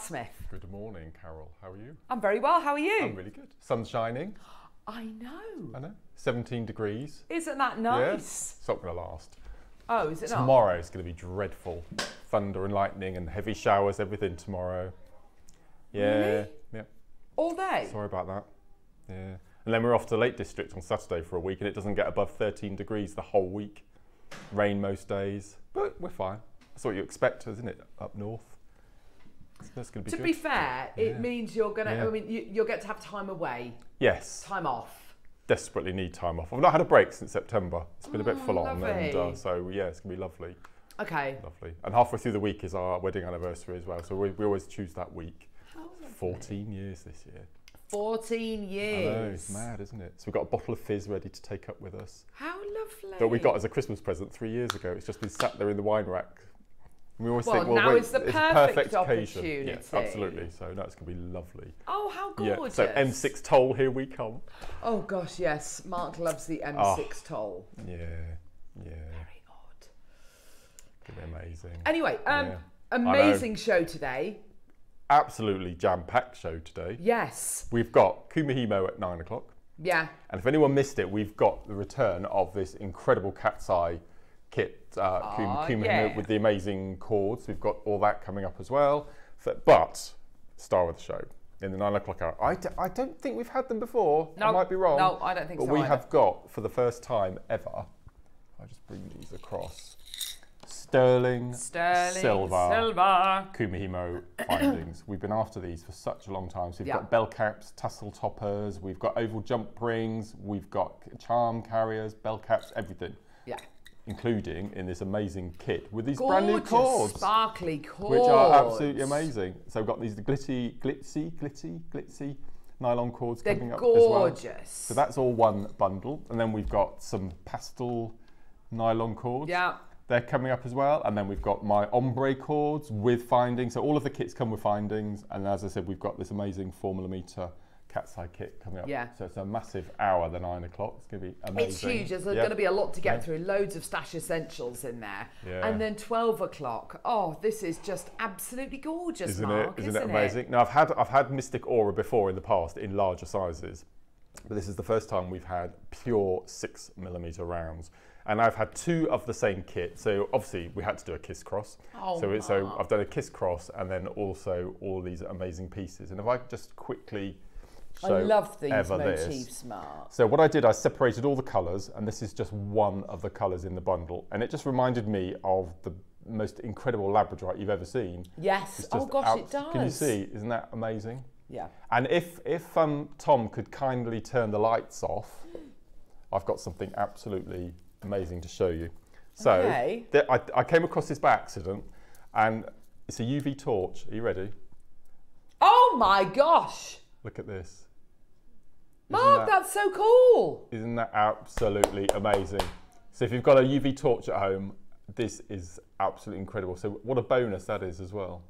Smith. Good morning, Carol. How are you? I'm very well. How are you? I'm really good. Sun's shining. I know. I know. 17 degrees. Isn't that Yeah. nice? It's not going to last. Oh, is it not? Tomorrow is going to be dreadful. Thunder and lightning and heavy showers, everything tomorrow. Yeah. Really? Yeah. All day? Sorry about that. Yeah. And then we're off to Lake District on Saturday for a week and it doesn't get above 13 degrees the whole week. Rain most days. But we're fine. That's what you expect, isn't it, up north? That's going to be To good. be fair, it Yeah. means you're gonna. Yeah. I mean, you, you'll get to have time away, yes. time off. desperately need time off. I've not had a break since September. It's been a bit Oh, full on, and uh, so yeah, it's gonna be lovely, Okay. lovely. And halfway through the week is our wedding anniversary as well, so we, we always choose that week. Oh, 14 years this year. 14 I know, years. it's mad, isn't it? So we've got a bottle of fizz ready to take up with us How lovely. that we got as a Christmas present three years ago. It's just been sat there in the wine rack. And we always Well, think, well, now wait, is the it's perfect perfect occasion. opportunity. Yeah, absolutely. So no, it's gonna be lovely. Oh, how Yeah. gorgeous. So M6 toll, here we come. Oh, gosh, yes. Mark loves the M6 Oh. toll. Yeah, yeah, Very odd. be amazing. Anyway, um, Yeah. amazing show today. absolutely jam-packed show today. Yes. We've got Kumihimo at nine o'clock, Yeah. and if anyone missed it, we've got the return of this incredible Cat's Eye kit, uh, Ah, yeah. with the amazing chords. We've got all that coming up as well. So- but star of the show in the nine o'clock hour. I, d- I don't think we've had them before. I might be wrong. no, I don't think but so we either. have got for the first time ever. I'll just bring these across. Sterling, Sterling silver, Silver. Kumihimo findings. We've been after these for such a long time. So we've Yeah. got bell caps, tassel toppers, we've got oval jump rings, we've got charm carriers, bell caps, everything. Including in this amazing kit with these brand new cords, sparkly cords. which are absolutely amazing. So we've got these glitzy, glitzy, glitzy, glitzy nylon cords They're coming up as well. gorgeous. So that's all one bundle, and then we've got some pastel nylon cords. yeah. They're coming up as well. And then we've got my ombre cords with findings. So all of the kits come with findings. And as I said, we've got this amazing four millimeter cat's eye kit coming up. Yeah. So it's a massive hour, the nine o'clock. It's going to be amazing. It's huge. There's Yeah. going to be a lot to get Yeah. through. Loads of stash essentials in there. Yeah. And then 12 o'clock. Oh, this is just absolutely gorgeous, Isn't Mark. it? Isn't, it amazing? Now I've had I've had Mystic Aura before in the past in larger sizes, but this is the first time we've had pure six millimeter rounds. And I've had two of the same kit. So obviously we had to do a kiss cross. Oh, so it, so I've done a kiss cross and then also all these amazing pieces. And if I just quickly show I love these motifs, Mark. So what I did, I separated all the colours, and this is just one of the colours in the bundle, and it just reminded me of the most incredible labradorite you've ever seen. Yes. Oh, gosh, out- it does. Can you see? Isn't that amazing? Yeah. And if if um, Tom could kindly turn the lights off, I've got something absolutely amazing to show you. So Okay. I, I came across this by accident, and it's a UV torch. Are you ready? Oh, my gosh. Look at this. Mark, that- that's so cool. Isn't that absolutely amazing? So if you've got a UV torch at home, this is absolutely incredible. So what a bonus that is as well.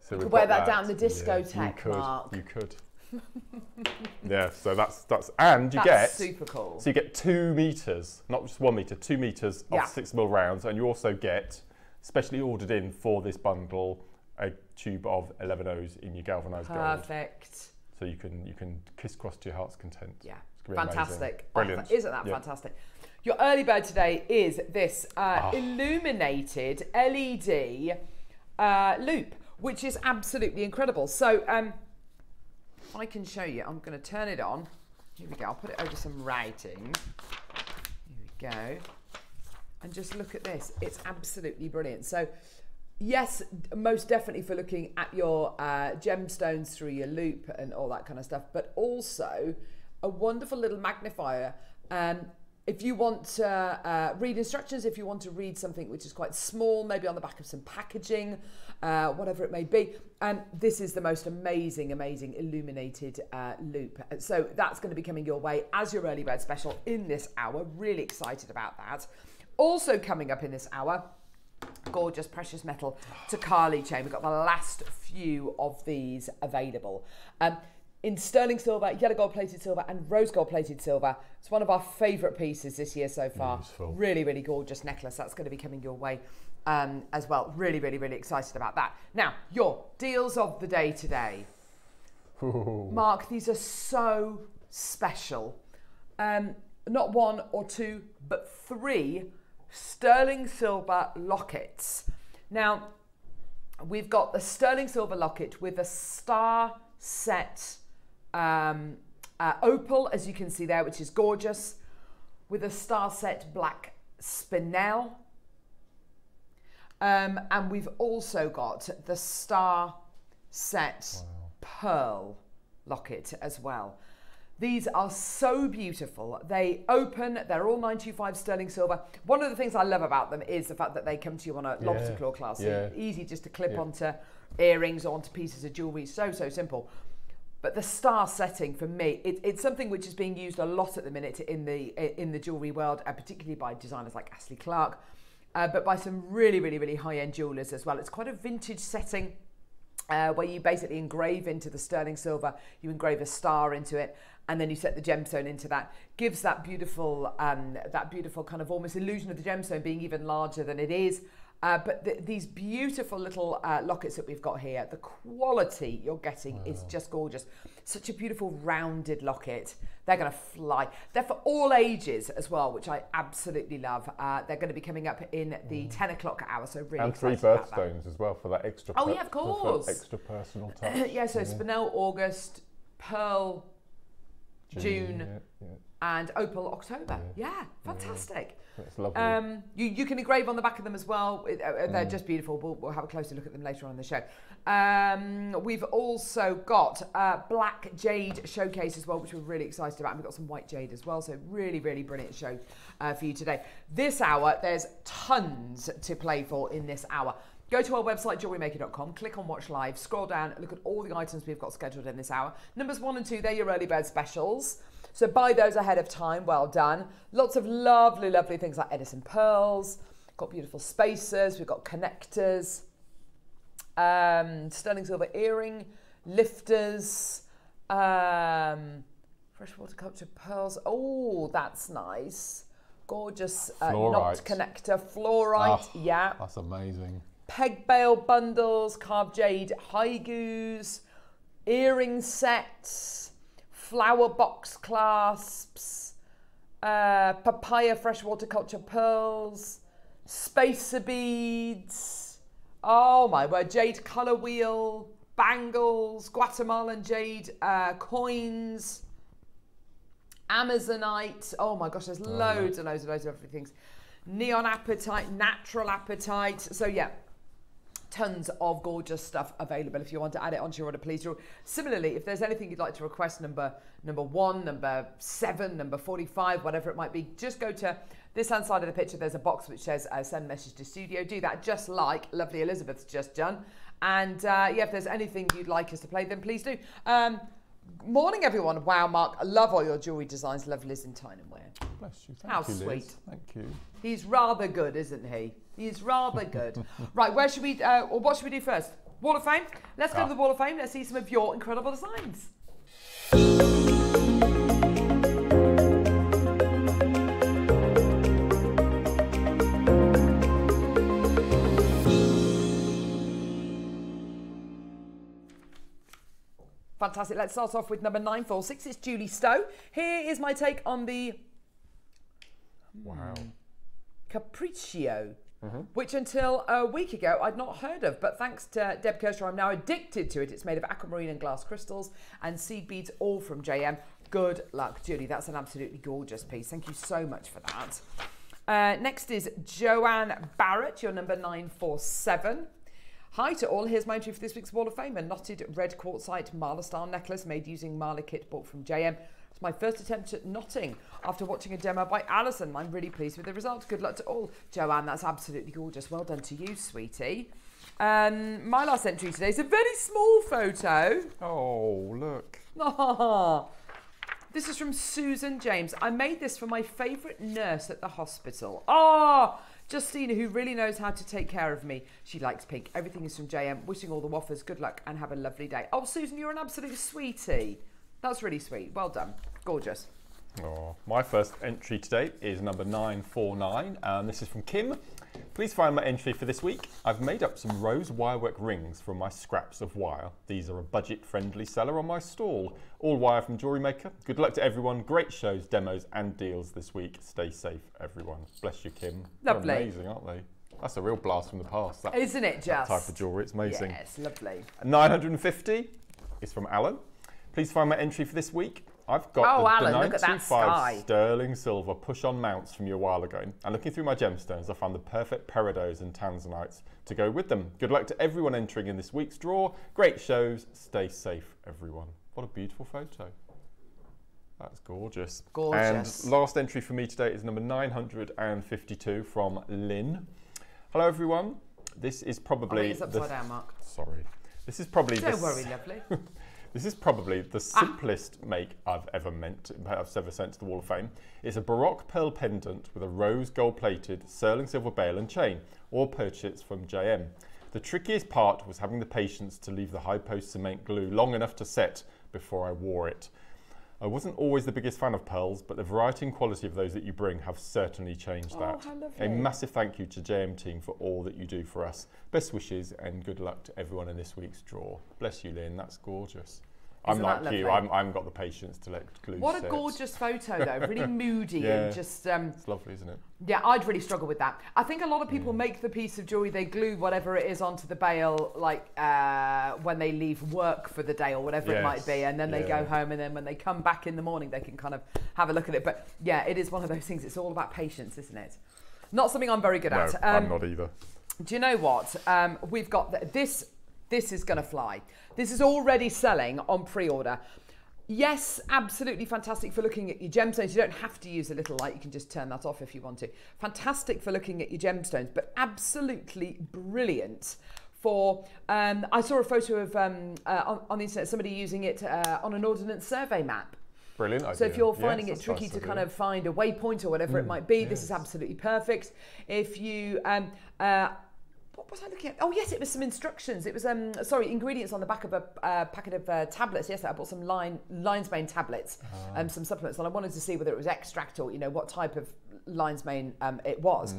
So we've could wear got that down the Yeah, discotheque, you could, Mark. You could. yeah, so that's that's and you That's get super cool. so you get two meters, not just one meter, two meters Yeah. of six mil rounds, and you also get specially ordered in for this bundle a tube of 11 O's in your galvanized gold, Perfect. So you can you can kiss cross to your heart's content. Yeah. It's gonna amazing. Fantastic. Oh, Brilliant. isn't that Yeah. fantastic? Your early bird today is this uh, Ah. illuminated LED uh, loupe, which is absolutely incredible. So um, I can show you. I'm going to turn it on. Here we go. I'll put it over some writing. Here we go. And just look at this. It's absolutely brilliant. So yes, most definitely for looking at your uh, gemstones through your loupe and all that kind of stuff, but also a wonderful little magnifier. Um, if you want to uh, read instructions, if you want to read something which is quite small, maybe on the back of some packaging, uh, whatever it may be, um, this is the most amazing, amazing illuminated uh, loupe. So that's going to be coming your way as your early bird special in this hour. Really excited about that. Also coming up in this hour, gorgeous precious metal Takali chain. We've got the last few of these available. Um, in sterling silver, yellow gold plated silver, and rose gold plated silver. It's one of our favourite pieces this year so far. Beautiful. Really, really gorgeous necklace. That's going to be coming your way um, as well. Really, really, really excited about that. Now, your deals of the day today. Ooh. Mark, these are so special. Um, not one or two, but three sterling silver lockets. Now, we've got the sterling silver locket with a star set um, uh, opal, as you can see there, which is gorgeous, with a star set black spinel. Um, and we've also got the star set pearl locket as well. These are so beautiful. They open, they're all 925 sterling silver. One of the things I love about them is the fact that they come to you on a lobster Yeah, claw clasp. So yeah. Easy just to clip Yeah. onto earrings or onto pieces of jewellery. So, so simple. But the star setting for me, it, it's something which is being used a lot at the minute in the in the jewellery world, uh, particularly by designers like Ashley Clark, uh, but by some really, really, really high-end jewellers as well. It's quite a vintage setting uh, where you basically engrave into the sterling silver, you engrave a star into it, and then you set the gemstone into that. Gives that beautiful, um, that beautiful kind of almost illusion of the gemstone being even larger than it is. Uh, but th- these beautiful little uh, lockets that we've got here, the quality you're getting is just gorgeous. Such a beautiful rounded locket. They're going to fly. They're for all ages as well, which I absolutely love. Uh, they're going to be coming up in the 10 o'clock hour, so really And three excited birthstones as well for that extra. Oh, yeah, of course. extra personal touch. yeah, so Spinel August, Pearl June, yeah, yeah. and Opal October. Yeah, fantastic. That's lovely. Um, you, you can engrave on the back of them as well. Uh, They're just beautiful. We'll, we'll have a closer look at them later on in the show. Um, we've also got uh, Black Jade Showcase as well, which we're really excited about. And we've got some White Jade as well. So, really, really brilliant show uh, for you today. This hour, there's tons to play for in this hour. Go to our website, jewelrymaker.com, click on Watch Live, scroll down, look at all the items we've got scheduled in this hour. Numbers one and two, they're your early bird specials. So buy those ahead of time. Well done. Lots of lovely, lovely things like Edison pearls. Got beautiful spacers. We've got connectors. Um, sterling silver earring lifters. Um, freshwater culture pearls. Oh, that's nice. Gorgeous uh, knot connector. Fluorite. Ah. Yeah That's amazing. Peg bale bundles, carved jade haigus, earring sets, flower box clasps, uh, papaya freshwater culture pearls, spacer beads. Oh my word, jade colour wheel, bangles, Guatemalan jade uh, coins. Amazonite. Oh my gosh, there's loads and loads and loads of everything. Neon apatite, natural apatite. So yeah, tons of gorgeous stuff available. If you want to add it onto your order, please do. Similarly, if there's anything you'd like to request, number number one, number seven, number forty-five, whatever it might be, just go to this hand side of the picture. There's a box which says uh, "Send message to studio." Do that just like lovely Elizabeth's just done. And uh, yeah, if there's anything you'd like us to play, then please do. Um, morning, everyone. Wow, Mark, I love all your jewellery designs. Love Liz in Tyne and Wear. Bless you. Thank How you, Liz. sweet. Thank you. He's rather good, isn't he? He's rather good. right, where should we, uh, or what should we do first? Wall of Fame? Let's go Ah. to the Wall of Fame. Let's see some of your incredible designs. Fantastic. Let's start off with number 946. It's Julie Stowe. Here is my take on the Wow. Capriccio, which until a week ago I'd not heard of, but thanks to Deb Kershaw, I'm now addicted to it. It's made of aquamarine and glass crystals and seed beads, all from JM. Good luck, Julie. That's an absolutely gorgeous piece. Thank you so much for that. Uh, next is Joanne Barrett, your number 947. Hi to all. Here's my entry for this week's Wall of Fame a knotted red quartzite Marla style necklace made using Marla kit bought from JM. My first attempt at knotting after watching a demo by Alison. I'm really pleased with the result. Good luck to all. Joanne, that's absolutely gorgeous. Well done to you, sweetie. Um, my last entry today is a very small photo. Oh, look. This is from Susan James. I made this for my favourite nurse at the hospital. Ah, Justina, who really knows how to take care of me. She likes pink. Everything is from JM. Wishing all the waffers good luck and have a lovely day. Oh, Susan, you're an absolute sweetie. That's really sweet. Well done. Gorgeous. Oh, my first entry today is number 949, and this is from Kim. Please find my entry for this week. I've made up some rose wirework rings from my scraps of wire. These are a budget friendly seller on my stall. All wire from Jewelry Maker. Good luck to everyone. Great shows, demos, and deals this week. Stay safe, everyone. Bless you, Kim. They're Lovely. amazing, aren't they? That's a real blast from the past. That, Isn't it that type of jewellery. It's amazing. Yes, lovely. 950 is from Alan. Please find my entry for this week. I've got Oh, the, Alan, the look at that sterling silver push-on mounts from you a while ago. And looking through my gemstones, I found the perfect peridots and tanzanites to go with them. Good luck to everyone entering in this week's draw. Great shows. Stay safe, everyone. What a beautiful photo. That's gorgeous. Gorgeous. And last entry for me today is number 952 from Lynn. Hello, everyone. This is Oh, probably it's the upside down, Mark. Sorry. This is probably Don't worry, lovely. This is probably the Ah. simplest make I've ever meant I've ever sent to the Wall of Fame. It's a Baroque pearl pendant with a rose gold plated sterling silver bail and chain, all purchased from JM. The trickiest part was having the patience to leave the Hypo Cement glue long enough to set before I wore it. I wasn't always the biggest fan of pearls, but the variety and quality of those that you bring have certainly changed Oh, that. how A massive thank you to JM team for all that you do for us. Best wishes and good luck to everyone in this week's draw. Bless you, Lynn. That's gorgeous. I'm Isn't like you. I'm, I haven't got the patience to let glue What a gorgeous photo, though. Really moody Yeah. and just. Um, It's lovely, isn't it? Yeah, I'd really struggle with that. I think a lot of Mm. people make the piece of jewelry, they glue whatever it is onto the bail, like uh, when they leave work for the day or whatever it might be, and then they go home, and then when they come back in the morning, they can kind of have a look at it. But yeah, it is one of those things. It's all about patience, isn't it? Not something I'm very good No, at. I'm Um, not either. do you know what? Um, we've got th- this. This is going to fly. This is already selling on pre-order. Yes, absolutely fantastic for looking at your gemstones. You don't have to use a little light. You can just turn that off if you want to. Fantastic for looking at your gemstones, but absolutely brilliant for. Um, I saw a photo of um, uh, on, on the internet somebody using it uh, on an ordnance survey map. Brilliant idea. So if you're Yes, finding it tricky nice to kind of find a waypoint or whatever it Mm, might be, this is absolutely perfect. If you um uh what was I looking at? Oh yes, it was some instructions. It was um sorry ingredients on the back of a uh, packet of uh, tablets. Yes, I bought some line lion's mane tablets, Ah. um some supplements, and I wanted to see whether it was extract or you know what type of lion's mane um, it was. Mm.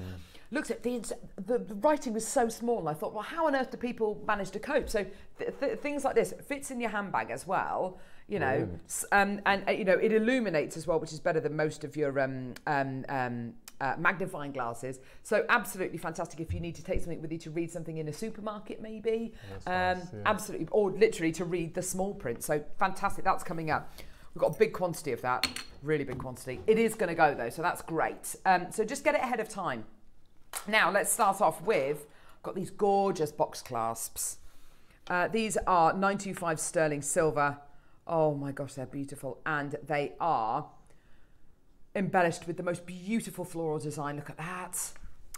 Looked at the, the the writing was so small, and I thought, well, how on earth do people manage to cope? So th- th- things like this fits in your handbag as well. You know. S- um, and uh, you know it illuminates as well, which is better than most of your um, um, um, uh, magnifying glasses. So absolutely fantastic if you need to take something with you to read something in a supermarket, maybe. Um, nice, yeah. Absolutely, or literally to read the small print. So fantastic, that's coming up. We've got a big quantity of that, really big quantity. It is going to go though, so that's great. Um, so just get it ahead of time. Now let's start off with. I've got these gorgeous box clasps. Uh, these are 925 sterling silver. Oh my gosh, they're beautiful. And they are embellished with the most beautiful floral design. Look at that.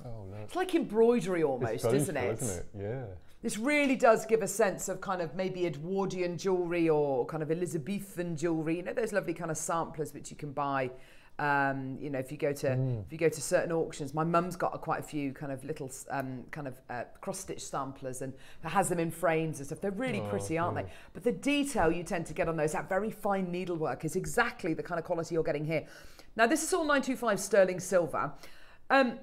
Oh, no. It's like embroidery almost, isn't it? Isn't it? Yeah. This really does give a sense of kind of maybe Edwardian jewellery or kind of Elizabethan jewellery. You know those lovely kind of samplers which you can buy. Um, you know, if you go to if you go to certain auctions, my mum's got a, quite a few kind of little um, kind of uh, cross stitch samplers and has them in frames and stuff. They're really Oh, pretty, aren't they? But the detail you tend to get on those, that very fine needlework, is exactly the kind of quality you're getting here. Now, this is all 925 sterling silver. Um,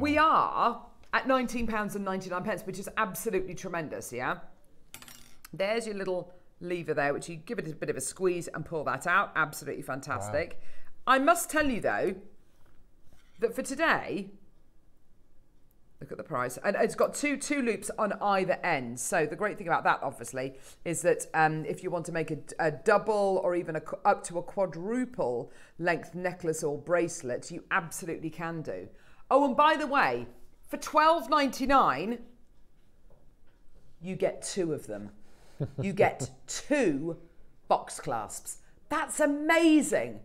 We are at nineteen pounds and ninety nine pence, which is absolutely tremendous, yeah? There's your little lever there, which you give it a bit of a squeeze and pull that out. Absolutely fantastic. I must tell you, though, that for today, Look at the price, and it's got two two loops on either end. So the great thing about that, obviously, is that um, if you want to make a, a double or even a, up to a quadruple length necklace or bracelet, you absolutely can do. Oh, and by the way, for twelve ninety nine, you get two of them. You get two box clasps. That's amazing.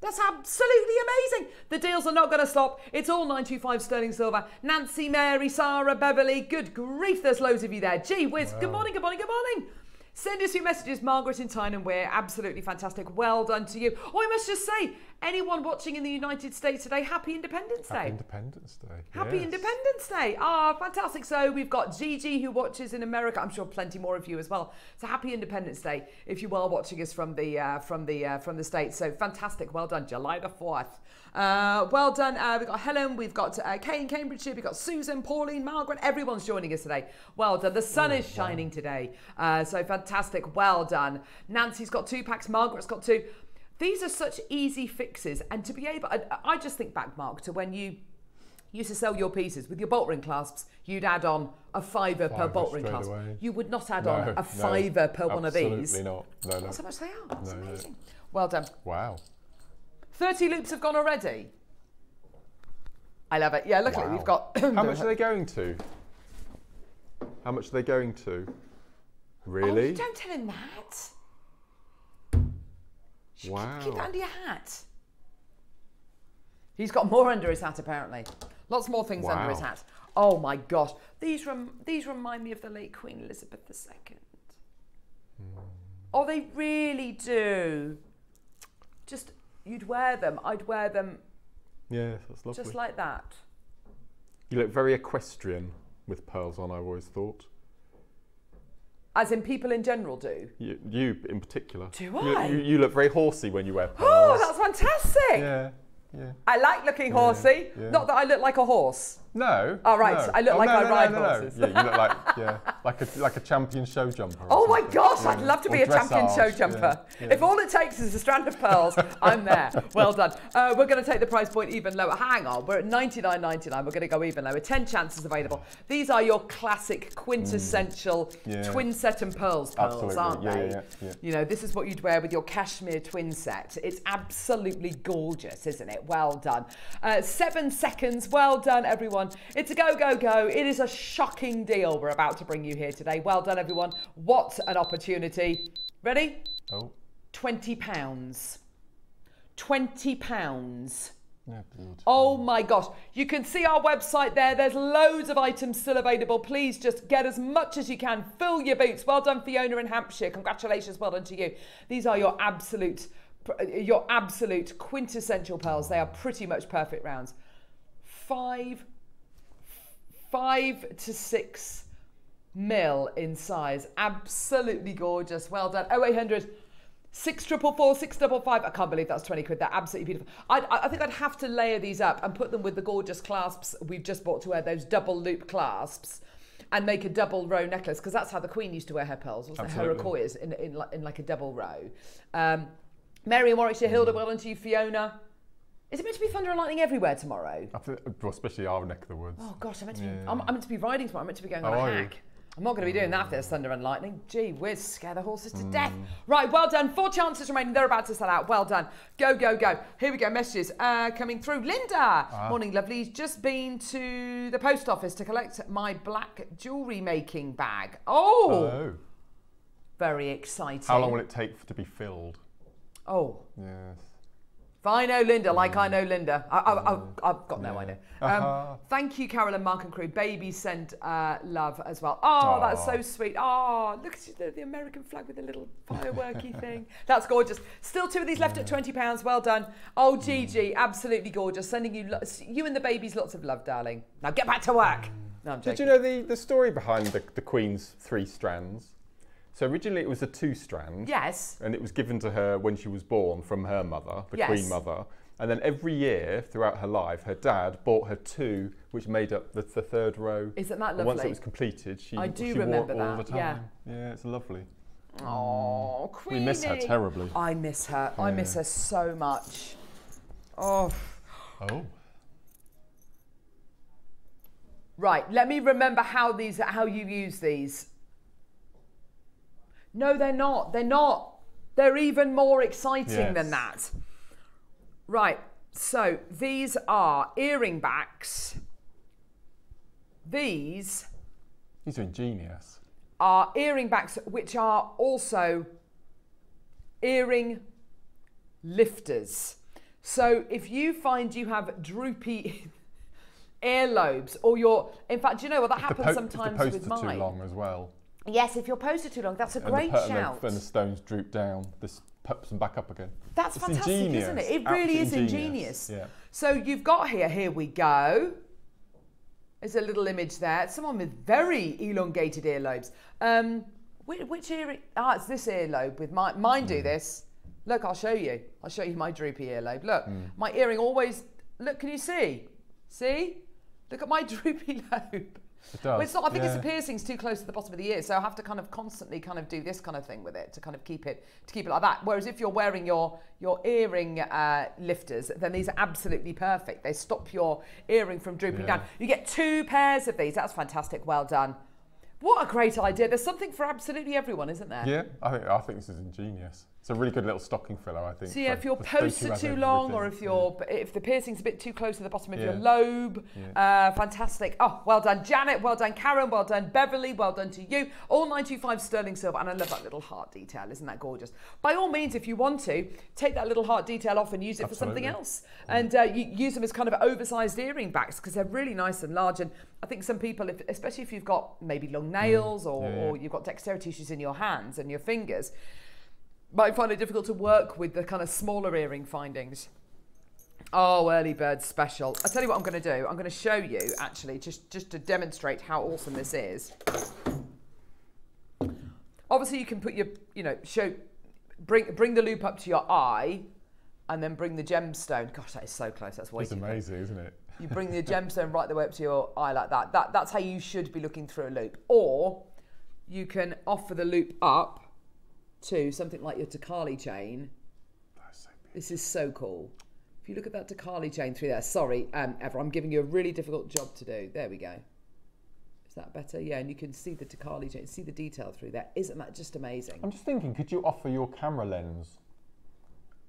That's absolutely amazing. The deals are not going to stop. It's all 925 sterling silver. Nancy, Mary, Sarah, Beverly. Good grief, there's loads of you there. Gee whiz. Good morning, good morning, good morning. Send us your messages, Margaret in Tyne and Wear. Absolutely fantastic. Well done to you. Oh, I must just say, Anyone watching in the United States today, happy Independence Day. Happy Independence Day. Happy yes. Independence Day. Ah, fantastic. So we've got Gigi who watches in America. I'm sure plenty more of you as well. So happy Independence Day if you are watching us from the uh, from the uh, from the States. So fantastic. Well done. July the 4th. Uh, well done. Uh, we've got Helen, we've got uh, Kay in Cambridgeshire, we've got Susan, Pauline, Margaret. Everyone's joining us today. Well done. The sun Oh, is shining today. Uh, so fantastic. Well done. Nancy's got two packs, Margaret's got two. These are such easy fixes. And to be able, I, I just think back, Mark, to when you used to sell your pieces with your bolt ring clasps, you'd add on a fiver, per bolt ring clasp. away. You would not add No, on a no, fiver per one of these. Absolutely not. No, no. That's how much they are. That's No, no. amazing. Well done. Wow. 30 loops have gone already. I love it. Yeah, look at it. Wow. We've got. How much are they going to? How much are they going to? Oh, Really? you don't tell him that. Wow. Keep that under your hat. He's got more under his hat, apparently. Lots more things under his hat. Oh my gosh. These, rem- these remind me of the late Queen Elizabeth II. Hmm. Oh, they really do. You'd wear them. I'd wear them Yes, that's lovely. just like that. you look very equestrian with pearls on. I've always thought. As in people in general do. You, you in particular. Do You, I? you, you look very horsey when you wear oh, pearls. Oh, that's fantastic. yeah, yeah. I like looking horsey. yeah. Not that I look like a horse. No. Oh, right, no. I look Oh, like no, I no, ride no, no, horses. Yeah, you look like yeah, like a like a champion show jumper. Oh my gosh, I'd love to Or be a champion show jumper. yeah, yeah. If all it takes is a strand of pearls, I'm there. Well done. Uh, we're going to take the price point even lower. Hang on, we're at 99.99. We're going to go even lower. 10 chances available. These are your classic quintessential Mm. Yeah. twin set and pearls pearls, Absolutely. aren't Yeah, they? yeah, yeah, yeah. You know, this is what you'd wear with your cashmere twin set. It's absolutely gorgeous, isn't it? Well done. Uh, seven seconds. Well done, everyone. It's a go, go, go. It is a shocking deal we're about to bring you here today. Well done, everyone. What an opportunity. Ready? Oh, 20 pounds. 20 pounds. good. Oh my gosh. You can see our website there. There's loads of items still available. Please just get as much as you can. Fill your boots. Well done, Fiona in Hampshire. Congratulations. Well done to you. These are your absolute your absolute quintessential pearls. They are pretty much perfect rounds. Five five to six mil in size. Absolutely gorgeous. Well done. 0800 Six triple four, six double five. I can't believe that's twenty quid. They're absolutely beautiful. I'd, I think I'd have to layer these up and put them with the gorgeous clasps we've just bought to wear. Those double loop clasps, and make a double row necklace because that's how the Queen used to wear her pearls. Wasn't it? Her. Iroquois in, in, like- in like a double row. Um, Mary and Warwickshire, Hilda, well done to you, Fiona. Is it meant to be thunder and lightning everywhere tomorrow? Well, especially our neck of the woods. Oh gosh, I'm meant to be. Yeah. I'm, I'm meant to be riding tomorrow. I'm meant to be going Oh, on a are hack. I'm not going to be doing that if there's thunder and lightning. Gee whiz, scare the horses to death. Mm. Right, well done. Four chances remaining. They're about to sell out. Well done. Go, go, go. Here we go. Messages uh, coming through. Linda, Ah. morning, lovely. Just been to the post office to collect my black jewellery making bag. Oh, Oh. very exciting. How long will it take to be filled? Oh, Yes. If I know Linda, like I know Linda, I, I, I, I've got no Yeah. idea. Um, Uh-huh. Thank you, Carolyn, Mark and crew. Baby sent uh, love as well. Oh, that's so sweet. Oh, look at the, the American flag with the little fireworky thing. That's gorgeous. Still two of these left at twenty pounds. Well done. Oh, Gigi, absolutely gorgeous. Sending you lo- you and the babies lots of love, darling. Now get back to work. No, I'm Did you know the, the story behind the, the Queen's three strands? So originally it was a two strand. Yes. And it was given to her when she was born from her mother, the Yes. Queen mother. And then every year throughout her life, her dad bought her two, which made up the, the third row. Isn't that And once it was completed, she, I do she wore remember it all that, the yeah. time. Yeah, it's lovely. Oh, We miss her terribly. I miss her. I miss her so much. Oh. Oh. Right, let me remember how these how you use these. No, they're not. They're not. They're even more exciting than that. Right. So, these are earring backs. These These are ingenious. are earring backs which are also earring lifters. So if you find you have droopy earlobes or you're in fact do you know what that happens sometimes if the posts with are mine. too long as well. Yes, if your posts are too long, that's a And great po- and the- shout. And the stones droop down. This pops them back up again. That's It's fantastic, isn't it? ingenious, It really is absolutely ingenious. Yeah. So you've got here, here we go. There's a little image there. Someone with very elongated earlobes. Um, which, which ear? Ah, it's this earlobe with my, mine do this. Look, I'll show you. I'll show you my droopy earlobe. Look, Hmm. my earring always, look, can you see? See? Look at my droopy lobe. It does. Well, it's not, I think it's yeah. the piercing's too close to the bottom of the ear, so I have to kind of constantly kind of do this kind of thing with it to kind of keep it to keep it like that. Whereas if you're wearing your your earring uh, lifters, then these are absolutely perfect. They stop your earring from drooping Yeah. down. You get two pairs of these. That's fantastic. Well done. What a great idea. There's something for absolutely everyone, isn't there? Yeah, I think I think this is ingenious. It's a really good little stocking filler, I think. So yeah, if your posts are too long, or if your if the piercing's a bit too close to the bottom of your Yeah. lobe, uh, fantastic. Oh, well done, Janet. Well done, Karen. Well done, Beverly. Well done to you. All 925 sterling silver, and I love that little heart detail. Isn't that gorgeous? By all means, if you want to, take that little heart detail off and use it for something Absolutely. else, and uh, you use them as kind of oversized earring backs because they're really nice and large. And I think some people, if, especially if you've got maybe long nails or, Mm. Yeah, yeah. or you've got dexterity issues in your hands and your fingers might find it difficult to work with the kind of smaller earring findings. Oh, early bird special. I'll tell you what I'm going to do. I'm going to show you actually, just, just to demonstrate how awesome this is. Obviously, you can put your, you know, show, bring, bring the loupe up to your eye and then bring the gemstone. Gosh, that is so close. That's way It's amazing, isn't it? You bring the gemstone right the way up to your eye like that. that. That's how you should be looking through a loupe. Or you can offer the loupe up to something like your Takali chain. So. This is so cool. If you look at that Takali chain through there, sorry, um, Ever, I'm giving you a really difficult job to do. There we go. Is that better? Yeah, and you can see the Takali chain, see the detail through there. Isn't that just amazing? I'm just thinking, could you offer your camera lens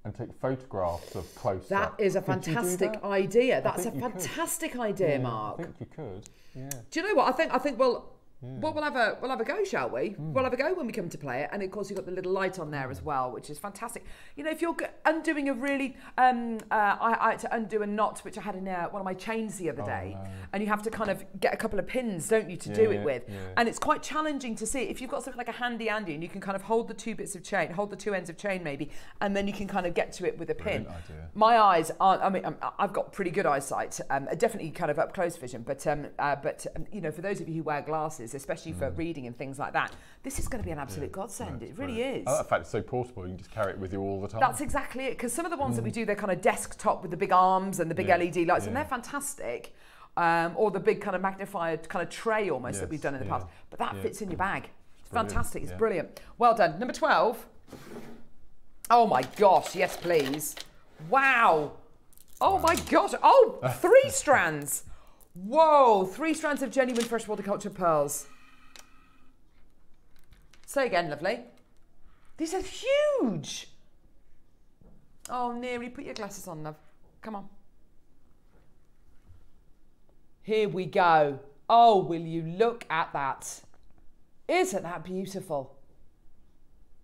and take photographs of close That is a Could fantastic that? idea. That's a fantastic idea, Yeah, Mark. I think you could. Yeah. Do you know what? I think I think well, well we'll have a we'll have a go, shall we? Hmm. We'll have a go when we come to play it, and of course you've got the little light on there as well, which is fantastic. You know, if you're undoing a really, um, uh, I, I had to undo a knot which I had in uh, one of my chains the other Oh, day, no. and you have to kind of get a couple of pins, don't you, to do Yeah, it with, yeah. and it's quite challenging to see if you've got something like a handy Andy, and you can kind of hold the two bits of chain, hold the two ends of chain maybe, and then you can kind of get to it with a pin. Brilliant idea. My eyes aren't. I mean, um, I've got pretty good eyesight. Um, definitely kind of up close vision, but um, uh, but um, you know, for those of you who wear glasses, especially for reading and things like that, this is going to be an absolute godsend. it really is. I like the fact it's so portable, you can just carry it with you all the time. That's exactly it. Because some of the ones that we do, they're kind of desktop with the big arms and the big Yeah, LED lights, and they're fantastic. Um, or the big kind of magnified kind of tray almost that we've done in the yeah, past. But that yeah. fits in your bag. It's Brilliant, fantastic. It's yeah. brilliant. Well done. Number 12. Oh my gosh. Yes, please. Wow. Oh my gosh. Oh, three strands. Whoa. Three strands of genuine freshwater culture pearls. Say again, lovely. These are huge. Oh, Neary, put your glasses on, love. Come on. Here we go. Oh, will you look at that? Isn't that beautiful?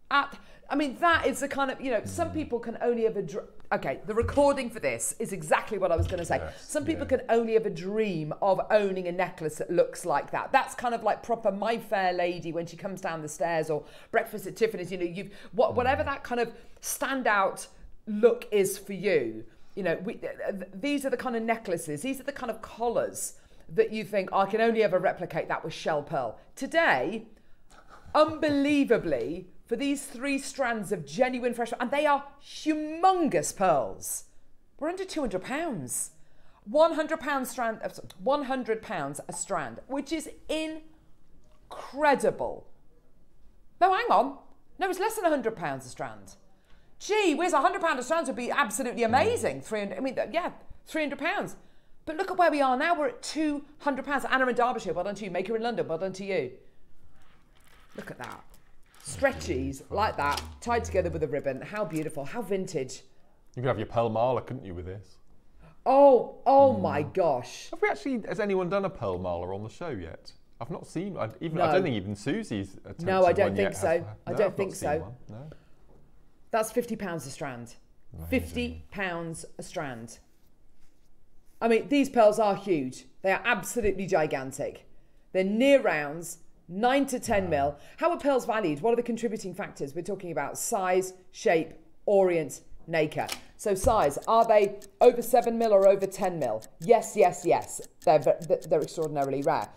At, I mean, that is the kind of, you know, some mm. people can only ever. Okay, the recording for this is exactly what I was going to say. Yes, some people yeah. can only ever dream of owning a necklace that looks like that. That's kind of like proper My Fair Lady when she comes down the stairs or Breakfast at Tiffany's. You know, you've what, whatever mm. that kind of standout look is for you. You know, we, th- th- these are the kind of necklaces. These are the kind of collars that you think oh, I can only ever replicate that with shell pearl. Today, unbelievably for these three strands of genuine fresh and they are humongous pearls. We're under 200 pounds. 100 pound strand uh, sorry, 100 pounds a strand which is incredible. No hang on. No it's less than 100 pounds a strand. Gee whiz 100 pound a strand would be absolutely amazing. 300 i mean yeah 300 pounds. But look at where we are now. We're at 200 pounds. Anna in derbyshire well done to you. Maker in london well done to you. Look at that. Stretchies like that, tied together with a ribbon. How beautiful. How vintage. You could have your Pearl Marla, couldn't you, with this? Oh, oh Hmm. my gosh. Have we actually, has anyone done a Pearl Marla on the show yet? I've not seen, I, even, I don't think even Susie's attempted No, I don't think so. has- I no, don't I've think so. No. That's £50 a strand. £50 a strand. I mean, these pearls are huge. They are absolutely gigantic. They're near rounds. 9 to 10 mil. How are pearls valued? What are the contributing factors? We're talking about size, shape, orient, nacre. So size, are they over 7 mil or over 10 mil? Yes, yes, yes. They're, they're extraordinarily rare.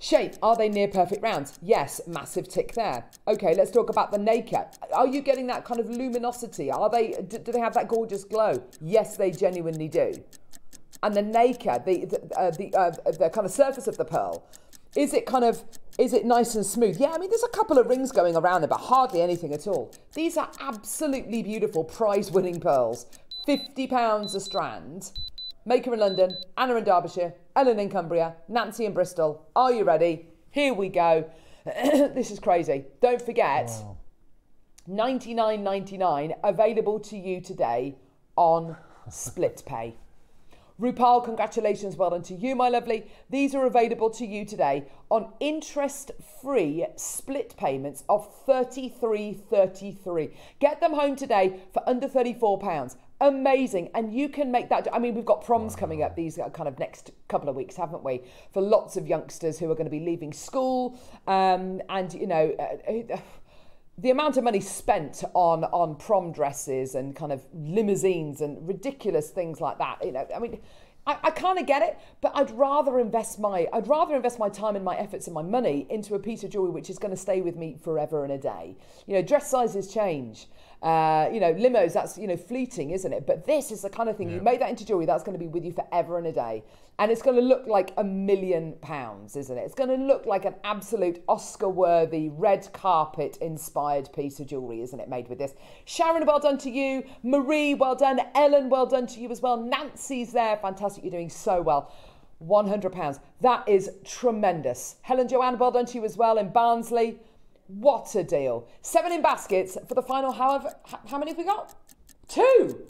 Shape, are they near perfect rounds? Yes, massive tick there. Okay, let's talk about the nacre. Are you getting that kind of luminosity? Are they, do do they have that gorgeous glow? Yes, they genuinely do. And the nacre, the, the, uh, the, uh, the kind of surface of the pearl, is it kind of, is it nice and smooth? Yeah, I mean, there's a couple of rings going around there, but hardly anything at all. These are absolutely beautiful prize winning pearls. £50 a strand. Maker in London, Anna in Derbyshire, Ellen in Cumbria, Nancy in Bristol. Are you ready? Here we go. this is crazy. Don't forget, 99.99 available to you today on split pay. Rupal, congratulations, well done to you, my lovely. These are available to you today on interest-free split payments of 33.33. Get them home today for under 34 pounds. Amazing, and you can make that. I mean, we've got proms coming up these uh, kind of next couple of weeks, haven't we? For lots of youngsters who are going to be leaving school, um, and you know. Uh, the amount of money spent on on prom dresses and kind of limousines and ridiculous things like that you know i mean I, I kind of get it, but I'd rather invest my I'd rather invest my time and my efforts and my money into a piece of jewelry which is going to stay with me forever and a day. You know, dress sizes change. Uh, you know, limos that's you know fleeting, isn't it? But this is the kind of thing you Yeah. make that into jewelry that's going to be with you forever and a day, and it's going to look like a million pounds, isn't it? It's going to look like an absolute Oscar-worthy red carpet-inspired piece of jewelry, isn't it? Made with this. Sharon, well done to you. Marie, well done. Ellen, well done to you as well. Nancy's there, fantastic. You're doing so well. £100. That is tremendous. Helen Joanne, well done to you as well in Barnsley. What a deal. Seven in baskets for the final, however, how many have we got? Two.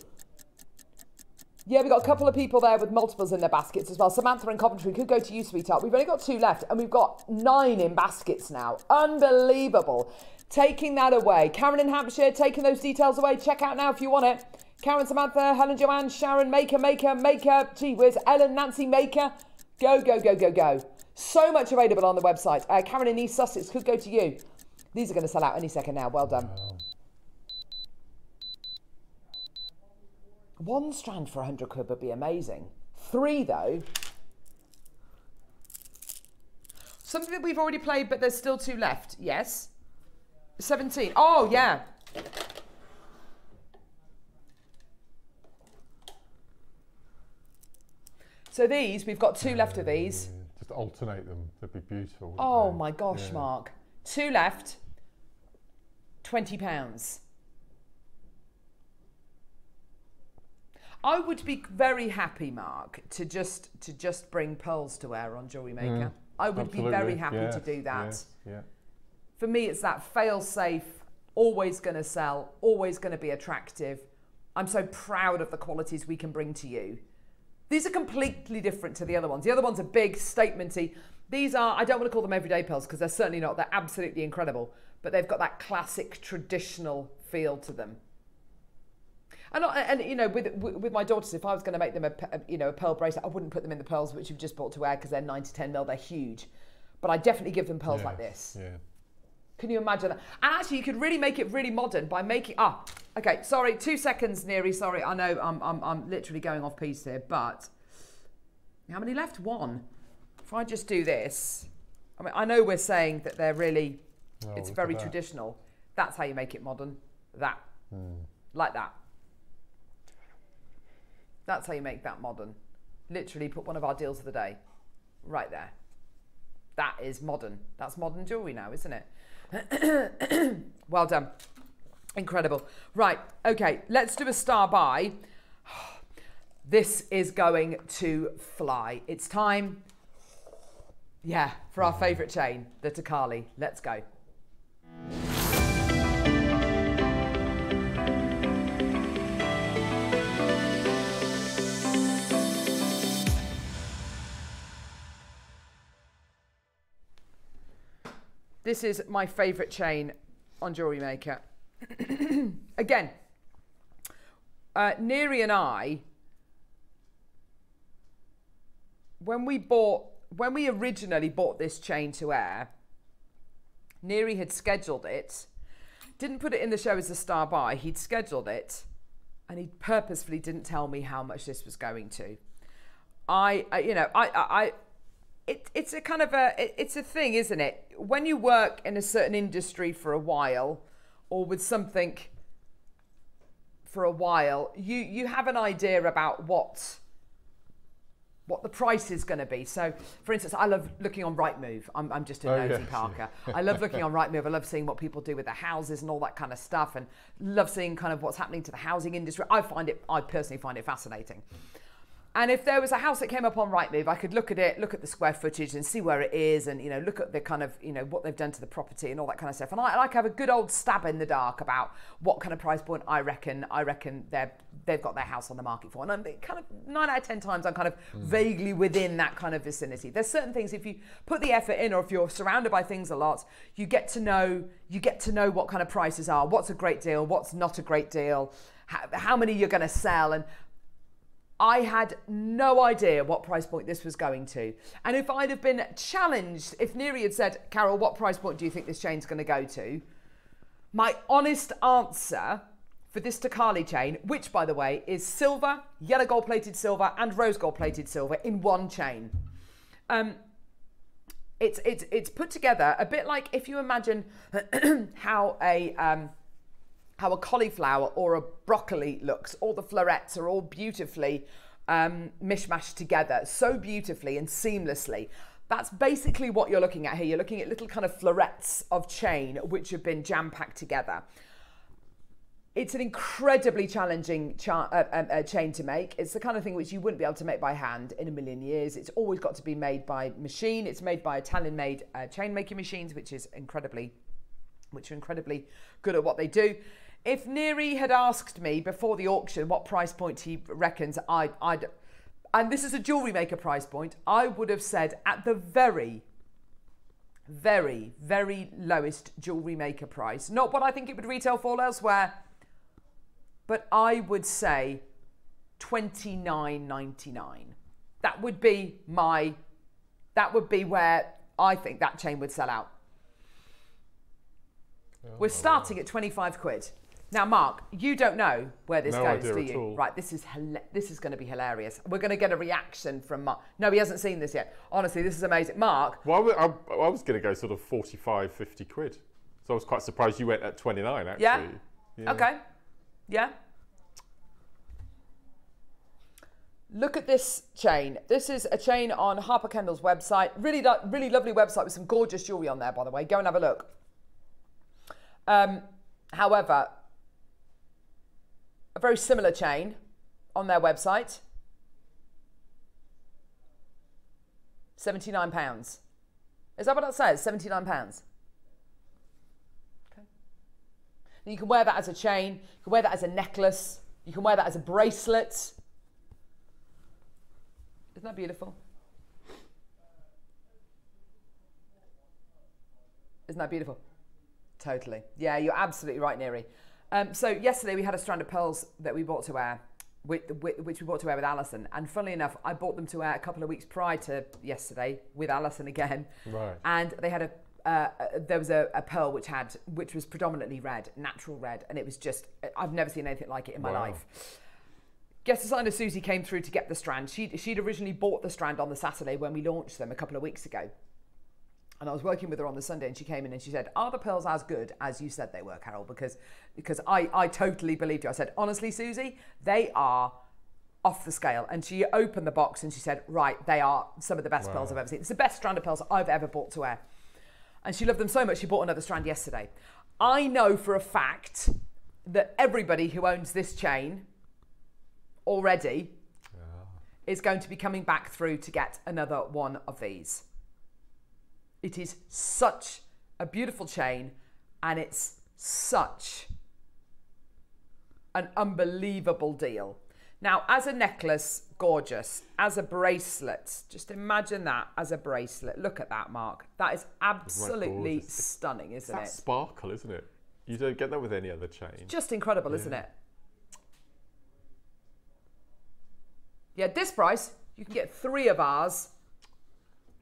Yeah, we've got a couple of people there with multiples in their baskets as well. Samantha in Coventry could go to you, sweetheart. We've only got two left, and we've got nine in baskets now. Unbelievable. Taking that away. Karen in Hampshire, taking those details away. Check out now if you want it. Karen, Samantha, Helen, Joanne, Sharon, Maker, Maker, Maker, gee whiz, Ellen, Nancy, Maker. Go, go, go, go, go. So much available on the website. Uh, Karen in East Sussex could go to you. These are going to sell out any second now. Well done. One strand for 100 quid would be amazing. Three, though. Something that we've already played, but there's still two left. Yes. 17. Oh, yeah. So these, we've got two left of these. Yeah, Just alternate them. They'd be beautiful. Oh they? my gosh, Yeah. Mark. Two left. Twenty pounds. I would be very happy, Mark, to just to just bring pearls to wear on Jewelry mm. Maker. I would be very happy yes, to do that. yes, Yeah. For me, it's that fail safe, always going to sell, always going to be attractive. I'm so proud of the qualities we can bring to you. These are completely different to the other ones. The other ones are big, statementy. These are, I don't want to call them everyday pearls because they're certainly not. They're absolutely incredible, but they've got that classic traditional feel to them. And, I- and you know, with with with my daughters, if I was going to make them a, a, you know a pearl bracelet, I wouldn't put them in the pearls which you've just bought to wear because they're nine to ten mil. They're huge, but I definitely give them pearls like this. Yeah. Can you imagine that? And actually, you could really make it really modern by making. Ah, okay. Sorry, two seconds, Neary. Sorry, I know I'm, I'm, I'm literally going off piece here, but how many left? One. If I just do this, I mean, I know we're saying that they're really, Oh, it's very that. traditional. That's how you make it modern. That, Hmm. like that. That's how you make that modern. Literally, put one of our deals of the day right there. That is modern. That's modern jewelry now, isn't it? well done. Incredible. Right, okay, let's do a star buy. This is going to fly. It's time, yeah, for our favourite chain, the Takali. Let's go. This is my favourite chain on Jewelry Maker. Again, uh, and I, when we bought, when we originally bought this chain to air, Neary had scheduled it, didn't put it in the show as a star buy. He'd scheduled it, and he purposefully didn't tell me how much this was going to. I, I you know, I, I it, it's a kind of a, it, it's a thing, isn't it? When you work in a certain industry for a while, or with something for a while, you you have an idea about what what the price is going to be. So, for instance, I love looking on Rightmove. I'm, I'm just a Oh, nosy yes, Parker. I love looking on Rightmove. I love seeing what people do with their houses and all that kind of stuff, and love seeing kind of what's happening to the housing industry. I find it, I personally find it fascinating. And if there was a house that came up on Rightmove, I could look at it, look at the square footage, and see where it is, and you know, look at the kind of you know what they've done to the property and all that kind of stuff. And I, I like have a good old stab in the dark about what kind of price point I reckon I reckon they're they've got their house on the market for. And I'm kind of nine out of ten times I'm kind of hmm. vaguely within that kind of vicinity. There's certain things if you put the effort in, or if you're surrounded by things a lot, you get to know you get to know what kind of prices are, what's a great deal, what's not a great deal, how, how many you're going to sell, and I had no idea what price point this was going to. And if I'd have been challenged, if Neary had said, Carol, what price point do you think this chain's going to go to? My honest answer for this Takali chain, which by the way is silver, yellow gold plated silver, and rose gold plated silver in one chain. Um, it's, it's, it's put together a bit like if you imagine how a. Um, how a cauliflower or a broccoli looks. All the florets are all beautifully um, mishmashed together, so beautifully and seamlessly. That's basically what you're looking at here. You're looking at little kind of florets of chain which have been jam packed together. It's an incredibly challenging cha- uh, um, uh, chain to make. It's the kind of thing which you wouldn't be able to make by hand in a million years. It's always got to be made by machine. It's made by Italian-made uh, chain making machines, which is incredibly, which are incredibly good at what they do. If Neary had asked me before the auction what price point he reckons I'd, I'd, and this is a jewellery maker price point, I would have said at the very, very, very lowest jewellery maker price, not what I think it would retail for elsewhere, but I would say twenty nine ninety nine. That would be my, that would be where I think that chain would sell out. We're starting at 25 quid. Now, Mark, you don't know where this No goes, do you? all. Right, this is this is going to be hilarious. We're going to get a reaction from Mark. No, he hasn't seen this yet. Honestly, this is amazing. Mark, Well, I I, was going to go sort of 45, 50 quid. So I was quite surprised you went at 29, actually. Yeah? Yeah. okay, yeah. Look at this chain. This is a chain on Harper Kendall's website. Really, really lovely website with some gorgeous jewelry on there, by the way. Go and have a look. Um, however, a very similar chain on their website. Seventy-nine pounds. Is that what it says? Seventy-nine pounds. Okay. And you can wear that as a chain. You can wear that as a necklace. You can wear that as a bracelet. Isn't that beautiful? Isn't that beautiful? Totally. Yeah, you're absolutely right, Neri. Um, so yesterday we had a strand of pearls that we bought to wear, with, with, which we bought to wear with Alison. And funnily enough, I bought them to wear a couple of weeks prior to yesterday with Alison again. Right. And they had a uh, uh, there was a, a pearl which had which was predominantly red, natural red, and it was just I've never seen anything like it in my Wow. life. Guest designer Susie came through to get the strand. She'd, she'd originally bought the strand on the Saturday when we launched them a couple of weeks ago. And I was working with her on the Sunday and she came in and she said, Are the pearls as good as you said they were, Carol? Because because I, I totally believed you. I said, Honestly, Susie, they are off the scale. And she opened the box and she said, Right, they are some of the best pearls I've ever seen. It's the best strand of pearls I've ever bought to wear. And she loved them so much she bought another strand yesterday. I know for a fact that everybody who owns this chain already is going to be coming back through to get another one of these. It is such a beautiful chain and it's such an unbelievable deal. Now, as a necklace, gorgeous. As a bracelet, just imagine that as a bracelet. Look at that, Mark. That is absolutely stunning, isn't that it? sparkle, isn't it? You don't get that with any other chain. Just incredible, isn't it? Yeah, at this price, you can get three of ours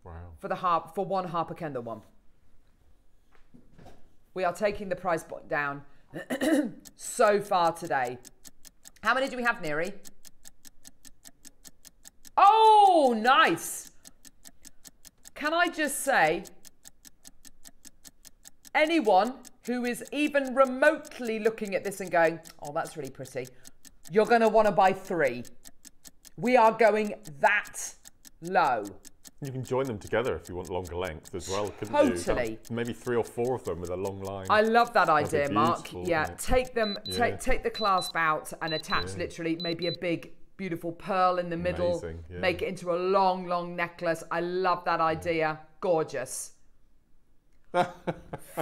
Wow. for the harp for one Harper Kendall one. We are taking the price down so far today. How many do we have, Neri? Oh, nice. Can I just say, anyone who is even remotely looking at this and going, oh, that's really pretty, you're going to want to buy three. We are going that low. You can join them together if you want longer length as well, couldn't Totally. you? Maybe three or four of them with a long line. I love that idea, Mark. Yeah, take them, Yeah. take take the clasp out and attach Yeah. literally maybe a big, beautiful pearl in the middle. Amazing, yeah. Make it into a long, long necklace. I love that idea. Gorgeous.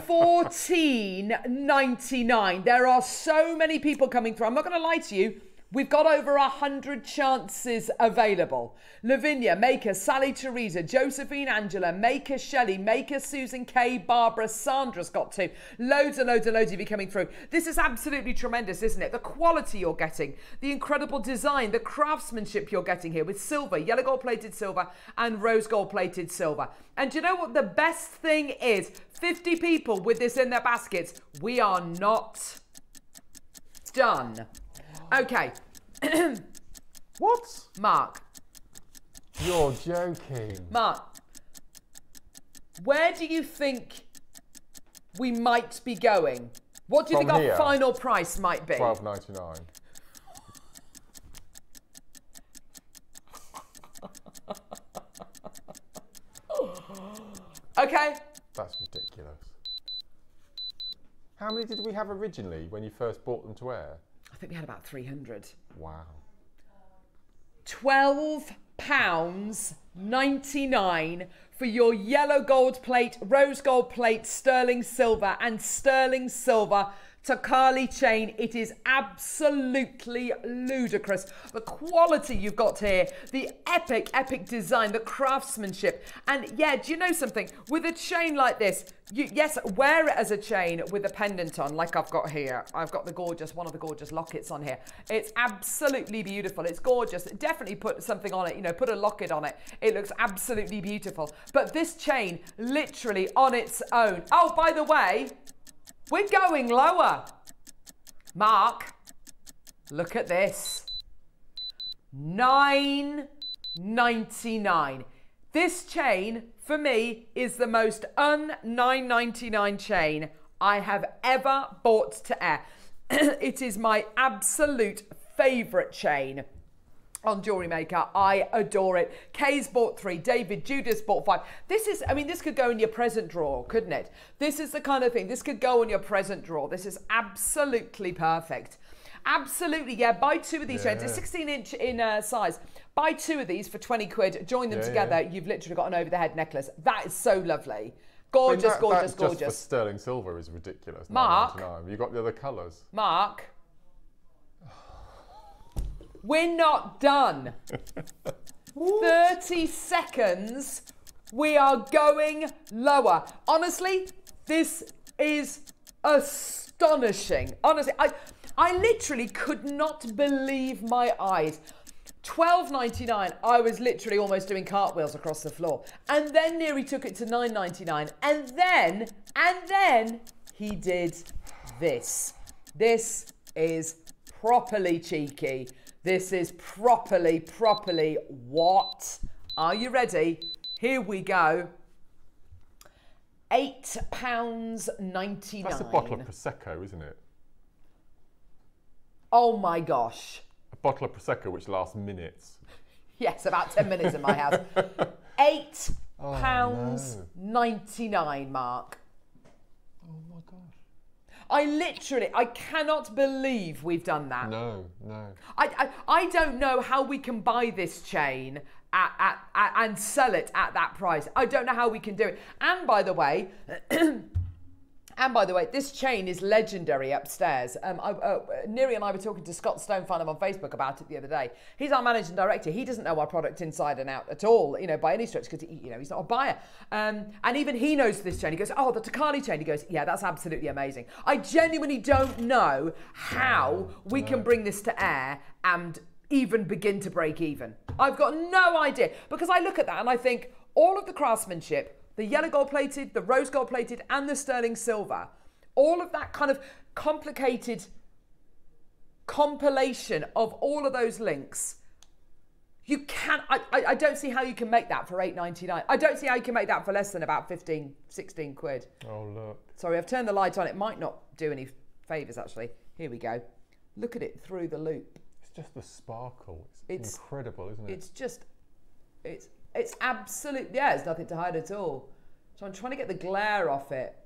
Fourteen ninety nine. There are so many people coming through. I'm not going to lie to you. We've got over a hundred chances available. Lavinia, Maker, Sally Teresa, Josephine Angela, Maker Shelley, Maker Susan K, Barbara, Sandra's got two. Loads and loads and loads of you coming through. This is absolutely tremendous, isn't it? The quality you're getting, the incredible design, the craftsmanship you're getting here with silver, yellow gold plated silver, and rose gold plated silver. And you know what the best thing is? 50 people with this in their baskets. We are not done. Okay, what? Mark. You're joking. Mark, where do you think we might be going? What do you From think here? our final price might be? Twelve ninety nine. Okay. That's ridiculous. How many did we have originally when you first bought them to wear? Think we had about 300. Wow. 12 pounds 99 for your yellow gold plate, rose gold plate, sterling silver and sterling silver Takali chain. It is absolutely ludicrous. The quality you've got here, the epic, epic design, the craftsmanship. And yeah, do you know something? With a chain like this, you, yes, wear it as a chain with a pendant on, like I've got here. I've got the gorgeous, one of the gorgeous lockets on here. It's absolutely beautiful. It's gorgeous. Definitely put something on it, you know, put a locket on it. It looks absolutely beautiful. But this chain, literally on its own. Oh, by the way, we're going lower. Mark, look at this. 9.99. This chain for me is the most un 9.99 chain I have ever bought to air. it is my absolute favorite chain on Jewelry Maker. I adore it. Kay's bought three. David, Judas bought five. This is, I mean, this could go in your present drawer, couldn't it? This is the kind of thing. This could go in your present drawer. This is absolutely perfect. Absolutely, yeah. Buy two of these chains. It's 16 inch in uh, size. Buy two of these for 20 quid. Join them Yeah, together. yeah. You've literally got an over the head necklace. That is so lovely. Gorgeous, I mean, that- gorgeous, that Just for gorgeous. sterling silver is ridiculous. Mark? $9.99. You got the other colours. Mark, we're not done. 30 seconds. We are going lower. Honestly, this is astonishing. Honestly, I, I literally could not believe my eyes. 12.99 I was literally almost doing cartwheels across the floor. And then Neary took it to 9.99 and then and then he did this. This is properly cheeky. This is properly properly what? Are you ready? Here we go. 8 pounds 99. That's a bottle of prosecco, isn't it? Oh my gosh. A bottle of prosecco which lasts minutes. Yes, about 10 minutes in my house. Eight Oh, pounds no. 99, Mark. I literally, I cannot believe we've done that. No, no. I, I, I don't know how we can buy this chain at, at, at, and sell it at that price. I don't know how we can do it. And by the way, and by the way, this chain is legendary upstairs. Um, I, uh, Neri and I were talking to Scott Stonefarnham on Facebook about it the other day. He's our managing director. He doesn't know our product inside and out at all, you know, by any stretch, because you know he's not a buyer. Um, and even he knows this chain. He goes, "Oh, the Takali chain." He goes, "Yeah, that's absolutely amazing." I genuinely don't know how we can bring this to air and even begin to break even. I've got no idea because I look at that and I think all of the craftsmanship, the yellow gold plated, the rose gold plated, and the sterling silver, all of that kind of complicated compilation of all of those links. You can I, I, I don't see how you can make that for 8.99. I don't see how you can make that for less than about 15, 16 quid. Oh look. Sorry, I've turned the light on. It might not do any favours actually. Here we go. Look at it through the loupe. It's just the sparkle. It's, It's- incredible, isn't it? It's just, it's it's absolute. Yeah, there's nothing to hide at all. So I'm trying to get the glare off it.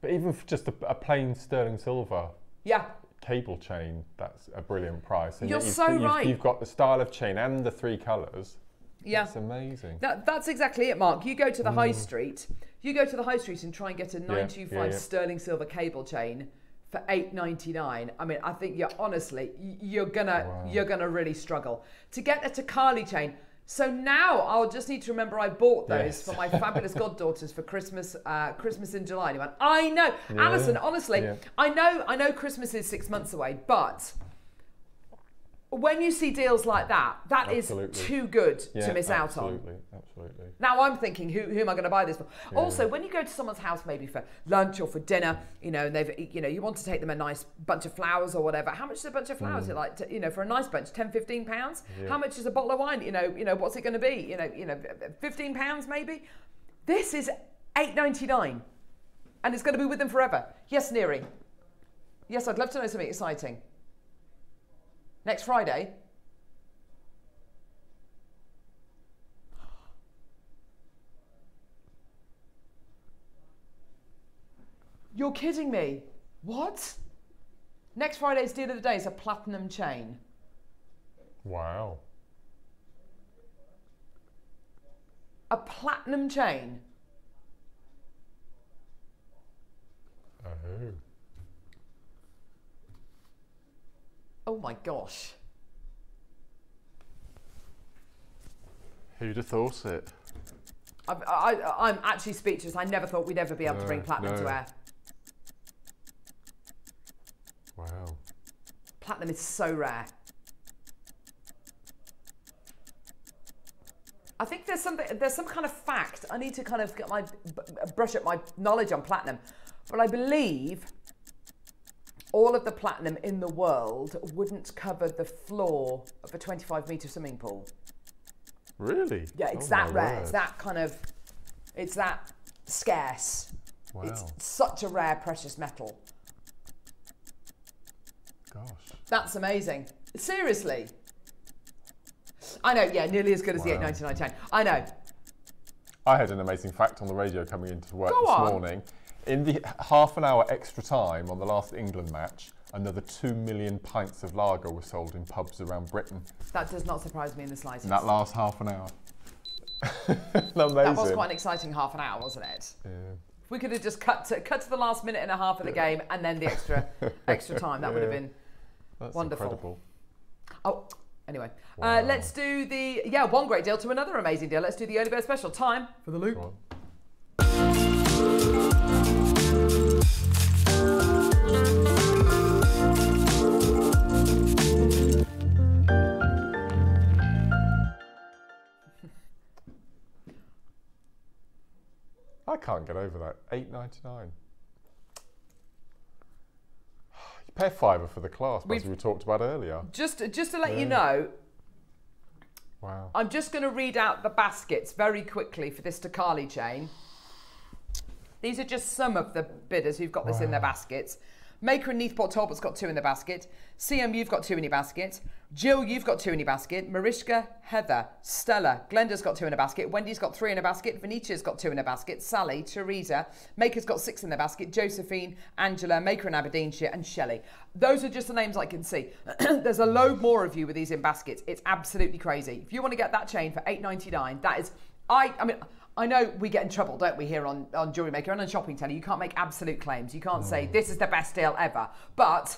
But even for just a, a plain sterling silver Yeah, cable chain, that's a brilliant price. And You're you've, so you've, right. You've got the style of chain and the three colours. yeah. It's amazing. That, that's exactly it, Mark. You go to the high mm. street. You go to the high street and try and get a yeah, 925 yeah. sterling silver cable chain for 8.99. I mean, I think you're honestly you're gonna Wow. you're gonna really struggle to get a Takali chain. So now I'll just need to remember I bought those Yes. for my fabulous goddaughters for Christmas uh, Christmas in July. And he went, I know, Yeah, Alison. Honestly, yeah. I know I know Christmas is six months away, but when you see deals like that, that is Absolutely. too good yeah, to miss out on. absolutely, Absolutely. Now I'm thinking, who, who am I going to buy this for? Also, when you go to someone's house, maybe for lunch or for dinner, you know, and they've, you know, you want to take them a nice bunch of flowers or whatever. How much is a bunch of flowers? Mm. Is it like, to, you know, for a nice bunch, 10, 15 pounds? Yeah. How much is a bottle of wine? You know, you know, what's it going to be? You know, you know, 15 pounds maybe. This is 8.99, and it's going to be with them forever. Yes, Neri. Yes, I'd love to know something exciting. Next Friday. You're kidding me. What? Next Friday's deal of the day is a platinum chain. Wow. A platinum chain. Oh. Oh my gosh. Who'd have thought it? I, I, I'm actually speechless. I never thought we'd ever be able to bring platinum to air. Wow. Platinum is so rare. I think there's something, there's some kind of fact. I need to kind of get my brush up my knowledge on platinum, but I believe all of the platinum in the world wouldn't cover the floor of a 25 meter swimming pool. Really? Yeah, it's Oh, that rare. word. It's that kind of, it's that scarce. Wow. It's such a rare precious metal. Gosh. That's amazing. Seriously. I know, yeah, nearly as good as the Wow. 899 chain. I know. I had an amazing fact on the radio coming into work Go this on. morning. In the half an hour extra time on the last England match, another two million pints of lager were sold in pubs around Britain That does not surprise me in the slightest. in that last half an hour. Amazing. That was quite an exciting half an hour, wasn't it? Yeah. If we could have just cut to, cut to the last minute and a half of the game and then the extra extra time, that would have Yeah. been That's Wonderful. incredible. Oh, anyway. Wow. Uh, let's do the, yeah, one great deal to another amazing deal. Let's do the early bird special. Time for the loupe. I can't get over that. Eight ninety nine. You pay a fiver for the class, as We've- we talked about earlier. Just, just to let you know, Wow. I'm just going to read out the baskets very quickly for this Takali chain. These are just some of the bidders who've got this in their baskets. Maker and Neath Port Talbot's got two in the basket. CM, you've got two in your basket. Jill, you've got two in your basket. Marishka, Heather, Stella, Glenda's got two in a basket. Wendy's got three in a basket. Venetia's got two in a basket. Sally, Teresa, Maker's got six in their basket. Josephine, Angela, Maker in Aberdeenshire, and Shelley. Those are just the names I can see. There's a load more of you with these in baskets. It's absolutely crazy. If you want to get that chain for $8.99, that is, I, I mean, I know we get in trouble, don't we, here on, on Jewelry Maker and on Shopping Telly. You can't make absolute claims. You can't say this is the best deal ever. But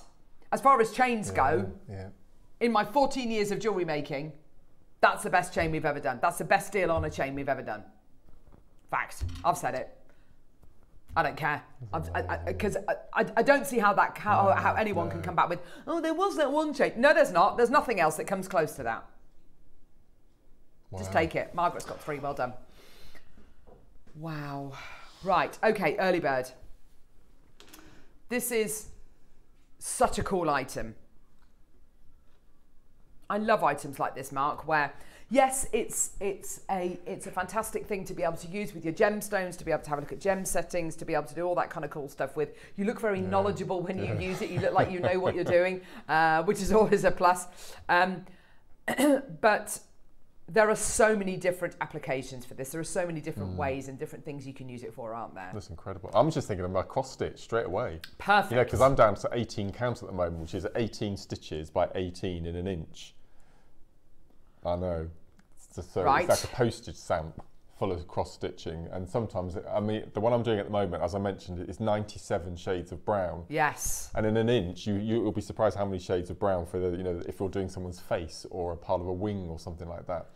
as far as chains go, Yeah. In my 14 years of jewelry making, that's the best chain we've ever done. That's the best deal on a chain we've ever done. Fact. I've said it. I don't care. Because I, I, I don't see how that how, how anyone can come back with, oh, there was that one chain. No, there's not. There's nothing else that comes close to that. Just take it. Margaret's got three. Well done. Wow. Right. Okay. Early bird. This is such a cool item. I love items like this, Mark, where yes, it's it's a it's a fantastic thing to be able to use with your gemstones, to be able to have a look at gem settings, to be able to do all that kind of cool stuff with. You look very knowledgeable when you use it. You look like you know what you're doing, uh, which is always a plus. Um, but there are so many different applications for this. There are so many different ways and different things you can use it for, aren't there? That's incredible. I'm just thinking of my cross stitch straight away. Perfect. Know, because I'm down to 18 count at the moment, which is 18 stitches by 18 in an inch. I know. It's, just so, Right. it's like a postage stamp full of cross stitching. And sometimes, I mean, the one I'm doing at the moment, as I mentioned, is 97 shades of brown. yes. And in an inch, you you'll be surprised how many shades of brown for the you know if you're doing someone's face or a part of a wing or something like that.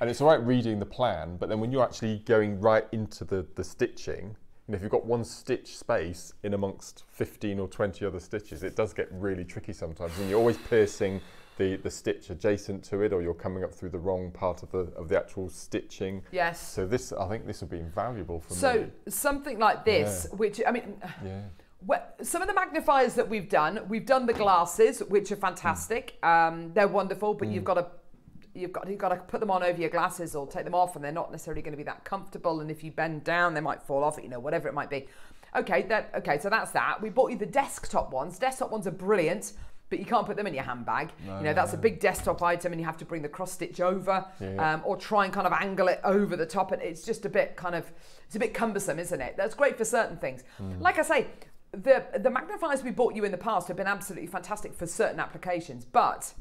And it's all right reading the plan, but then when you're actually going right into the the stitching, you know, if you've got one stitch space in amongst 15 or 20 other stitches, it does get really tricky sometimes, and you're always piercing. The, the stitch adjacent to it, or you're coming up through the wrong part of the of the actual stitching. Yes. So this, I think, this would be invaluable for So me. So something like this, which I mean, Yeah. well, some of the magnifiers that we've done, we've done the glasses, which are fantastic. Um, they're wonderful, but you've got to you've got you've got to put them on over your glasses or take them off, and they're not necessarily going to be that comfortable. And if you bend down, they might fall off. You know, whatever it might be. Okay, that okay. So that's that. We bought you the desktop ones. Desktop ones are brilliant. But you can't put them in your handbag. you know, that's a big desktop item, and you have to bring the cross stitch over, Yeah. um, or try and kind of angle it over the top. And it's just a bit kind of, it's a bit cumbersome, isn't it? That's great for certain things. Like I say, the the magnifiers we bought you in the past have been absolutely fantastic for certain applications, but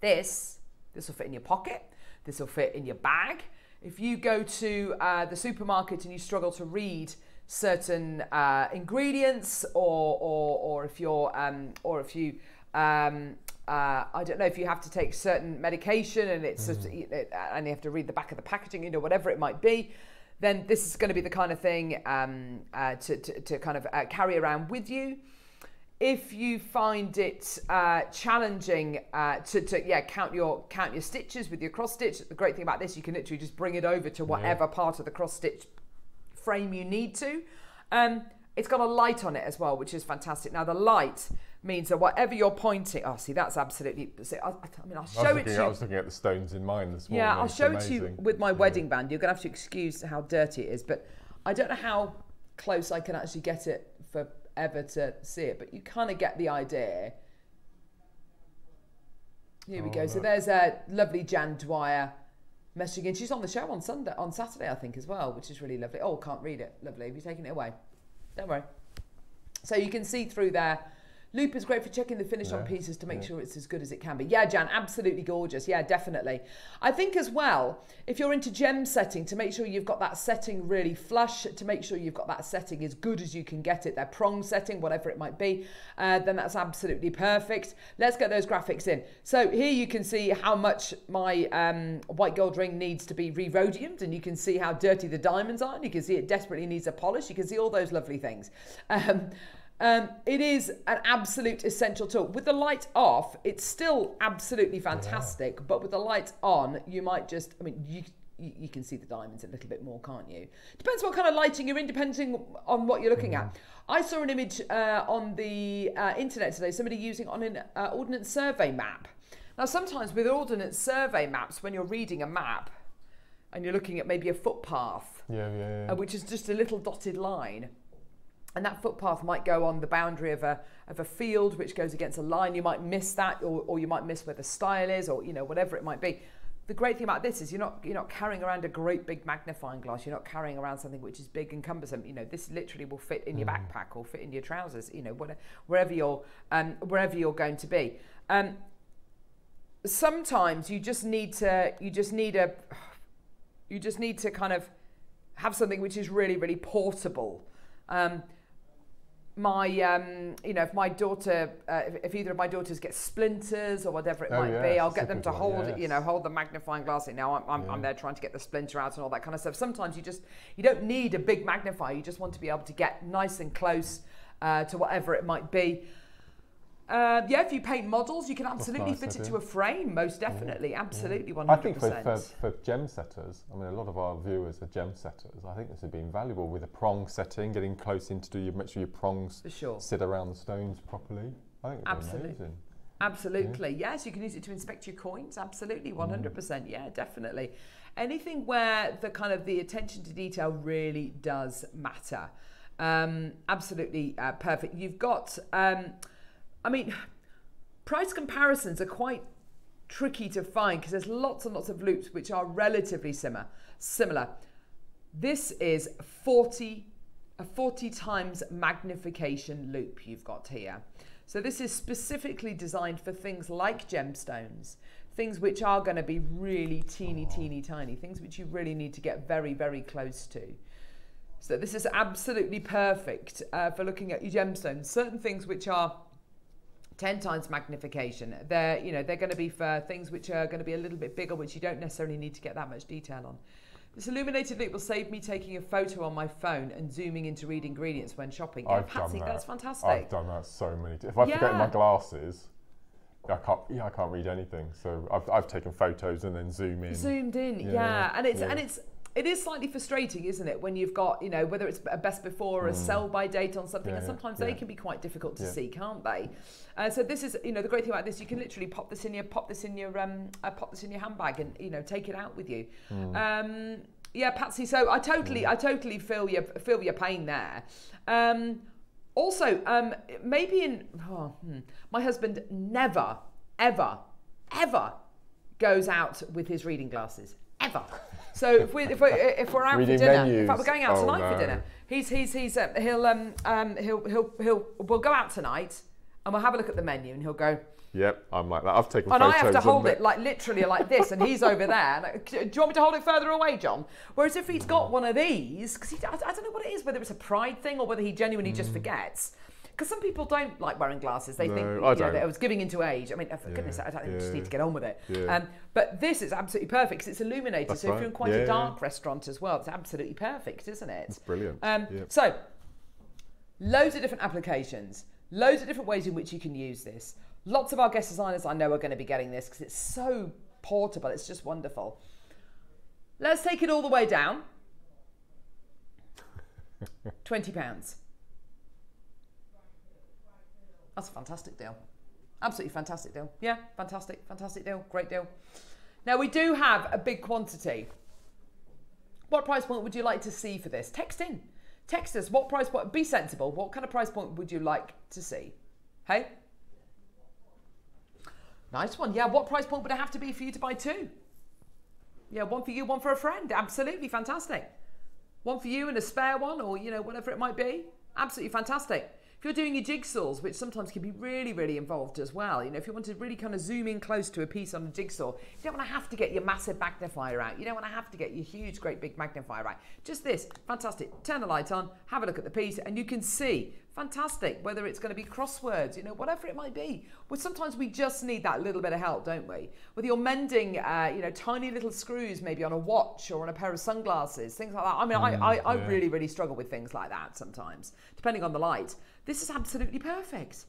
this this will fit in your pocket. This will fit in your bag. If you go to uh, the supermarket and you struggle to read certain uh, ingredients, or, or or if you're um, or if you um, uh, I don't know if you have to take certain medication and it's and you have to read the back of the packaging, you know, whatever it might be, then this is going to be the kind of thing um, uh, to, to, to kind of uh, carry around with you. If you find it uh, challenging uh, to, to yeah count your count your stitches with your cross stitch, the great thing about this you can literally just bring it over to whatever part of the cross stitch frame you need to. Um, it's got a light on it as well, which is fantastic. Now the light means that whatever you're pointing, oh, see that's absolutely. See, I, I mean, I'll I show it to at- I was looking at the stones in mine this morning. Yeah, I'll show it to you with my wedding band. You're going to have to excuse how dirty it is, but I don't know how close I can actually get it for ever to see it, but you kind of get the idea. Here we Oh, go. So there's a lovely Jan Dwyer messaging in. She's on the show on Sunday, on Saturday, I think, as well, which is really lovely. Oh, can't read it. Lovely. Have you taken it away? Don't worry. So you can see through there. Loupe is great for checking the finish on pieces to make yeah. sure it's as good as it can be. Yeah, Jan, absolutely gorgeous. Yeah, definitely. I think as well, if you're into gem setting, to make sure you've got that setting really flush, to make sure you've got that setting as good as you can get it, their prong setting, whatever it might be, uh, then that's absolutely perfect. Let's get those graphics in. So here you can see how much my um, white gold ring needs to be re-rhodiumed, and you can see how dirty the diamonds are, and you can see it desperately needs a polish. You can see all those lovely things. Um, um, it is an absolute essential tool. With the light off, it's still absolutely fantastic, but with the light on, you might just, I mean, you, you, can see the diamonds a little bit more, can't you? Depends what kind of lighting you're in, depending on what you're looking at. I saw an image uh, on the uh, internet today, somebody using on an uh, ordnance survey map. Now, sometimes with ordnance survey maps, when you're reading a map and you're looking at maybe a footpath, Yeah, yeah, yeah. uh, which is just a little dotted line. And that footpath might go on the boundary of a, of a field which goes against a line. You might miss that, or, or you might miss where the style is, or you know whatever it might be. The great thing about this is you're not you're not carrying around a great big magnifying glass. You're not carrying around something which is big and cumbersome. You know this literally will fit in your backpack or fit in your trousers. You know whatever, wherever you're um, wherever you're going to be. Um, sometimes you just need to you just need a you just need to kind of have something which is really really portable um, my um, you know if my daughter uh, if, if either of my daughters get splinters or whatever it Oh, might yes, be i'll get them to one, hold it you know hold the magnifying glass. In now I'm, I'm, I'm there trying to get the splinter out and all that kind of stuff. Sometimes you just you don't need a big magnifier. You just want to be able to get nice and close uh, to whatever it might be Uh, yeah, if you paint models, you can absolutely nice fit it to a frame. Most definitely, absolutely, one I think for, for, for gem setters, I mean, a lot of our viewers are gem setters. I think this would be invaluable with a prong setting, getting close in to do your, make sure your prongs sure. sit around the stones properly. I think Absolutely. amazing. Absolutely. Yes, you can use it to inspect your coins. Absolutely. Mm. 100%. Yeah, definitely. Anything where the kind of the attention to detail really does matter. Um, absolutely uh, perfect. You've got, um, I mean, price comparisons are quite tricky to find because there's lots and lots of loupes which are relatively similar. Similar. This is 40 a 40 times magnification loupe you've got here. So this is specifically designed for things like gemstones, things which are going to be really teeny, teeny, tiny, things which you really need to get very, very close to. So this is absolutely perfect uh, for looking at your gemstones. Certain things which are 10 times magnification, they're, you know, they're going to be for things which are going to be a little bit bigger, which you don't necessarily need to get that much detail on. This illuminated loupe will save me taking a photo on my phone and zooming in to read ingredients when shopping. I've Patsy, done that. that's fantastic. I've done that so many times. If I forget my glasses, I can't. Yeah, I can't read anything. So I've, I've taken photos and then zoom in. Zoomed in, yeah, Yeah, and it's yeah. and it's it is slightly frustrating, isn't it, when you've got you know whether it's a best before or a sell by date on something, Mm. Yeah, and yeah, sometimes they can be quite difficult to Yeah. see, can't they? Uh, so this is you know the great thing about this, you can literally pop this in your pop this in your um uh, pop this in your handbag and you know take it out with you. Mm. Um, yeah, Patsy. So I totally I totally feel your feel your pain there. Um, also, um, maybe in oh, hmm, my husband never, ever, ever goes out with his reading glasses. Ever. So if we if we if we're out Reading for dinner, in fact we're going out Oh, tonight for dinner. He's he's he's uh, he'll um um he'll he'll he'll we'll go out tonight and we'll have a look at the menu and he'll go Yep, I'm like that. I've taken and I have to hold it like literally like this, and he's over there. Like, Do you want me to hold it further away, John? Whereas if he's got one of these, because I, I don't know what it is, whether it's a pride thing or whether he genuinely just forgets. Because some people don't like wearing glasses. They think Mm. No, you know, don't. that it was giving into age. I mean, for Yeah, goodness, I, don't, I just need to get on with it. Yeah. Um, but this is absolutely perfect because it's illuminated. That's so if you're in quite Yeah, a yeah. dark restaurant as well, it's absolutely perfect, isn't it? It's brilliant. Um. So, loads of different applications, loads of different ways in which you can use this. Lots of our guest designers I know are going to be getting this because it's so portable, it's just wonderful. Let's take it all the way down. £20. That's a fantastic deal. Absolutely fantastic deal. Yeah, fantastic, fantastic deal. Great deal. Now, we do have a big quantity. What price point would you like to see for this? Text in. Text us. What price point? Be sensible. What kind of price point would you like to see? Hey? Nice one. Yeah, what price point would it have to be for you to buy two? Yeah, one for you, one for a friend. Absolutely fantastic. One for you and a spare one, or you know, whatever it might be. Absolutely fantastic. If you're doing your jigsaws, which sometimes can be really, really involved as well, you know, if you want to really kind of zoom in close to a piece on a jigsaw, you don't want to have to get your massive magnifier out. You don't want to have to get your huge, great big magnifier out. Just this, fantastic. Turn the light on, have a look at the piece, and you can see, fantastic, whether it's going to be crosswords, you know, whatever it might be. Well, sometimes we just need that little bit of help, don't we? Whether you're mending, uh, you know, tiny little screws maybe on a watch or on a pair of sunglasses, things like that. I mean, I, I, I yeah. really, really struggle with things like that sometimes, depending on the light. This is absolutely perfect.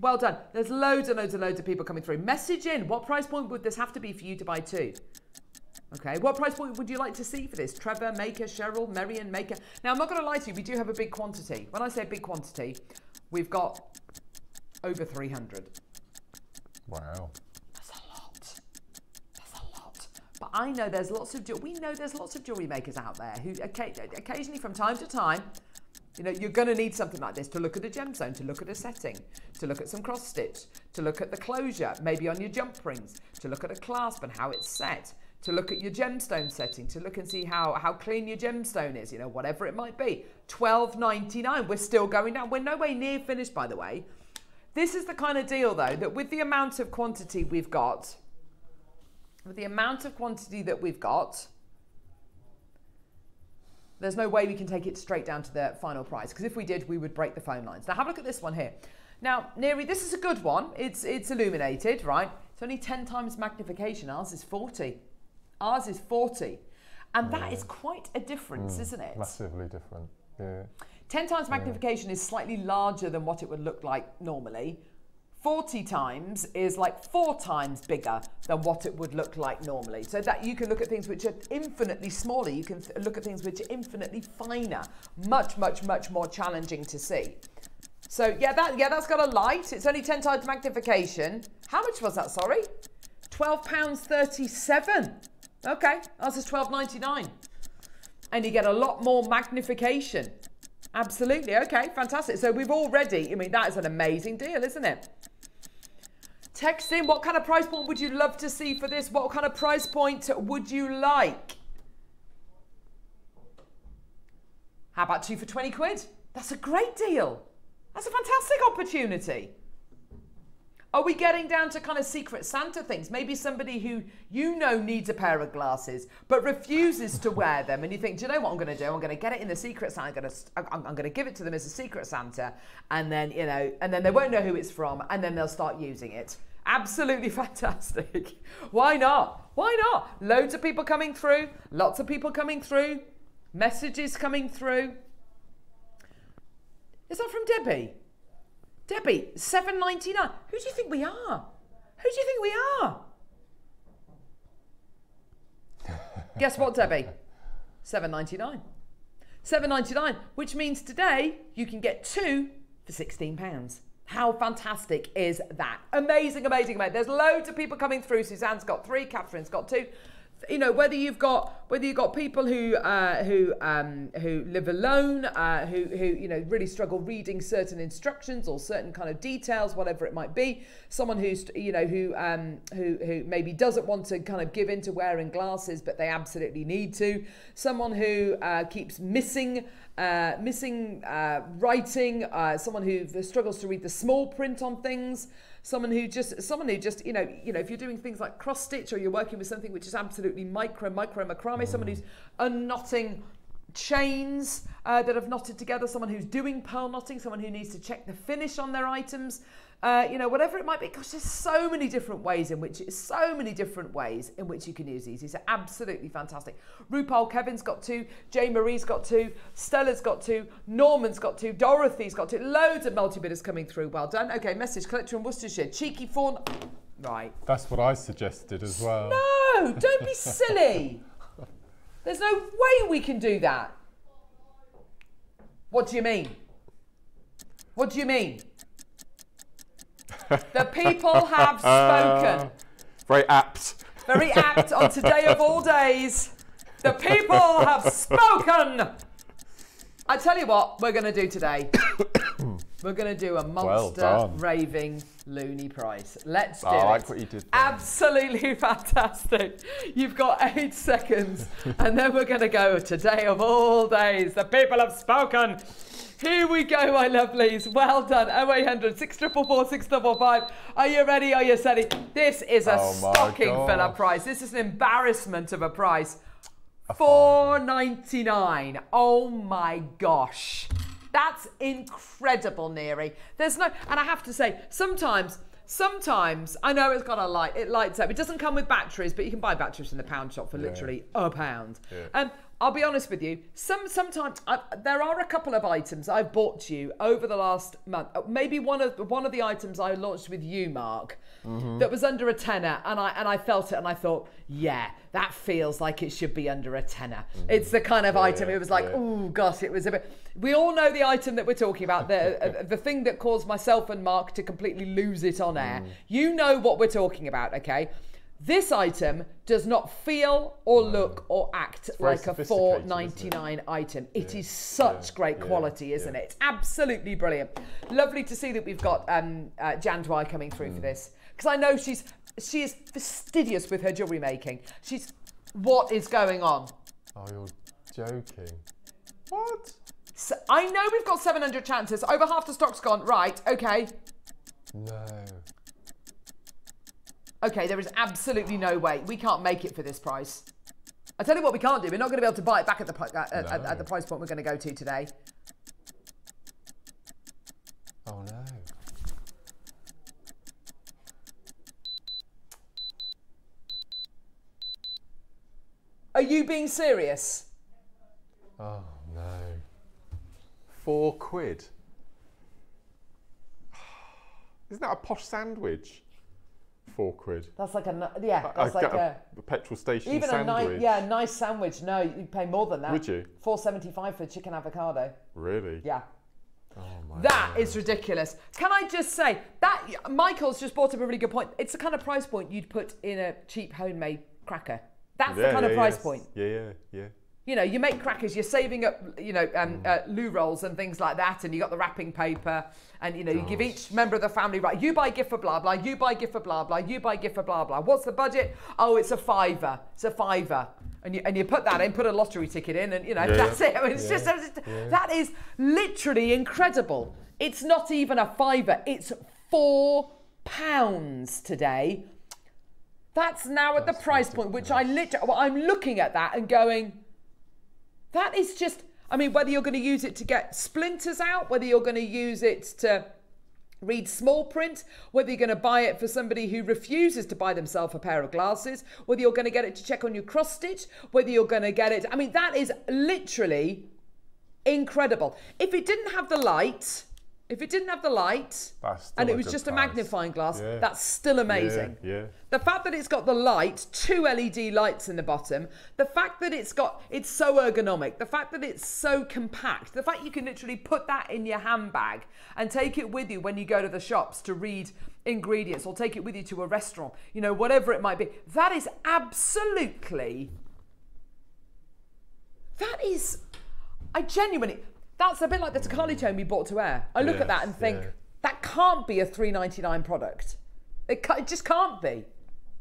Well done. There's loads and loads and loads of people coming through. Message in. What price point would this have to be for you to buy two? Okay, what price point would you like to see for this? Trevor, Maker, Cheryl, Marion, Maker. Now, I'm not going to lie to you, we do have a big quantity. When I say big quantity, we've got over 300. Wow. That's a lot. That's a lot. But I know there's lots of we know there's lots of jewelry makers out there who occa- occasionally, from time to time, you know, you're going to need something like this to look at a gemstone, to look at a setting, to look at some cross stitch, to look at the closure, maybe on your jump rings, to look at a clasp and how it's set, to look at your gemstone setting, to look and see how, how clean your gemstone is, you know, whatever it might be. Twelve. We're still going down. We're nowhere near finished, by the way. This is the kind of deal, though, that with the amount of quantity we've got, with the amount of quantity that we've got, there's no way we can take it straight down to the final price because if we did, we would break the phone lines. Now have a look at this one here. Now, Neri, this is a good one. It's it's illuminated, right? It's only 10 times magnification. Ours is 40. Ours is 40. And that is mm. quite a difference, mm. isn't it? Massively different. Yeah. 10 times magnification is slightly larger than what it would look like normally. 40 times is like four times bigger than what it would look like normally. So that you can look at things which are infinitely smaller, you can look at things which are infinitely finer, much, much, much more challenging to see. So yeah, that yeah, that's got a light. It's only 10 times magnification. How much was that, sorry? £12.37. Okay, ours is £12.99. And you get a lot more magnification. Absolutely. Okay, fantastic. So we've already, I mean, that is an amazing deal, isn't it? Text in, what kind of price point would you love to see for this? What kind of price point would you like? How about two for 20 quid? That's a great deal. That's a fantastic opportunity. Are we getting down to kind of secret Santa things? Maybe somebody who you know needs a pair of glasses but refuses to wear them, and you think, do you know what I'm going to do? I'm going to get it in the secret Santa. I'm going to, I'm, going to give it to them as a secret Santa, and then you know, and then they won't know who it's from, and then they'll start using it. Absolutely fantastic. Why not? Why not? Loads of people coming through, lots of people coming through, messages coming through. Is that from Debbie? Debbie, seven ninety nine. Who do you think we are? Who do you think we are? Guess what, Debbie? Seven ninety nine. Seven ninety nine, which means today you can get two for sixteen pounds. How fantastic is that? Amazing, amazing, amazing. There's loads of people coming through. Suzanne's got three, Catherine's got two you know whether you've got whether you've got people who uh, who um, who live alone uh, who who you know really struggle reading certain instructions or certain kind of details whatever it might be. Someone who's you know who um, who who maybe doesn't want to kind of give in to wearing glasses but they absolutely need to. Someone who uh, keeps missing uh, missing uh, writing uh, someone who struggles to read the small print on things someone who just someone who just you know you know if you're doing things like cross stitch or you're working with something which is absolutely micro micro macrame mm. someone who's unknotting chains uh, that have knotted together someone who's doing pearl knotting someone who needs to check the finish on their items uh, you know, whatever it might be. Gosh, there's so many different ways in which, so many different ways in which you can use these. These are absolutely fantastic. RuPaul Kevin's got two, J Marie's got two, Stella's got two, Norman's got two, Dorothy's got two. Loads of multi-bidders coming through. Well done. Okay, message collector in Worcestershire. Cheeky fawn. Right. That's what I suggested as well. No, don't be silly. There's no way we can do that. What do you mean? What do you mean? The people have spoken. Very apt. Very apt on today of all days. The people have spoken. I tell you what, we're going to do today. we're going to do a monster well raving loony prize. Let's do I it. I like what you did. There. Absolutely fantastic. You've got eight seconds, and then we're going to go today of all days. The people have spoken. Here we go, my lovelies. Well done. 0800 644 655. Are you ready? Are you set? This is a oh stocking filler price. This is an embarrassment of a price. Four ninety nine. Oh my gosh. That's incredible, Neary. There's no, and I have to say, sometimes Sometimes I know it's got a light. It lights up. It doesn't come with batteries, but you can buy batteries in the pound shop for yeah. literally a pound. Yeah. Um, I'll be honest with you. Some sometimes I, there are a couple of items I've bought to you over the last month. Uh, maybe one of one of the items I launched with you, Mark, mm-hmm. that was under a tenner, and I and I felt it, and I thought, yeah, that feels like it should be under a tenner. Mm-hmm. It's the kind of yeah, item. It was like, yeah. oh gosh, it was a bit. We all know the item that we're talking about. The uh, the thing that caused myself and Mark to completely lose it on air. Mm. You know what we're talking about, okay? This item does not feel or look or act like a 4.99 item. It yeah. is such yeah. great quality, yeah. isn't it? It's absolutely brilliant. Lovely to see that we've got um, uh, Jan Dwyer coming through mm. for this because I know she's she is fastidious with her jewellery making. She's what is going on? Oh, you're joking. What? So, I know we've got 700 chances. Over half the stock's gone. Right, okay. No. Okay, there is absolutely no way. We can't make it for this price. I tell you what we can't do. We're not going to be able to buy it back at the, at, no. at, at the price point we're going to go to today. Oh, no. Are you being serious? Oh, no. Four quid. Isn't that a posh sandwich? Four quid. That's like a yeah. I That's like a a petrol station even a sandwich. nice yeah nice sandwich. No, you'd pay more than that. Would you? Four seventy five for chicken avocado. Really? Yeah. Oh my That word. is ridiculous. Can I just say that Michael's just brought up a really good point. It's the kind of price point you'd put in a cheap homemade cracker. That's the Yeah, kind of price yes. point. Yeah, yeah, yeah. You know, you make crackers, you're saving up, you know, um, Mm. uh, loo rolls and things like that, and you got the wrapping paper, and you know, you give each member of the family, right? You buy gift for blah blah, you buy gift for blah blah, you buy gift for blah blah. What's the budget? Oh, it's a fiver. It's a fiver. And you, and you put that in, put a lottery ticket in, and you know Yeah. that's it. I mean, it's Yeah. just that is literally incredible. It's not even a fiver. It's four pounds today. That's now at the price point, which I literally, well, I'm looking at that and going, that is just, I mean, whether you're going to use it to get splinters out, whether you're going to use it to read small print, whether you're going to buy it for somebody who refuses to buy themselves a pair of glasses, whether you're going to get it to check on your cross stitch, whether you're going to get it. I mean, that is literally incredible. If it didn't have the light, if it didn't have the light, and it was just a magnifying glass, Yeah. that's still amazing. Yeah, yeah. The fact that it's got the light, two LED lights in the bottom, the fact that it's got it's so ergonomic, the fact that it's so compact, the fact you can literally put that in your handbag and take it with you when you go to the shops to read ingredients or take it with you to a restaurant, you know, whatever it might be. That is absolutely that is I genuinely that's a bit like the Takali tone we bought to air. I look at that and think yeah. that can't be a 3.99 product. It, it just can't be.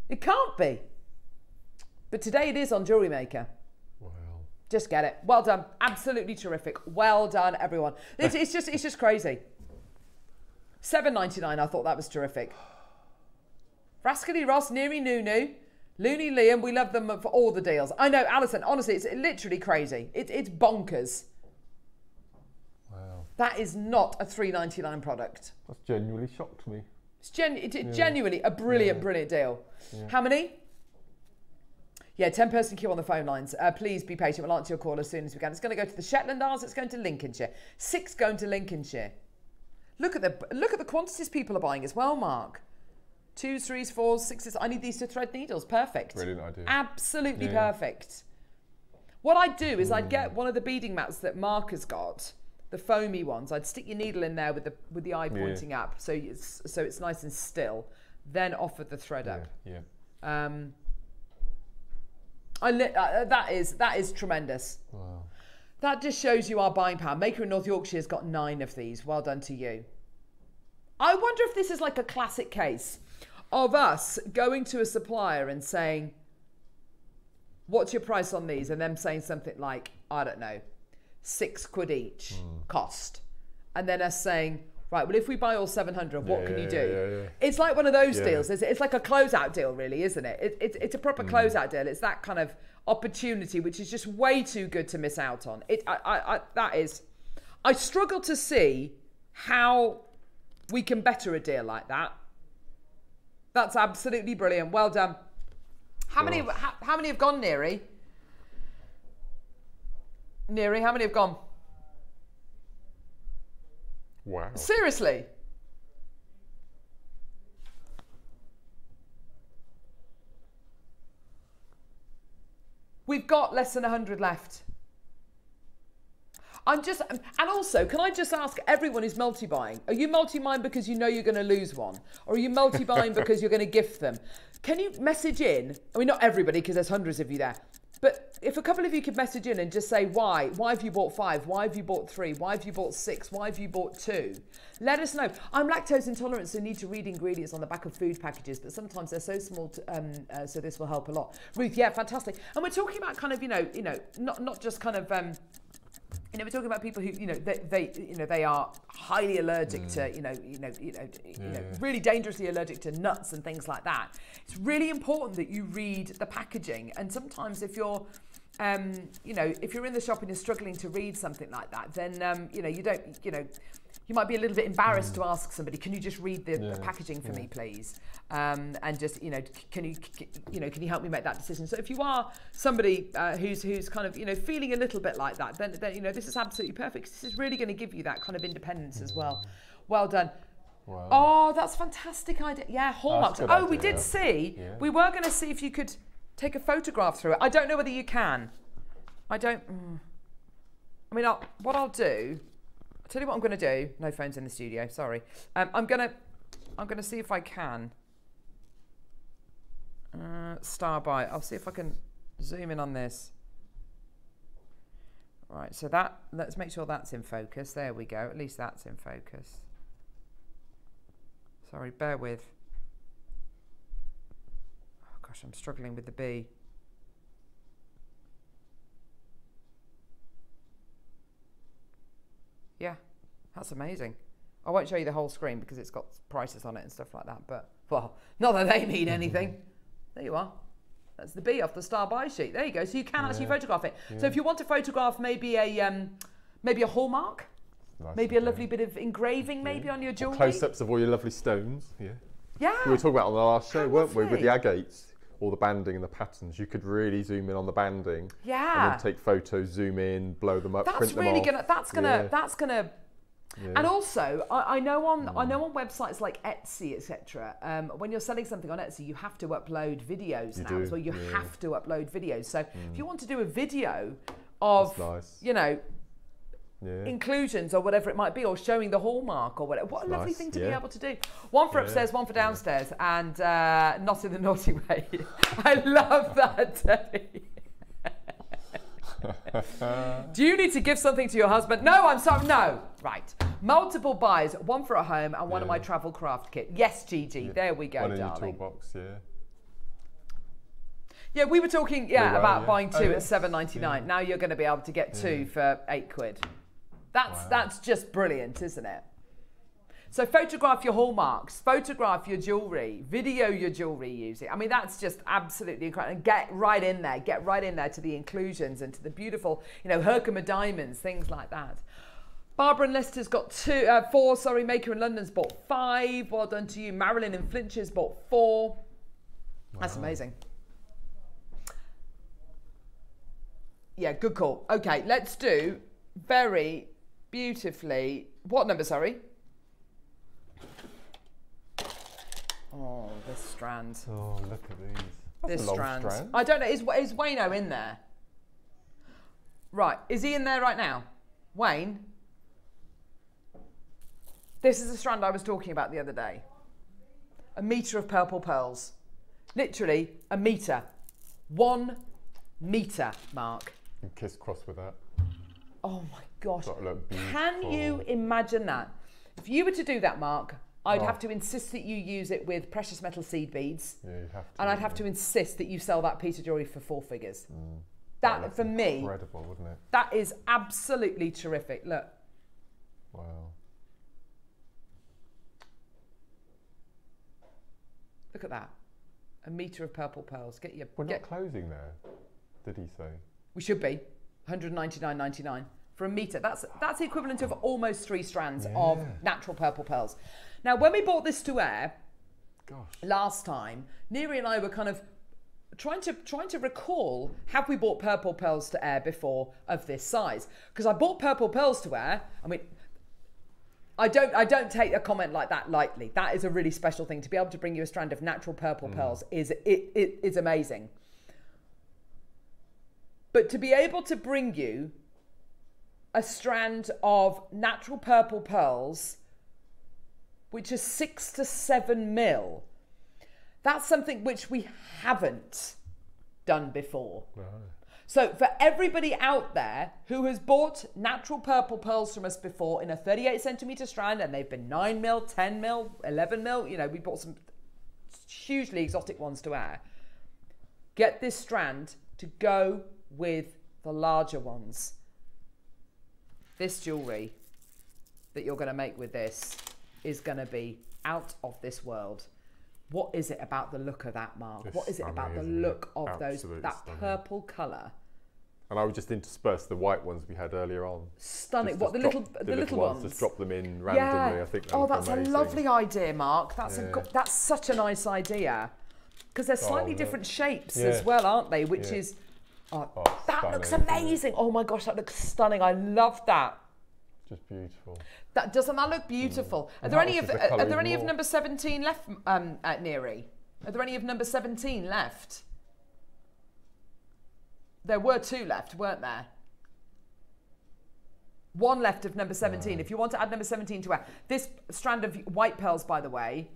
It can't be. But today it is on Jewelry Maker. Well, Just get it. Well done. Absolutely terrific. Well done, everyone. It's, it's just it's just crazy. Seven ninety nine. I thought that was terrific. Rascally Ross, Neri Nunu, Looney Liam. We love them for all the deals. I know, Alison. Honestly, it's literally crazy. It, it's bonkers. That is not a three ninety nine product. That's genuinely shocked me. It's genu- it, genuinely a brilliant, Yeah. brilliant deal. Yeah. How many? Yeah, 10 person queue on the phone lines. Uh, please be patient. We'll answer your call as soon as we can. It's going to go to the Shetland Isles. It's going to Lincolnshire. Six going to Lincolnshire. Look at the look at the quantities people are buying as well, Mark. Twos, threes, fours, sixes. I need these to thread needles. Perfect. Brilliant idea. Absolutely Yeah. perfect. What I'd do is I'd get one of the beading mats that Mark has got, the foamy ones. I'd stick your needle in there with the with the eye Yeah. pointing up, so it's so it's nice and still. Then offer the thread Yeah, up. yeah. Um, I li- uh, that is that is tremendous. Wow. That just shows you our buying power. Maker in North Yorkshire has got nine of these. Well done to you. I wonder if this is like a classic case of us going to a supplier and saying, What's your price on these? And them saying something like, I don't know, six quid each cost. And then us saying, Right, well, if we buy all 700, what Yeah, can you do? yeah, yeah. It's like one of those deals. It's, it's like a closeout deal, really, isn't it? it, it it's a proper Mm. closeout deal. It's that kind of opportunity, which is just way too good to miss out on. It, I, I, I, that is, I struggle to see how we can better a deal like that. That's absolutely brilliant. Well done. How many? How, how many have gone, Neary? Neary, how many have gone? Wow. Seriously? We've got less than 100 left. I'm just, and also, can I just ask everyone who's multi buying, are you multi buying because you know you're going to lose one? Or are you multi buying because you're going to gift them? Can you message in? I mean, not everybody, because there's hundreds of you there. But if a couple of you could message in and just say why, why have you bought five? Why have you bought three? Why have you bought six? Why have you bought two? Let us know. I'm lactose intolerant, so need to read ingredients on the back of food packages, but sometimes they're so small, to, um, uh, so this will help a lot. Ruth, yeah, fantastic. And we're talking about kind of, you know, you know, not not just kind of. Um, you know, we're talking about people who, you know, they, they you know, they are highly allergic to, you know, you know, you know, you know, Yeah. really dangerously allergic to nuts and things like that. It's really important that you read the packaging. And sometimes, if you're, um, you know, if you're in the shop and you're struggling to read something like that, then, um, you know, you don't, you know, you might be a little bit embarrassed to ask somebody, can you just read the, the packaging for yeah. me, please? Um, and just, you know, can you, you know, can you help me make that decision? So if you are somebody uh, who's who's kind of, you know, feeling a little bit like that, then, then you know, this is absolutely perfect. This is really going to give you that kind of independence as well. Well done. Wow. Oh, that's fantastic idea. Yeah, hallmarks. good Oh, we did see. Yeah. We were going to see if you could take a photograph through it. I don't know whether you can. I don't. mm. I mean, I'll, what I'll do. I'll tell you what I'm going to do. No phones in the studio. Sorry. Um, I'm gonna. I'm gonna see if I can. Uh, star buy. I'll see if I can zoom in on this. Right. So that. Let's make sure that's in focus. There we go. At least that's in focus. Sorry, bear with. Gosh, I'm struggling with the B. Yeah, that's amazing. I won't show you the whole screen because it's got prices on it and stuff like that. But well, not that they mean anything. there you are. That's the B off the star buy sheet. There you go. So you can actually photograph it. So if you want to photograph maybe a um, maybe a hallmark, Nice maybe a lovely bit of engraving, maybe on your jewellery. Close-ups of all your lovely stones. Yeah. Yeah. We were talking about on the last show, How weren't we, with the agates, all the banding and the patterns. You could really zoom in on the banding and Yeah. then take photos, zoom in, blow them up, that's print them really off. gonna. That's gonna. Yeah. That's gonna. Yeah. And also, I, I know on I know on websites like Etsy, etc. Um, when you're selling something on Etsy, you have to upload videos You now do, as well. You yeah. have to upload videos. So if you want to do a video of, nice. you know, Yeah. inclusions or whatever it might be, or showing the hallmark or whatever. What a lovely thing to be able to do. One for Yeah, upstairs, one for downstairs, and uh, not in the naughty way. I love that, Debbie. Do you need to give something to your husband? No, I'm sorry. No. Right. Multiple buys, one for a home and one of my travel craft kit. Yes, Gigi. There we go, One in your toolbox, yeah. Yeah, we were talking yeah, We were, about yeah. buying two Oh, at yes, seven ninety nine. Now you're going to be able to get two for eight quid. That's Wow. that's just brilliant, isn't it? So photograph your hallmarks, photograph your jewelry, video your jewelry using. I mean, that's just absolutely incredible. And get right in there, get right in there to the inclusions and to the beautiful, you know, Herkimer diamonds, things like that. Barbara and Leicester's got two, uh, four. Sorry, Maker in London's bought five. Well done to you. Marilyn in Flinches bought four. That's amazing. Yeah, good call. Okay, let's do very beautifully. What number, sorry? Oh, this strand. Oh, look at these. That's This a long strand. strand. I don't know. Is, is Wayno in there? Right. Is he in there right now? Wayne? This is the strand I was talking about the other day. A metre of purple pearls. Literally a metre. One metre, Mark. And kiss cross with that. Oh my gosh. Got to look Can you imagine that? If you were to do that, Mark, I'd Oh. have to insist that you use it with precious metal seed beads. Yeah, you have to. And I'd have yeah. to insist that you sell that piece of jewellery for four figures. Mm. That, looks for me, Incredible, wouldn't it? that is absolutely terrific. Look, Wow. look at that. A metre of purple pearls. Get your We're get, not closing there, did he say? we should be 199.99 for a metre. That's that's the equivalent of oh. almost three strands of natural purple pearls. Now, when we bought this to air, Gosh. last time, Neri and I were kind of trying to trying to recall have we bought purple pearls to air before of this size? Because I bought purple pearls to air. I mean, I don't I don't take a comment like that lightly. That is a really special thing to be able to bring you a strand of natural purple mm. pearls is it, it is amazing. But to be able to bring you a strand of natural purple pearls which is six to seven mil. That's something which we haven't done before. No. So, for everybody out there who has bought natural purple pearls from us before in a 38 centimeter strand and they've been 9 mil, 10 mil, 11 mil, you know, we bought some hugely exotic ones to air. Get this strand to go with the larger ones. This jewelry that you're going to make with this is going to be out of this world. What is it about the look of that, Mark? Just what is it about the it? look of those that stunning. purple colour? And I would just intersperse the white ones we had earlier on. Stunning. What the little drop the, little ones? Just drop them in randomly. I think. That oh, that's amazing. a lovely idea, Mark. That's a Yeah. go- that's such a nice idea because they're slightly oh, look. different shapes Yeah. as well, aren't they? Which Yeah. is oh, Oh, that looks stunning, isn't amazing. Oh my gosh, that looks stunning. I love that. Just beautiful. That doesn't that look beautiful? Are there any of the are there any even of number seventeen left, um, at Neary? Are there any of number seventeen left? There were two left, weren't there? One left of number 17. If you want to add number 17 to it, this strand of white pearls, by the way,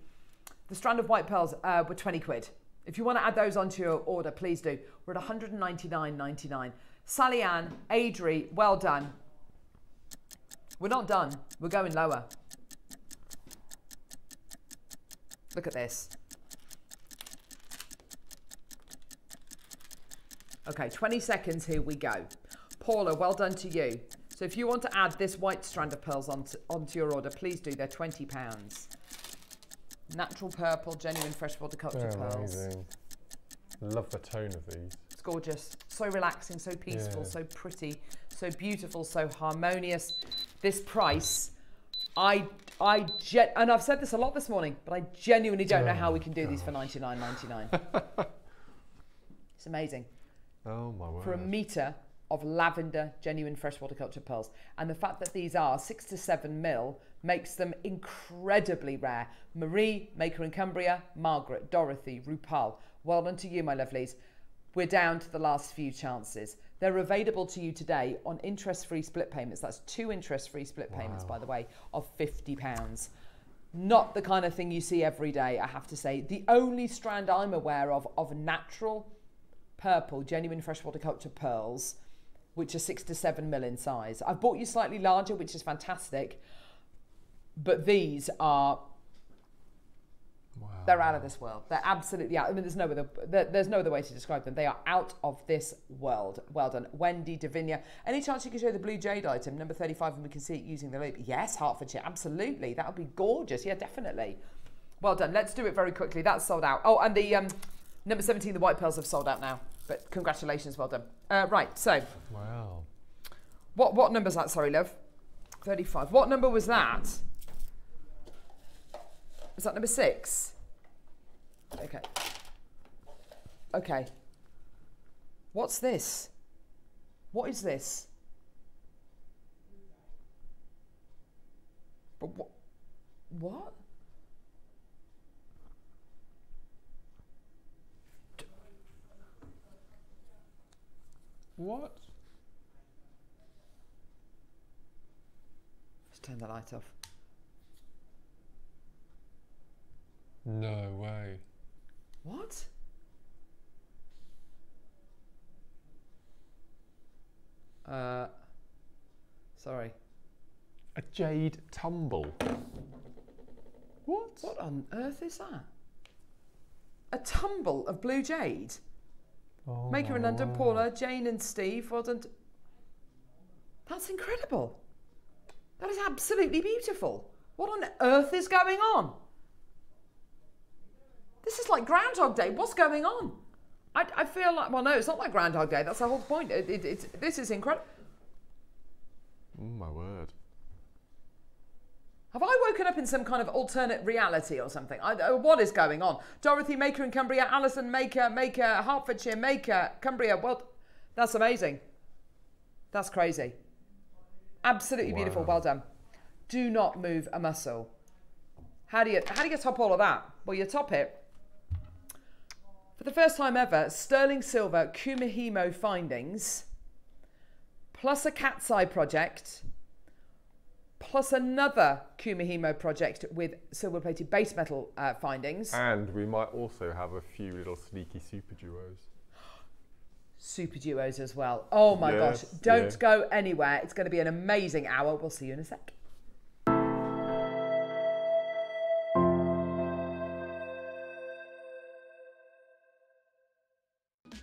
the strand of white pearls uh, were 20 quid. If you want to add those onto your order, please do. We're at 199.99. Sally Ann, Adri, well done. We're not done. We're going lower. Look at this. Okay, 20 seconds, here we go. Paula, well done to you. So if you want to add this white strand of pearls onto, onto your order, please do. They're £20. Natural purple, genuine freshwater culture They're pearls. amazing. Love the tone of these. It's gorgeous. So relaxing, so peaceful, Yeah. so pretty, so beautiful, so harmonious. This price, I, I, gen- and I've said this a lot this morning, but I genuinely don't know how we can do these for oh, ninety nine ninety nine. It's amazing Oh my word. for a meter of lavender genuine freshwater culture pearls. And the fact that these are six to seven mil makes them incredibly rare. Marie, Maker in Cumbria, Margaret, Dorothy, Rupal. Well done to you, my lovelies. We're down to the last few chances. They're available to you today on interest free split payments. That's two interest free split payments, by the way, of £50. Not the kind of thing you see every day, I have to say. The only strand I'm aware of of natural purple, genuine freshwater culture pearls, which are six to seven mil in size. I've bought you slightly larger, which is fantastic, but these are wow. they're out of this world. They're absolutely out. I mean, there's no other there- there's no other way to describe them. They are out of this world. Well done, Wendy Davinia. Any chance you can show the blue jade item, number 35, and we can see it using the loupe? Yes, Hertfordshire, absolutely. That would be gorgeous. Yeah, definitely. Well done. Let's do it very quickly. That's sold out. Oh, and the um, number 17, the white pearls have sold out now. But congratulations, well done. Uh, right, so Wow. what what number's that? Sorry, love. 35. What number was that? Was that number six? Okay. Okay. What's this? What is this? But what? What? What? Let's turn the light off. No way. What? Uh, sorry. A jade tumble. What? What on earth is that? A tumble of blue jade. Oh Maker in my London. Paula, Jane, and Steve. Well done. That's incredible. That is absolutely beautiful. What on earth is going on? This is like Groundhog Day. What's going on? I, I feel like, well, no, it's not like Groundhog Day. That's the whole point. It, it, it's, this is incredible. Oh my word. Have I woken up in some kind of alternate reality or something? I, uh, what is going on? Dorothy Maker in Cumbria, Alison Maker, Maker, Hertfordshire Maker, Cumbria. Well, that's amazing. That's crazy. Absolutely beautiful. Well done. Do not move a muscle. How do you how do you top all of that? Well, you top it. For the first time ever, sterling silver Kumihimo findings, plus a cat's eye project, plus another Kumihimo project with silver plated base metal uh, findings. And we might also have a few little sneaky super duos. Super duos as well. Oh my Yes, gosh. Don't yeah. go anywhere. It's going to be an amazing hour. We'll see you in a sec.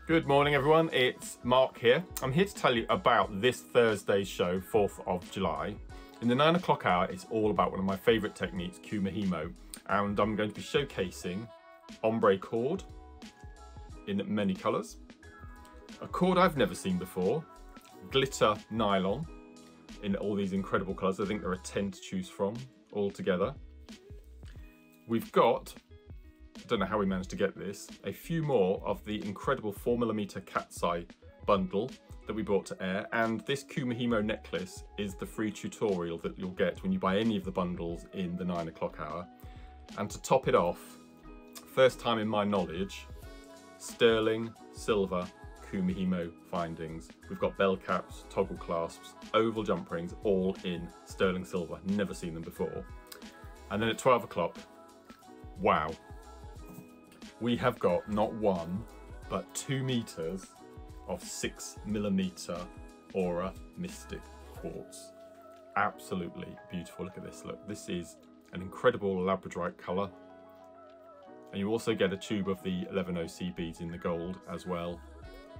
Good morning, everyone. It's Mark here. I'm here to tell you about this Thursday's show, 4th of July. In the 9 o'clock hour, it's all about one of my favourite techniques, Kumihimo. And I'm going to be showcasing ombre cord in many colours, a cord I've never seen before, glitter nylon in all these incredible colours. I think there are 10 to choose from all together. We've got don't know how we managed to get this, a few more of the incredible 4mm cat's eye bundle that we brought to air, and this Kumihimo necklace is the free tutorial that you'll get when you buy any of the bundles in the nine o'clock hour. And to top it off, first time in my knowledge, sterling, silver, Kumihimo findings. We've got bell caps, toggle clasps, oval jump rings, all in sterling silver. Never seen them before. And then at 12 o'clock, wow, we have got not one, but two meters of six millimeter Aura Mystic Quartz. Absolutely beautiful. Look at this. Look, this is an incredible labradorite color. And you also get a tube of the 11OC beads in the gold as well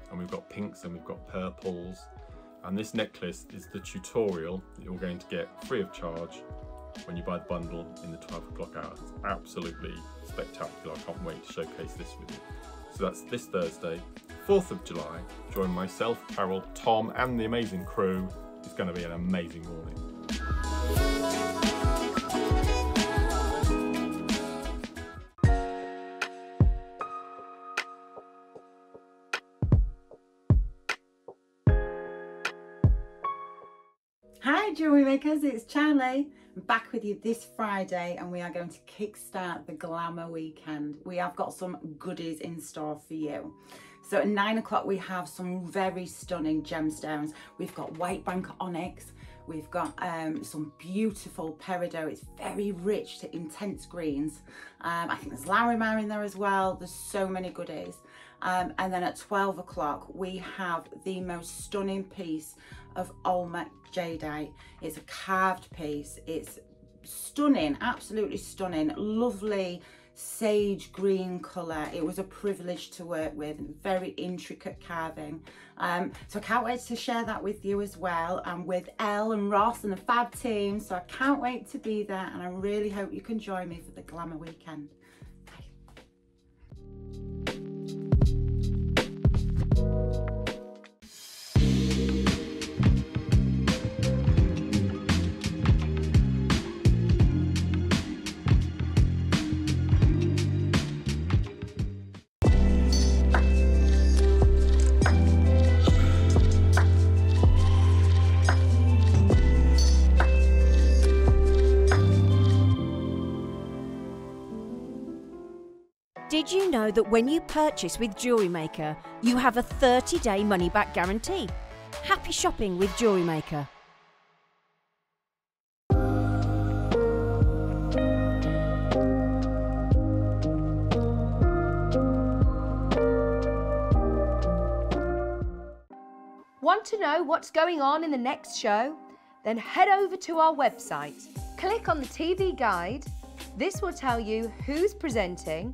and we've got pinks and we've got purples. And this necklace is the tutorial that you're going to get free of charge when you buy the bundle in the 12 o'clock hour. It's absolutely spectacular. I can't wait to showcase this with you. So that's this Thursday, 4th of July. Join myself, Carol, Tom, and the amazing crew. It's going to be an amazing morning. Hi jewelry makers, it's Charlie. I'm back with you this Friday and we are going to kickstart the glamour weekend. We have got some goodies in store for you. So at nine o'clock we have some very stunning gemstones. We've got white bank onyx, we've got um, some beautiful peridot. It's very rich to intense greens. Um, I think there's Larimar in there as well. There's so many goodies. Um, and then at 12 o'clock we have the most stunning piece of Olmec jadeite. It's a carved piece. It's stunning, absolutely stunning, lovely sage green colour. It was a privilege to work with, very intricate carving. Um, so I can't wait to share that with you as well and with Elle and Ross and the Fab team. So I can't wait to be there and I really hope you can join me for the Glamour Weekend. Know that when you purchase with Jewelry Maker, you have a 30 day money back guarantee? Happy shopping with Jewelry Maker. Want to know what's going on in the next show? Then head over to our website. Click on the TV guide. This will tell you who's presenting,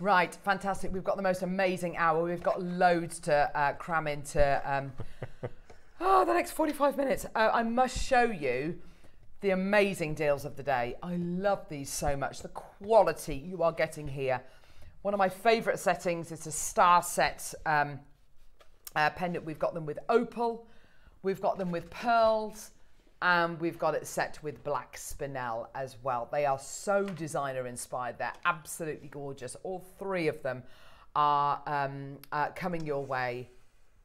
Right, fantastic. We've got the most amazing hour. We've got loads to uh, cram into um, oh, the next 45 minutes. Uh, I must show you the amazing deals of the day. I love these so much. The quality you are getting here. One of my favourite settings is a star set um, uh, pendant. We've got them with opal, we've got them with pearls, and we've got it set with black spinel as well. They are so designer inspired. They're absolutely gorgeous. All three of them are um, uh, coming your way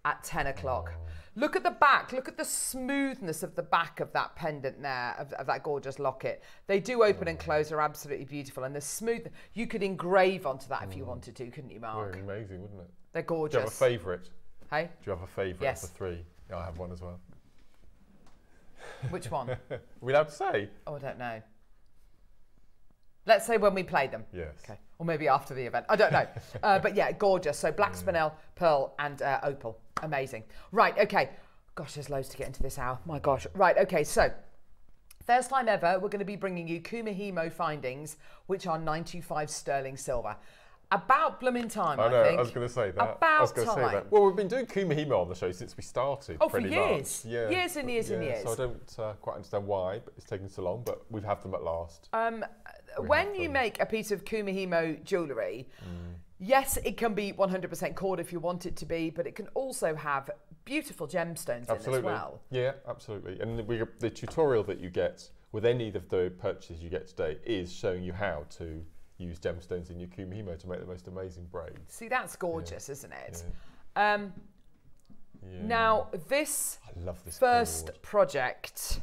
at 10 o'clock. Look at the back. Look at the smoothness of the back of that pendant there, of, of that gorgeous locket. They do open and close. They're absolutely beautiful. And the smooth, you could engrave onto that if you wanted to, couldn't you, Mark? Amazing, wouldn't it? They're gorgeous. Do you have a favourite? Hey, Do you have a favourite Yes. of the three? Yeah, I have one as well. Which one? Are we allowed to say? Oh, I don't know. Let's say when we play them. Yes. Okay. Or maybe after the event. I don't know. uh, but yeah, gorgeous. So black spinel, pearl, and uh, opal. Amazing. Right. Okay. gosh, there's loads to get into this hour. My gosh. Right, okay, so first time ever, we're going to be bringing you Kumihimo findings, which are 925 sterling silver. About blooming time, I, I know, think. I was going to say that. I was About time. say that. Well, we've been doing Kumihimo on the show since we started. Oh, for years. Yeah. Years and years and Yeah, So I don't uh, quite understand why, but it's taking so long. But we've had them at last. Um, when you them. make a piece of Kumihimo jewellery, Mm. yes, it can be 100% cord if you want it to be, but it can also have beautiful gemstones in absolutely. as well. Yeah, absolutely. And we, the tutorial that you get with any of the purchases you get today is showing you how to use gemstones in your Kumihimo to make the most amazing braids. See, that's gorgeous, isn't it? Yeah. Um, Yeah. now, this I love this first project,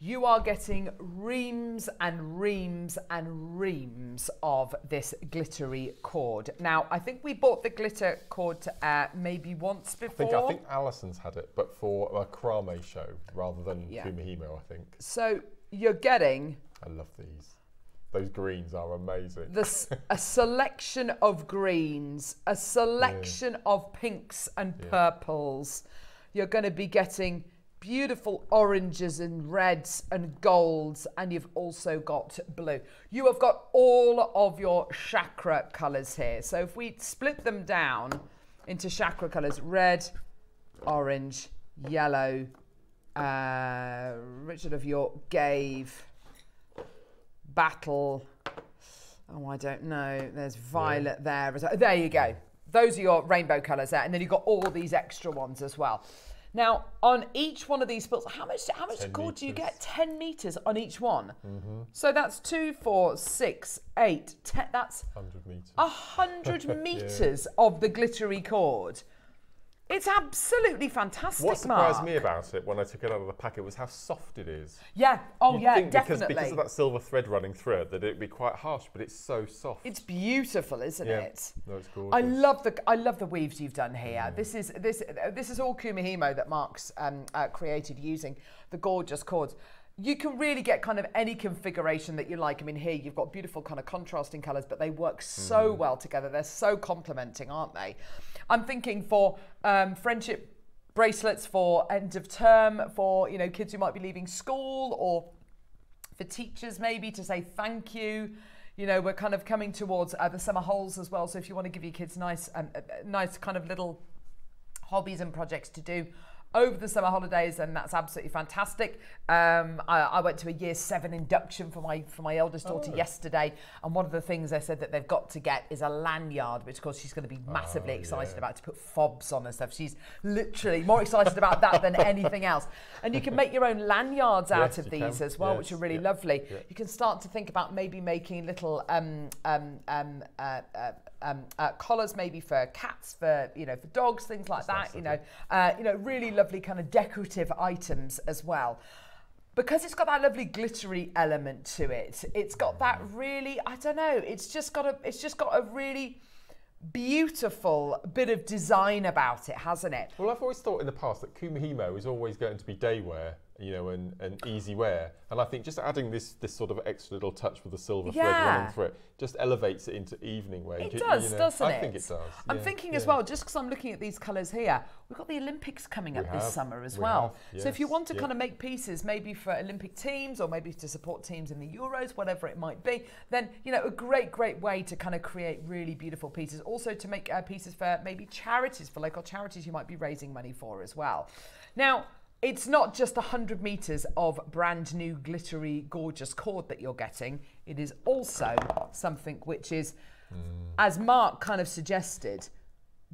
you are getting reams and reams and reams of this glittery cord. Now, I think we bought the glitter cord to air maybe once before. I think, I think Alison's had it, but for a Krame show rather than Yeah. Kumihimo, I think. so you're getting I love these. Those greens are amazing. this a selection of greens, a selection of pinks and Yeah. purples. You're going to be getting beautiful oranges and reds and golds, and you've also got blue. You have got all of your chakra colours here. So if we split them down into chakra colours, red, orange, yellow, uh, Richard of York gave battle. Oh, I don't know. There's violet there. There you go. Those are your rainbow colours there, and then you've got all these extra ones as well. Now, on each one of these spills, how much how much 10 cord do you get? Ten meters on each one. Mm-hmm. So that's two, four, six, eight, ten. That's 100 metres. a hundred meters of the glittery cord. It's absolutely fantastic, What surprised Mark. me about it when I took it out of the packet was how soft it is. Yeah. Oh, You'd yeah. think definitely. Because, because of that silver thread running through it, that it'd be quite harsh, but it's so soft. It's beautiful, isn't yeah. it? No, it's gorgeous. I love the I love the weaves you've done here. This is this this is all Kumihimo that Mark's um, uh, created using the gorgeous cords. You can really get kind of any configuration that you like. I mean, here you've got beautiful kind of contrasting colours, but they work so well together. They're so complementing, aren't they? I'm thinking for um, friendship bracelets for end of term, for you know kids who might be leaving school, or for teachers maybe to say thank you. You know, we're kind of coming towards uh, the summer holes as well. So if you want to give your kids nice, um, uh, nice kind of little hobbies and projects to do over the summer holidays, and that's absolutely fantastic. Um, I, I went to a year seven induction for my for my eldest daughter yesterday, and one of the things they said that they've got to get is a lanyard, which of course she's going to be massively excited yeah. about to put fobs on and stuff. She's literally more excited about that than anything else. And you can make your own lanyards out Yes, of these can. as well, which are really yeah, lovely. yeah. You can start to think about maybe making little um, um, um, uh, uh, um, uh, collars, maybe for cats, for you know, for dogs, things like that. You know, uh, you know, really lovely kind of decorative items as well. Because it's got that lovely glittery element to it. It's got that really, I don't know. It's just got a, it's just got a really beautiful bit of design about it, hasn't it? Well, I've always thought in the past that Kumihimo is always going to be day wear, you know, and, and easy wear. And I think just adding this this sort of extra little touch with the silver thread Yeah. running through it just elevates it into evening wear. It You- does, you know, doesn't I it? think it does. I'm yeah, thinking as well, just because I'm looking at these colours here, we've got the Olympics coming We up this summer as we well. have, So if you want to yeah. kind of make pieces, maybe for Olympic teams or maybe to support teams in the Euros, whatever it might be, then you know a great, great way to kind of create really beautiful pieces. Also to make uh, pieces for maybe charities, for local charities you might be raising money for as well. Now. It's not just 100 metres of brand new, glittery, gorgeous cord that you're getting. It is also something which is, mm. as Mark kind of suggested,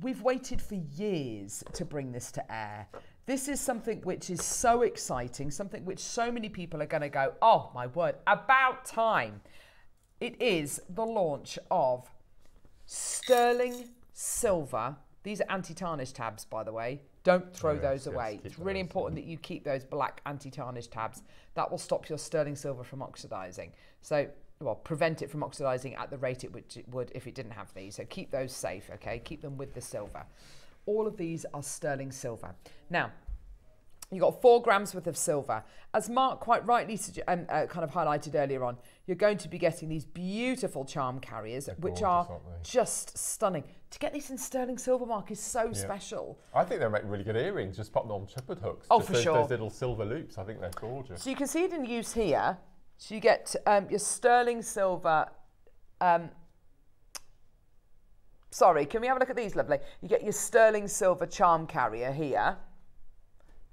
we've waited for years to bring this to air. This is something which is so exciting, something which so many people are going to go, oh my word, about time. It is the launch of sterling silver. These are anti tarnish tabs, by the way. Don't throw yes, those yes, away. It's really those, important that you keep those black anti tarnish tabs. That will stop your sterling silver from oxidizing. So, well, prevent it from oxidizing at the rate it would, it would if it didn't have these. So, keep those safe, okay? Keep them with the silver. All of these are sterling silver. Now, You got four grams worth of silver. As Mark quite rightly um, uh, kind of highlighted earlier on, you're going to be getting these beautiful charm carriers, which gorgeous, are just stunning. To get these in sterling silver, Mark, is so special. I think they make really good earrings. Just pop them on shepherd hooks. Oh, Just for those, sure. Those little silver loops. I think they're gorgeous. So you can see it in use here. So you get um, your sterling silver. Um, sorry, can we have a look at these, lovely? You get your sterling silver charm carrier here.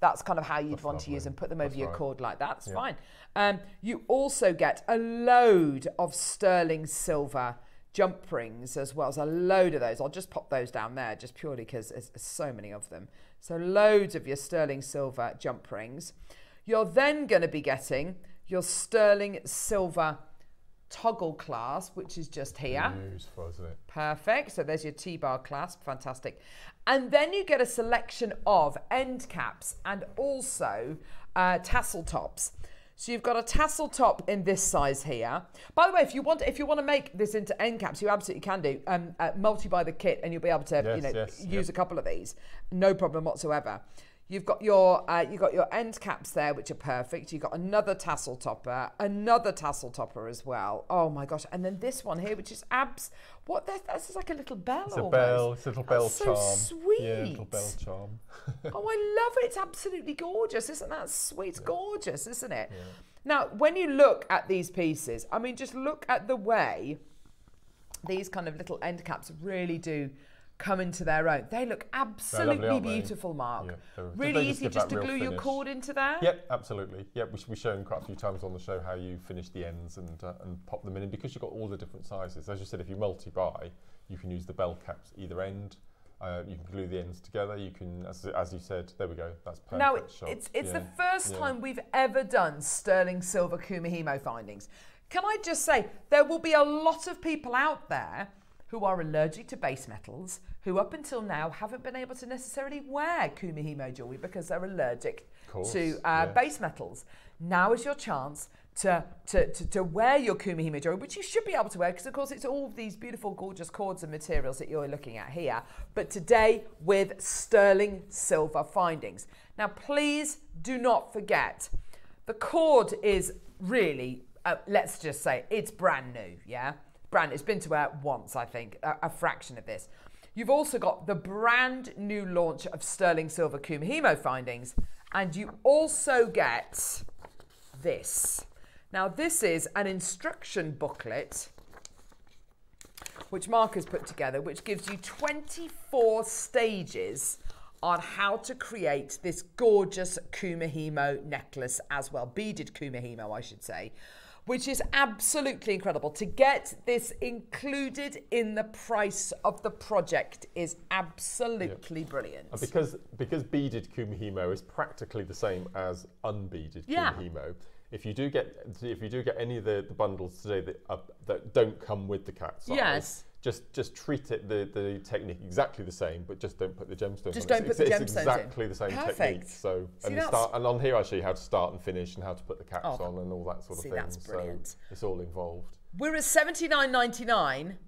That's kind of how you'd That's want to use lovely. them. Put them over That's your right. cord like that. That's Yeah. fine. Um, you also get a load of sterling silver jump rings as well as a load of those. I'll just pop those down there just purely because there's so many of them. So loads of your sterling silver jump rings. You're then going to be getting your sterling silver toggle clasp, which is just here. Beautiful, isn't it? Perfect. So there's your T-bar clasp. Fantastic. And then you get a selection of end caps and also uh, tassel tops. So you've got a tassel top in this size here. By the way, if you want if you want to make this into end caps, you absolutely can do. Um, uh, multi-buy the kit, and you'll be able to you know yes, use yep. a couple of these, no problem whatsoever. You've got your uh, you've got your end caps there, which are perfect. You've got another tassel topper, another tassel topper as well. Oh my gosh! And then this one here, which is abs. What? That, that's like a little bell. It's a bell. It's a little bell That's so sweet. Yeah, little bell charm. Oh, I love it. It's absolutely gorgeous. Isn't that sweet? It's gorgeous, isn't it? Now, when you look at these pieces, I mean, just look at the way these kind of little end caps really do come into their own. They look absolutely they? beautiful, Mark. Yeah, they're- really just easy give just to glue your cord into there. Yep, absolutely. Yep, we be shown quite a few times on the show how you finish the ends and uh, and pop them in. And because you've got all the different sizes, as you said, if you multi-buy, you can use the bell caps either end. Uh, you can glue the ends together. You can, as, as you said, there we go. That's perfect. Now, shot. it's, it's the first yeah. time we've ever done sterling silver Kumihimo findings. Can I just say, there will be a lot of people out there who are allergic to base metals, who up until now haven't been able to necessarily wear Kumihimo jewelry because they're allergic Course, to uh, yeah. base metals. Now is your chance to, to, to, to wear your Kumihimo jewelry, which you should be able to wear because, of course, it's all these beautiful, gorgeous cords and materials that you're looking at here. But today with sterling silver findings. Now, please do not forget the cord is really, uh, let's just say, it's brand new, yeah? Brand, it's been to wear once, I think, a, a fraction of this. You've also got the brand new launch of Sterling Silver Kumihimo findings, and you also get this. Now, this is an instruction booklet which Mark has put together, which gives you 24 stages on how to create this gorgeous Kumihimo necklace as well, beaded Kumihimo, I should say, which is absolutely incredible. To get this included in the price of the project is absolutely brilliant. And because because beaded kumihimo is practically the same as unbeaded Yeah. kumihimo, if you do get if you do get any of the, the bundles today that uh, that don't come with the cat's eyes, Yes. Just just treat it the, the technique exactly the same, but just don't put the gemstones. Just on don't It's- put the it's gemstones in. exactly the same technique. Perfect. So See, and, start, and on here I show you how to start and finish and how to put the caps Oh, on and all that sort of see, thing. that's brilliant. So it's all involved. We're at seventy nine ninety nine.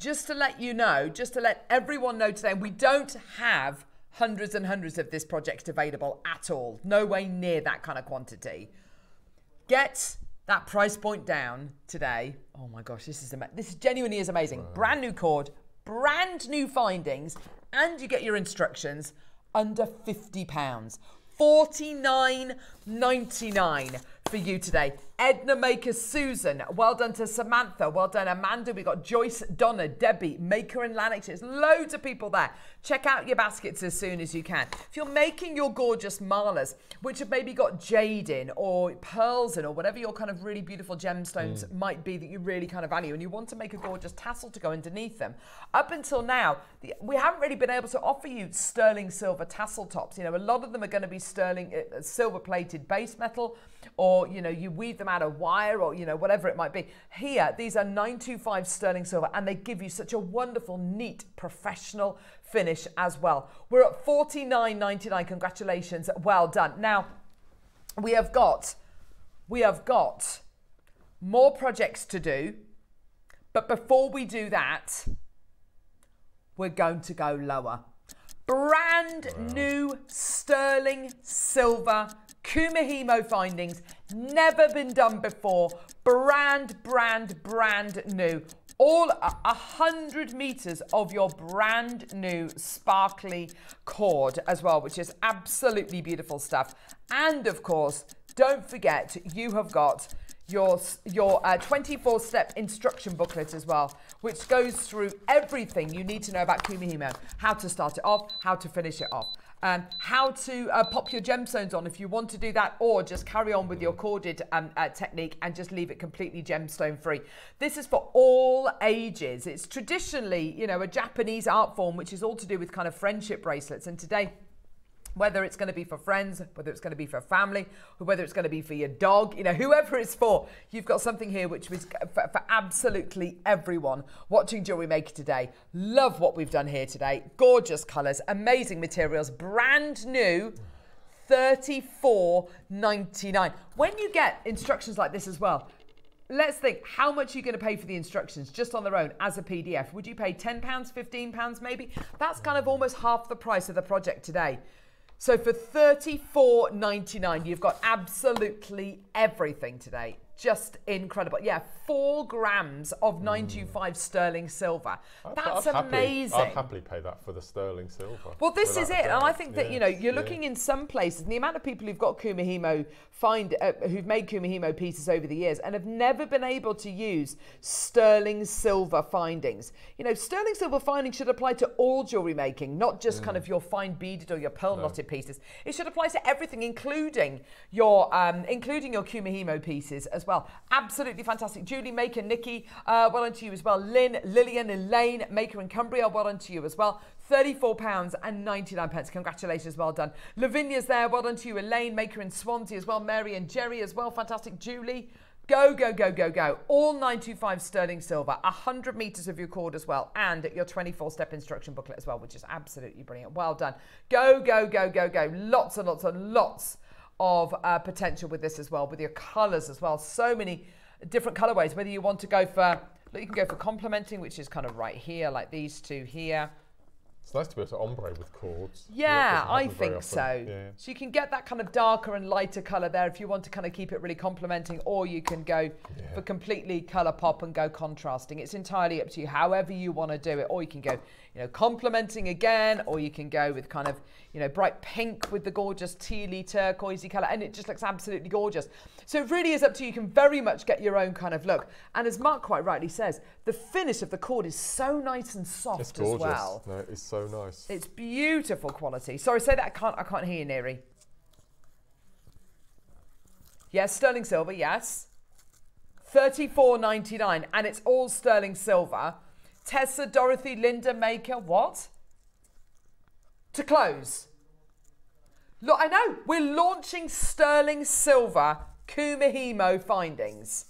Just to let you know, just to let everyone know today, we don't have hundreds and hundreds of this project available at all. No way near that kind of quantity. Get that price point down today. Oh my gosh, this is ama- this genuinely is amazing. Brand new cord, brand new findings, and you get your instructions under fifty pounds. Forty-nine ninety-nine for you today. Edna Maker Susan, well done to Samantha, well done Amanda. We got Joyce, Donna, Debbie, Maker and Lanix. There's loads of people there. Check out your baskets as soon as you can. If you're making your gorgeous malas, which have maybe got jade in or pearls in or whatever your kind of really beautiful gemstones might be that you really kind of value, and you want to make a gorgeous tassel to go underneath them. Up until now, the, we haven't really been able to offer you sterling silver tassel tops. You know, a lot of them are going to be sterling uh, silver plated base metal, or you know, you weave them out of wire, or you know, whatever it might be. Here, these are 925 sterling silver, and they give you such a wonderful, neat, professional finish as well. We're at 49.99. Congratulations, well done. Now, we have got, we have got more projects to do, but before we do that, we're going to go lower. brand new sterling silver Kumihimo findings, never been done before. Brand, brand, brand new. All a a hundred meters of your brand new sparkly cord as well, which is absolutely beautiful stuff. And of course, don't forget you have got your your uh, 24 step instruction booklet as well, which goes through everything you need to know about Kumihimo, how to start it off, how to finish it off. Um, how to uh, pop your gemstones on if you want to do that, or just carry on with your corded um, uh, technique and just leave it completely gemstone free. This is for all ages. It's traditionally, you know, a Japanese art form which is all to do with kind of friendship bracelets. And today, whether it's going to be for friends, whether it's going to be for family, or whether it's going to be for your dog, you know, whoever it's for, you've got something here which was for, for absolutely everyone watching Jewelry Maker today. Love what we've done here today. Gorgeous colours, amazing materials, brand new. 34.99. When you get instructions like this as well, let's think how much are you going to pay for the instructions just on their own as a PDF? Would you pay £10, £15 maybe? That's kind of almost half the price of the project today. So for $34.99, you've got absolutely everything today. Just incredible. Yeah, four grams of 925 sterling silver. That's I'd happily- amazing. I'd happily pay that for the sterling silver. Well, this is it, and I think that you know you're yeah. looking in some places, and the amount of people who've got Kumihimo find uh, who've made Kumihimo pieces over the years and have never been able to use sterling silver findings. You know, sterling silver findings should apply to all jewelry making, not just kind Mm. of your fine beaded or your pearl knotted pieces. It should apply to everything, including your um, including your Kumihimo pieces as well. Absolutely fantastic. Julie Maker, Nikki, uh, well done to you as well. Lynn, Lillian, Elaine, Maker and Cumbria, well done to you as well. £34 and 99 pence. Congratulations, well done. Lavinia's there, well done to you. Elaine, Maker in Swansea as well. Mary and Jerry as well. Fantastic. Julie. Go, go, go, go, go. All 925 sterling silver, 100 meters of your cord as well, and your 24 step instruction booklet as well, which is absolutely brilliant. Well done. Go, go, go, go, go. Lots and lots and lots of uh, potential with this as well, with your colors as well. So many different colorways, whether you want to go for, look, you can go for complementing, which is kind of right here, like these two here. It's nice to be able to ombre with cords. Yeah, I think so. Yeah. So you can get that kind of darker and lighter colour there if you want to kind of keep it really complementing, or you can go for completely colour pop and go contrasting. It's entirely up to you, however you want to do it. Or you can go, you know, complementing again, or you can go with kind of, you know, bright pink with the gorgeous tealy turquoisey colour, and it just looks absolutely gorgeous. So it really is up to you. You can very much get your own kind of look. And as Mark quite rightly says, the finish of the cord is so nice and soft It's as gorgeous. well. No, it's so nice. It's beautiful quality. Sorry, say that. I can't. I can't hear you, Neri. Yes, sterling silver. Yes, thirty-four ninety-nine, and it's all sterling silver. Tessa, Dorothy, Linda, Maker. What? To close. Look, I know we're launching sterling silver Kumihimo findings.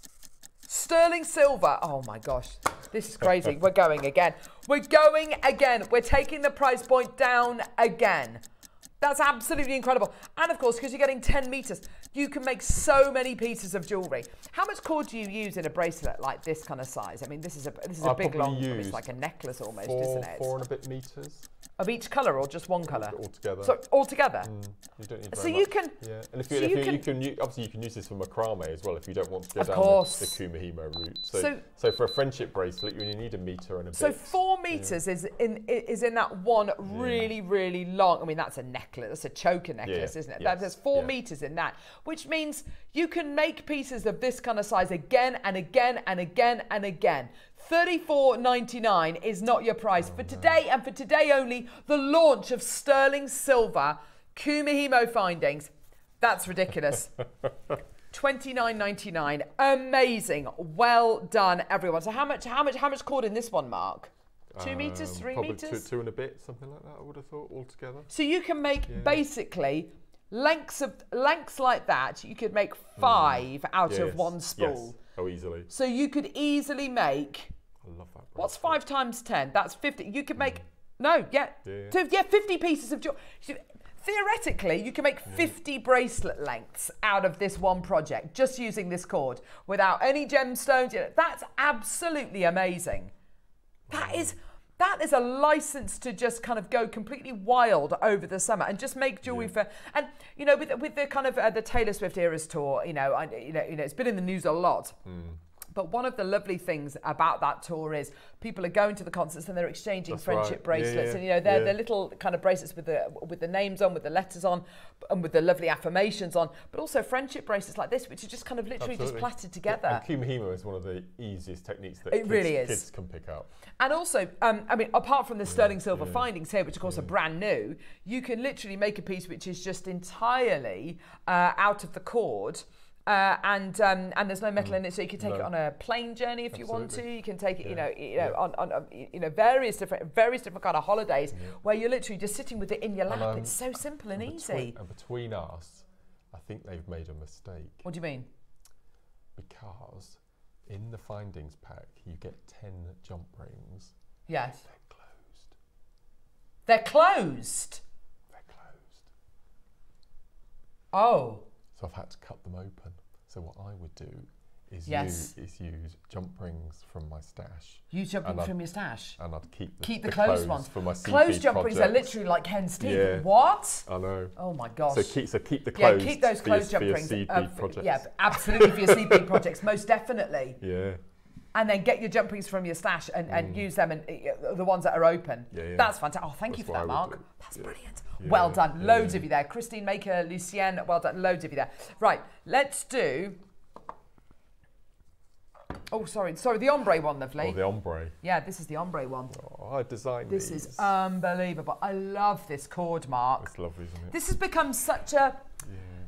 Sterling silver. Oh my gosh, this is crazy. We're going again. We're going again. We're taking the price point down again. That's absolutely incredible. And of course, because you're getting 10 meters, you can make so many pieces of jewelry. How much cord do you use in a bracelet like this kind of size? I mean, this is a this is a I'll big long. It's like a necklace almost, four, isn't it? four and a bit meters Of each color or just one color? altogether. So all together. Mm, you don't need So you much. can- Yeah, and if so you, if you you, can- you can obviously you can use this for macrame as well if you don't want to go down course. the, the Kumihimo route. So, So- so, for a friendship bracelet, you only need a meter and a So bit. four meters is in is in that one really really long. I mean, that's a necklace. That's a choker necklace, Yeah, isn't it? yes, There's four yeah. meters in that, which means you can make pieces of this kind of size again and again and again and again. Thirty-four ninety-nine is not your price for today and for today only. The launch of sterling silver Kumihimo findings. That's ridiculous. Twenty-nine ninety-nine. Amazing. Well done, everyone. So how much? How much? How much cord in this one, Mark? Two meters, Um, three probably meters. Two, two and a bit, something like that. I would have thought altogether. So you can make basically lengths of lengths like that. You could make five out of one spool. Yes. Oh, easily. So you could easily make I love that. what's five times ten? That's fifty. You could make no, yeah, Yeah, yeah. so, yeah, fifty pieces of jewelry. Theoretically, you can make 50 bracelet lengths out of this one project just using this cord without any gemstones. That's absolutely amazing. That is mm. That is a license to just kind of go completely wild over the summer and just make jewelry for and you know with with the kind of uh, the Taylor Swift Eras tour, you know, I, you know, you know, it's been in the news a lot. Hmm. But one of the lovely things about that tour is people are going to the concerts and they're exchanging That's friendship right. Bracelets, yeah, and you know they're, yeah. they're little kind of bracelets with the with the names on, with the letters on, and with the lovely affirmations on, but also friendship bracelets like this, which are just kind of literally just Absolutely. plaited together. And Kumihimo is one of the easiest techniques that It kids, really is. kids can pick up. And also, um, I mean, apart from the sterling silver findings here, which of course are brand new, you can literally make a piece which is just entirely uh, out of the cord. Uh, and um, and there's no metal in it, so you can take it on a plane journey if you want to. You can take it, you know, you know, Yeah. on, on um, you know various different various different kind of holidays where you're literally just sitting with it in your lap. um, it's so simple and And easy. between, and between us, I think they've made a mistake What do you mean? because in the findings pack you get 10 jump rings. Yes, They're closed. they're closed. They're closed. Oh, So I've had to cut them open. So what I would do is, Yes. use, is use jump rings from my stash jumping And I'd- from your stash. and I'd keep the, Keep the, the closed closed ones. for my CP closed jump rings are literally like hen's teeth. Yeah. What? I know. Oh my gosh. So keep so keep the yeah, keep those for your- closed jump for your rings. Uh, projects. yeah, absolutely for your CP projects, most definitely. Yeah. And then get your jump rings from your stash and, and use them and uh, the ones that are open. Mm. Yeah, yeah. That's fantastic. Oh, thank you for that, Mark. That's Yeah. brilliant. Well done. Loads of you there. Christine Maker, Lucienne, well done. Loads of you there. Right, let's do. Oh, sorry. Sorry, the ombre one, lovely. Or the ombre. yeah, this is the ombre one. Oh, I designed This these. is unbelievable. I love this cord, Mark. It's lovely, isn't it? This has become such a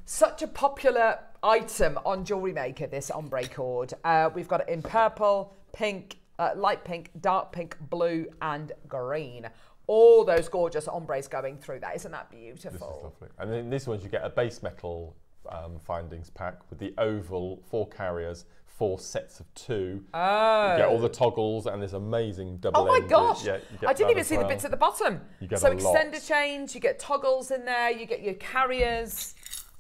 such a popular item on Jewelry Maker. This ombre cord. Uh, we've got it in purple, pink, uh, light pink, dark pink, blue, and green. All those gorgeous ombres going through that. Isn't that beautiful? This is lovely. And then these ones you get a base metal um, findings pack with the oval, four carriers, four sets of two. Oh. You get all the toggles and this amazing double Oh my ended- gosh! Yeah, I didn't even see the bits at the bottom. So a lot. extender chains, you get toggles in there, you get your carriers.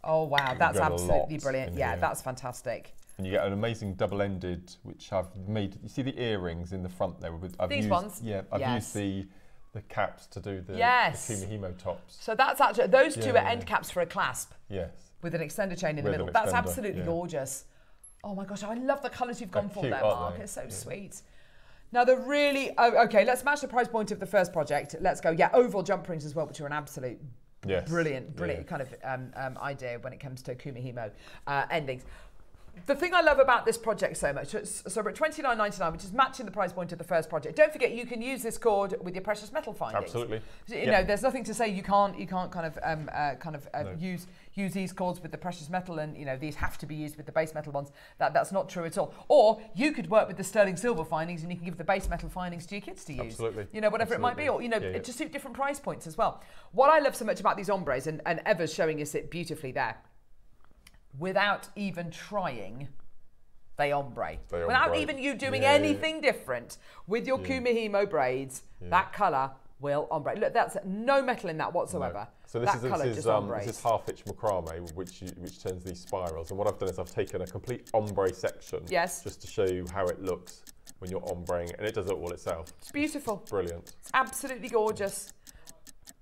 Oh wow, that's absolutely brilliant. Yeah, that's fantastic. And you get an amazing double-ended, which I've made. You see the earrings in the front there? With, I've These used, ones? Yeah, I've Yes. used the the caps to do the, Yes. the Kumihimo tops. So that's actually those two Yeah, are end yeah. caps for a clasp. Yes. with an extender chain in the middle. That's absolutely yeah. gorgeous. Oh my gosh, I love the colours you've gone They're for cute, there, Mark. they? It's so sweet. Now the really oh, okay. Let's match the price point of the first project. Let's go. Yeah, oval jump rings as well, which are an absolute Yes. brilliant, Yeah. brilliant kind of um, um, idea when it comes to Kumihimo uh, endings. The thing I love about this project so much, so so we're at twenty nine ninety nine, which is matching the price point of the first project. Don't forget, you can use this cord with your precious metal findings. Absolutely. You Yeah. know, there's nothing to say you can't you can't kind of um, uh, kind of uh, No. use use these cords with the precious metal, and you know these have to be used with the base metal ones. That that's not true at all. Or you could work with the sterling silver findings, and you can give the base metal findings to your kids to use. Absolutely. You know, whatever it might be, or you know, Yeah, yeah. to suit different price points as well. What I love so much about these ombres, and, and Eva's showing us it beautifully there, without even trying. They ombre. They Without ombre. even you doing Yeah, yeah, yeah. anything different with your Kumihimo braids, that colour will ombre. Look, that's no metal in that whatsoever. No. So this that is this is, um, this is half inch macrame, which you, which turns these spirals. And what I've done is I've taken a complete ombre section, Yes. just to show you how it looks when you're ombreing, and it does it all itself. It's beautiful. Brilliant. It's absolutely gorgeous.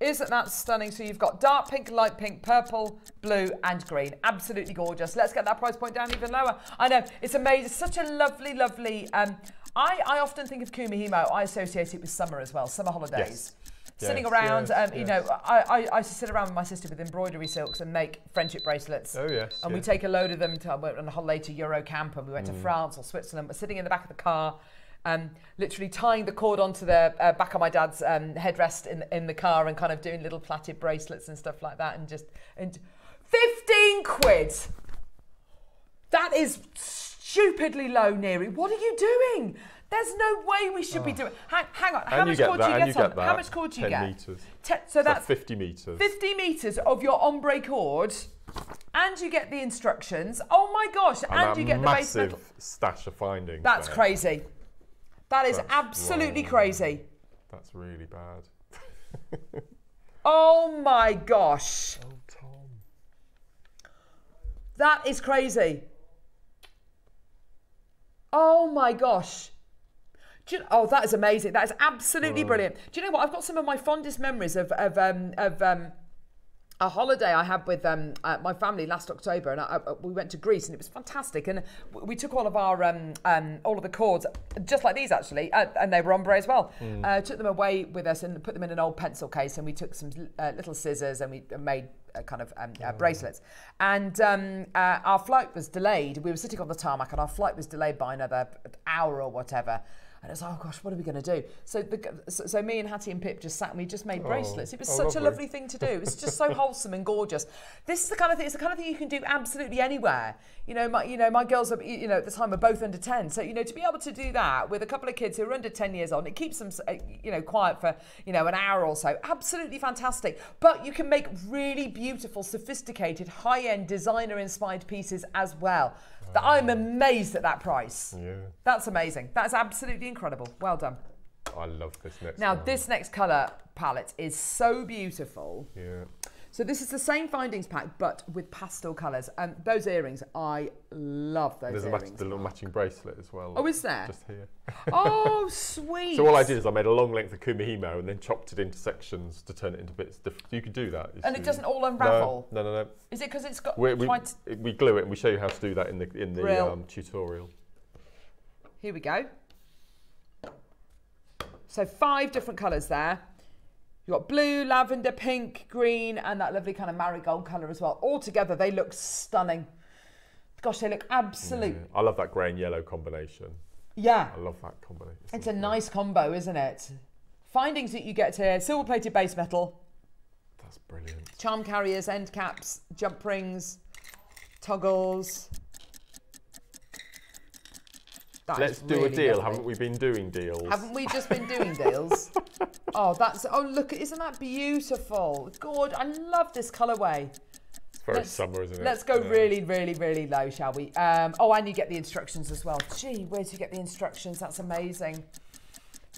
Isn't that stunning? So you've got dark pink, light pink, purple, blue, and green. Absolutely gorgeous. Let's get that price point down even lower. I know it's amazing. Such a lovely, lovely. Um, I, I often think of Kumihimo. I associate it with summer as well. Summer holidays. Yes. Sitting Yes, around, yes, um, you know, I, I, I used to sit around with my sister with embroidery silks and make friendship bracelets. Oh yes. And we take a load of them to went on a holiday to Eurocamp and we Mm. went to France or Switzerland. We're sitting in the back of the car, um, literally tying the cord onto the uh, back of my dad's um, headrest in, in the car and kind of doing little plaited bracelets and stuff like that. And just, and 15 quid. That is stupidly low, Neary. What are you doing? There's no way we should be ah. doing. Hang, hang on. How Oh. And much cord do you get you on? get How much cord do you 10 get? meters. Te- so that's 50 meters. 50 meters of your ombre cord, and you get the instructions. Oh my gosh! And, and you get the base massive metal. stash of findings. That's there. crazy. That is That's absolutely wrong. crazy. That's really bad. Oh my gosh, Oh Tom. that is crazy. Oh my gosh. You, oh, that is amazing. That is absolutely brilliant. Do you know what? I've got some of my fondest memories of of um, of um, a holiday I had with um, uh, my family last October, and I, I, we went to Greece, and it was fantastic. And we took all of our um, um, all of the cords, just like these actually, uh, and they were ombre as well. Uh, took them away with us and put them in an old pencil case, and we took some uh, little scissors and we made kind of um, uh, bracelets. And um, uh, our flight was delayed. We were sitting on the tarmac, and our flight was delayed by another hour or whatever. And it's like, oh gosh, what are we going to do? So, the, so, so me and Hattie and Pip just sat and we just made bracelets. It was oh, such a lovely. lovely thing to do. It was just so wholesome and gorgeous. This is the kind of thing. It's the kind of thing you can do absolutely anywhere. You know, my you know my girls are you know at the time are both under ten. So you know to be able to do that with a couple of kids who are under ten years old, it keeps them uh, you know quiet for you know an hour or so. Absolutely fantastic. But you can make really beautiful, sophisticated, high-end designer-inspired pieces as well. That I'm amazed at that price. Yeah. That's amazing. That's absolutely incredible. Well done. I love this next Now, one. this next colour palette is so beautiful. Yeah. So this is the same findings pack, but with pastel colours. And those earrings, I love those earrings. There's a the little matching bracelet as well. Oh, is there? Just here. oh, sweet. So all I did is I made a long length of kumihimo and then chopped it into sections to turn it into bits. You could do that. And it doesn't all unravel. No, no, no. no. Is it because it's got We, we, we glue it and we show you how to do that in the in the um, tutorial. Here we go. So five different colours there. You've got blue, lavender, pink, green, and that lovely kind of marigold colour as well. All together, they look stunning. Gosh, they look absolute. I love that grey and yellow combination. Yeah. I love that combination. It's a nice combo, isn't it? Findings that you get here silver plated base metal, That's brilliant. charm carriers, end caps, jump rings, toggles. That Let's do a deal. lovely. Haven't we been doing deals? Haven't we just been doing deals? oh, that's oh look, isn't that beautiful? God, I love this colourway. It's very let's- summer, isn't it? Let's go Yeah. really, really, really low, shall we? Um, oh, and you get the instructions as well. Gee, where do you get the instructions? That's amazing.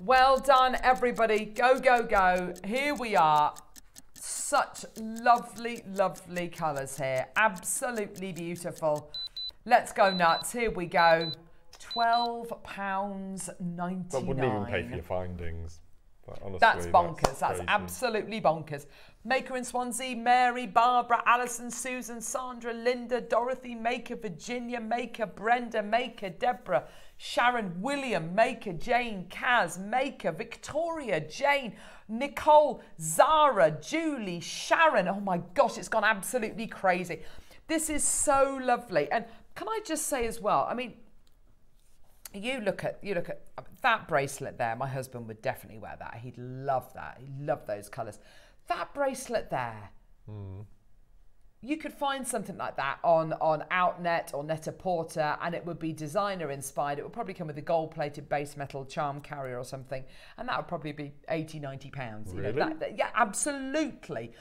Well done, everybody. Go, go, go. Here we are. Such lovely, lovely colours here. Absolutely beautiful. Let's go nuts. Here we go. £12.99. That wouldn't even pay for your findings. But honestly, That's bonkers. That's, crazy. absolutely bonkers. Maker in Swansea, Mary, Barbara, Alison, Susan, Sandra, Linda, Dorothy, Maker, Virginia, Maker, Brenda, Maker, Deborah, Sharon, William, Maker, Jane, Kaz, Maker, Victoria, Jane, Nicole, Zara, Julie, Sharon. Oh my gosh, it's gone absolutely crazy. This is so lovely. And can I just say as well, I mean, you look at you look at uh, that bracelet there. My husband would definitely wear that. He'd love that. He'd love those colours. That bracelet there. Hmm. You could find something like that on on Outnet or Net-a-Porter, and it would be designer inspired. It would probably come with a gold plated base metal charm carrier or something, and that would probably be 80, 90 pounds. You know, Really? that- that- yeah, absolutely.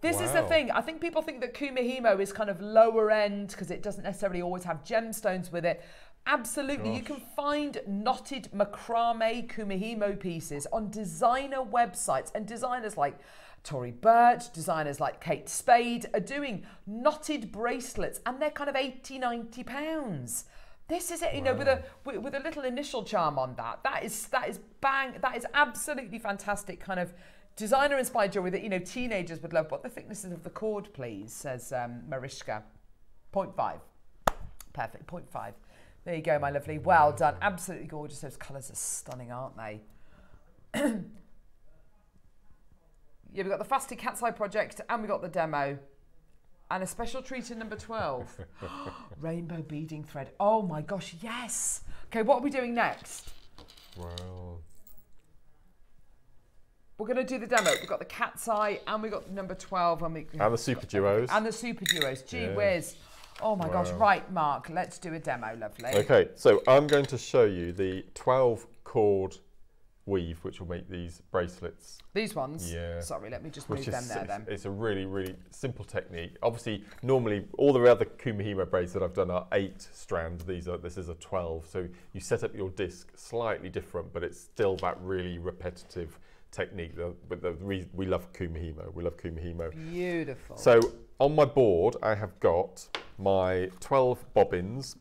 This is the thing. I think people think that Kumihimo is kind of lower end because it doesn't necessarily always have gemstones with it. Absolutely. You can find knotted macrame Kumihimo pieces on designer websites and designers like Tory Burch, designers like Kate Spade are doing knotted bracelets and they're kind of 80, 90 pounds. This is it, you know, with a with, with a little initial charm on that. That is that is bang. That is absolutely fantastic kind of designer inspired jewelry that you know teenagers would love. What the thicknesses of the cord, please? Says um, Mariska. 0.5. Perfect. 0.5. There you go, my lovely. Well done. Absolutely gorgeous. Those colours are stunning, aren't they? yeah, we've got the Fasty Cat's Eye project and we got the demo. And a special treat in number 12. Rainbow beading thread. Oh my gosh, yes. Okay, what are we doing next? Wow. We're going to do the demo. We've got the cat's eye and we've got number 12. And, we, And the super duos. and the super duos. Gee Yeah. whiz. Oh my gosh. Right, Mark, let's do a demo, lovely. Okay, so I'm going to show you the 12 cord weave, which will make these bracelets. These ones? Yeah. Sorry, let me just move is them there it's, then. it's a really, really simple technique. Obviously, normally all the other Kumihimo braids that I've done are eight strands. These are this is a 12. So you set up your disc slightly different, but it's still that really repetitive technique. The, but the we love Kumihimo, we love Kumihimo. Beautiful. So on my board, I have got my 12 bobbins.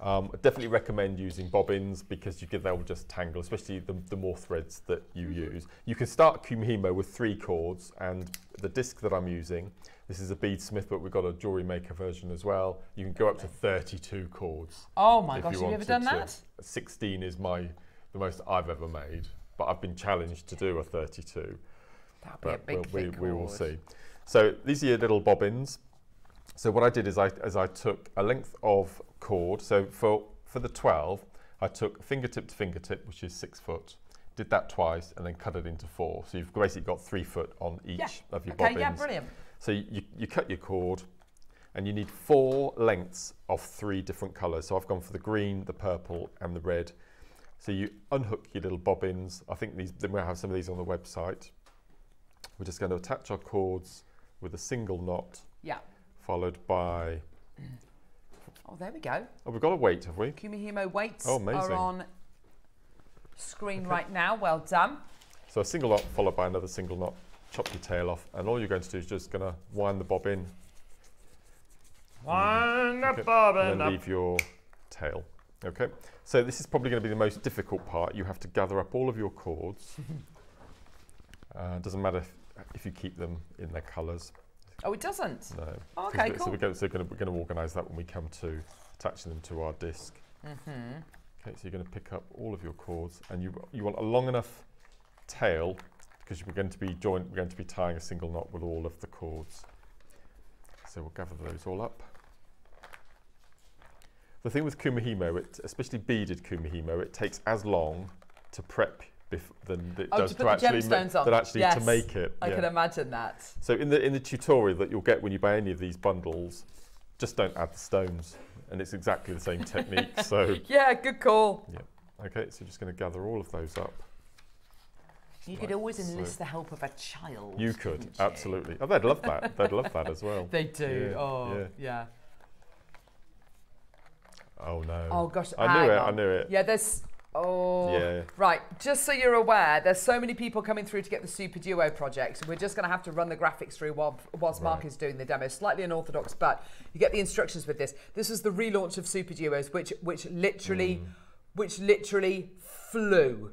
Um, I definitely recommend using bobbins because you can, they'll just tangle, especially the, the more threads that you use. You can start Kumihimo with three cords and the disc that I'm using, this is a beadsmith, but we've got a jewelry maker version as well. You can go up to 32 cords. Oh my gosh, have you ever done to. that? 16 is my the most I've ever made, but I've been challenged to do a 32 That'd be a but big we, thick we will see. So these are your little bobbins. So what I did is I, as I took a length of cord, so for, for the 12, I took fingertip to fingertip, which is six foot, did that twice and then cut it into four. So you've basically got three foot on each Yeah. of your Okay, bobbins. yeah, brilliant. So you, you cut your cord and you need four lengths of three different colours. So I've gone for the green, the purple and the red. So you unhook your little bobbins. I think these, then we'll have some of these on the website. We're just going to attach our cords with a single knot Yeah. followed by, Oh, there we go. oh we've got a weight have we? Kumihimo weights Oh, are amazing. on screen right now. Well done. So a single knot followed by another single knot, chop your tail off and all you're going to do is just going to wind the bobbin Wind Okay, the bobbin and then up. leave your tail. Okay, so this is probably going to be the most difficult part. You have to gather up all of your cords. uh, doesn't matter if, if you keep them in their colours. Oh, it doesn't. No. 'Cause Okay, we- So cool. we're going, so we're going to, we're going to organise that when we come to attaching them to our disc. Mm-hmm. Okay, so you're going to pick up all of your cords, and you you want a long enough tail because we're going to be join, we're going to be tying a single knot with all of the cords. So we'll gather those all up. The thing with kumihimo, it, especially beaded kumihimo, it takes as long to prep bef- than it Oh, does to put the actually ma- gemstones on. actually Yes, to make it. I yeah. can imagine that. So in the in the tutorial that you'll get when you buy any of these bundles, just don't add the stones, and it's exactly the same technique. So Yeah, good call. Yeah. okay, so you're just going to gather all of those up. You Right, could always so- enlist the help of a child. You could you? absolutely. Oh, they'd love that. They'd love that as well. They do. Yeah, oh, yeah. yeah. Oh no. Oh gosh, I knew hang it. I knew it. Yeah, there's. Oh. Yeah. Right, just so you're aware, there's so many people coming through to get the Super Duo project. So We're just going to have to run the graphics through while, whilst Mark Right. is doing the demo. Slightly unorthodox, but you get the instructions with this. This is the relaunch of Super Duos, which which literally, Mm. which literally flew.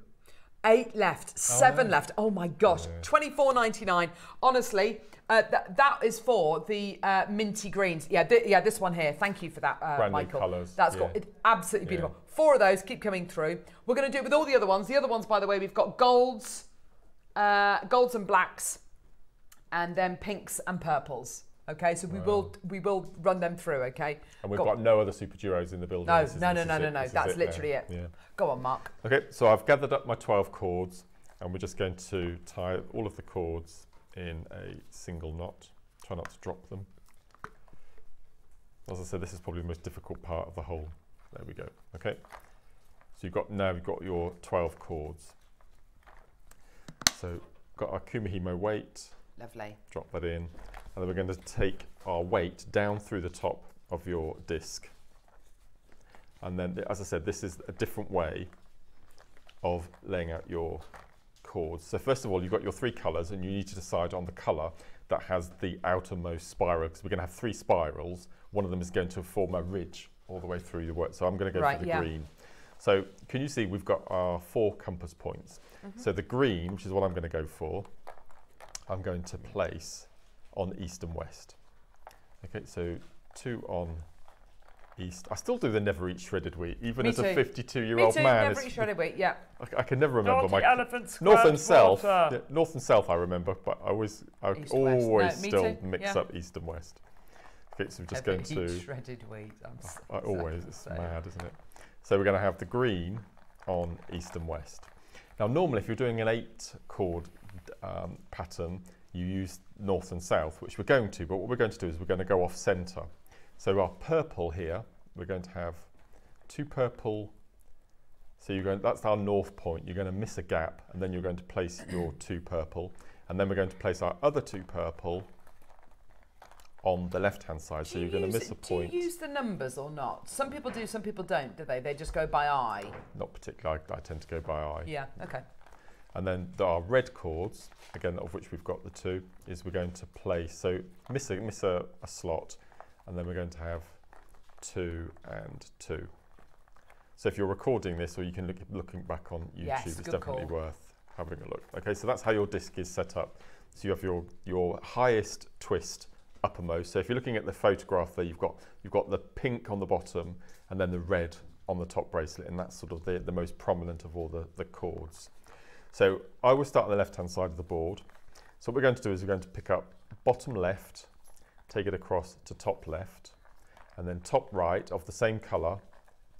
Eight left, seven left. Oh my gosh, twenty four ninety nine. Honestly, uh, that that is for the uh, minty greens. Yeah, th- yeah, this one here. Thank you for that, uh, Brand new Michael. colours, That's yeah. got it, absolutely Yeah. beautiful. Four of those keep coming through. We're going to do it with all the other ones. The other ones, by the way, we've got golds, uh, golds and blacks, and then pinks and purples. Okay, so we will we will run them through. Okay. And we've Go- got no other super duos in the building. No, This is- no, this no, no, no, that's it now. literally it. Yeah. Go on, Mark. Okay, so I've gathered up my 12 cords, and we're just going to tie all of the cords in a single knot. Try not to drop them. As I said, this is probably the most difficult part of the whole. There we go. Okay. So you've got now you've got your 12 cords. So got our Kumihimo weight, Lovely. drop that in, and then we're going to take our weight down through the top of your disc. And then, as I said, this is a different way of laying out your cords. So first of all, you've got your three colours, and you need to decide on the colour that has the outermost spiral, because we're going to have three spirals. One of them is going to form a ridge all the way through the work. So I'm going to go Right, for the yeah. green. So can you see we've got our four compass points. Mm-hmm. So the green, which is what I'm going to go for, I'm going to place on east and west. Okay, so two on east. I still do the never eat shredded wheat, even Me as too. a 52 year Me old too. man. Never eat shredded wheat. Yeah. I, I can never remember Naughty my elephant north and south. yeah, north and south, I remember, but I always, I East, west. No, always still too, mix yeah. up east and west. Okay, so we're just Never going to. shredded wheat. I'm so I always, it's say. mad, isn't it? So we're going to have the green on east and west. Now, normally, if you're doing an eight cord um, pattern, you use north and south, which we're going to, but what we're going to do is we're going to go off centre. So our purple here, we're going to have two purple. So you're going, that's our north point. You're going to miss a gap, and then you're going to place your two purple, and then we're going to place our other two purple on the left-hand side. Do so you you're going to miss a point. Do you use the numbers or not? Some people do, some people don't, do they? They just go by eye. Not particularly. I, I tend to go by eye. Yeah, okay. And then there are red cords, again, of which we've got the two, is we're going to play. so miss a, miss a, a slot, and then we're going to have two and two. So if you're recording this or you can look looking back on YouTube, Yes, it's definitely call. worth having a look. Okay, so that's how your disc is set up. So you have your, your highest twist uppermost. So if you're looking at the photograph there, you've got, you've got the pink on the bottom and then the red on the top bracelet, and that's sort of the, the most prominent of all the, the cords. So I will start on the left-hand side of the board. So what we're going to do is we're going to pick up bottom left, take it across to top left, and then top right of the same colour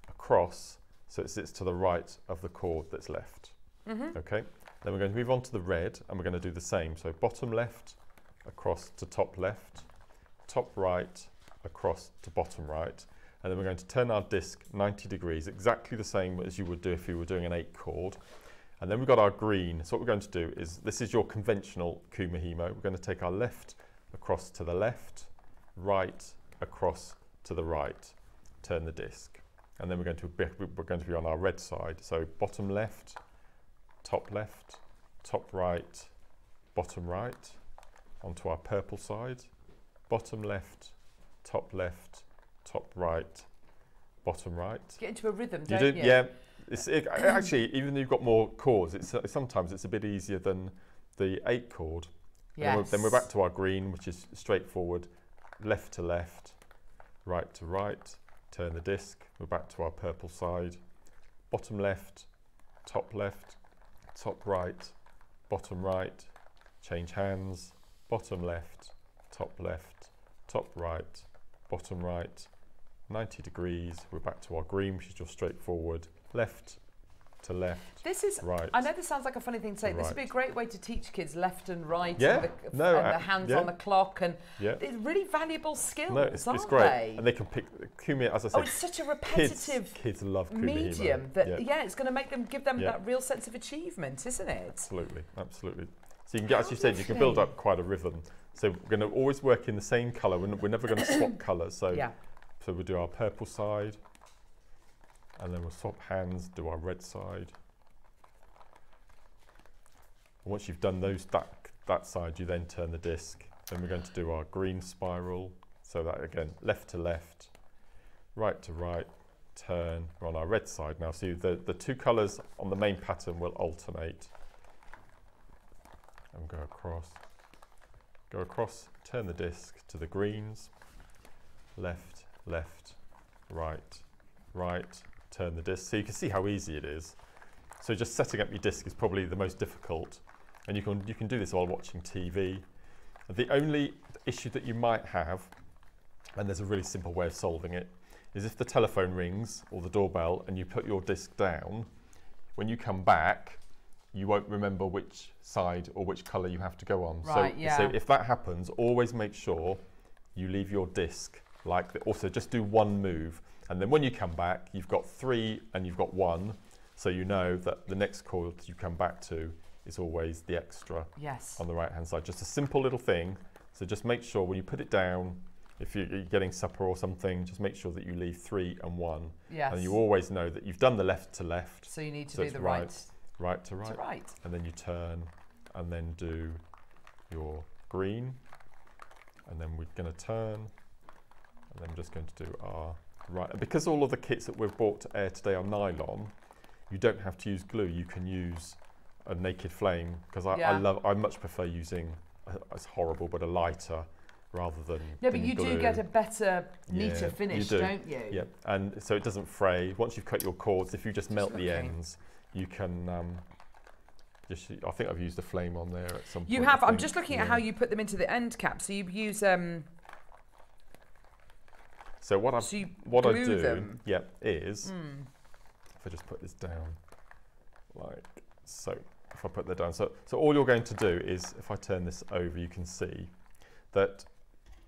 across so it sits to the right of the cord that's left. Mm-hmm. Okay, then we're going to move on to the red and we're going to do the same. So bottom left across to top left, top right across to bottom right, and then we're going to turn our disc 90 degrees, exactly the same as you would do if you were doing an eight cord. And then we've got our green. So what we're going to do is, this is your conventional Kumihimo. We're going to take our left across to the left, right across to the right, turn the disc. And then we're going to be, we're going to be on our red side. So bottom left, top left, top right, bottom right, onto our purple side, bottom left, top left, top right, bottom right. Get into a rhythm, You don't do, you? yeah. It's it, actually even though you've got more cords, it's uh, sometimes it's a bit easier than the eight cord. And Then, we're, then we're back to our green, which is straightforward, left to left, right to right. Turn the disc. We're back to our purple side, bottom left, top left, top right, bottom right. Change hands, bottom left, top left, top right, bottom right. 90 degrees. We're back to our green, which is just straightforward, left to left, This is. right. I know this sounds like a funny thing to say. This would be a great way to teach kids left and right, Yeah, and, the, no, and the uh, hands yeah. on the clock, and Yeah. it's really valuable skills, No, it's, aren't it's great, they? and they can pick Kumi. As I oh, it's such a repetitive kids love Kumihimo. medium that yeah, yeah, it's going to make them give them that real sense of achievement, isn't it? absolutely, absolutely. So you can get, as you said, you can build up quite a rhythm. So we're going to always work in the same colour. We're, n- we're never going to swap colours. So yeah. so we'll do our purple side, and then we'll swap hands, do our red side. And once you've done those that that side, you then turn the disc. Then we're going to do our green spiral. So that again, left to left, right to right, turn. We're on our red side now. So the, the two colours on the main pattern will alternate. And go across. Go across, turn the disc to the greens, left, left, right, right, turn the disc. So you can see how easy it is. So just setting up your disc is probably the most difficult. And you can, you can do this while watching TV. The only issue that you might have, and there's a really simple way of solving it, is if the telephone rings or the doorbell and you put your disc down, when you come back, you won't remember which side or which colour you have to go on. Right, so, yeah. so if that happens, always make sure you leave your disc like that. Also, just do one move, and then when you come back, you've got three and you've got one, so you know that the next cord you come back to is always the extra Yes. on the right hand side. Just a simple little thing. So just make sure when you put it down, if you- you're getting supper or something, just make sure that you leave three and one. Yes. And you always know that you've done the left to left, so you need to so do the right, right, right to to right, right. and then you turn and then do your green. And then we're going to turn and then we're just going to do our right. And because all of the kits that we've bought to air today are nylon, you don't have to use glue. You can use a naked flame because I, I love. I much prefer using. a- It's horrible, but a lighter rather than. Yeah, but you do get a better, neater Yeah, you finish, do. not you? Yeah, and so it doesn't fray. Once you've cut your cords, if you just, melt the ends, you can. Um, just, I think I've used a flame on there at some point. You I have. I'm just looking Yeah. at how you put them into the end cap. So you use um. So what I So what I do, them. yeah, is Mm. if I just put this down, like so. If I put that down, so so all you're going to do is, if I turn this over, you can see that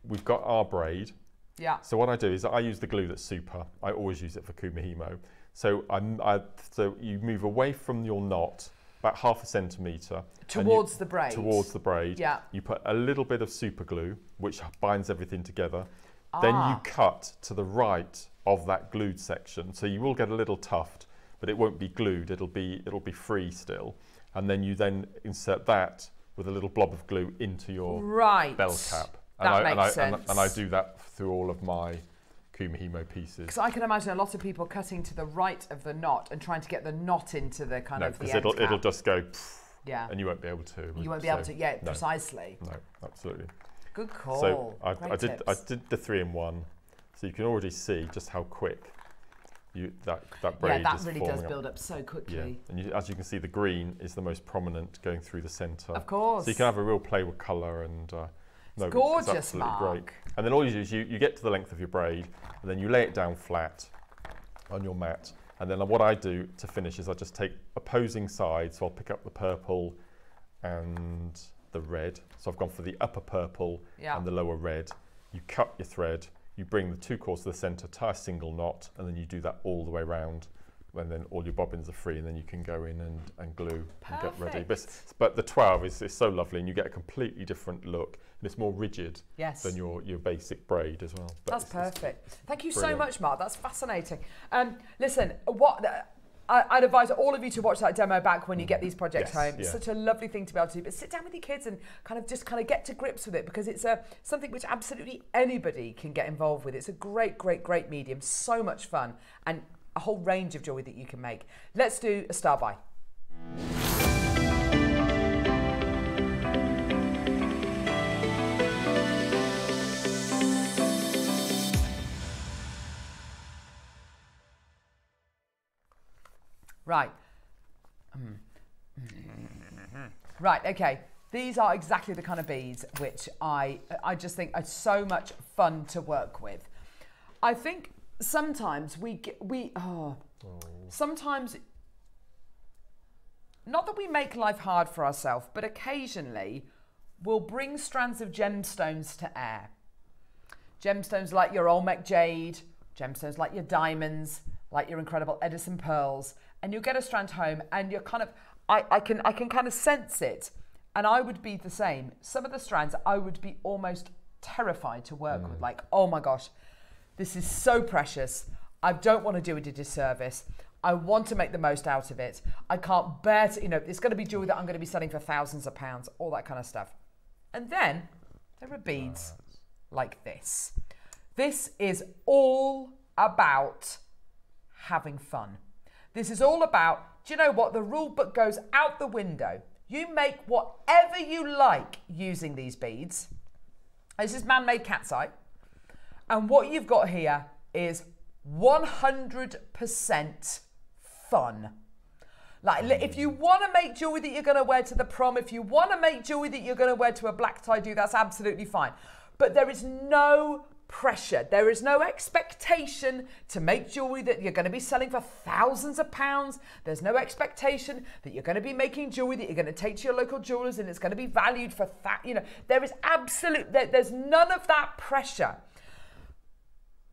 we've got our braid. Yeah. So what I do is I use the glue that's super. I always use it for Kumihimo. So I'm, I, so you move away from your knot about half a centimetre. and you- Towards the braid. Towards the braid. Yeah. You put a little bit of super glue, which binds everything together. Then you Ah. cut to the right of that glued section. So you will get a little tuft, but it won't be glued. It'll be it'll be free still. And then you then insert that with a little blob of glue into your Right. bell cap. That and I, makes and I, sense. And, and I do that through all of my Kumihimo pieces. Because I can imagine a lot of people cutting to the right of the knot and trying to get the knot into the kind No, of the because end it'll it'll just go, pff, yeah. and you won't be able to. You won't be able to. Yeah, no. precisely. No, absolutely. Good call. So I, I did I did the three in one, so you can already see just how quick you that that Yeah, braid that is really forming does build up so quickly. Yeah, quickly. and you, as you can see, the green is the most prominent going through the centre. Of course. So you can have a real play with colour and. Uh, no, it's gorgeous, absolutely Mark. great. And then all you do is you, you get to the length of your braid, and then you lay it down flat on your mat. And then what I do to finish is I just take opposing sides. So I'll pick up the purple and the red. So I've gone for the upper purple Yeah. and the lower red. You cut your thread, you bring the two cords to the centre, tie a single knot, and then you do that all the way round. And then all your bobbins are free, and then you can go in and, and glue and get ready. But, but the 12 is, is so lovely, and you get a completely different look, and it's more rigid Yes. than your, your basic braid as well. But That's perfect. Thank you so much, Mark. That's fascinating. Um, listen, what I, I'd advise all of you to watch that demo back when you get these projects. Yes, home. It's yeah. such a lovely thing to be able to do. But sit down with your kids and kind of just kind of get to grips with it because it's a something which absolutely anybody can get involved with. It's a great, great, great medium. So much fun and a whole range of joy that you can make. Let's do a star buy. Right. Right, okay. These are exactly the kind of beads which I I just think are so much fun to work with. I think sometimes we we oh, sometimes not that we make life hard for ourselves, but occasionally we'll bring strands of gemstones to air. Gemstones like your Olmec jade, gemstones like your diamonds, like your incredible Edison pearls, and you'll get a strand home and you're kind of I, I can I can kind of sense it. And I would be the same. Some of the strands I would be almost terrified to work with. Mm. Like, oh my gosh, this is so precious. I don't want to do it a disservice. I want to make the most out of it. I can't bear to, you know, it's going to be jewelry that I'm going to be selling for thousands of pounds, all that kind of stuff. And then there are beads like this. This is all about having fun. This is all about, do you know what? The rule book goes out the window. You make whatever you like using these beads. This is man made cat's eye. And what you've got here is 100% fun. Like, if you want to make jewelry that you're going to wear to the prom, if you want to make jewelry that you're going to wear to a black tie do, that's absolutely fine. But there is no pressure. There is no expectation to make jewelry that you're going to be selling for thousands of pounds. There's no expectation that you're going to be making jewelry that you're going to take to your local jewelers and it's going to be valued for that. You know, there is absolute. There, there's none of that pressure.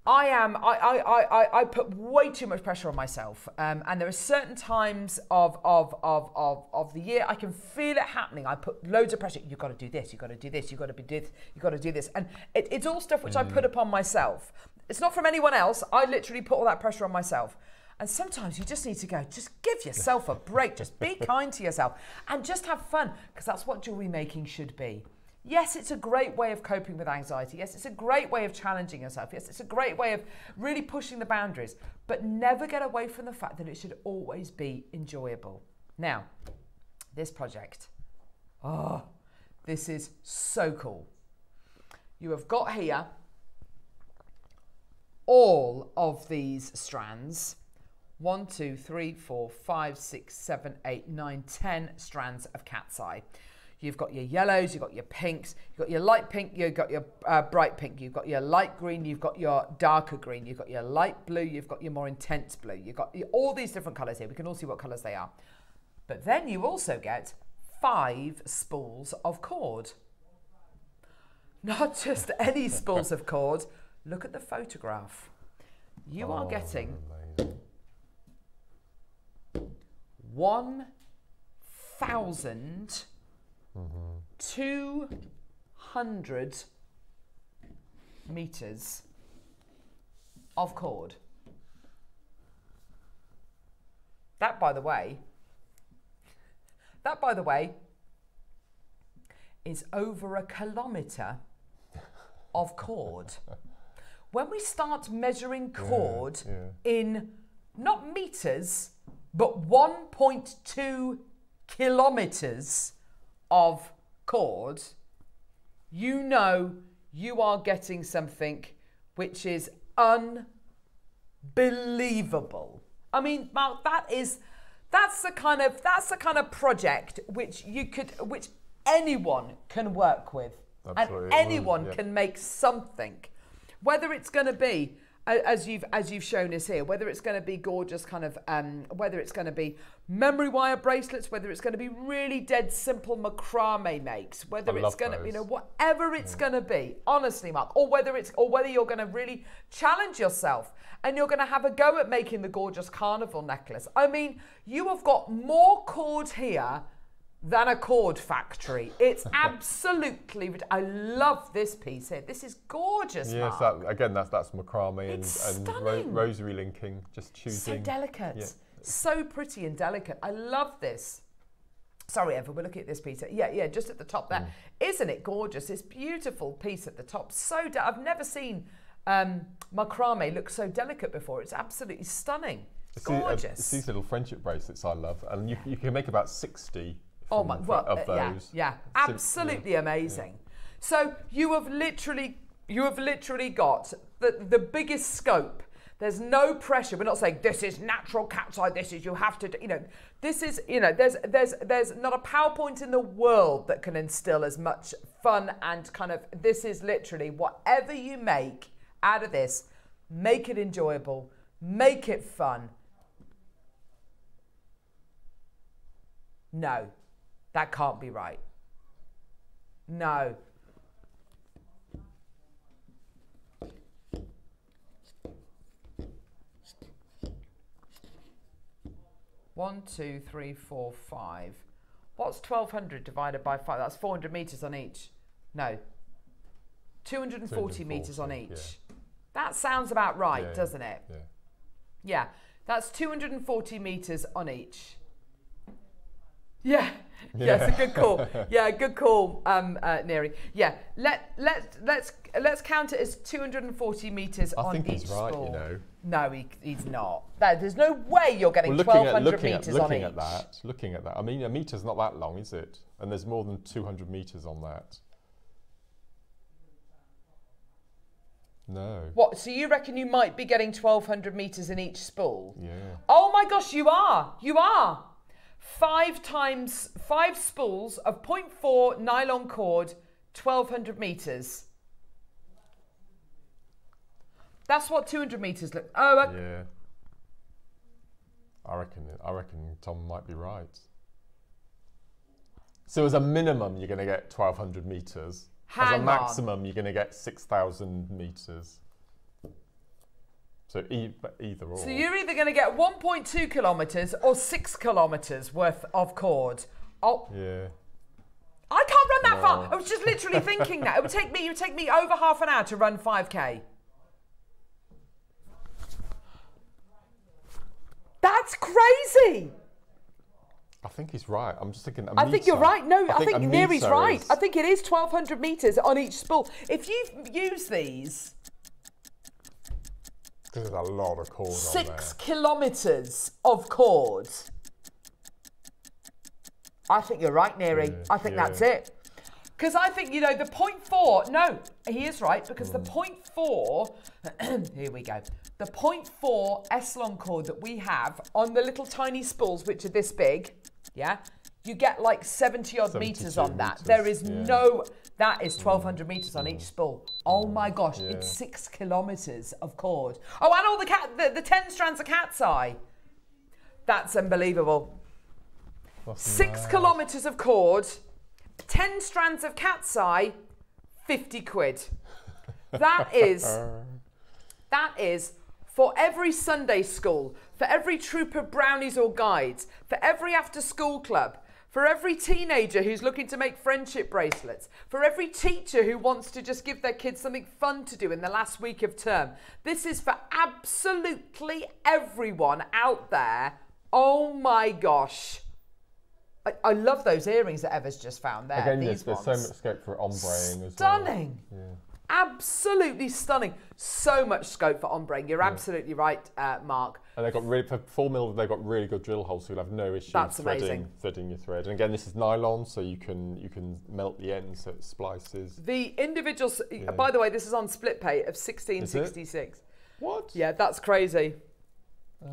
I am. I, I, I, I- put way too much pressure on myself, um, and there are certain times of, of, of, of, of the year I can feel it happening. I put loads of pressure. You've got to do this. You've got to do this. You've got to be this. You've got to do this, and it, it's all stuff which I put upon myself. It's not from anyone else. I literally put all that pressure on myself. And sometimes you just need to go. Just give yourself a break. Just be kind to yourself, and just have fun, because that's what jewelry making should be. Yes, it's a great way of coping with anxiety. Yes, it's a great way of challenging yourself. Yes, it's a great way of really pushing the boundaries. But never get away from the fact that it should always be enjoyable. Now, this project, oh, this is so cool. You have got here all of these strands one, two, three, four, five, six, seven, eight, nine, ten strands of cat's eye. You've got your yellows, you've got your pinks, you've got your light pink, you've got your uh, bright pink, you've got your light green, you've got your darker green, you've got your light blue, you've got your more intense blue. You've got all these different colours here. We can all see what colours they are. But then you also get five spools of cord. Not just any spools of cord. Look at the photograph. You are getting Amazing. 1,200 meters of cord. That, by the way, that, by the way, is over a kilometre of cord. when we start measuring cord yeah. in not meters, but 1.2 kilometers of cords, you know you are getting something which is unbelievable. I mean, Mark, that is that's the kind of that's the kind of project which you could which anyone can work with. Absolutely, and anyone yeah. can make something. Whether it's going to be as you've as you've shown us here, whether it's going to be gorgeous kind of um, whether it's going to be memory wire bracelets, whether it's going to be really dead simple macrame makes, whether I it's going to you know whatever it's going to be, honestly, Mark, or whether it's or whether you're going to really challenge yourself and you're going to have a go at making the gorgeous carnival necklace. I mean, you have got more cord here than a cord factory. It's absolutely. I love this piece here. This is gorgeous. Yes, that, again, that's that's macrame and, and ro- rosary linking. Just choosing. so delicate, yeah. so pretty and delicate. I love this. Sorry, Eva, we're looking at this piece. Yeah, yeah, just at the top there. Mm. not it gorgeous? This beautiful piece at the top. So I've never seen um, macrame look so delicate before. It's absolutely stunning. It's the- uh, Gorgeous. it's these little friendship bracelets I love, and you, you can make about sixty. Oh my, well, of uh, yeah, those. yeah, Sim- absolutely amazing. So you have literally, you have literally got the the biggest scope. There's no pressure. We're not saying this is natural cat's eye. This is you have to, do, you know, this is, you know, there's there's there's not a PowerPoint in the world that can instill as much fun and kind of. This is literally whatever you make out of this, make it enjoyable, make it fun. No, that can't be right. No. One, two, three, four, five. What's 1200 divided by five? That's 400 meters on each. No. 240 meters on each. yeah. That sounds about right, Yeah, yeah, doesn't it? Yeah. Yeah, that's 240 meters on each. Yeah, yeah, it's a good call. Yeah, good call, um, uh, Neri. Yeah, let let let's let's count it as 240 meters I on think each he's right, you know. No, he, he's not. No, there's no way you're getting Well, 1,200 looking at meters on looking each. at that, looking at that. I mean, a meter's not that long, is it? And there's more than 200 meters on that. No. What? So you reckon you might be getting 1,200 meters in each spool? Yeah. Oh my gosh, you are. You are. Five times five spools of 0.4 nylon cord, 1200 meters. That's what 200 meters look. Oh, okay. Yeah. I reckon. I reckon Tom might be right. So as a minimum, you're going to get 1,200 meters. as a on. maximum, you're going to get 6,000 meters. So e- either or. So you're either going to get 1.2 kilometers or six kilometers worth of cord. Oh, yeah. I can't run that far. I was just literally thinking that it would take me. It would take me over half an hour to run 5k. That's crazy. I think he's right. I'm just thinking. I think you're right. No, I, think, a Neri's right. is- I think it is 1,200 metres on each spool. If you use these, Because there's a lot of cord six kilometres of cord. I think you're right, Neri. Yeah, I think yeah. that's it. Because I think, you know, the point four, no, he is right, because Mm. the point four, here we go, the point four S-Lon cord that we have on the little tiny spools, which are this big, yeah, you get like 70 odd meters on that. metres, There is yeah. No, that is 1200 meters on each spool. Oh my gosh, Yeah. it's six kilometers of cord. Oh, and all the cat, the, the 10 strands of cat's eye. That's unbelievable. That's Six mad. kilometres of cord, 10 strands of cat's eye, 50 quid. That is, that is for every Sunday school, for every troop of brownies or guides, for every after school club, for every teenager who's looking to make friendship bracelets, for every teacher who wants to just give their kids something fun to do in the last week of term. This is for absolutely everyone out there. Oh my gosh. I, I love those earrings that Eva's just found there. Again, these there's, there's so much scope for ombreing as well. Stunning. Yeah. Absolutely stunning. So much scope for ombre. You're absolutely right, uh, Mark. And they've got really for full mill. They've got really good drill holes, so you'll have no issue That's threading amazing. threading your thread. And again, this is nylon, so you can you can melt the end so it splices. The individuals, by the way, this is on split pay of 1666. What? Yeah, that's crazy.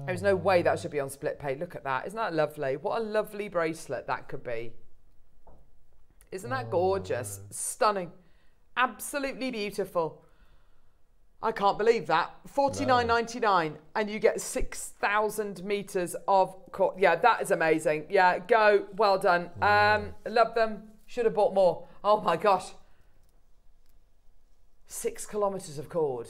There's no way that should be on split pay. Look at that. Isn't that lovely? What a lovely bracelet that could be. Isn't that gorgeous? Stunning. Absolutely beautiful. I can't believe that. Forty nine ninety nine, and you get 6,000 meters of cord. Yeah, that is amazing. Yeah, go. Well done. Um, love them. Should have bought more. Oh my gosh. Six kilometers of cord.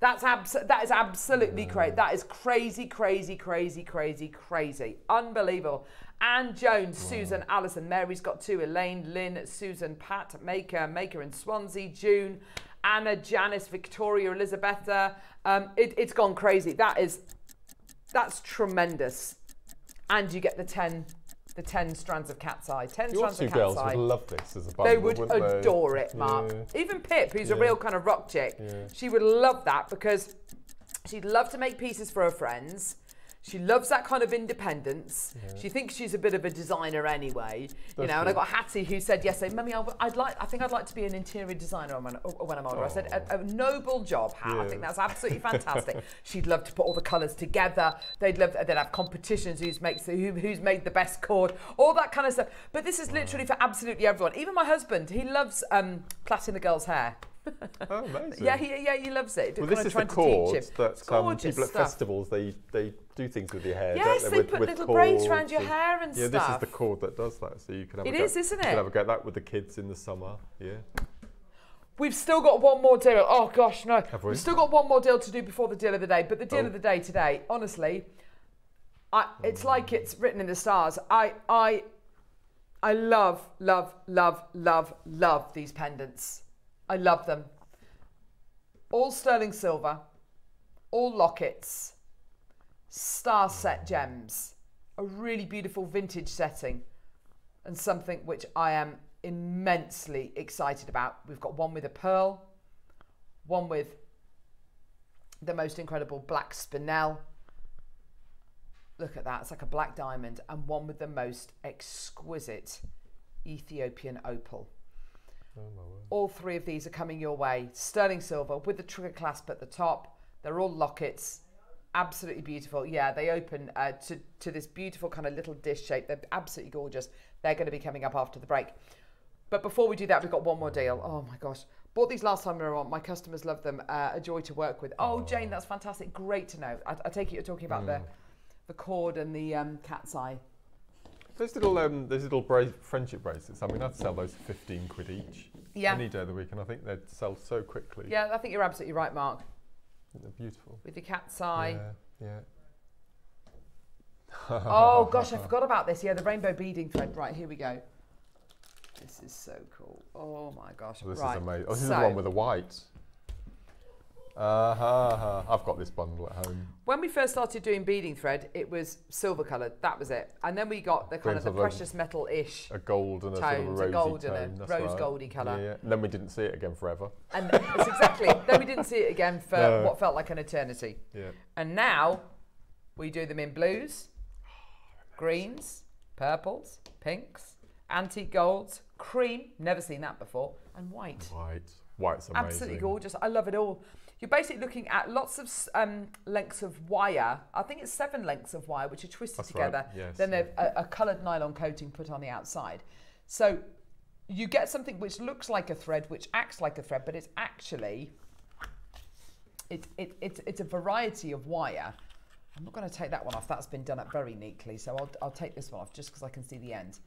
That's abs- that is absolutely crazy. That is crazy, crazy, crazy, crazy, crazy. Unbelievable. Anne Jones, Susan, Alison, Mary's got two, Elaine, Lynn, Susan, Pat, Maker, Maker in Swansea, June, Anna, Janice, Victoria, Elizabetha. Um, it, it's gone crazy. That is that's tremendous. And you get the ten the ten strands of cat's eye. Ten Your strands two of girls cat's eye. would love this as a bundle. They would wouldn't they? adore it, Mark. Yeah. Even Pip, who's a real kind of rock chick, Yeah. she would love that because she'd love to make pieces for her friends. She loves that kind of independence. She thinks she's a bit of a designer anyway, you know. And I got Hattie who said yesterday, "Mummy, I'd like, I think I'd like to be an interior designer when, when I'm older." I said, a, "A noble job, Hat. I think that's absolutely fantastic." She'd love to put all the colours together. They'd love, they'd have competitions who's makes who, who's made the best cord, all that kind of stuff. But this is literally for absolutely everyone. Even my husband, he loves um, plaiting the girls' hair. Oh, amazing. Yeah, he, yeah, he loves it. Well, Kind this is the trying to teach cord that um, people at stuff. festivals they they do things with your hair. Yes, don't they with, put with little braids around your hair and yeah, this is the cord that does that. So you can have It a go, is, isn't You can have a go at that with the kids in the summer. Yeah. We've still got one more deal. Oh gosh, no. Have we? We've still got one more deal to do before the deal of the day. But the deal Oh. of the day today, honestly, I, it's oh. like it's written in the stars. I, I, I love, love, love, love, love these pendants. I love them. All sterling silver, all lockets, star set gems, a really beautiful vintage setting, and something which I am immensely excited about. We've got one with a pearl, one with the most incredible black spinel. Look at that, it's like a black diamond, and one with the most exquisite Ethiopian opal. Oh All three of these are coming your way. Sterling silver with the trigger clasp at the top. They're all lockets. Absolutely beautiful. Yeah, they open uh, to, to this beautiful kind of little dish shape. They're absolutely gorgeous. They're going to be coming up after the break. But before we do that, we've got one more deal. Oh my gosh. Bought these last time we were on. My customers love them. Uh, a joy to work with. Oh, Jane, that's fantastic. Great to know. I, I take it you're talking about the, the cord and the um, cat's eye. Those little um, those little bra- friendship bracelets. I mean, I'd sell those for fifteen quid each. Yeah. Any day of the week, and I think they'd sell so quickly. Yeah, I think you're absolutely right, Mark. They're beautiful. With the cat's eye. Yeah. Yeah. Oh gosh, I forgot about this. Yeah, the rainbow beading thread. Right, here we go. This is so cool. Oh my gosh. Well, this right. is amazing. Oh, this is the one with the white. Uh-huh. I've got this bundle at home. when we first started doing beading thread, it was silver coloured. That was it. And then we got the kind of the Brings up a- precious metal-ish. A gold and a sort of a Tones, a rosy gold and a tone. rose right. goldy colour. Yeah, yeah. And then we didn't see it again forever. And it's exactly. then we didn't see it again for No. what felt like an eternity. Yeah. And now we do them in blues, greens, purples, pinks, antique golds, cream, never seen that before, and white. White. White's amazing. Absolutely gorgeous. I love it all. You're basically looking at lots of um, lengths of wire. I think it's seven lengths of wire, which are twisted That's right, together. yes. Then there's a, a coloured nylon coating put on the outside. So you get something which looks like a thread, which acts like a thread, but it's actually it, it, it's it's a variety of wire. I'm not going to take that one off. That's been done up very neatly. So I'll, I'll take this one off just because I can see the end.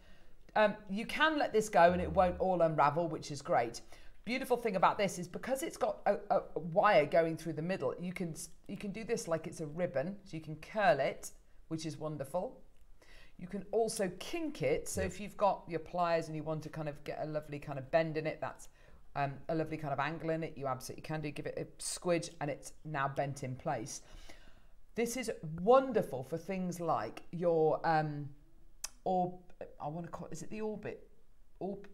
Um, you can let this go and it won't all unravel, which is great. Beautiful thing about this is because it's got a, a, a wire going through the middle, you can you can do this like it's a ribbon, so you can curl it, which is wonderful. You can also kink it. So if you've got your pliers and you want to kind of get a lovely kind of bend in it, that's um, a lovely kind of angle in it. You absolutely can do. Give it a squidge, and it's now bent in place. This is wonderful for things like your um, or I want to call is it the orbit, orb,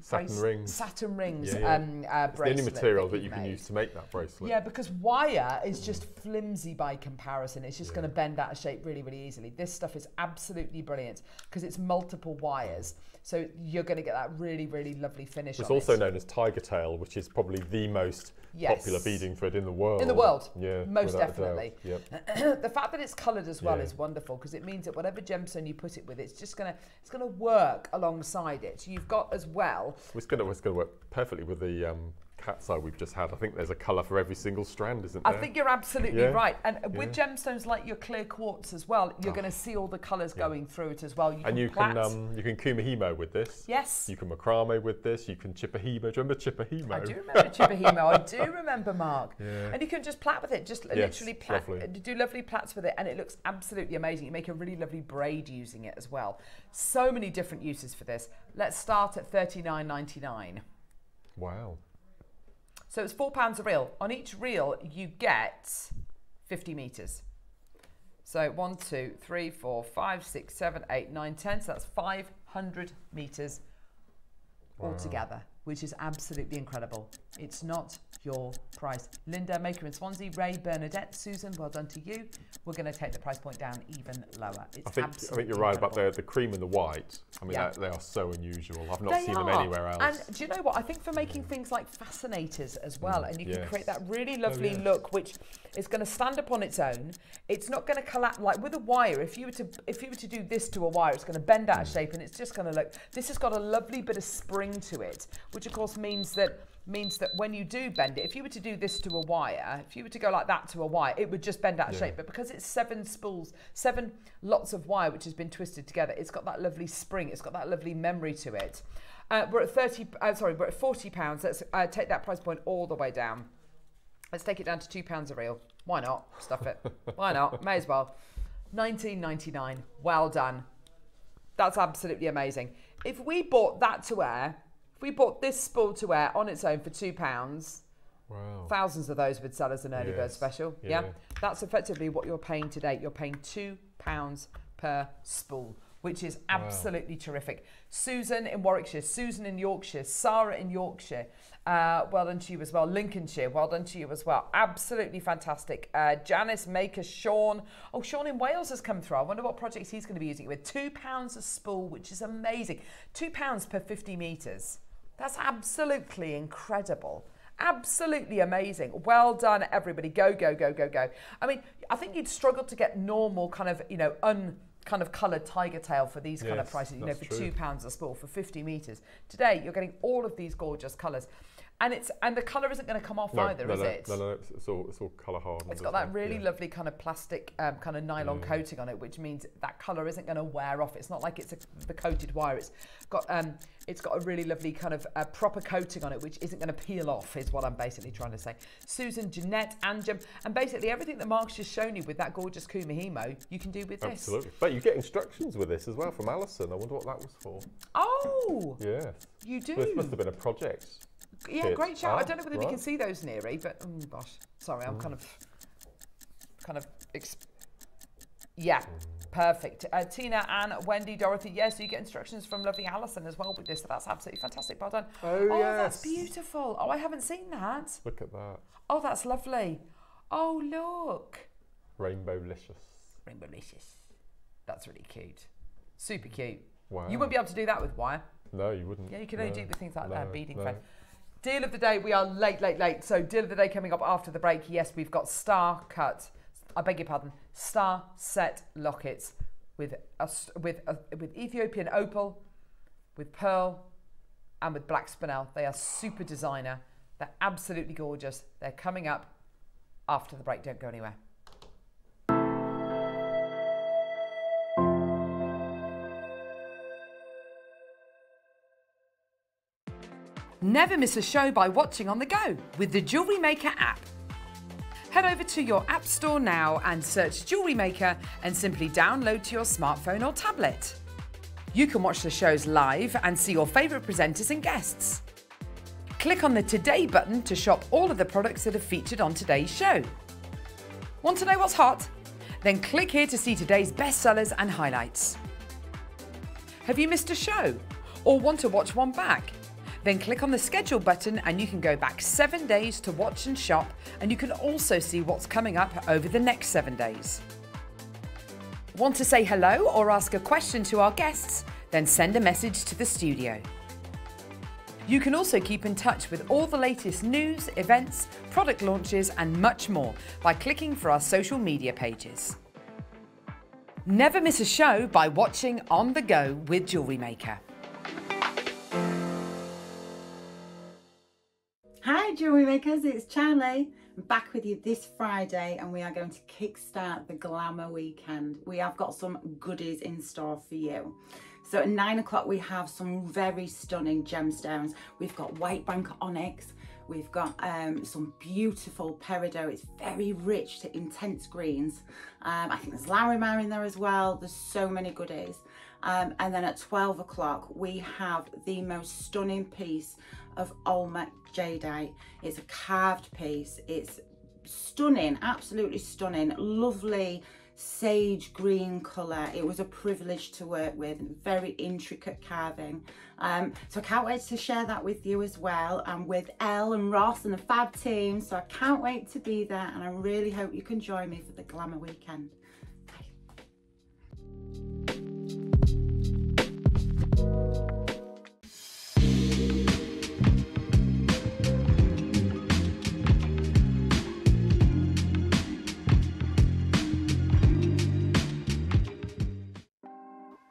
Saturn rings. Saturn rings Yeah, yeah. um, uh, It's the only material that you've you can made. use to make that bracelet. Yeah, because wire is just flimsy by comparison. It's just going to bend out of shape really, really easily. This stuff is absolutely brilliant because it's multiple wires. So you're going to get that really, really lovely finish It's also it. known as tiger tail, which is probably the most popular beading thread in the world. In the world, yeah, most without a doubt. definitely. Yep. the fact that it's coloured as well Yeah. is wonderful because it means that whatever gemstone you put it with, it's just gonna it's gonna work alongside it. You've got as well. To it's going to work perfectly with the um, cat's eye we've just had. I think there's a colour for every single strand, isn't there? I think you're absolutely Yeah. right, and with gemstones like your clear quartz as well, you're going to see all the colours going through it as well. You Ah. and can you plait. can um, you can kumihimo with this. yes. You can macrame with this. You can chipahimo. Do you remember chipahimo? I do remember Chibahimo. I do remember Mark. Yeah. And you can just plait with it, just Yes, literally plait, lovely. do lovely plaits with it, and it looks absolutely amazing. You make a really lovely braid using it as well. So many different uses for this. Let's start at thirty nine ninety nine. Wow. So it's four pounds a reel. On each reel, you get 50 meters. So one, two, three, four, five, six, seven, eight, nine, ten. So that's 500 meters altogether, which is absolutely incredible. It's not your price. Linda, Maker in Swansea, Ray, Bernadette, Susan, well done to you. We're going to take the price point down even lower. It's I think I think you're right about the the cream and the white. I mean, Yeah. they, they are so unusual. I've not They seen them anywhere else. And do you know what? I think for making things like fascinators as mm, well, and you can create that really oh, lovely yes. look, which is going to stand up on its own. It's not going to collapse like with a wire. If you were to if you were to do this to a wire, it's going to bend out of mm. shape, and it's just going to look. This has got a lovely bit of spring to it, which of course means that means that when you do bend it, if you were to do this to a wire, if you were to go like that to a wire, it would just bend out of Yeah. shape. But because it's seven spools, seven lots of wire which has been twisted together, it's got that lovely spring. It's got that lovely memory to it. Uh, we're at thirty. Uh, sorry, we're at forty pounds. Let's uh, take that price point all the way down. Let's take it down to two pounds a reel. Why not? Stuff it. Why not? May as well. Nineteen ninety nine. Well done. That's absolutely amazing. If we bought that to wear, if we bought this spool to wear on its own for two pounds, wow. thousands of those would sell as an early bird special. Yeah. yeah. That's effectively what you're paying today. You're paying two pounds per spool, which is absolutely terrific. Susan in Warwickshire, Susan in Yorkshire, Sarah in Yorkshire. Uh, well done to you as well. Lincolnshire, well done to you as well. Absolutely fantastic. Uh, Janice Maker, Sean. Oh, Sean in Wales has come through. I wonder what projects he's going to be using it with. Two pounds a spool, which is amazing. Two pounds per 50 metres. That's absolutely incredible. Absolutely amazing. Well done, everybody. Go, go, go, go, go. I mean, I think you'd struggle to get normal kind of, you know, un kind of coloured tiger tail for these kind of prices, you know, for true. two pounds a spool for 50 metres. Today, you're getting all of these gorgeous colours. And it's and the colour isn't going to come off No, either, no, is no, it? no, no, it's, it's all it's all colour hardened. It's got that it? really Yeah. lovely kind of plastic, um, kind of nylon coating on it, which means that colour isn't going to wear off. It's not like it's a, the coated wire. It's got um, it's got a really lovely kind of uh, proper coating on it, which isn't going to peel off. Is what I'm basically trying to say. Susan, Jeanette, Anjum, and basically everything that Mark's just shown you with that gorgeous Kumihimo, you can do with this. Absolutely. But you get instructions with this as well from Alison. I wonder what that was for. Oh, Yes. you do. This must have been a project. Yeah, kit. great shout. I Ah, don't know whether we can see those Neri, but oh gosh, sorry, I'm kind of, kind of, yeah, perfect. Uh, Tina, and Wendy, Dorothy. Yes, you get instructions from lovely Alison as well with this. So that's absolutely fantastic. Well done. Oh, that's yes. beautiful. Oh, I haven't seen that. Look at that. Oh, that's lovely. Oh, look, Rainbow licious. rainbow licious. That's really cute. Super cute. Wow. You wouldn't be able to do that with wire. No, you wouldn't. Yeah, you can only No, do the things like that, no, beading no. thread. Deal of the day, we are late, late, late. So, deal of the day coming up after the break. Yes, we've got star cut, I beg your pardon, star set lockets with, a, with, a, with Ethiopian opal, with pearl, and with black spinel. They are super designer. They're absolutely gorgeous. They're coming up after the break. Don't go anywhere. Never miss a show by watching on the go with the Jewellery Maker app. Head over to your app store now and search Jewellery Maker and simply download to your smartphone or tablet. You can watch the shows live and see your favourite presenters and guests. Click on the Today button to shop all of the products that are featured on today's show. Want to know what's hot? Then click here to see today's bestsellers and highlights. Have you missed a show? Or want to watch one back? Then click on the schedule button and you can go back seven days to watch and shop, and you can also see what's coming up over the next seven days. Want to say hello or ask a question to our guests? Then send a message to the studio. You can also keep in touch with all the latest news, events, product launches, and much more by clicking for our social media pages. Never miss a show by watching On the Go with Jewellery Maker. Hi jewellery makers, it's Charlie. I'm back with you this Friday and we are going to kickstart the glamour weekend. We have got some goodies in store for you. So at nine o'clock we have some very stunning gemstones. We've got white bank onyx, we've got um, some beautiful peridot. It's very rich to intense greens. Um, I think there's Larimar in there as well. There's so many goodies. Um, and then at 12 o'clock we have the most stunning piece of Olmec jadeite. It's a carved piece. It's stunning, absolutely stunning, lovely sage green colour. It was a privilege to work with, very intricate carving. Um, so I can't wait to share that with you as well and with Elle and Ross and the Fab team. So I can't wait to be there and I really hope you can join me for the Glamour Weekend.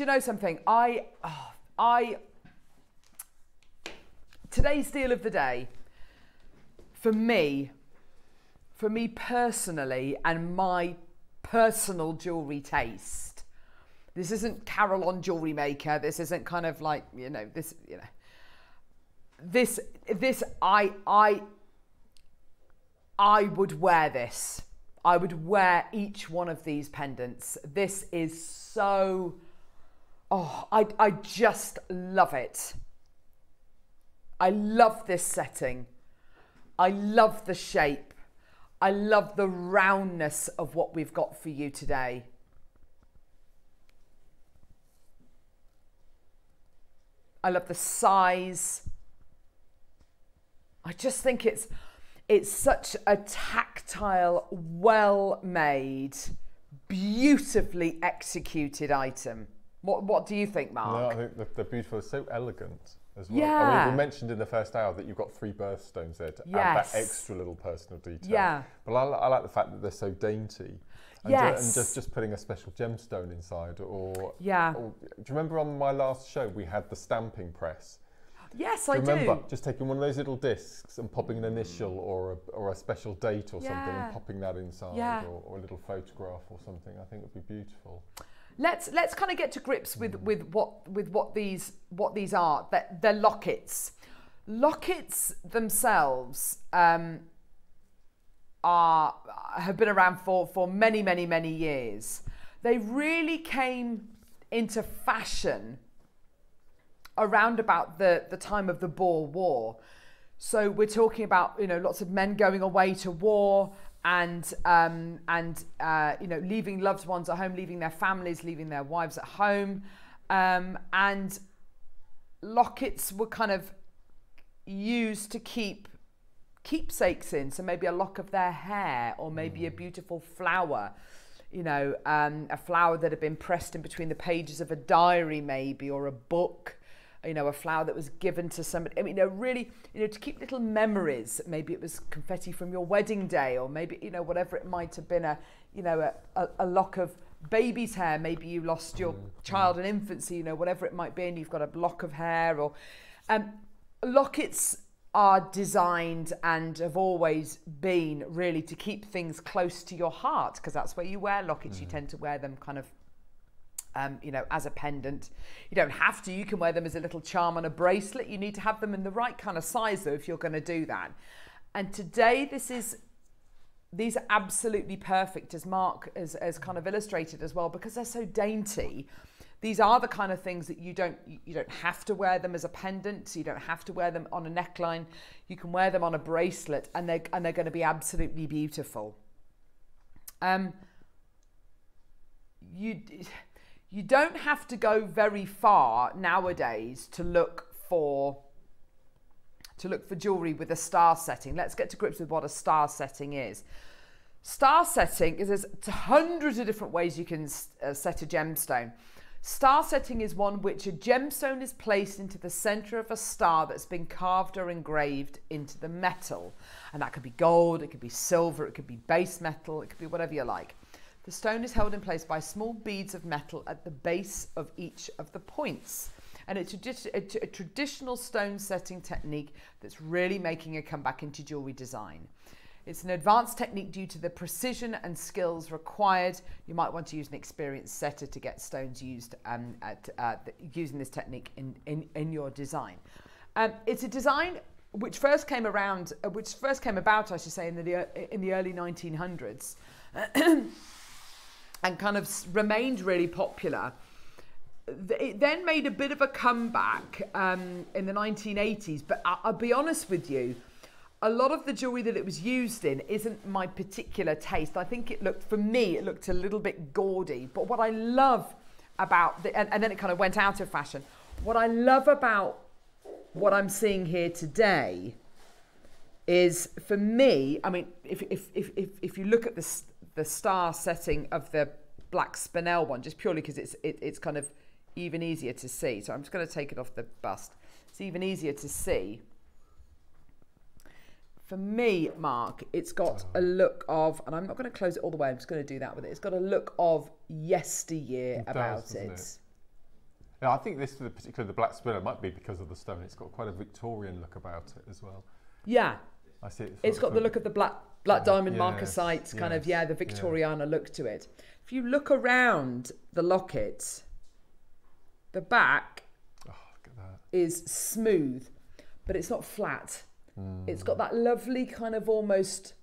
You know something? I, oh, I, today's deal of the day, for me, for me personally, and my personal jewellery taste, this isn't Carol on Jewellery Maker. This isn't kind of like, you know, this, you know, this, this, I, I, I would wear this. I would wear each one of these pendants. This is so Oh, I, I just love it. I love this setting. I love the shape. I love the roundness of what we've got for you today. I love the size. I just think it's it's such a tactile, well made, beautifully executed item. What What do you think, Mark? No, I think they're, they're beautiful. So elegant as well. I mean, we mentioned in the first hour that you've got three birthstones there to add Yes. that extra little personal detail. Yeah. But I, I like the fact that they're so dainty. And, ju- Yes. and just, just putting a special gemstone inside. Or, Yeah. or- do you remember on my last show we had the stamping press? yes, Do I you remember do. just taking one of those little discs and popping an initial or a, or a special date or something and popping that inside Yeah. or, or a little photograph or something? I think it would be beautiful. Let's let's kind of get to grips with with what with what these what these are. They're, they're lockets. Lockets themselves um, are have been around for for many many many years. They really came into fashion around about the the time of the Boer War. So we're talking about you know lots of men going away to war, and um, and uh, you know leaving loved ones at home, leaving their families, leaving their wives at home, um, and lockets were kind of used to keep keepsakes in. So maybe a lock of their hair, or maybe a beautiful flower. You know, um, a flower that had been pressed in between the pages of a diary, maybe, or a book you know, a flower that was given to somebody. I mean, you know, really, you know, to keep little memories. Maybe it was confetti from your wedding day, or maybe, you know, whatever it might have been, a, you know, a, a, lock of baby's hair. Maybe you lost your mm. child in infancy, you know, whatever it might be, and you've got a lock of hair. Or um, lockets are designed and have always been really to keep things close to your heart because that's where you wear lockets. Mm. You tend to wear them kind of um, you know, as a pendant. You don't have to, you can wear them as a little charm on a bracelet. You need to have them in the right kind of size though if you're going to do that. And today this is these are absolutely perfect as Mark has, has kind of illustrated as well because they're so dainty. These are the kind of things that you don't you don't have to wear them as a pendant. You don't have to wear them on a neckline. You can wear them on a bracelet and they and they're going to be absolutely beautiful. Um, you you don't have to go very far nowadays to look for to look for jewelry with a star setting. Let's get to grips with what a star setting is. Star setting is there's hundreds of different ways you can uh, set a gemstone. Star setting is one which a gemstone is placed into the center of a star that's been carved or engraved into the metal. And that could be gold, it could be silver, it could be base metal, it could be whatever you like. The stone is held in place by small beads of metal at the base of each of the points. And it's a, a, a traditional stone setting technique that's really making a comeback into jewellery design. It's an advanced technique due to the precision and skills required. You might want to use an experienced setter to get stones used um, at uh, using this technique in, in, in your design. Um, it's a design which first came around, uh, which first came about, I should say, in the, in the early 1900s. and kind of remained really popular. It then made a bit of a comeback um, in the 1980s, but I'll be honest with you, a lot of the jewelry that it was used in isn't my particular taste. I think it looked, for me, it looked a little bit gaudy. But what I love about, the, and, and then it kind of went out of fashion. What I love about what I'm seeing here today is for me, I mean, if, if, if, if, if you look at the, the star setting of the black spinel one, just purely because it's it, it's kind of even easier to see. So I'm just going to take it off the bust. It's even easier to see. For me, Mark, it's got a look of, and I'm not going to close it all the way. I'm just going to do that with it. It's got a look of yesteryear it about does, it. it. Yeah, I think this, particularly the black spinel, might be because of the stone. It's got quite a Victorian look about it as well. Yeah, I see it. It's got the look of the black black diamond yes, marcasite kind yes, of yeah, the Victoriana yeah. look to it. If you look around the locket, the back oh, is smooth, but it's not flat. Mm. It's got that lovely kind of almost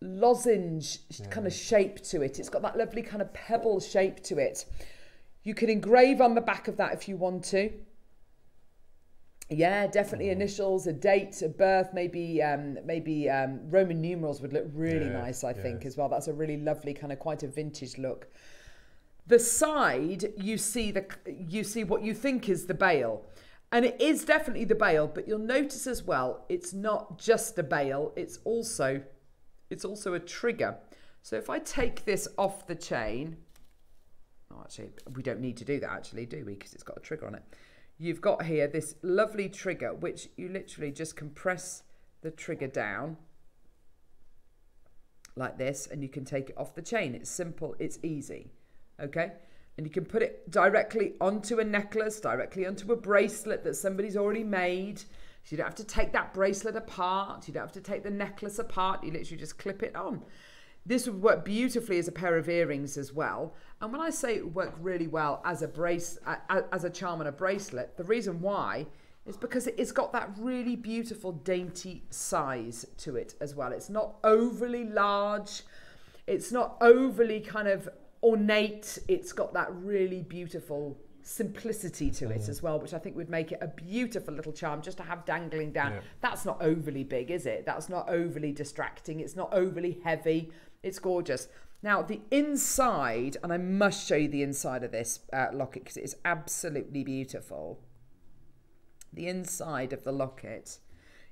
lozenge yeah. kind of shape to it. It's got that lovely kind of pebble shape to it. You can engrave on the back of that if you want to. Yeah, definitely initials, a date, a birth, maybe um, maybe um, Roman numerals would look really yeah, nice, I yes. think, as well. That's a really lovely kind of quite a vintage look. The side, you see the you see what you think is the bail. And it is definitely the bail, but you'll notice as well, it's not just a bail, it's also it's also a trigger. So if I take this off the chain, oh, actually, we don't need to do that actually, do we? Because it's got a trigger on it you've got here this lovely trigger, which you literally just compress the trigger down like this, and you can take it off the chain. It's simple, it's easy, okay? And you can put it directly onto a necklace, directly onto a bracelet that somebody's already made. So you don't have to take that bracelet apart. You don't have to take the necklace apart. You literally just clip it on. This would work beautifully as a pair of earrings as well. And when I say it would work really well as a brace, as a charm and a bracelet, the reason why is because it's got that really beautiful dainty size to it as well. It's not overly large. It's not overly kind of ornate. It's got that really beautiful simplicity to it mm. as well, which I think would make it a beautiful little charm just to have dangling down. Yeah. That's not overly big, is it? That's not overly distracting. It's not overly heavy. It's gorgeous. Now, the inside, and I must show you the inside of this uh, locket because it is absolutely beautiful. The inside of the locket,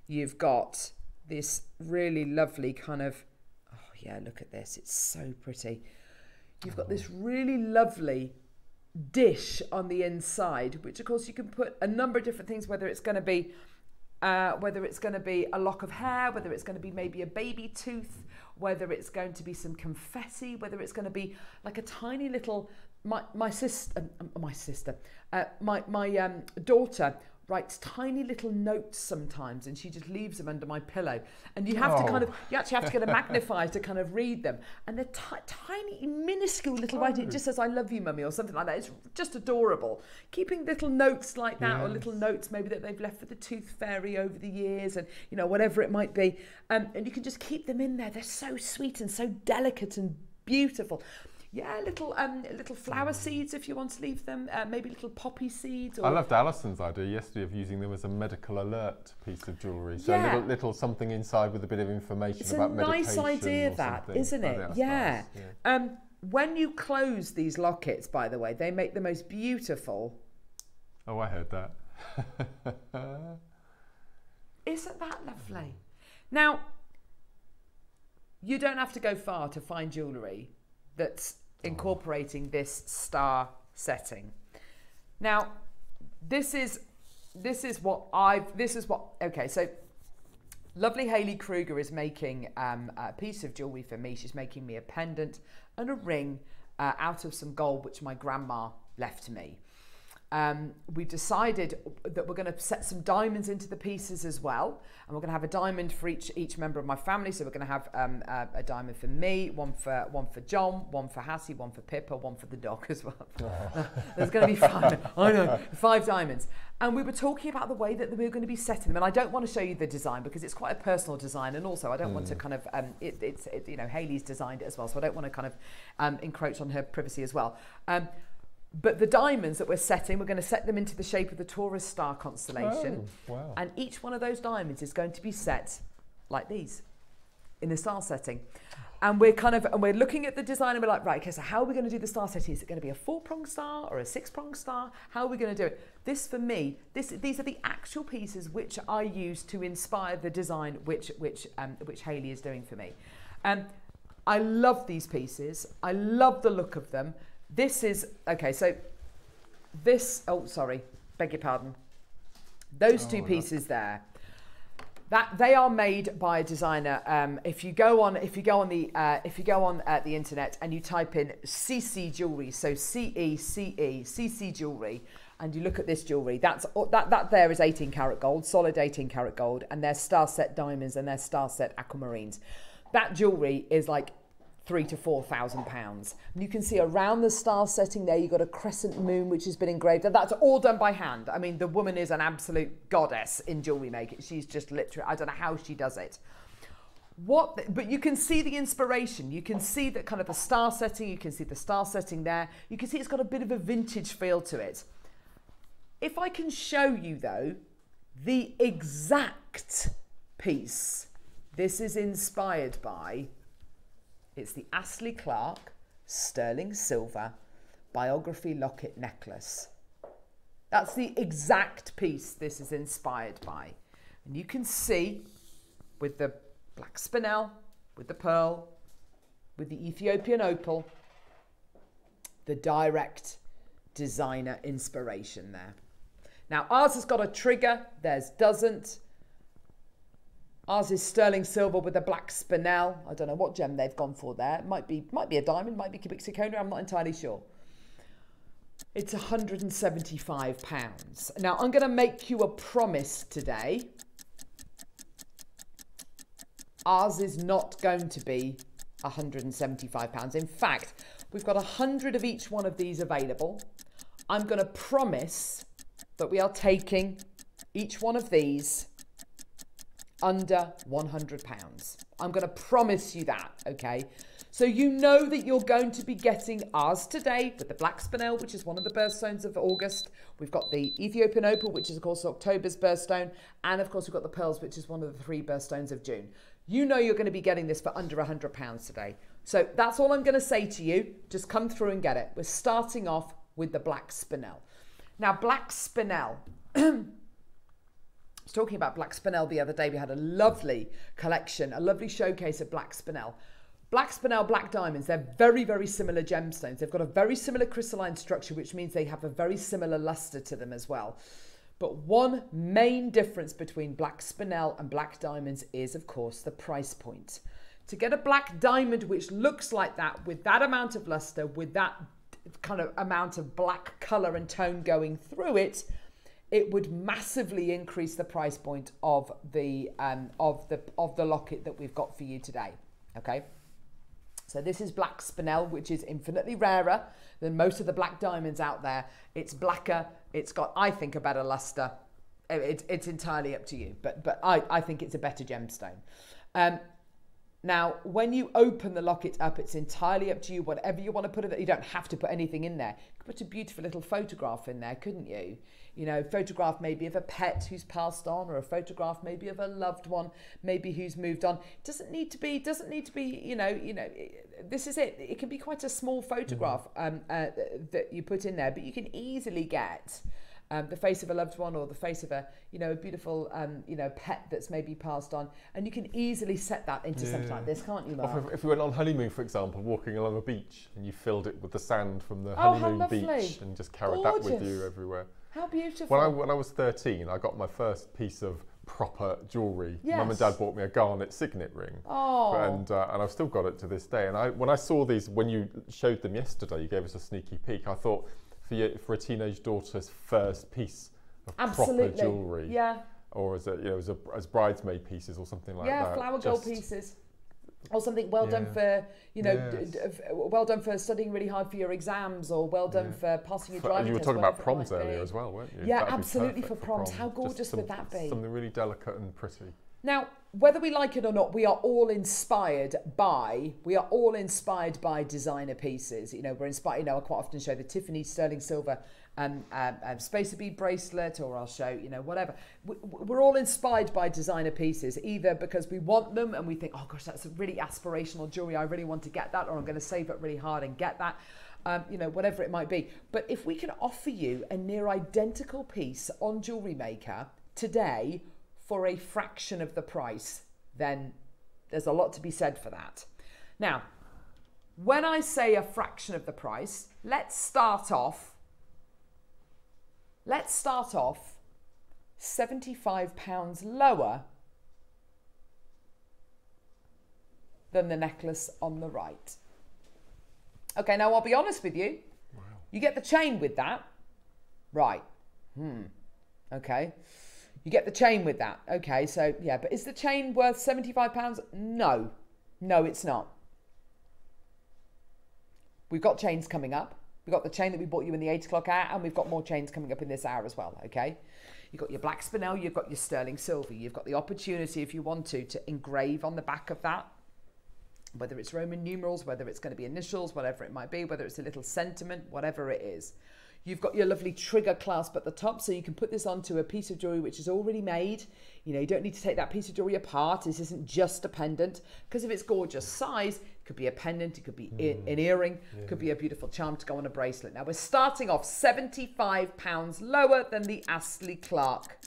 you've got this really lovely kind of, oh yeah, look at this. It's so pretty. You've got this really lovely dish on the inside, which of course you can put a number of different things, whether it's going to be uh, whether it's going to be a lock of hair, whether it's going to be maybe a baby tooth, whether it's going to be some confetti, whether it's going to be like a tiny little my my sister um, my sister uh, my my um, daughter writes tiny little notes sometimes and she just leaves them under my pillow. And you have to kind of you actually have to get a magnifier to kind of read them. And they're ti tiny minuscule little writing it just says i love you mummy or something like that. It's just adorable. Keeping little notes like that or little notes maybe that they've left for the tooth fairy over the years and you know whatever it might be. Um, and you can just keep them in there. They're so sweet and so delicate and beautiful yeah, little um, little flower seeds if you want to leave them. Uh, maybe little poppy seeds. Or I loved Alison's idea yesterday of using them as a medical alert piece of jewellery. So Yeah. a little, little something inside with a bit of information It's about medication idea, or that something. isn't I it? Yeah. nice, yeah. Um, when you close these lockets, by the way, they make the most beautiful. Oh, I heard that. Isn't that lovely? Now, you don't have to go far to find jewellery that's incorporating this star setting. Now, this is this is what I've this is what okay, so lovely Haley Kruger is making um, a piece of jewellery for me. She's making me a pendant and a ring uh, out of some gold which my grandma left me. Um, we've decided that we're going to set some diamonds into the pieces as well, and we're going to have a diamond for each each member of my family. So we're going to have um, a, a diamond for me, one for one for John, one for Hattie, one for Pippa, one for the dog as well. There's going to be five. I know five diamonds. And we were talking about the way that we were going to be setting them, and I don't want to show you the design because it's quite a personal design, and also I don't want to kind of um, it, it's it, you know Haley's designed it as well, so I don't want to kind of um, encroach on her privacy as well. But the diamonds that we're setting, we're going to set them into the shape of the Taurus star constellation. Oh, wow. And each one of those diamonds is going to be set like these in the star setting. And we're kind of and we're looking at the design and we're like, right, okay, so how are we going to do the star setting? Is it going to be a four-pronged star or a six-pronged star? How are we going to do it? This for me, this these are the actual pieces which I use to inspire the design which which um, which Haley is doing for me. Um, I love these pieces. I love the look of them. This is okay. So this. Oh, sorry. Beg your pardon. Those two pieces there. That they are made by a designer. Um, if you go on, if you go on the, uh, if you go on uh, the internet and you type in CC jewelry, so C E C E CC jewelry, and you look at this jewelry, that's oh, that that there is 18 karat gold, solid 18 karat gold, and they're star set diamonds and they're star set aquamarines. That jewelry is like three to four thousand pounds. You can see around the star setting there, you've got a crescent moon which has been engraved. And that's all done by hand. I mean, the woman is an absolute goddess in jewelry making. She's just literally, I don't know how she does it. What, the- but you can see the inspiration. You can see that kind of the star setting. You can see the star setting there. You can see it's got a bit of a vintage feel to it. If I can show you though, the exact piece this is inspired by it's the Astley Clarke sterling silver biography locket necklace. That's the exact piece this is inspired by. And you can see with the black spinel, with the pearl, with the Ethiopian opal, the direct designer inspiration there. Now, ours has got a trigger, theirs doesn't. Ours is sterling silver with a black spinel. I don't know what gem they've gone for there. It might be might be a diamond, might be cubic zirconia. I'm not entirely sure. It's 175 pounds. Now I'm going to make you a promise today. Ours is not going to be 175 pounds. In fact, we've got 100 of each one of these available. I'm going to promise that we are taking each one of these under 100 pounds. I'm going to promise you that, okay? So you know that you're going to be getting ours today with the Black Spinel, which is one of the birthstones of August. We've got the Ethiopian Opal, which is of course October's birthstone. And of course we've got the Pearls, which is one of the three birthstones of June. You know you're going to be getting this for under £100 today. So that's all I'm going to say to you. Just come through and get it. We're starting off with the Black Spinel. Now, Black Spinel. Was talking about Black Spinel the other day. We had a lovely collection, a lovely showcase of Black Spinel. Black Spinel, Black Diamonds, they're very, very similar gemstones. They've got a very similar crystalline structure, which means they have a very similar luster to them as well. But one main difference between Black Spinel and Black Diamonds is, of course, the price point. To get a black diamond which looks like that, with that amount of luster, with that kind of amount of black colour and tone going through it, it would massively increase the price point of the um, of the of the locket that we've got for you today. Okay. So this is black spinel, which is infinitely rarer than most of the black diamonds out there. It's blacker. It's got, I think, a better luster. It, it's entirely up to you, but but I, I think it's a better gemstone. Um, now, when you open the locket up, it's entirely up to you. Whatever you want to put it, you don't have to put anything in there. You could put a beautiful little photograph in there, couldn't you? you know, photograph maybe of a pet who's passed on or a photograph maybe of a loved one, maybe who's moved on. Doesn't need to be, doesn't need to be, you know, you know, this is it. It can be quite a small photograph um, uh, that you put in there, but you can easily get um, the face of a loved one or the face of a you know a beautiful um, you know pet that's maybe passed on, and you can easily set that into yeah. something like this, can't you, Mark? If, if, you went on honeymoon, for example, walking along a beach and you filled it with the sand from the oh, honeymoon beach and just carried Gorgeous. that with you everywhere. How beautiful. When I, when I was 13, I got my first piece of proper jewellery. Yes. Mum and Dad bought me a garnet signet ring. Oh. And, uh, and I've still got it to this day. And I, when I saw these, when you showed them yesterday, you gave us a sneaky peek, I thought for, your, for a teenage daughter's first piece of Absolutely. proper jewellery. Yeah. Or as, a, you know, as, a, as bridesmaid pieces or something like yeah, that. Yeah, flower gold pieces. or something well yeah. done for you know yes. well done for studying really hard for your exams or well done yeah. for passing your driving test. You were talking about proms earlier as well, weren't you? Yeah, That'd absolutely for proms. for proms. How gorgeous some, would that be? Something really delicate and pretty. Now whether we like it or not we are all inspired by we are all inspired by designer pieces you know we're inspired you know i quite often show the tiffany sterling silver um, um, um, spacer bead bracelet or I'll show, you know, whatever. We're all inspired by designer pieces, either because we want them and we think, oh gosh, that's a really aspirational jewelry. I really want to get that, or I'm going to save up really hard and get that. Um, you know, whatever it might be. But if we can offer you a near identical piece on Jewelry Maker today for a fraction of the price, then there's a lot to be said for that. Now, when I say a fraction of the price, let's start off Let's start off £75 lower than the necklace on the right. Okay, now I'll be honest with you. Wow. You get the chain with that. Right. Hmm. Okay. You get the chain with that. Okay, so yeah, but is the chain worth £75? No. No, it's not. We've got chains coming up. We've got the chain that we bought you in the 8 o'clock hour, and we've got more chains coming up in this hour as well, okay? You've got your black spinel, you've got your sterling silver, you've got the opportunity, if you want to, to engrave on the back of that, whether it's Roman numerals, whether it's going to be initials, whatever it might be, whether it's a little sentiment, whatever it is. You've got your lovely trigger clasp at the top, so you can put this onto a piece of jewelry which is already made. You know, you don't need to take that piece of jewelry apart. This isn't just a pendant because of its gorgeous size. It could be a pendant, it could be mm. an earring, yeah. could be a beautiful charm to go on a bracelet. Now we're starting off £75 lower than the Astley Clarke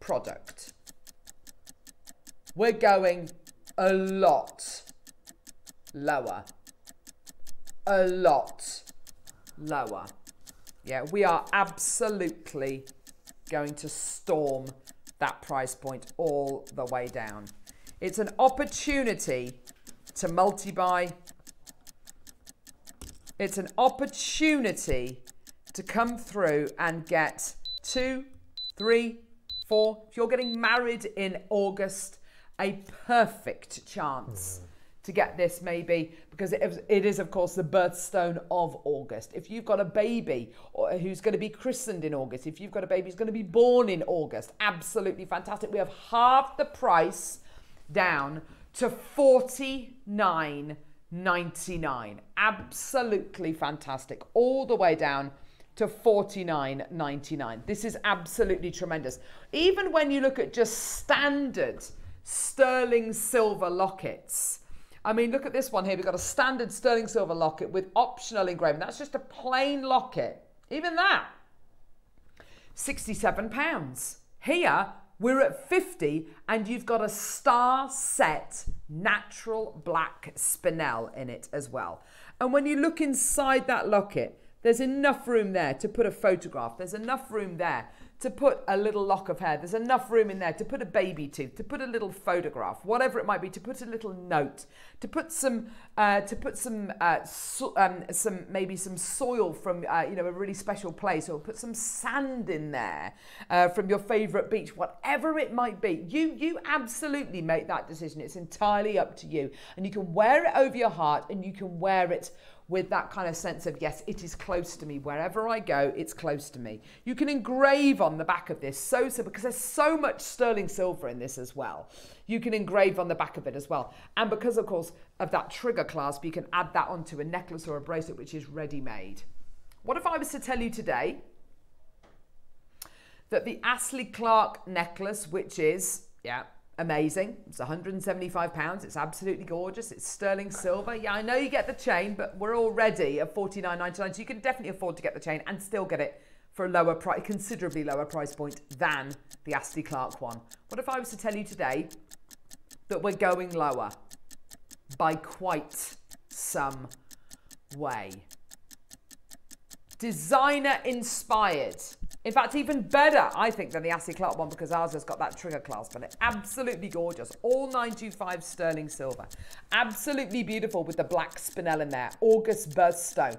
product. We're going a lot lower. A lot lower. Yeah, we are absolutely going to storm that price point all the way down. It's an opportunity to multi-buy. It's an opportunity to come through and get two, three, four. If you're getting married in August, a perfect chance. To get this maybe because it, it is of course the birthstone of August. If you've got a baby uh, who's going to be christened in August, if you've got a baby who's going to be born in August, absolutely fantastic. We have half the price down to 49.99. Absolutely fantastic. All the way down to 49.99. This is absolutely tremendous. Even when you look at just standard sterling silver lockets, I mean, look at this one here. We've got a standard sterling silver locket with optional engraving. That's just a plain locket. Even that, 67 pounds. Here, we're at 50 and you've got a star set natural black spinel in it as well. And when you look inside that locket, there's enough room there to put a photograph. There's enough room there to put a little lock of hair. There's enough room in there to put a baby tooth, to put a little photograph, whatever it might be, to put a little note, to put some, uh, to put some, uh, so, um, some maybe some soil from uh, you know a really special place, or put some sand in there uh, from your favourite beach, whatever it might be. You you absolutely make that decision. It's entirely up to you, and you can wear it over your heart, and you can wear it with that kind of sense of, yes, it is close to me. Wherever I go, it's close to me. You can engrave on the back of this so, so, because there's so much sterling silver in this as well. You can engrave on the back of it as well. And because, of course, of that trigger clasp, you can add that onto a necklace or a bracelet, which is ready made. What if I was to tell you today that the Astley Clarke necklace, which is, yeah, amazing. It's 175 pounds. It's absolutely gorgeous. It's sterling silver. Yeah, I know you get the chain, but we're already at 49.99, so you can definitely afford to get the chain and still get it for a lower price, considerably lower price point than the Astley Clarke one. What if I was to tell you today that we're going lower by quite some way? Designer inspired. In fact, even better, I think, than the Astley Clarke one because ours has got that trigger clasp on it. Absolutely gorgeous. All 925 sterling silver. Absolutely beautiful with the black spinel in there. August birthstone.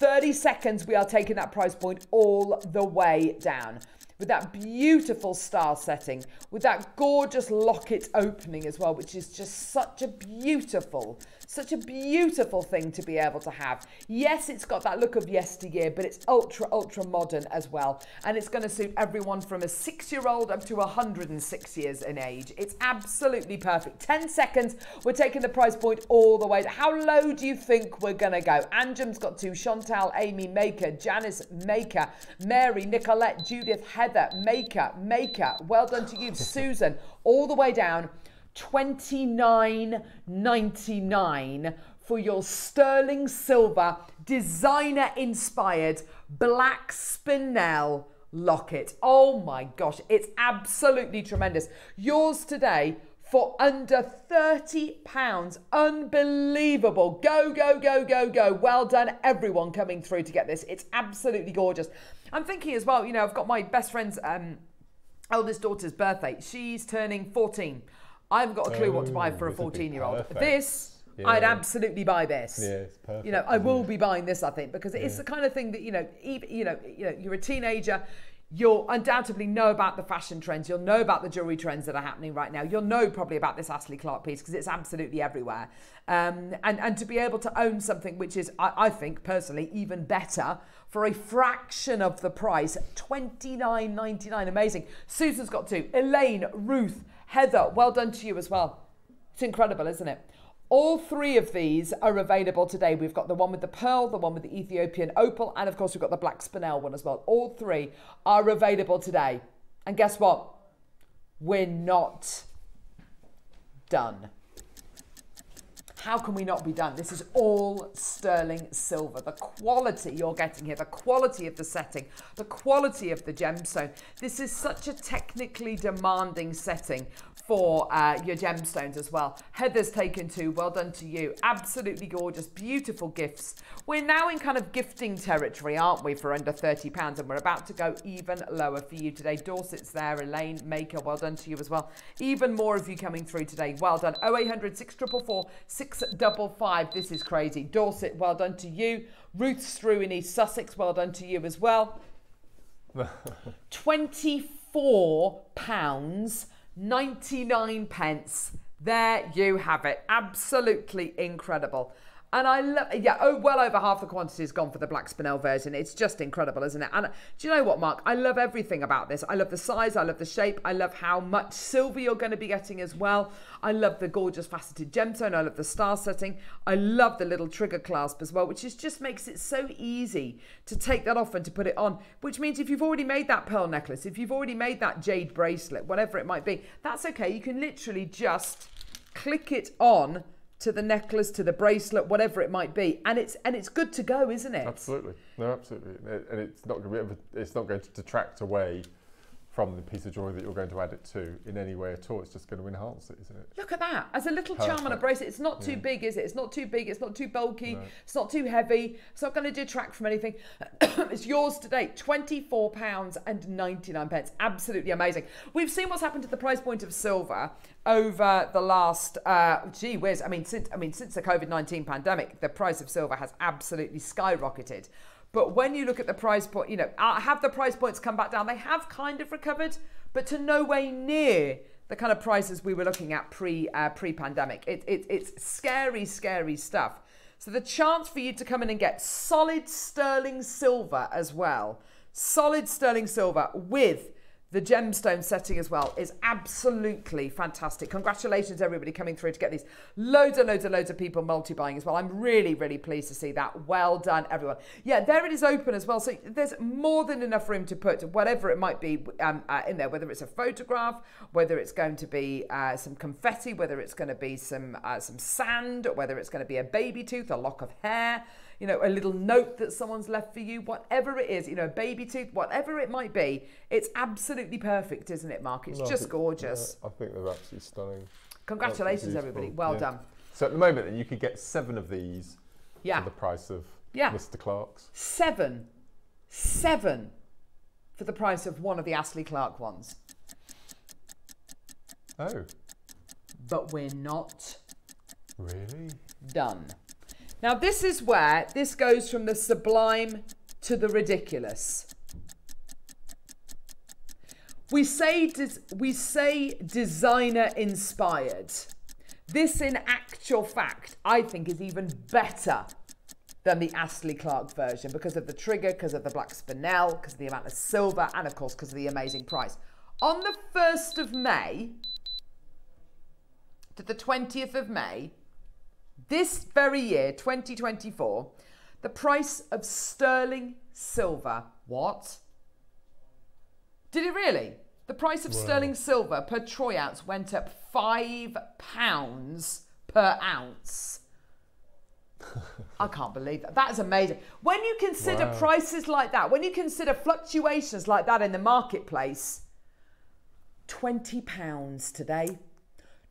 30 seconds, we are taking that price point all the way down with that beautiful star setting, with that gorgeous locket opening as well, which is just such a beautiful, such a beautiful thing to be able to have. Yes, it's got that look of yesteryear, but it's ultra, ultra modern as well. And it's going to suit everyone from a six year old up to 106 years in age. It's absolutely perfect. 10 seconds, we're taking the price point all the way. How low do you think we're going to go? Anjum's got two, Chantal, Amy, Maker, Janice, Maker, Mary, Nicolette, Judith, Heather, Maker, Maker. Well done to you, Susan. All the way down, 29.99 for your sterling silver designer inspired black spinel locket. Oh my gosh, it's absolutely tremendous. Yours today for under 30 pounds. Unbelievable. Go, go, go, go, go. Well done, everyone coming through to get this. It's absolutely gorgeous. I'm thinking as well, you know, I've got my best friend's um, eldest daughter's birthday. She's turning 14. I haven't got a clue what to buy Oh, for a this would be 14 year old. This, Yeah. I'd absolutely buy this. Yeah, it's perfect. You know, I will it? be buying this, I think, because it's the kind of thing that you know, even you know, you know, you're a teenager. You'll undoubtedly know about the fashion trends. You'll know about the jewelry trends that are happening right now. You'll know probably about this Astley Clarke piece because it's absolutely everywhere. Um, and and to be able to own something which is, I, I think personally, even better for a fraction of the price, twenty nine ninety nine. Amazing. Susan's got two. Elaine, Ruth, Heather. Well done to you as well. It's incredible, isn't it? All three of these are available today. We've got the one with the pearl, the one with the Ethiopian opal, and of course we've got the black spinel one as well. All three are available today. And guess what? We're not done. How can we not be done? This is all sterling silver. The quality you're getting here, the quality of the setting, the quality of the gemstone. This is such a technically demanding setting for uh, your gemstones as well. Heather's taken two. Well done to you. Absolutely gorgeous, beautiful gifts. We're now in kind of gifting territory, aren't we, for under £30? And we're about to go even lower for you today. Dorset's there, Elaine, Maker, well done to you as well. Even more of you coming through today. Well done. 0800 644 655. This is crazy. Dorset, well done to you. Ruth Strew in East Sussex, well done to you as well. 24 pounds 99 pence there you have it absolutely incredible And I love, yeah, oh, well over half the quantity is gone for the Black Spinel version. It's just incredible, isn't it? And uh, do you know what, Mark? I love everything about this. I love the size, I love the shape, I love how much silver you're going to be getting as well. I love the gorgeous faceted gemstone, I love the star setting, I love the little trigger clasp as well, which is just makes it so easy to take that off and to put it on. Which means if you've already made that pearl necklace, if you've already made that jade bracelet, whatever it might be, that's okay. You can literally just click it on to the necklace, to the bracelet, whatever it might be, and it's and it's good to go, isn't it? Absolutely, no, absolutely, and it's not going to be, it's not going to detract away from the piece of jewelry that you're going to add it to in any way at all. It's just going to enhance it, isn't it? Look at that. As a little charm on a bracelet, it's not too Yeah. big, is it? It's not too big, it's not too bulky, No. it's not too heavy, it's not going to detract from anything. it's yours today, £24.99. pence. Absolutely amazing. We've seen what's happened to the price point of silver over the last uh gee whiz. I mean since I mean since the COVID-19 pandemic, the price of silver has absolutely skyrocketed. But when you look at the price point, you know, uh, have the price points come back down? They have kind of recovered, but to no way near the kind of prices we were looking at pre uh, pre pandemic. It, it, it's scary, scary stuff. So the chance for you to come in and get solid sterling silver as well, solid sterling silver with the gemstone setting as well is absolutely fantastic. Congratulations, everybody coming through to get these. Loads and loads and loads of people multi buying as well. I'm really, really pleased to see that. Well done, everyone. Yeah, there it is open as well. So there's more than enough room to put whatever it might be um, uh, in there, whether it's a photograph, whether it's going to be uh, some confetti, whether it's going to be some, uh, some sand, or whether it's going to be a baby tooth, a lock of hair you know, a little note that someone's left for you, whatever it is, you know, a baby tooth, whatever it might be, it's absolutely perfect, isn't it, Mark? It's No, I just think- gorgeous. yeah, I think they're absolutely stunning. Congratulations, everybody. Well yeah. done. So at the moment, then you could get seven of these Yeah. for the price of Yeah. Mr. Clarke's. Seven, seven for the price of one of the Astley Clarke ones. Oh, But we're not really? done. Now, this is where this goes from the sublime to the ridiculous. We say we say designer inspired. This, in actual fact, I think is even better than the Astley Clarke version because of the trigger, because of the black spinel, because of the amount of silver, and of course because of the amazing price. On the 1st of May to the 20th of May, this very year, 2024, the price of sterling silver, what? Did it really? The price of sterling silver per troy ounce went up five pounds per ounce. I can't believe that. That is amazing. When you consider Wow. prices like that, when you consider fluctuations like that in the marketplace, £20 today.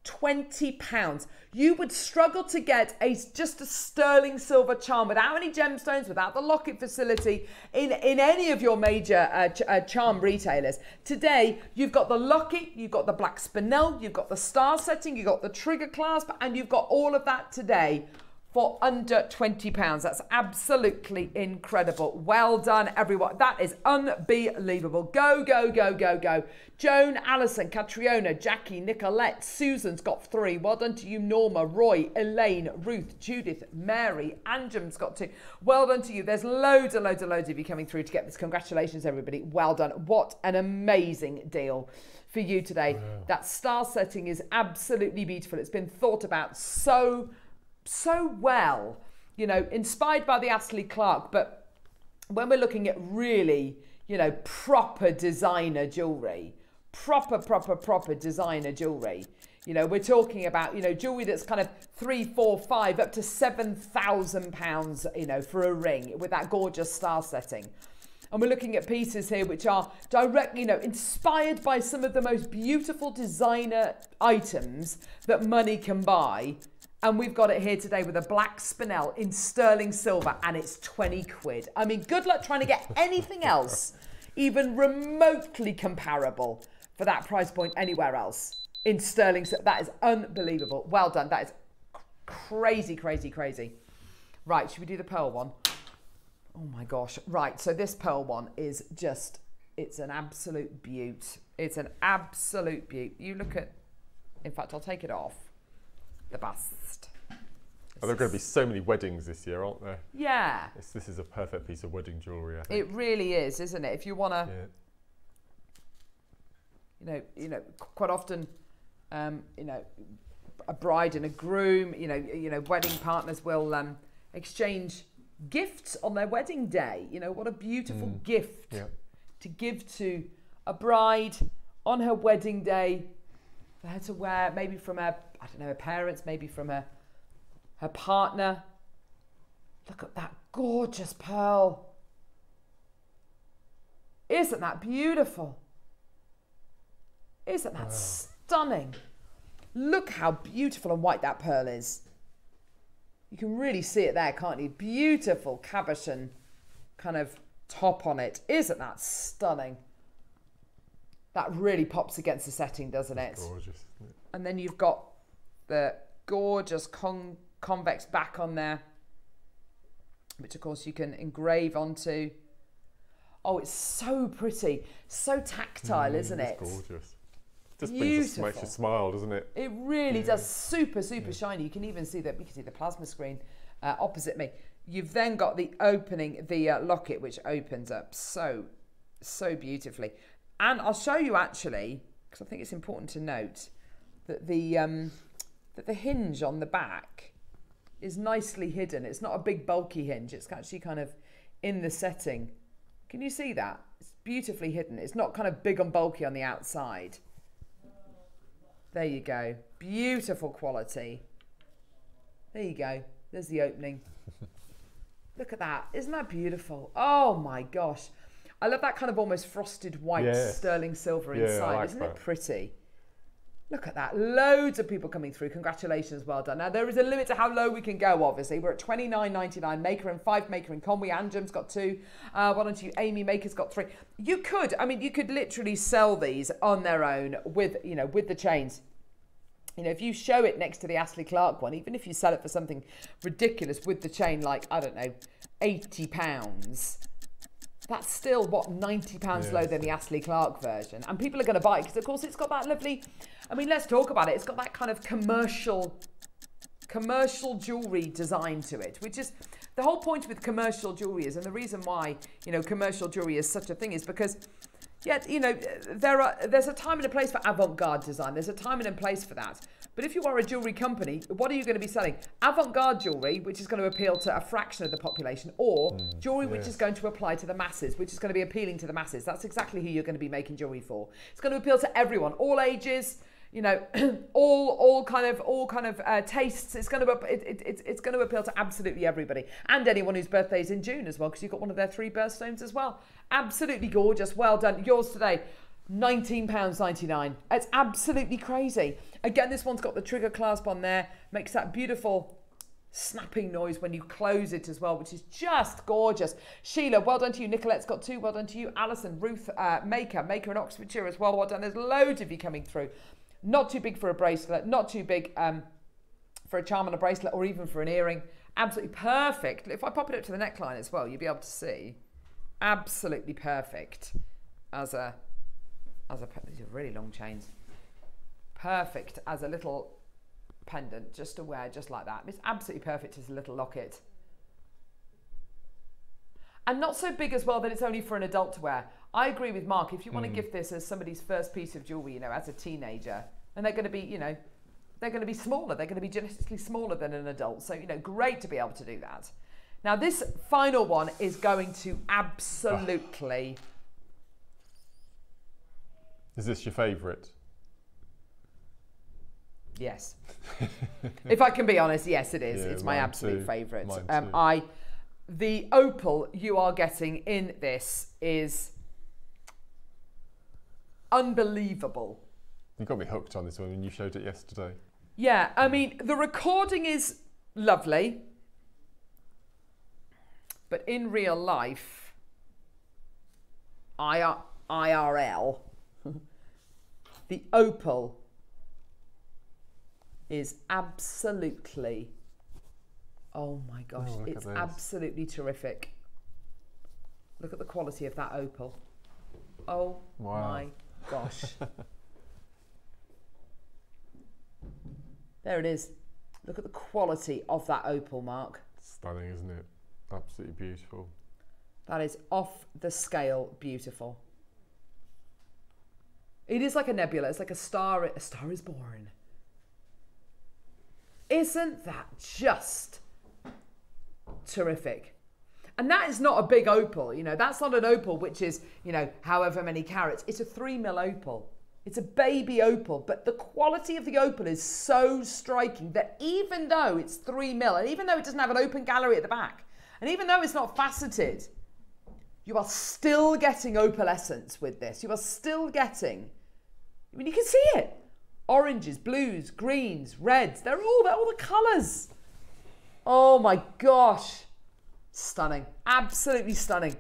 20 pounds. You would struggle to get a just a sterling silver charm without any gemstones, without the locket facility in, in any of your major uh, ch- uh, charm retailers. Today, you've got the locket, you've got the black spinel, you've got the star setting, you've got the trigger clasp, and you've got all of that today for under 20 pounds. That's absolutely incredible. Well done, everyone. That is unbelievable. Go, go, go, go, go. Joan, Alison, Catriona, Jackie, Nicolette, Susan's got three. Well done to you, Norma, Roy, Elaine, Ruth, Judith, Mary, Anjum's got two. Well done to you. There's loads and loads and loads of you coming through to get this. Congratulations, everybody. Well done. What an amazing deal for you today. That star setting is absolutely beautiful. It's been thought about so so well, you know, inspired by the Astley Clarke, but when we're looking at really, you know, proper designer jewelry, proper, proper, proper designer jewelry, you know, we're talking about, you know, jewelry that's kind of three, four, five, up to seven thousand pounds, you know, for a ring with that gorgeous star setting. And we're looking at pieces here which are directly, you know, inspired by some of the most beautiful designer items that money can buy. And we've got it here today with a black spinel in sterling silver, and it's 20 quid. I mean, good luck trying to get anything else even remotely comparable for that price point anywhere else in sterling. sil- That is unbelievable. Well done. That is crazy, crazy, crazy. Right, should we do the pearl one? Oh my gosh. Right, so this pearl one is just, it's an absolute beaut. It's an absolute beaut. You look at, in fact, I'll take it off. The bust. Oh, there are going to be so many weddings this year, aren't there? Yeah, This, this is a perfect piece of wedding jewellery, I think. it really is, isn't it? If you want to, yeah. you know, you know, quite often, um, you know, a bride and a groom, you know, you know, wedding partners will um, exchange gifts on their wedding day. You know, what a beautiful gift Yeah. to give to a bride on her wedding day for her to wear, maybe from her, I don't know, her parents, maybe from her her partner. Look at that gorgeous pearl. Isn't that beautiful? Isn't that stunning? Look how beautiful and white that pearl is. You can really see it there, can't you? Beautiful cabochon kind of top on it. Isn't that stunning? That really pops against the setting, doesn't it? Gorgeous. it? And then you've got the gorgeous con- convex back on there, which of course you can engrave onto. Oh, it's so pretty, so tactile, Mm, isn't it? It's gorgeous. Just brings a makes you smile, doesn't it? It really does super, super shiny. You can even see that. You can see the plasma screen uh, opposite me. You've then got the opening, the uh, locket, which opens up so, so beautifully. And I'll show you actually, because I think it's important to note that the um, that the hinge on the back is nicely hidden. It's not a big bulky hinge. It's actually kind of in the setting. Can you see that? It's beautifully hidden. It's not kind of big and bulky on the outside. There you go. Beautiful quality. There you go. There's the opening. Look at that. Isn't that beautiful? Oh my gosh. I love that kind of almost frosted white Yes. sterling silver Yeah, inside. like Isn't that. it pretty? Look at that. Loads of people coming through. Congratulations. Well done. Now, there is a limit to how low we can go, obviously. We're at twenty nine ninety nine. Maker and five. Maker and Conway. Anjum's got two. Uh, why don't you? Amy Maker's got three. You could, I mean, you could literally sell these on their own with, you know, with the chains. You know, if you show it next to the Astley Clarke one, even if you sell it for something ridiculous with the chain, like, I don't know, £80, that's still, what, £90 lower than the Astley Clarke version. And people are going to buy it because, of course, it's got that lovely, I mean, let's talk about it. It's got that kind of commercial commercial jewelry design to it, which is the whole point with commercial jewelry is, and the reason why you know commercial jewelry is such a thing is because. Yet, you know, there are there's a time and a place for avant-garde design. There's a time and a place for that. But if you are a jewelry company, what are you going to be selling? Avant-garde jewelry, which is going to appeal to a fraction of the population, or jewelry which is going to apply to the masses, which is going to be appealing to the masses. That's exactly who you're going to be making jewelry for. It's going to appeal to everyone, all ages, you know, all all kind of all kind of uh, tastes. It's going to ap- it, it, it's it's going to appeal to absolutely everybody and anyone whose birthday is in June as well, because you've got one of their three birthstones as well. Absolutely gorgeous. Well done. Yours today. £19.99. It's absolutely crazy. Again, this one's got the trigger clasp on there, makes that beautiful snapping noise when you close it as well, which is just gorgeous. Sheila, well done to you. Nicolette's got two. Well done to you. Alison, Ruth, uh, Maker, Maker in Oxfordshire as well. Well done. There's loads of you coming through. Not too big for a bracelet, not too big um, for a charm and a bracelet, or even for an earring. Absolutely perfect. If I pop it up to the neckline as well, you'll be able to see. Absolutely perfect as a as a these are really long chains. Perfect as a little pendant just to wear just like that. It's absolutely perfect as a little locket. And not so big as well that it's only for an adult to wear. I agree with Mark. If you want to hmm. give this as somebody's first piece of jewelry, you know, as a teenager, and they're going to be, you know, they're going to be smaller. They're going to be genetically smaller than an adult. So, you know, great to be able to do that. Now, this final one is going to absolutely. Is this your favourite? Yes. if I can be honest, yes, it is. Yeah, it's my absolute too. favourite. Um. I, the opal you are getting in this is unbelievable. You got me hooked on this one when you showed it yesterday. Yeah, I mean, the recording is lovely, but in real life, IR, IRL, the opal is absolutely, oh my oh, gosh, Oh, it's absolutely terrific. Look at the quality of that opal. Oh Wow. my gosh. There it is. Look at the quality of that opal, Mark. Stunning, isn't it? Absolutely beautiful. That is off the scale beautiful. It is like a nebula. It's like a star. A star is born. Isn't that just terrific? And that is not a big opal. You know, that's not an opal which is you know however many carats. It's a three mil opal. It's a baby opal, but the quality of the opal is so striking that even though it's three mil, and even though it doesn't have an open gallery at the back, and even though it's not faceted, you are still getting opalescence with this. You are still getting, I mean, you can see it. Oranges, blues, greens, reds, they're all, they're all the colours. Oh my gosh. Stunning. Absolutely stunning.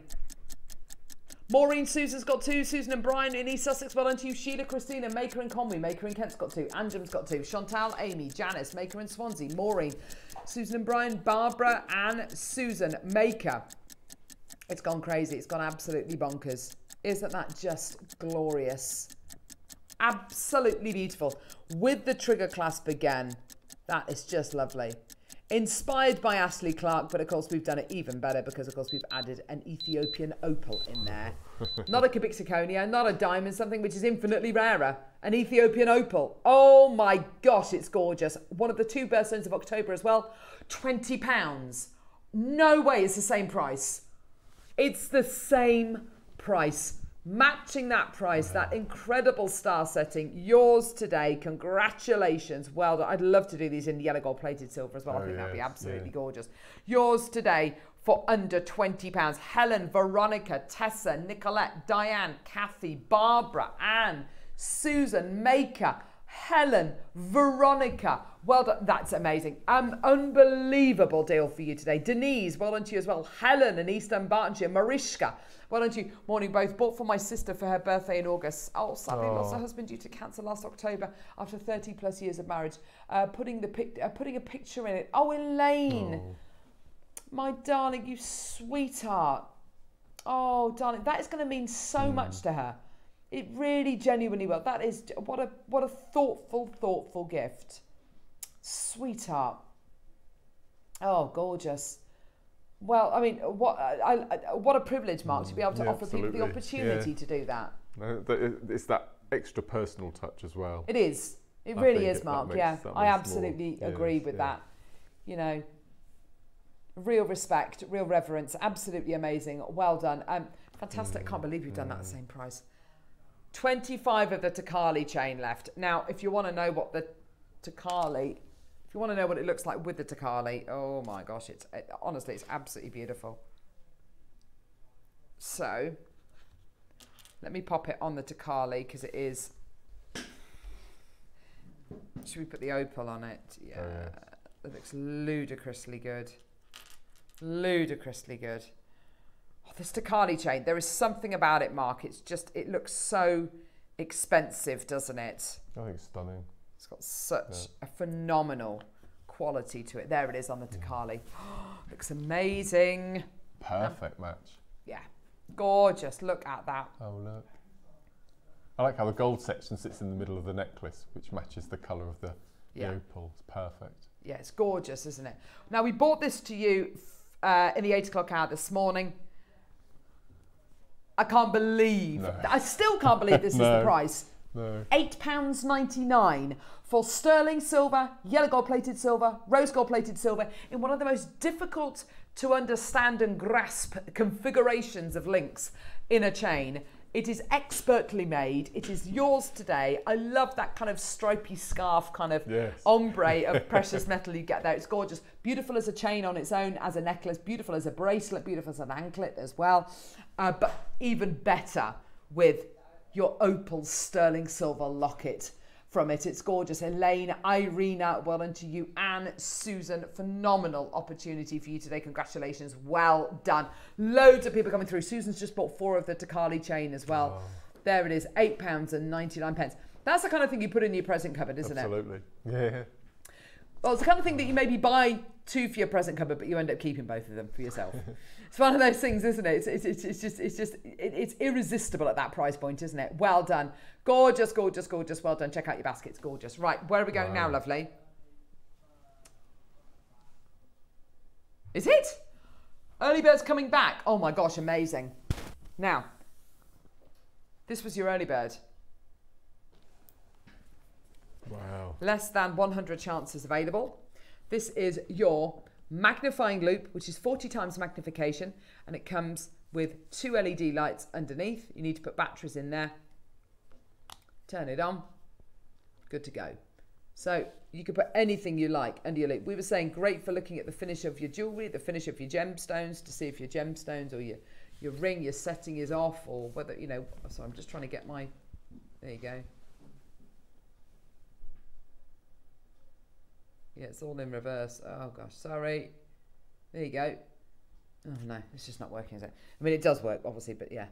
Maureen Susan's got two. Susan and Brian in East Sussex, well done to you. Sheila, Christina, Maker and Conway. Maker and Kent's got two. Anjum's got two. Chantal, Amy, Janice, Maker and Swansea. Maureen, Susan and Brian, Barbara and Susan. Maker. It's gone crazy. It's gone absolutely bonkers. Isn't that just glorious? Absolutely beautiful. With the trigger clasp again. That is just lovely. Inspired by Astley Clarke, but of course we've done it even better because of course we've added an Ethiopian opal in there. not a cubic zirconia, not a diamond, something which is infinitely rarer. An Ethiopian opal. Oh my gosh, it's gorgeous. One of the two birthstones of October as well. £20. No way it's the same price. It's the same price. Matching that price, that incredible star setting, yours today. Congratulations. Well done. I'd love to do these in yellow gold plated silver as well. I Oh, think that'd be absolutely yeah. gorgeous. Yours today for under £20. Helen, Veronica, Tessa, Nicolette, Diane, Kathy, Barbara, Anne, Susan, Maker, Helen, Veronica. Well done. That's amazing. Um, unbelievable deal for you today. Denise, well done to you as well. Helen and East Bartonshire. Mariska, well don't you. Morning both. Bought for my sister for her birthday in August. Oh, sadly lost her Oh. husband due to cancer last October after 30 plus years of marriage. Uh, putting the pic- uh, putting a picture in it. Oh, Elaine. Oh. My darling, you sweetheart. Oh, darling, that is going to mean so much to her. It really genuinely will. That is what a what a thoughtful, thoughtful gift. Sweetheart. Oh, gorgeous. Well, I mean, what uh, I, I, what a privilege, Mark, to be able to Yeah, offer people the opportunity Yeah. to do that. No, it's that extra personal touch as well. It is. It I really is, it- Mark. makes- yeah, I absolutely more- agree yes, with yeah. that. You know, real respect, real reverence, absolutely amazing. Well done. Um, fantastic. Can't mm, believe you've done that at the mm. same price. 25 of the Takali chain left. Now, if you want to know what the Takali, you want to know what it looks like with the Takali, oh my gosh, it's it, honestly, it's absolutely beautiful. So, let me pop it on the Takali because it is. Should we put the opal on it? Oh, yeah, yeah. it looks ludicrously good. Ludicrously good. Oh, this Takali chain, there is something about it, Mark. It's just, it looks so expensive, doesn't it? I think it's stunning. It's got such a phenomenal quality to it. There it is on the Takali. looks amazing. Perfect match. Yeah, gorgeous. Look at that. Oh look. I like how the gold section sits in the middle of the necklace, which matches the colour of the, the opal. It's perfect. Yeah, it's gorgeous, isn't it? Now, we bought this to you uh, in the 8 o'clock hour this morning. I can't believe, No. I still can't believe this is the price. No. £8.99 for sterling silver, yellow gold plated silver, rose gold plated silver in one of the most difficult to understand and grasp configurations of links in a chain. It is expertly made. It is yours today. I love that kind of stripy scarf kind of Yes. ombre of precious metal you get there. It's gorgeous. Beautiful as a chain on its own, as a necklace, beautiful as a bracelet, beautiful as an anklet as well. Uh, but even better with your opal sterling silver locket from it. It's gorgeous. Elaine, Irina, well done to you, and Susan. Phenomenal opportunity for you today. Congratulations. Well done. Loads of people coming through. Susan's just bought four of the Takali chain as well. There it is, eight pounds and ninety nine pence. That's the kind of thing you put in your present cupboard, isn't it? Absolutely. Yeah. Well, it's the kind of thing that you maybe buy two for your present cupboard, but you end up keeping both of them for yourself. it's one of those things, isn't it? It's, it's, it's, just, it's just, it, it's irresistible at that price point, isn't it? Well done, gorgeous, gorgeous, gorgeous. Well done. Check out your baskets, gorgeous. Right, where are we going now, lovely? Is it? Early birds coming back. Oh my gosh, amazing. Now, this was your early bird. Wow. Less than 100 chances available. This is your magnifying loupe, which is 40 times magnification, and it comes with two LED lights underneath. You need to put batteries in there. Turn it on. Good to go. So you can put anything you like under your loupe. We were saying great for looking at the finish of your jewellery, the finish of your gemstones, to see if your gemstones or your, your ring, your setting is off, or whether, you know, so I'm just trying to get my, there you go. Yeah, it's all in reverse. Oh gosh, sorry. There you go. Oh no, it's just not working, is it? I mean, it does work, obviously, but yeah,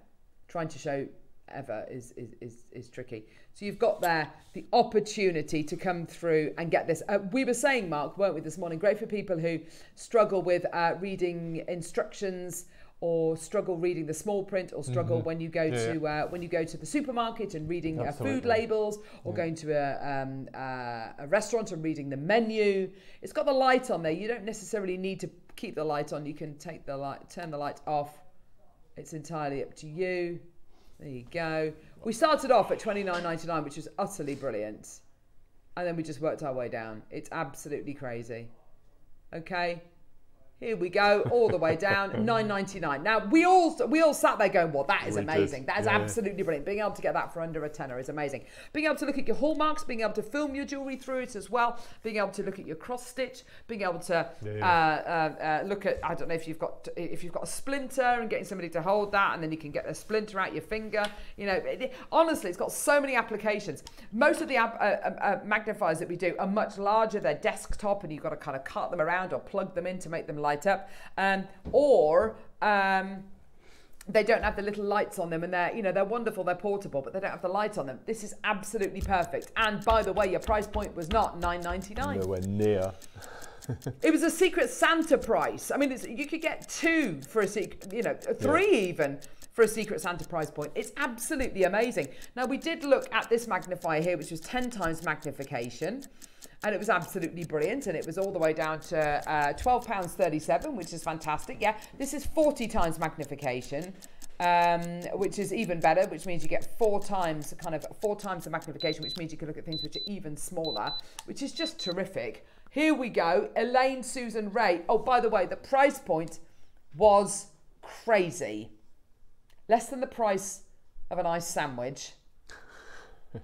trying to show ever is, is, is, is tricky. So you've got there the opportunity to come through and get this. Uh, we were saying, Mark, weren't we, this morning? Great for people who struggle with uh, reading instructions or struggle reading the small print or struggle when you go Yeah. to uh, when you go to the supermarket and reading uh, food labels or going to a, um, uh, a restaurant and reading the menu. It's got the light on there. You don't necessarily need to keep the light on. You can take the light turn the light off. It's entirely up to you. There you go. We started off at 29.99 which was utterly brilliant. And then we just worked our way down. It's absolutely crazy. Okay here we go, all the way down, nine ninety nine. Now we all we all sat there going, "Well, that is We did, amazing. That is yeah. absolutely brilliant. Being able to get that for under a tenner is amazing. Being able to look at your hallmarks, being able to film your jewelry through it as well, being able to look at your cross stitch, being able to Yeah, Uh, uh, uh, look at I don't know if you've got if you've got a splinter and getting somebody to hold that, and then you can get a splinter out your finger. You know, it- it- honestly, it's got so many applications. Most of the app, uh, uh, uh, magnifiers that we do are much larger. They're desktop, and you've got to kind of cart them around or plug them in to make them light up, um, or um, they don't have the little lights on them and they're you know they're wonderful they're portable but they don't have the light on them. This is absolutely perfect. And by the way your price point was not 9.99 Nowhere near. it was a secret santa price. I mean it's, you could get two for a secret you know three even for a secret santa price point. It's absolutely amazing. Now we did look at this magnifier here which was 10 times magnification and it was absolutely brilliant. And it was all the way down to uh, 12 pounds 37 which is fantastic. Yeah this is 40 times magnification um, which is even better which means you get four times kind of four times the magnification which means you can look at things which are even smaller which is just terrific. Here we go. Elaine susan ray. Oh by the way the price point was crazy. Less than the price of an ice sandwich.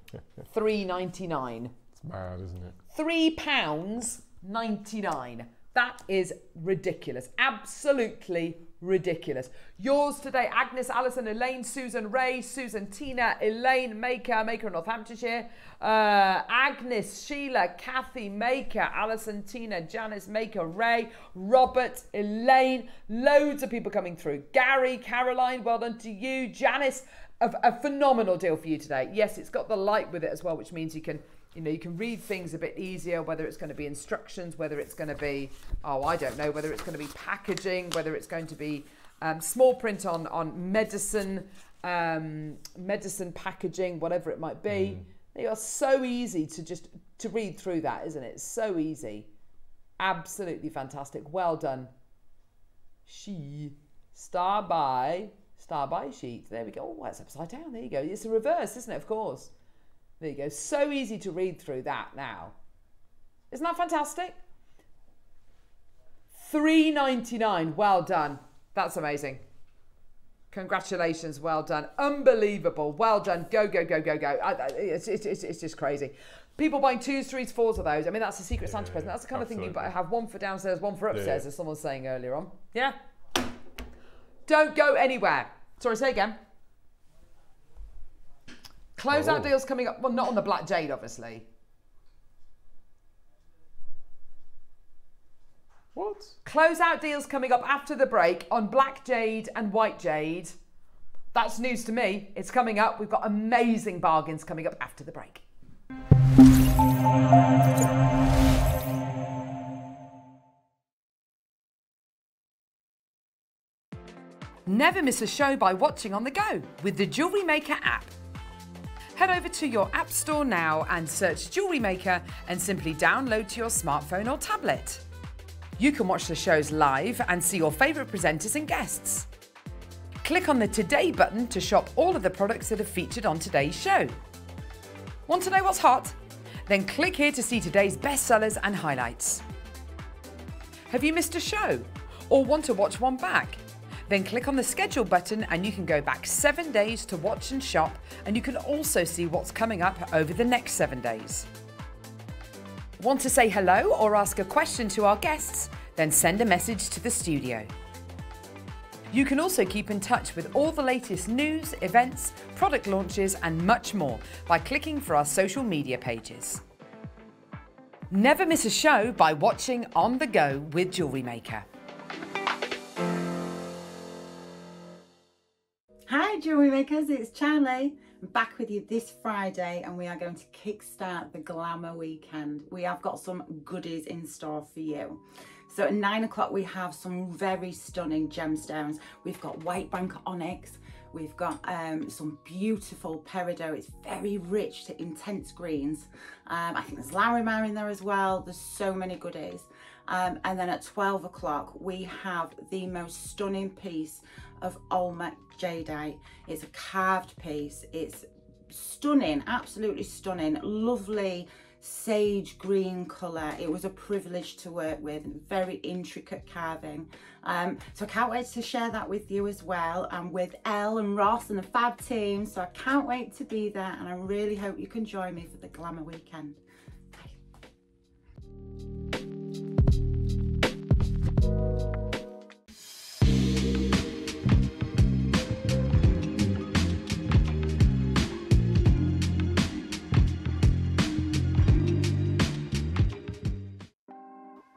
3.99 It's mad, isn't it? Three pounds 99 that is ridiculous absolutely ridiculous. Yours today agnes alison elaine susan ray susan tina elaine maker maker in northamptonshire uh, agnes sheila kathy maker alison tina janice maker ray robert elaine. Loads of people coming through. Gary caroline well done to you. Janice a, a phenomenal deal for you today. Yes it's got the light with it as well which means you can you know you can read things a bit easier whether it's going to be instructions whether it's going to be oh i don't know whether it's going to be packaging whether it's going to be um, small print on on medicine um, medicine packaging whatever it might be. They are so easy to just to read through that isn't it? So easy. Absolutely fantastic. Well done. She star by star by sheet. There we go. Oh it's upside down. There you go. It's a reverse isn't it? Of course there you go. So easy to read through that now. Isn't that fantastic? Three ninety nine. Well done. That's amazing. Congratulations. Well done. Unbelievable. Well done. Go go go go go. It's, it's, it's, it's just crazy. People buying twos, threes, fours of those. I mean, that's a secret Santa present. That's the kind of thing you absolutely. have one for downstairs, one for upstairs, Yeah. as someone was saying earlier on. Yeah. Don't go anywhere. Sorry, say again. Closeout Oh. deals coming up. Well, not on the Black Jade, obviously. What? Closeout deals coming up after the break on Black Jade and White Jade. That's news to me. It's coming up. We've got amazing bargains coming up after the break. Never miss a show by watching on the go with the Jewellery Maker app. Head over to your App Store now and search Jewellery Maker and simply download to your smartphone or tablet. You can watch the shows live and see your favourite presenters and guests. Click on the Today button to shop all of the products that are featured on today's show. Want to know what's hot? Then click here to see today's bestsellers and highlights. Have you missed a show? Or want to watch one back? Then click on the schedule button and you can go back seven days to watch and shop, and you can also see what's coming up over the next seven days. Want to say hello or ask a question to our guests? Then send a message to the studio. You can also keep in touch with all the latest news, events, product launches, and much more by clicking for our social media pages. Never miss a show by watching On the Go with Jewellery Maker. Hi jewellery makers, it's Charlie. I'm back with you this Friday and we are going to kickstart the glamour weekend. We have got some goodies in store for you. So at nine o'clock we have some very stunning gemstones. We've got white bank onyx, we've got um, some beautiful peridot. It's very rich to intense greens. Um, I think there's Larimar in there as well. There's so many goodies. Um, and then at 12 o'clock we have the most stunning piece of Olmec jadeite. It's a carved piece. It's stunning, absolutely stunning, lovely sage green colour. It was a privilege to work with, very intricate carving. Um, so I can't wait to share that with you as well and with Elle and Ross and the Fab team. So I can't wait to be there and I really hope you can join me for the Glamour Weekend.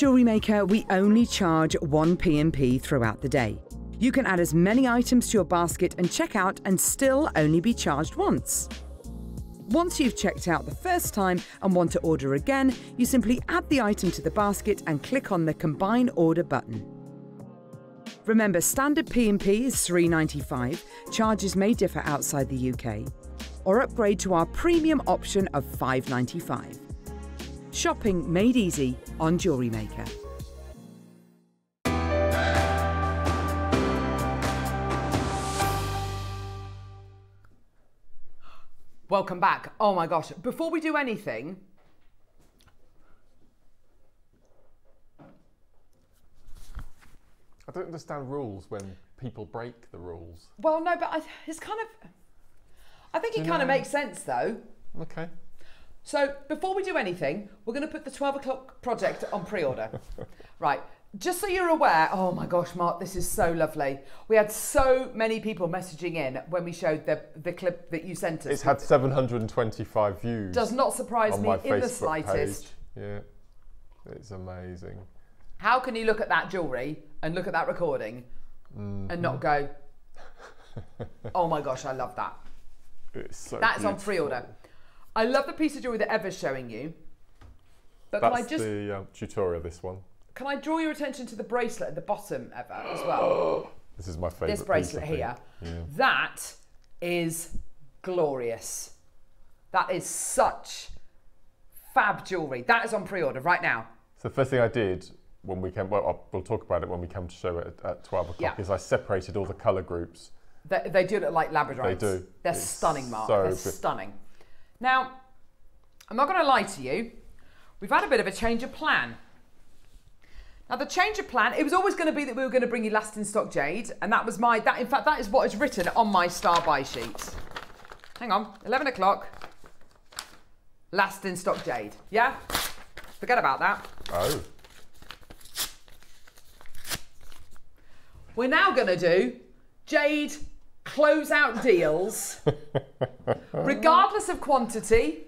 Jewellery Maker, we only charge one P&P throughout the day. You can add as many items to your basket and check out and still only be charged once. Once you've checked out the first time and want to order again, you simply add the item to the basket and click on the Combine Order button. Remember, standard P&P is $3.95. Charges may differ outside the UK. Or upgrade to our premium option of $5.95. Shopping made easy on Jewellery Maker. Welcome back. Oh my gosh. Before we do anything, I don't understand rules when people break the rules. well, no, but I, it's kind of. I think it Do you kind of makes sense though. Okay. So before we do anything, we're going to put the 12 o'clock project on pre-order. right. Just so you're aware, oh my gosh, Mark, this is so lovely. We had so many people messaging in when we showed the, the clip that you sent us. It's had 725 views Does not surprise me in Facebook the slightest. page. Yeah. It's amazing. How can you look at that jewellery and look at that recording and Mm-hmm. not go, oh my gosh, I love that. It's so That's on pre-order. I love the piece of jewellery that Eva's showing you. But That's can I just the uh, tutorial, this one. can I draw your attention to the bracelet at the bottom, Eva, as well? This is my favourite this bracelet here. Yeah. That is glorious. That is such fab jewellery. That is on pre-order right now. So the first thing I did when we came, well, we'll talk about it when we come to show it at, at 12 o'clock, Yeah. is I separated all the colour groups They, they do look like Labradorites. They do. They're It's stunning, Mark. so They're stunning. Now, I'm not going to lie to you. We've had a bit of a change of plan. Now, the change of plan, it was always going to be that we were going to bring you last in stock jade, and that was my, that in fact, that is what is written on my star buy sheet. Hang on, 11 o'clock, last in stock jade. Yeah? Forget about that. Oh. We're now going to do Jade closeout deals, regardless of quantity,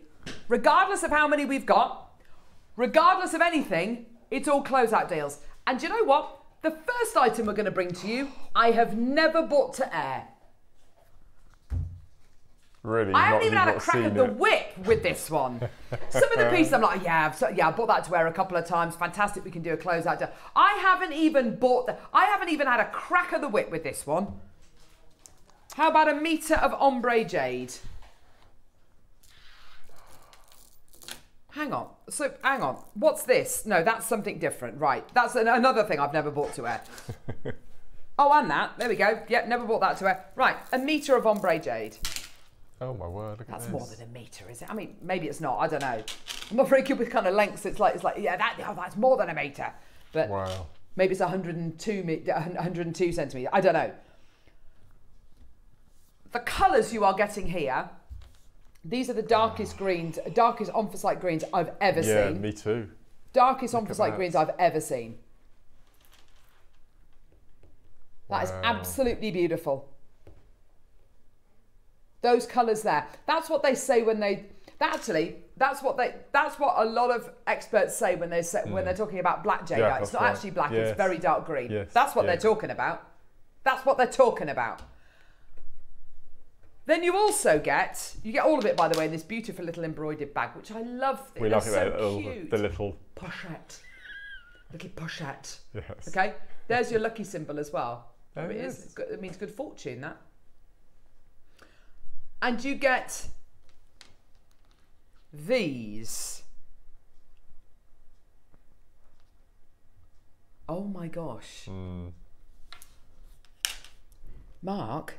regardless of how many we've got, regardless of anything, it's all closeout deals. And you know what? The first item we're going to bring to you, I have never bought to air. Really? I haven't even had a crack of the it? whip with this one. Some of the pieces I'm like, yeah, I've, so- yeah, I bought that to wear a couple of times. Fantastic, we can do a closeout deal. I haven't even bought the, I haven't even had a crack of the whip with this one. How about a meter of ombre jade? Hang on. So, hang on. What's this? No, that's something different. Right. That's an, another thing I've never bought to wear. oh, and that. There we go. Yep, never bought that to wear. Right. A meter of ombre jade. Oh my word! Look That's at more than a meter, is it? I mean, maybe it's not. I don't know. I'm not very good with kind of lengths. It's like it's like yeah, that oh, that's more than a meter, but Wow. maybe it's 102 102 centimeter. I don't know. The colours you are getting here, these are the darkest greens, darkest anthracite greens I've ever Yeah, seen. me too. darkest at anthracite greens I've ever seen. That is Wow. absolutely beautiful. Those colours there. That's what they say when they. Actually, that's what they. That's what a lot of experts say when they say when they're talking about black jadeite. Hmm. Yeah, it's not right. actually black. Yes. It's very dark green. Yes, That's what yeah. they're talking about. That's what they're talking about. Then you also get you get all of it by the way in this beautiful little embroidered bag, which I love. We love it. so the little- cute the little. pochette. Little pochette. Yes. Okay, there's your lucky symbol as well. Oh, There it is. yes. It's It means good fortune, that. And you get these. Oh my gosh. Hmm. Mark,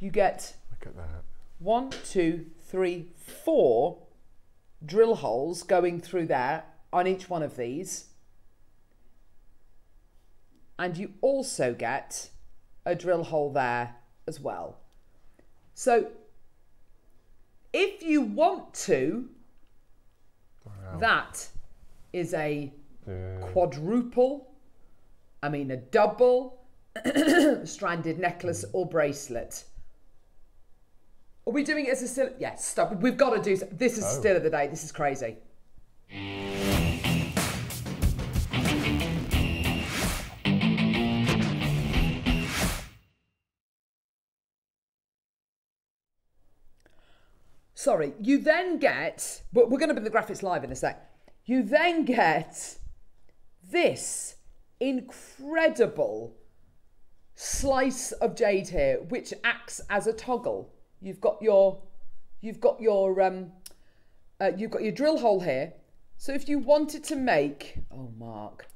you get Look at that. one, two, three, four drill holes going through there on each one of these. And you also get a drill hole there as well. So if you want to, Wow. that is a Yeah. quadruple, I mean a double stranded necklace or bracelet. Are we doing it as a still? Yes, stop. We've got to do. This is Oh. still of the day. This is crazy. Sorry, you then get, but we're going to put the graphics live in a sec. You then get this incredible slice of jade here, which acts as a toggle. You've got your, you've got your, um, uh, you've got your drill hole here. So if you wanted to make, oh Mark,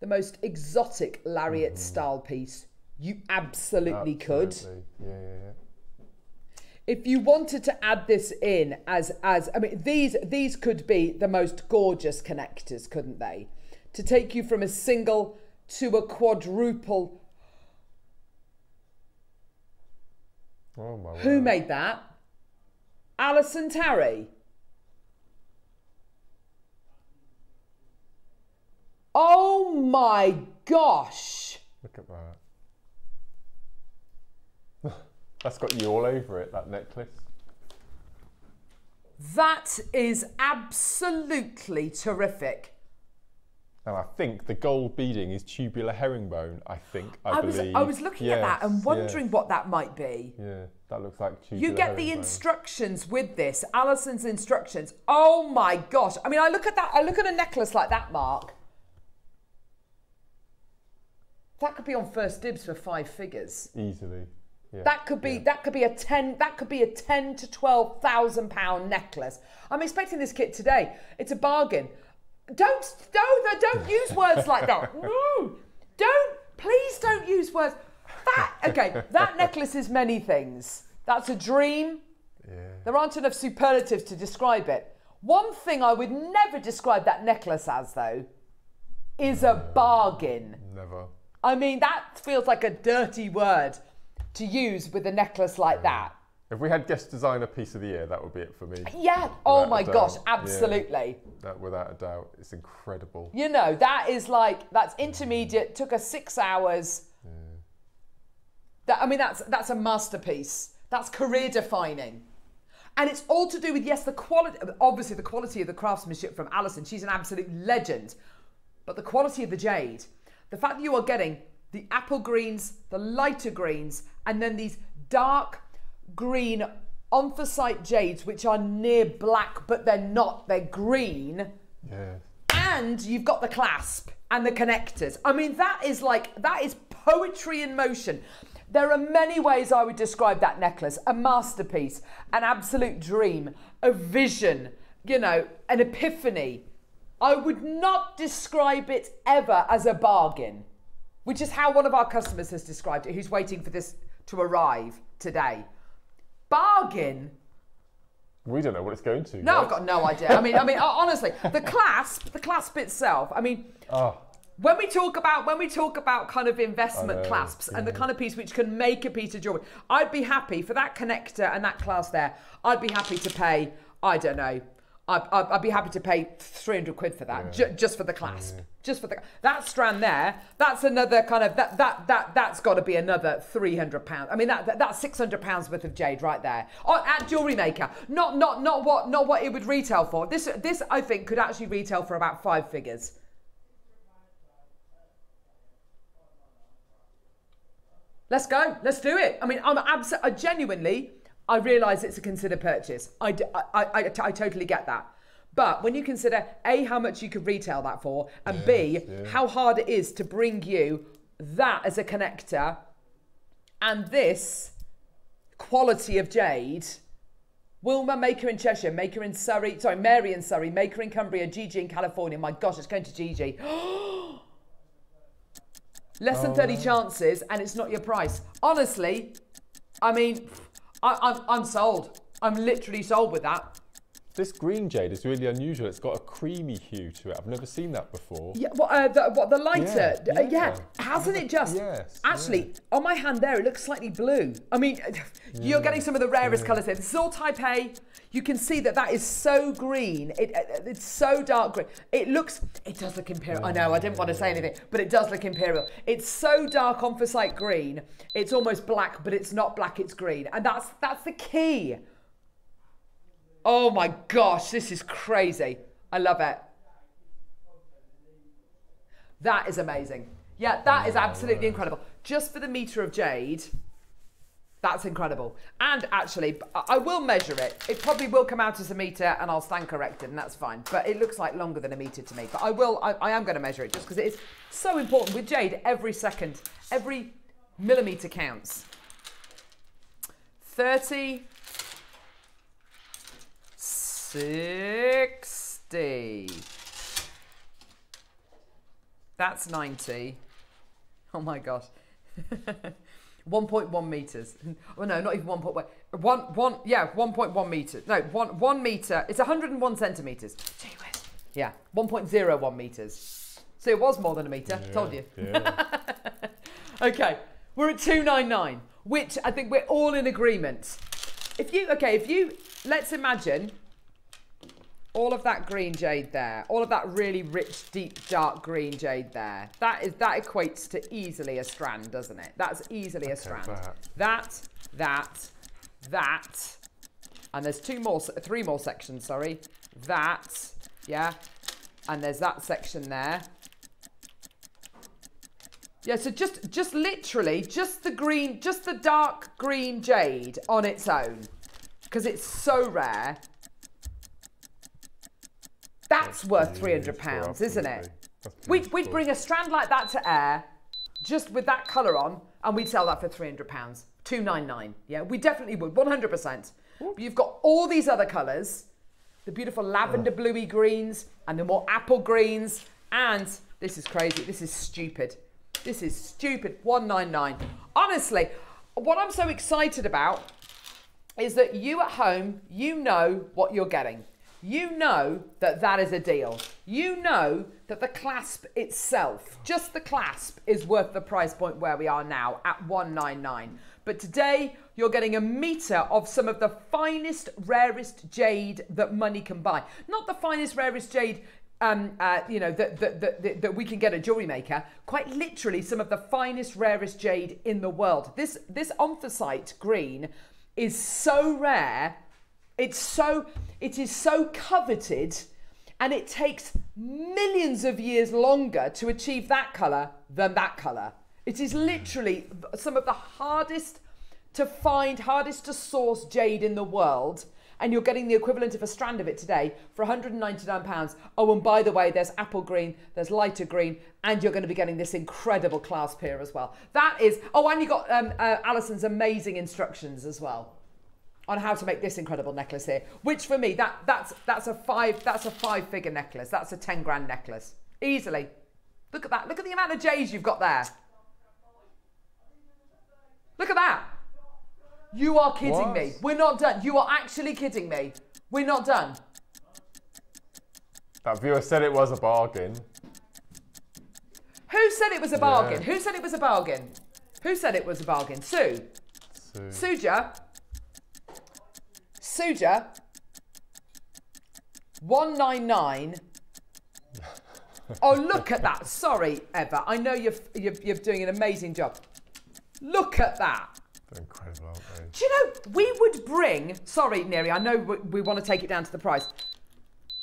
the most exotic lariat style piece, you absolutely could Yeah, yeah, yeah. if you wanted to add this in as as I mean these these could be the most gorgeous connectors, couldn't they? To take you from a single to a quadruple. Oh my Who word. made that? Alison Tarry. Oh my gosh. Look at that. That's got you all over it, that necklace. That is absolutely terrific. And I think the gold beading is tubular herringbone, I think, I, I was believe. I was looking at that and wondering yes. what that might be. Yeah, that looks like tubular You get the instructions with this, Alison's instructions. Oh my gosh. I mean, I look at that, I look at a necklace like that, Mark. That could be on 1stDibs for five figures. Easily. Yeah. That could be yeah. that could be a ten that could be a ten to twelve thousand pound necklace. I'm expecting this kit today. It's a bargain. Don't don't don't use words like that. No, don't please don't use words. That okay. That necklace is many things. That's a dream. Yeah. There aren't enough superlatives to describe it. One thing I would never describe that necklace as, though, is a bargain. Never. I mean, that feels like a dirty word to use with a necklace like that. If we had guest designer piece of the year, that would be it for me. Yeah. Oh my gosh, Yeah. absolutely. That without a doubt, it's incredible. You know, that is like that's intermediate. Took us six hours. Yeah. That I mean, that's that's a masterpiece. That's career defining. And it's all to do with yes, the quality. Obviously, the quality of the craftsmanship from Alison. She's an absolute legend. But the quality of the jade, the fact that you are getting the apple greens, the lighter greens, and then these dark green anthracite jades, which are near black, but they're not. They're green Yeah. and you've got the clasp and the connectors. I mean, that is like that is poetry in motion. There are many ways I would describe that necklace: a masterpiece, an absolute dream, a vision, you know, an epiphany. I would not describe it ever as a bargain, which is how one of our customers has described it, who's waiting for this to arrive today. Bargain? We don't know what it's going to. No, yet. I've got no idea. I mean, I mean, honestly, the clasp, the clasp itself. I mean, Oh, when we talk about when we talk about kind of investment clasps and the mm. kind of piece which can make a piece of jewelry, I'd be happy for that connector and that clasp there. I'd be happy to pay. I don't know. I'd, I'd, I'd be happy to pay 300 quid for that, ju- just for the clasp, just for the that strand there. That's another kind of that that that that's got to be another 300 pounds. I mean that, that that's 600 pounds worth of jade right there. Oh, at jewelry maker, not not not what not what it would retail for. This this I think could actually retail for about five figures. Let's go. Let's do it. I mean, I'm abs- I genuinely, I realise it's a considered purchase. I I I totally get that. But when you consider A, how much you could retail that for, and B, yeah. how hard it is to bring you that as a connector and this quality of jade, Wilma, maker in Cheshire, maker in Surrey, sorry, Mary in Surrey, maker in Cumbria, Gigi in California. My gosh, it's going to Gigi. Less than 30 chances and it's not your price. Honestly, I mean, I, I'm, I'm sold. I'm literally sold with that. This green jade is really unusual. It's got a creamy hue to it. I've never seen that before. Yeah, what, uh, the, what the lighter? Yeah, Uh, yeah. yeah. hasn't it just? Yes, Actually, on my hand there, it looks slightly blue. I mean, you're getting some of the rarest colours here. This is all type A. You can see that that is so green. It, uh, it's so dark green. It looks. It does look imperial. I know. I didn't want to say anything, but it does look imperial. It's so dark anthracite green. It's almost black, but it's not black. It's green, and that's that's the key. Oh my gosh, this is crazy. I love it. That is amazing. Yeah, that is absolutely incredible. Just for the meter of jade, that's incredible. And actually, I will measure it. It probably will come out as a meter and I'll stand corrected and that's fine. But it looks like longer than a meter to me. But I will, I, I am going to measure it just because it is so important. With jade, every second, every millimeter counts. 30, 60. That's 90. Oh my gosh. 1.1 meters. Oh no, not even 1.1. One, one, yeah, 1.1 meters. No, one, one meter. It's 101 centimeters. Gee whiz. Yeah, 1.01 meters. So it was more than a meter. Told you. Yeah. Okay, we're at 299, which I think we're all in agreement. If you, okay, if you, let's imagine all of that green jade there, all of that really rich, deep, dark green jade there, that is, that equates to easily a strand, doesn't it? That's easily a strand. that. That, that, that, and there's two more, three more sections, sorry. That, yeah, and there's that section there. Yeah, so just just literally just the green, just the dark green jade on its own, because it's so rare. That's worth three hundred pounds, isn't it? We'd, we'd bring a strand like that to air, just with that colour on, and we'd sell that for three hundred pounds, two nine nine. Yeah, we definitely would, one hundred percent. But you've got all these other colours, the beautiful lavender bluey greens, and the more apple greens, and this is crazy. This is stupid. This is stupid. 199. Honestly, what I'm so excited about is that you at home, you know what you're getting. You know that that is a deal. You know that the clasp itself, just the clasp, is worth the price point where we are now at 199. But today, you're getting a meter of some of the finest, rarest jade that money can buy. Not the finest, rarest jade um, uh, you know, that, that, that, that we can get a jewelry maker, quite literally some of the finest, rarest jade in the world. This, this anthracite green is so rare, it's so, it is so coveted, and it takes millions of years longer to achieve that colour than that colour. It is literally some of the hardest to find, hardest to source jade in the world and you're getting the equivalent of a strand of it today for £199. Oh, and by the way, there's apple green, there's lighter green, and you're going to be getting this incredible clasp here as well. That is, oh, and you got um, uh, Alison's amazing instructions as well on how to make this incredible necklace here. Which for me, that that's that's a five that's a five figure necklace. That's a ten grand necklace easily. Look at that. Look at the amount of J's you've got there. Look at that. You are kidding what? me. We're not done. You are actually kidding me. We're not done. That viewer said it was a bargain. Who said it was a bargain? Yeah. Who said it was a bargain? Who said it was a bargain? Sue. Sue. Suja. Suja. 199. oh, look at that. Sorry, Eva. I know you're, you're, you're doing an amazing job. Look at that. They're incredible, aren't they? Do you know, we would bring, sorry, Neri, I know we, we want to take it down to the price.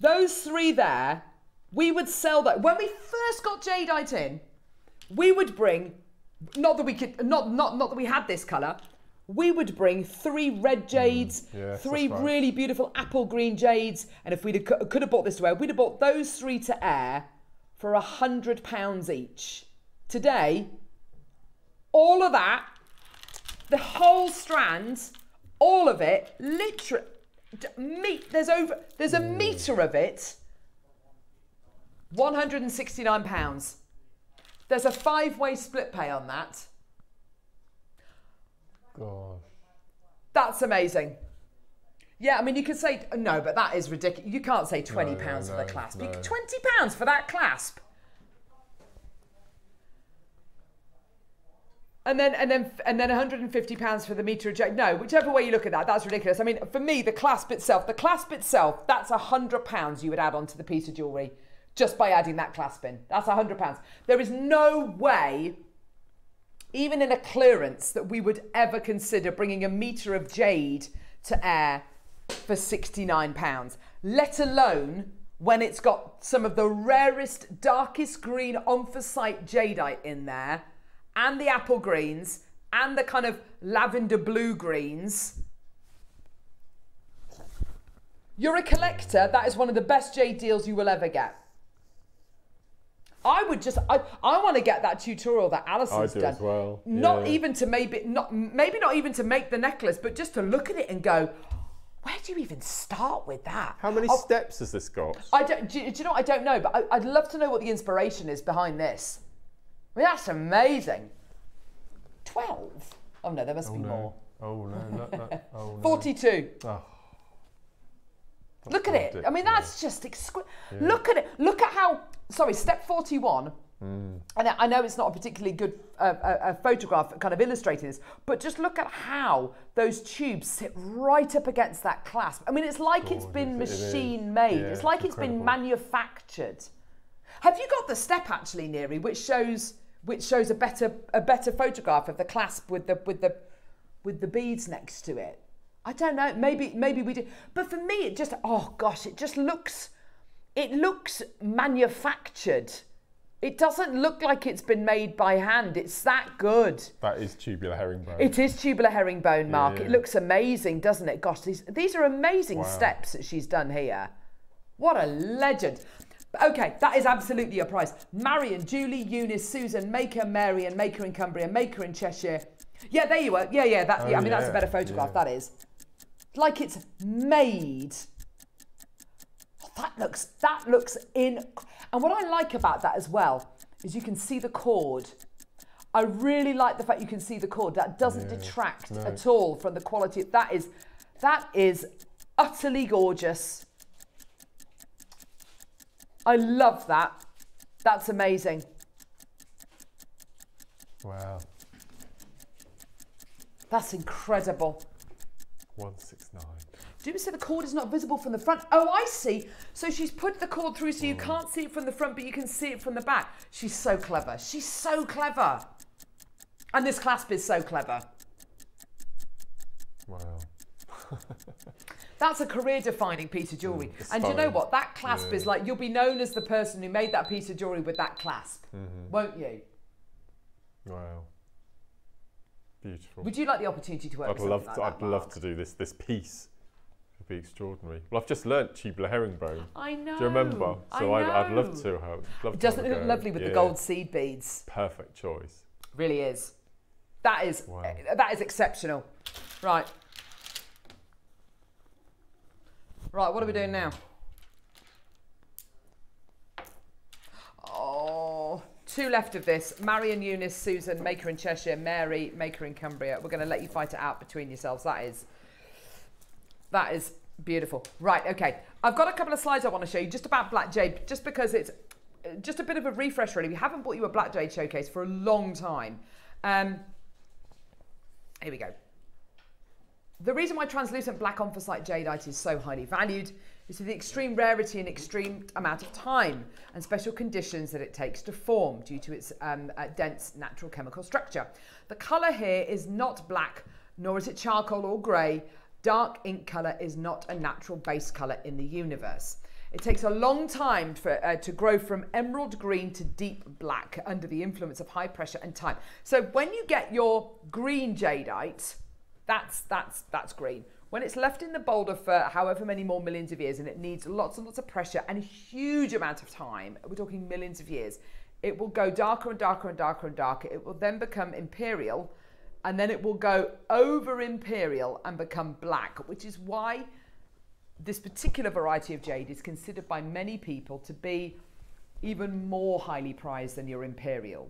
Those three there, we would sell that. When we first got jadeite in, we would bring, not that we could, not, not, not that we had this colour, we would bring three red mm, jades, mm, yes, three right. really beautiful apple green jades, and if we could have bought this to air, we'd have bought those three to air for a hundred pounds each. Today, all of that the whole strand, all of it, literally, meat. There's over. There's a meter of it. 169 pounds. There's a five-way split pay on that. Gosh. That's amazing. Yeah, I mean, you could say no, but that is ridiculous. You can't say twenty pounds no, no, for the clasp. No. Twenty pounds for that clasp. And then and then and then 150 pounds for the meter eject. No, whichever way you look at that, that's ridiculous. I mean, for me, the clasp itself, the clasp itself, that's 100 pounds you would add onto the piece of jewellery just by adding that clasp in. That's 100 pounds. There is no way, even in a clearance, that we would ever consider bringing a meter of jade to air for 69 pounds. Let alone when it's got some of the rarest, darkest green anthracite jadeite in there and the apple greens and the kind of lavender blue greens. You're a collector. That is one of the best jade deals you will ever get. I would just, I, I want to get that tutorial that Alison's I do done. As well. Not yeah. even to maybe, not maybe not even to make the necklace, but just to look at it and go, where do you even start with that? How many I'll, steps has this got? I don't, do, do, you know? I don't know, but I, would love to know what the inspiration is behind this. I mean, that's amazing. 12? Oh no, there must oh, be no. more. Oh no, not, not, oh, no. 42. Oh. Look at it. I mean, that's just exquisite. Yeah. Look at it. Look at how. Sorry, step 41. Mm. And I know it's not a particularly good uh, a, a photograph kind of illustrating this, but just look at how those tubes sit right up against that clasp. I mean, it's like Gorgeous. it's been machine made. Yeah, it's like it's, it's been manufactured. Have you got the step actually, Neri, which shows which shows a better a better photograph of the clasp with the with the with the beads next to it. I don't know. Maybe maybe we do. But for me, it just oh gosh, it just looks it looks manufactured. It doesn't look like it's been made by hand. It's that good. That is tubular herringbone. It is tubular herringbone, Mark. Yeah. It looks amazing, doesn't it? Gosh, these these are amazing wow. steps that she's done here. What a legend. Okay, that is absolutely a price. Marion, Julie, Eunice, Susan, Maker, Mary, and Maker in Cumbria, Maker in Cheshire. Yeah, there you are. Yeah, yeah, that, oh, yeah I mean, yeah. that's a better photograph, that is. Like it's made. That looks, that looks in. And what I like about that as well is you can see the cord. I really like the fact you can see the cord. That doesn't Yeah, detract no. at all from the quality. That is, that is utterly gorgeous. I love that. That's amazing. Wow. That's incredible. 169. Do you say the cord is not visible from the front? Oh, I see. So she's put the cord through so you can't see it from the front, but you can see it from the back. She's so clever. She's so clever. And this clasp is so clever. Wow. That's a career defining piece of jewellery. Mm, and you know what? That clasp Yeah. is like, you'll be known as the person who made that piece of jewellery with that clasp, Mm-hmm. won't you? Wow. Beautiful. Would you like the opportunity to work I'd with love to, like I'd love Mark? to do this this piece. It'd be extraordinary. Well, I've just learnt tubular herringbone. I know. Do you remember? So I I'd, I'd love to have. love to Doesn't have it a look go. lovely with the gold seed beads? Perfect choice. Really is. That is Wow. eh, that is exceptional. Right. Right, what are we doing now? Oh, two left of this. Marion, Eunice, Susan, Maker in Cheshire, Mary, Maker in Cumbria. We're going to let you fight it out between yourselves. That is that is beautiful. Right, okay. I've got a couple of slides I want to show you just about Black Jade, just because it's uh, just a bit of a refresh, really. We haven't bought you a Black Jade showcase for a long time. Um, here we go. The reason why translucent black anthracite jadeite is so highly valued is the extreme rarity and extreme amount of time and special conditions that it takes to form due to its um, uh, dense natural chemical structure. The colour here is not black, nor is it charcoal or grey. Dark ink colour is not a natural base colour in the universe. It takes a long time for, uh, to grow from emerald green to deep black under the influence of high pressure and time. So when you get your green jadeite, that's that's that's green. When it's left in the boulder for however many more millions of years and it needs lots and lots of pressure and a huge amount of time, we're talking millions of years, it will go darker and darker and darker and darker. It will then become imperial and then it will go over imperial and become black, which is why this particular variety of jade is considered by many people to be even more highly prized than your imperial.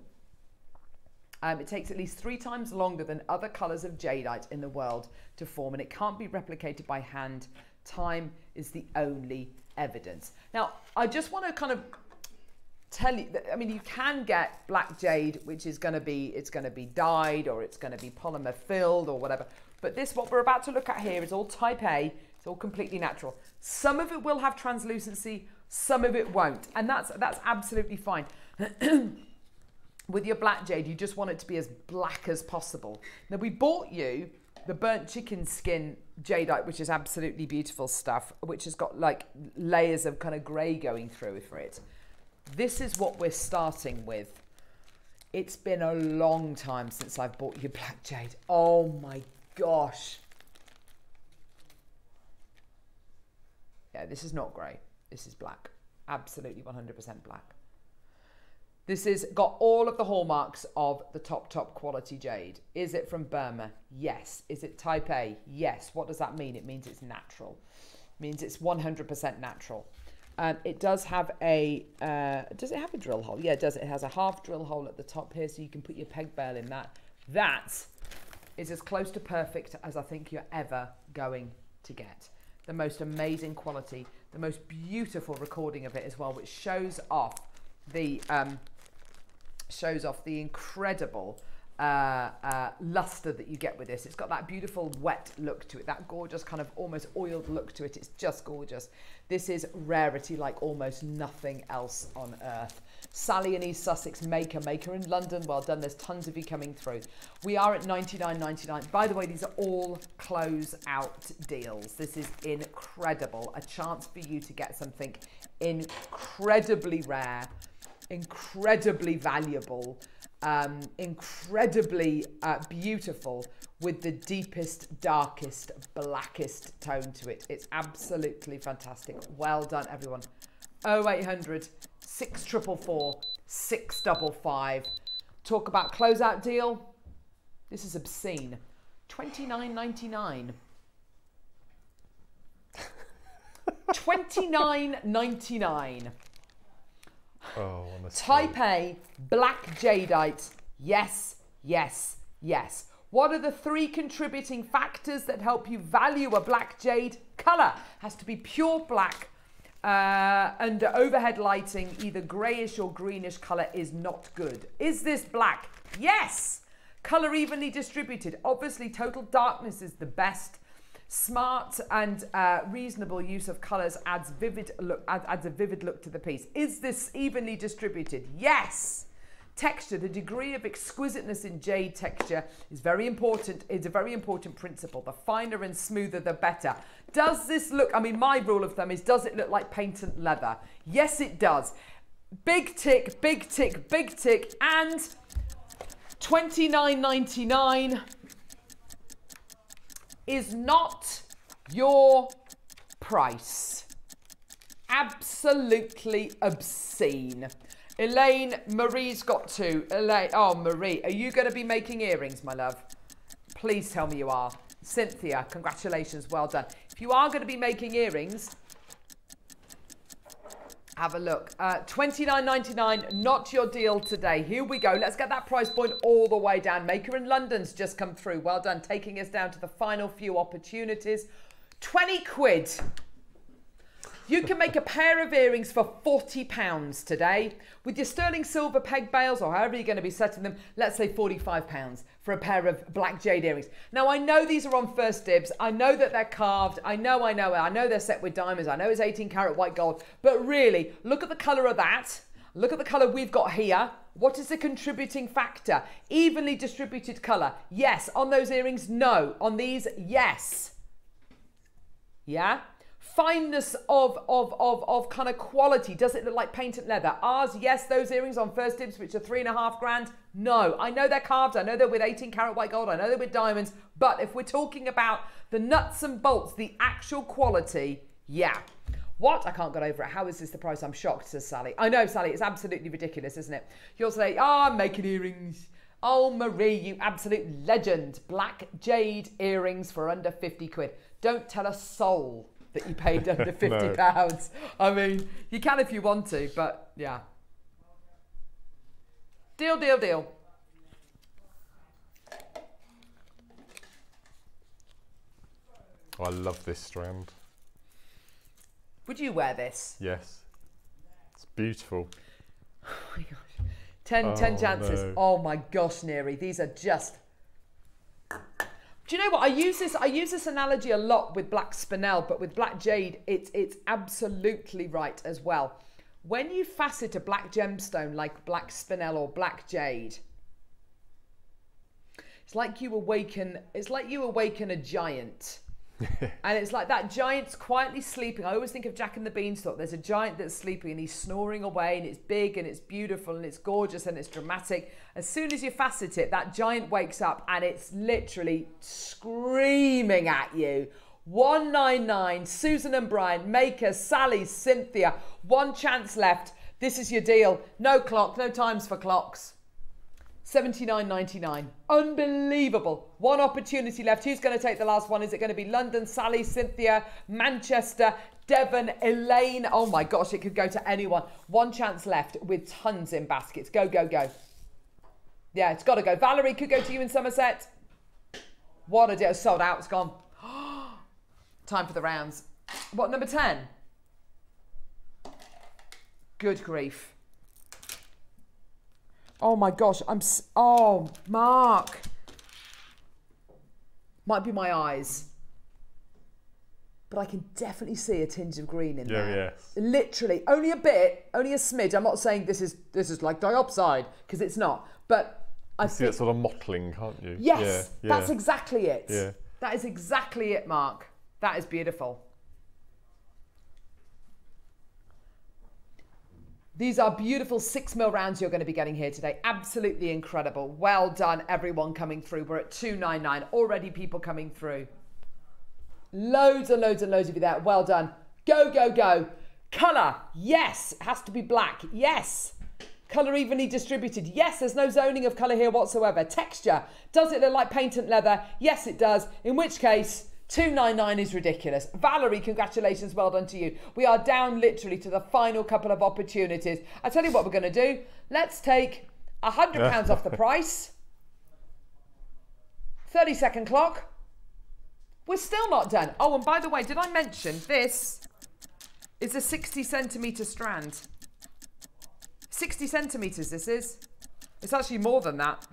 Um, it takes at least three times longer than other colours of jadeite in the world to form, and it can't be replicated by hand. Time is the only evidence. Now, I just want to kind of tell you that, I mean, you can get black jade, which is going to be, it's going to be dyed or it's going to be polymer filled or whatever. But this, what we're about to look at here, is all type A. It's all completely natural. Some of it will have translucency, some of it won't, and that's that's absolutely fine. With your black jade, you just want it to be as black as possible. Now we bought you the burnt chicken skin jadeite, which is absolutely beautiful stuff, which has got like layers of kind of grey going through for it. This is what we're starting with. It's been a long time since I've bought you black jade. Oh my gosh. Yeah, this is not grey. This is black. Absolutely 100% black. This has got all of the hallmarks of the top, top quality jade. Is it from Burma? Yes. Is it type A? Yes. What does that mean? It means it's natural. It means it's 100% natural. Um, it does have a, uh, does it have a drill hole? Yeah, it does. It has a half drill hole at the top here, so you can put your peg bale in that. That is as close to perfect as I think you're ever going to get. The most amazing quality, the most beautiful recording of it as well, which shows off the um, shows off the incredible uh, uh, luster that you get with this. It's got that beautiful wet look to it, that gorgeous kind of almost oiled look to it. It's just gorgeous. This is rarity like almost nothing else on earth. Sally in East Sussex, Maker, Maker in London. Well done. There's tons of you coming through. We are at 99.99. By the way, these are all close out deals. This is incredible. A chance for you to get something incredibly rare incredibly valuable, um, incredibly uh, beautiful, with the deepest, darkest, blackest tone to it. It's absolutely fantastic. Well done, everyone. 0800 6444 655. Talk about closeout deal. This is obscene. 29.99. 29.99. Oh, honestly. Type A black jadeite Yes, yes, yes. What are the three contributing factors that help you value a black jade colour? Has to be pure black. Uh, under overhead lighting, either greyish or greenish colour is not good. Is this black? Yes. Colour evenly distributed. Obviously, total darkness is the best. Smart and uh, reasonable use of colours adds vivid look adds, a vivid look to the piece. Is this evenly distributed? Yes. Texture, the degree of exquisiteness in jade texture is very important. It's a very important principle. The finer and smoother, the better. Does this look, I mean, my rule of thumb is does it look like patent leather? Yes, it does. Big tick, big tick, big tick, and 29.99 is not your price. Absolutely obscene. Elaine, Marie's got two. Elaine, oh, Marie, are you going to be making earrings, my love? Please tell me you are. Cynthia, congratulations, well done. If you are going to be making earrings, have a look. Uh, $29.99, not your deal today. Here we go. Let's get that price point all the way down. Maker in London's just come through. Well done. Taking us down to the final few opportunities. 20 quid. You can make a pair of earrings for £40 today. With your sterling silver peg bales, or however you're going to be setting them, let's say £45 for a pair of black jade earrings. Now, I know these are on 1stDibs. I know that they're carved. I know, I know, I know they're set with diamonds. I know it's 18 karat white gold. But really, look at the colour of that. Look at the colour we've got here. What is the contributing factor? Evenly distributed colour. Yes. On those earrings, no. On these, yes. Yeah? Fineness of, of, of, of kind of quality. Does it look like patent leather? Ours, yes, those earrings on 1stDibs, which are three and a half grand. No, I know they're carved. I know they're with 18 karat white gold. I know they're with diamonds. But if we're talking about the nuts and bolts, the actual quality, yeah. What? I can't get over it. How is this the price? I'm shocked, says Sally. I know, Sally, it's absolutely ridiculous, isn't it? You'll say, oh, I'm making earrings. Oh, Marie, you absolute legend. Black jade earrings for under 50 quid. Don't tell a soul that you paid under 50 no. pounds. I mean, you can if you want to, but yeah. Deal, deal, deal. Oh, I love this strand. Would you wear this? Yes. It's beautiful. Oh my gosh. 10, oh, 10 chances. No. Oh my gosh, Neri. These are just do you know what I use this? I use this analogy a lot with black spinel, but with black jade, it's it's absolutely right as well. When you facet a black gemstone like black spinel or black jade, it's like you awaken. It's like you awaken a giant. and it's like that giant's quietly sleeping. I always think of Jack and the Beanstalk. There's a giant that's sleeping and he's snoring away, and it's big and it's beautiful and it's gorgeous and it's dramatic. As soon as you facet it, that giant wakes up and it's literally screaming at you. 199, Susan and Brian, Maker, Sally, Cynthia. One chance left. This is your deal. No clock, no times for clocks. 79.99. Unbelievable. One opportunity left. Who's going to take the last one? Is it going to be London, Sally, Cynthia, Manchester, Devon, Elaine? Oh my gosh, it could go to anyone. One chance left with tons in baskets. Go, go, go. Yeah, it's got to go. Valerie could go to you in Somerset. What a deal. Sold out. It's gone. Time for the rounds. What, number 10? Good grief. Oh my gosh, I'm. oh, Mark. Might be my eyes. But I can definitely see a tinge of green in yeah, there. Yes. Literally, only a bit, only a smidge. I'm not saying this is this is like diopside because it's not. But I you see that sort of mottling, can't you? Yes, yeah, that's exactly it. Yeah. That is exactly it, Mark. That is beautiful. These are beautiful six mil rounds you're going to be getting here today. Absolutely incredible. Well done, everyone coming through. We're at 299. Already people coming through. Loads and loads and loads of you there. Well done. Go, go, go. Colour. Yes. It has to be black. Yes. Colour evenly distributed. Yes, there's no zoning of colour here whatsoever. Texture. Does it look like patent leather? Yes, it does. In which case, 299 is ridiculous. Valerie, congratulations, well done to you. We are down literally to the final couple of opportunities. I tell you what we're going to do. Let's take A hundred pounds off the price. 30 second clock. We're still not done. Oh, and by the way, did I mention this is a 60 centimetre strand? 60 centimetres this is. It's actually more than that.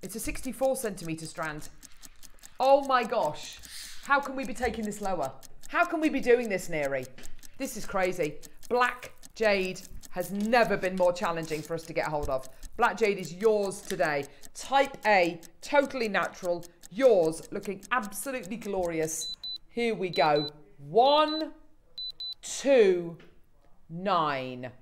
It's a 64 centimetre strand. Oh my gosh. How can we be taking this lower? How can we be doing this, Neri? This is crazy. Black jade has never been more challenging for us to get hold of. Black jade is yours today. Type A, totally natural, yours, looking absolutely glorious. Here we go. One, two, nine.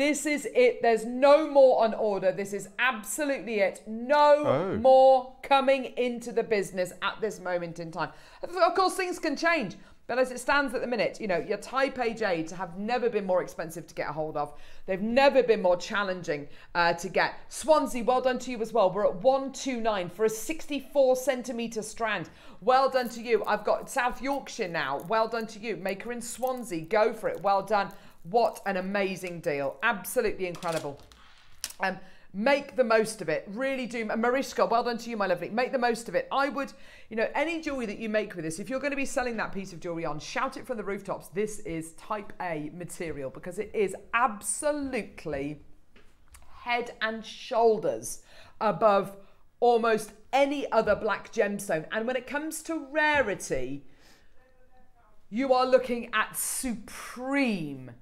This is it. There's no more on order. This is absolutely it. No Oh. more coming into the business at this moment in time. Of course, things can change. But as it stands at the minute, you know, your Type A jades have never been more expensive to get a hold of. They've never been more challenging uh, to get. Swansea, well done to you as well. We're at 129 for a 64 centimetre strand. Well done to you. I've got South Yorkshire now. Well done to you. Maker in Swansea. Go for it. Well done. What an amazing deal. Absolutely incredible. Um, make the most of it. Really do. And Mariska, well done to you, my lovely. Make the most of it. I would, you know, any jewelry that you make with this, if you're going to be selling that piece of jewelry on, shout it from the rooftops. This is type A material because it is absolutely head and shoulders above almost any other black gemstone. And when it comes to rarity, you are looking at supreme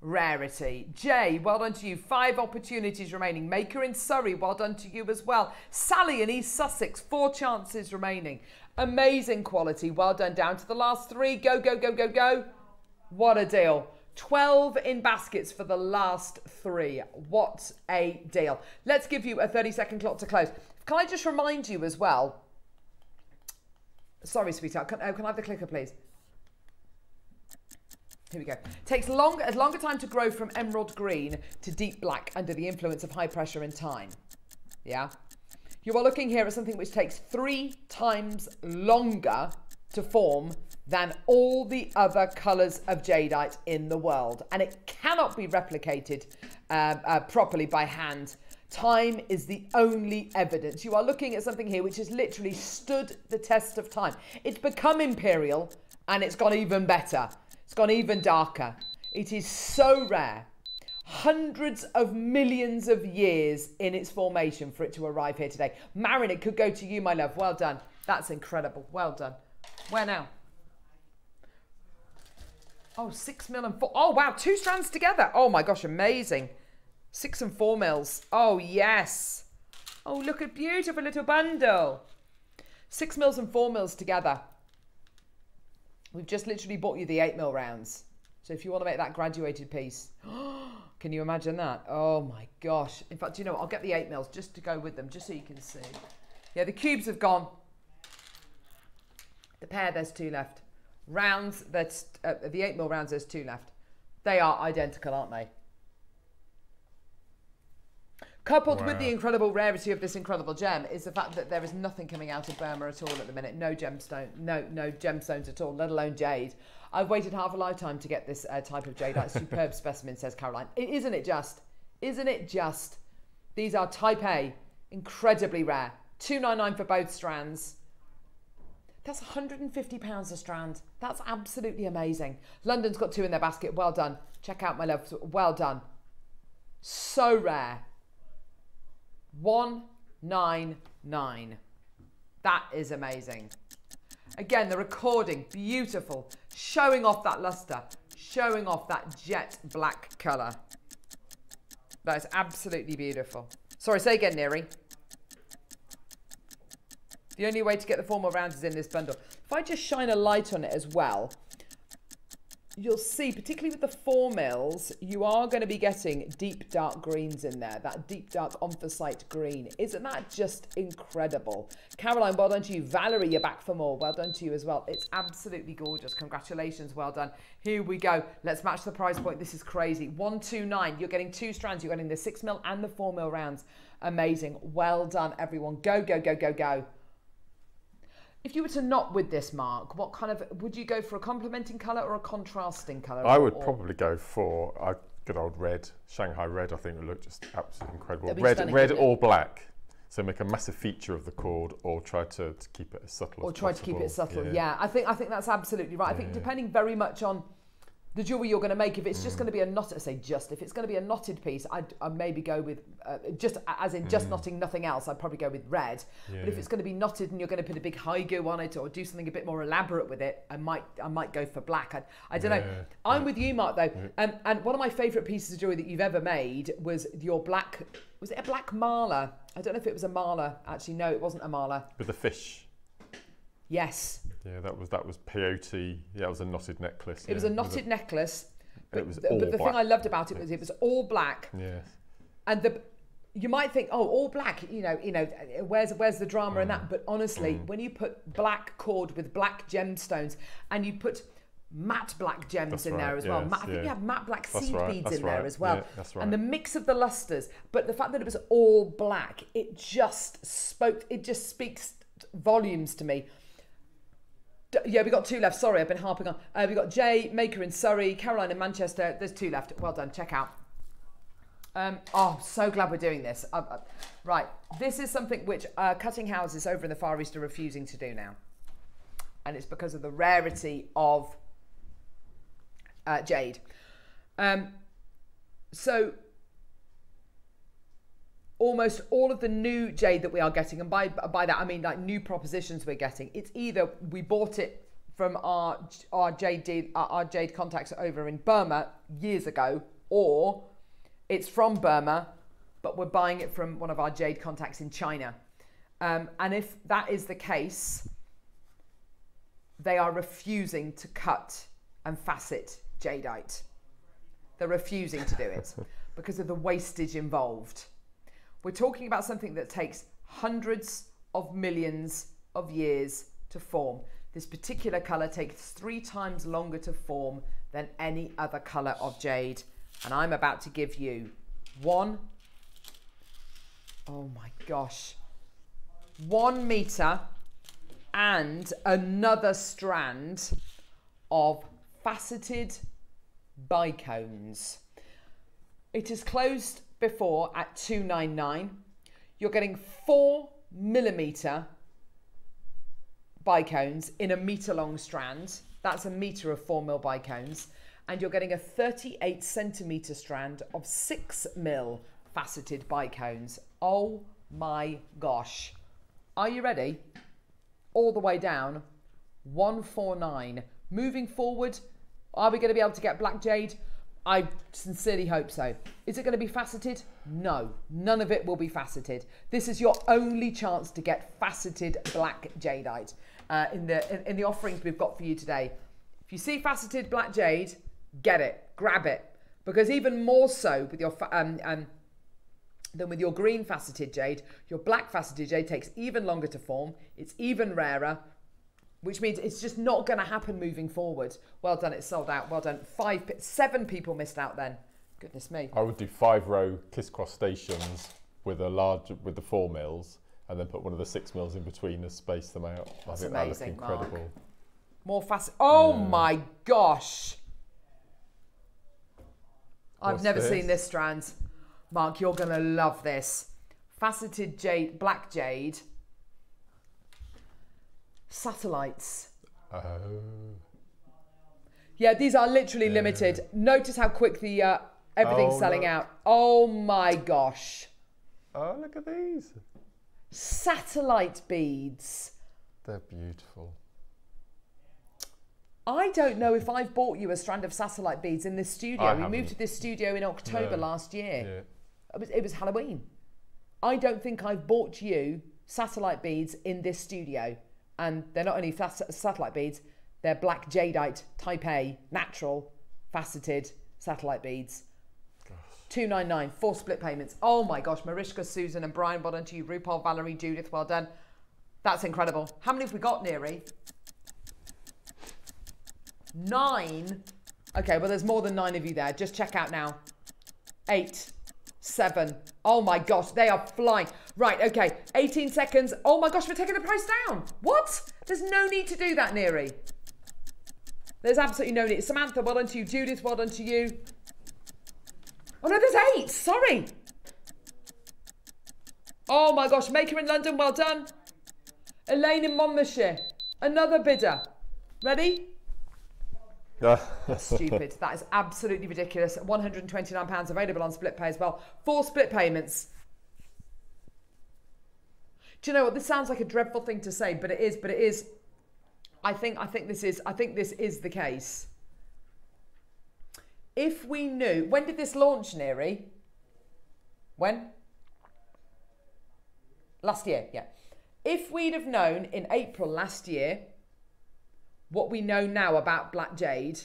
rarity. Jay, well done to you. Five opportunities remaining. Maker in Surrey, well done to you as well. Sally in East Sussex, four chances remaining. Amazing quality. Well done. Down to the last three. Go, go, go, go, go. What a deal. 12 in baskets for the last three. What a deal. Let's give you a 30 second clock to close. Can I just remind you as well? Sorry, sweetheart. Can, uh, can I have the clicker, please? Here we go. Takes long, a longer time to grow from emerald green to deep black under the influence of high pressure and time. Yeah. You are looking here at something which takes three times longer to form than all the other colours of jadeite in the world. And it cannot be replicated uh, uh, properly by hand. Time is the only evidence. You are looking at something here which has literally stood the test of time. It's become imperial and it's gone even better. It's gone even darker. It is so rare. Hundreds of millions of years in its formation for it to arrive here today. Marin, it could go to you, my love. Well done. That's incredible. Well done. Where now? Oh, six mil and four. Oh, wow. Two strands together. Oh, my gosh. Amazing. Six and four mils. Oh, yes. Oh, look at beautiful little bundle. Six mils and four mils together. We've just literally bought you the 8 mil rounds. So if you want to make that graduated piece, can you imagine that? Oh my gosh. In fact, you know what? I'll get the 8 mils just to go with them, just so you can see. Yeah, the cubes have gone. The pair, there's two left. Rounds, that's uh, the 8 mil rounds, there's two left. They are identical, aren't they? Coupled with the incredible rarity of this incredible gem is the fact that there is nothing coming out of Burma at all at the minute. No gemstone, no no gemstones at all, let alone jade. I've waited half a lifetime to get this uh, type of jadeite. Superb specimen, says Caroline. is isn't it just? Isn't it just? These are Type A, incredibly rare. Two nine nine for both strands. That's 150 pounds a strand. That's absolutely amazing. London's got two in their basket. Well done. Check out my love. Well done. So rare. 199. That is amazing. Again, the recording, beautiful. Showing off that luster, showing off that jet black colour. That is absolutely beautiful. Sorry, say again, Neri. The only way to get the formal rounds is in this bundle. If I just shine a light on it as well, you'll see, particularly with the four mils, you are going to be getting deep dark greens in there. That deep dark anthracite green. Isn't that just incredible? Caroline, well done to you. Valerie, you're back for more. Well done to you as well. It's absolutely gorgeous. Congratulations. Well done. Here we go. Let's match the price point. This is crazy. 129. You're getting two strands. You're getting the six mil and the four mil rounds. Amazing. Well done, everyone. Go, go, go, go, go. If you were to not with this mark, what kind of would you go for a complementing colour or a contrasting colour? I would or- probably go for a good old red, Shanghai red, I think it would look just absolutely incredible. Red, stunning, red or black. So make a massive feature of the cord, or try to, to keep it as subtle or as try to keep it subtle. Yeah. I think I think that's absolutely right. I think depending very much on the jewelry you're going to make. If it's Mm. just going to be a knot, I say just. If it's going to be a knotted piece, I'd, I'd maybe go with uh, just as in just knotting, nothing else. I'd probably go with red. But if Mm. Yeah. it's going to be knotted and you're going to put a big haigu on it or do something a bit more elaborate with it, I might I might go for black. I, I don't know. I'm with you, Mark. Though, um, and one of my favourite pieces of jewelry that you've ever made was your black. Was it a black mala? I don't know if it was a mala. Actually, no, it wasn't a mala. With the fish. Yes, Yeah, that was that was peyote. Yeah, it was a knotted necklace. It was yeah, a with knotted necklace. But, it was the, all but the thing. I loved about it was it was all black, Yes. and the you might think, oh, all black, you know, you know, where's where's the drama in Mm. that? But honestly, when you put black cord with black gemstones, and you put matte black gems That's in there right, as well. matte, I think yeah. you have matte black That's seed right, beads in there as well. yeah, that's And the mix of the lusters, but the fact that it was all black, it just spoke. It just speaks volumes to me. Yeah, we got two left. Sorry, I've been harping on. Uh, we got Jay Maker in Surrey, Caroline in Manchester. There's two left. Well done. Check out. Um, oh, so glad we're doing this. Uh, uh, right, this is something which uh, cutting houses over in the Far East are refusing to do now, and it's because of the rarity of uh, jade. Um, so almost all of the new jade that we are getting, and by by that I mean like new propositions we're getting. It's either we bought it from our our jade deal, our, our jade contacts over in Burma years ago, or it's from Burma, but we're buying it from one of our jade contacts in China. Um, and if that is the case, they are refusing to cut and facet jadeite. They're refusing to do it because of the wastage involved. We're talking about something that takes hundreds of millions of years to form. This particular colour takes three times longer to form than any other colour of jade. And I'm about to give you one, oh my gosh, one metre and another strand of faceted bicones. It is closed before at 299. You're getting four millimeter bicones in a meter long strand. That's a meter of four mil bicones. And you're getting a 38 centimeter strand of six mil faceted bicones. Oh my gosh. Are you ready? All the way down, 149. Moving forward, are we going to be able to get black jade? I sincerely hope so. Is it going to be faceted? No, none of it will be faceted. This is your only chance to get faceted black jadeite uh, in the in, in the offerings we've got for you today. If you see faceted black jade, get it, grab it, because even more so with your um, um, than with your green faceted jade, your black faceted jade takes even longer to form. It's even rarer, which means it's just not going to happen moving forward. Well done, it's sold out. Well done. Five, seven people missed out then. Goodness me. I would do five row kiss cross stations with a large with the four mils, and then put one of the six mils in between to space them out. That's I think amazing, that look incredible. More facet. Oh my gosh. I've What's never this? seen this strand. Mark, you're going to love this. Faceted jade, black jade. Satellites. Oh, Yeah, these are literally limited. Notice how quick the uh, everything's Oh, selling look. out. Oh my gosh. oh, look at these. Satellite beads. They're beautiful. I don't know if I've bought you a strand of satellite beads in this studio. I we moved haven't. to this studio in October No. last year. Yeah. It was, it was Halloween. I don't think I've bought you satellite beads in this studio. And they're not only satellite beads, they're black jadeite, type A, natural, faceted satellite beads. 299, four split payments. Oh my gosh, Mariska, Susan, and Brian, well done to you. Rupal, Valerie, Judith, well done. That's incredible. How many have we got, Neri? Nine. Okay, well, there's more than nine of you there. Just check out now. Eight, seven. Oh my gosh, they are flying. Right, okay, 18 seconds. Oh my gosh, we're taking the price down. What? There's no need to do that, Neri. There's absolutely no need. Samantha, well done to you. Judith, well done to you. Oh no, there's eight. Sorry. Oh my gosh, Maker in London, well done. Elaine in Monmouthshire, another bidder. Ready? Stupid. that is absolutely ridiculous. £129 available on split pay as well. Four split payments. Do you know what? This sounds like a dreadful thing to say, but it is. But it is. I think. I think this is. I think this is the case. If we knew, when did this launch, Neri? When? Last year, yeah. If we'd have known in April last year what we know now about Black Jade,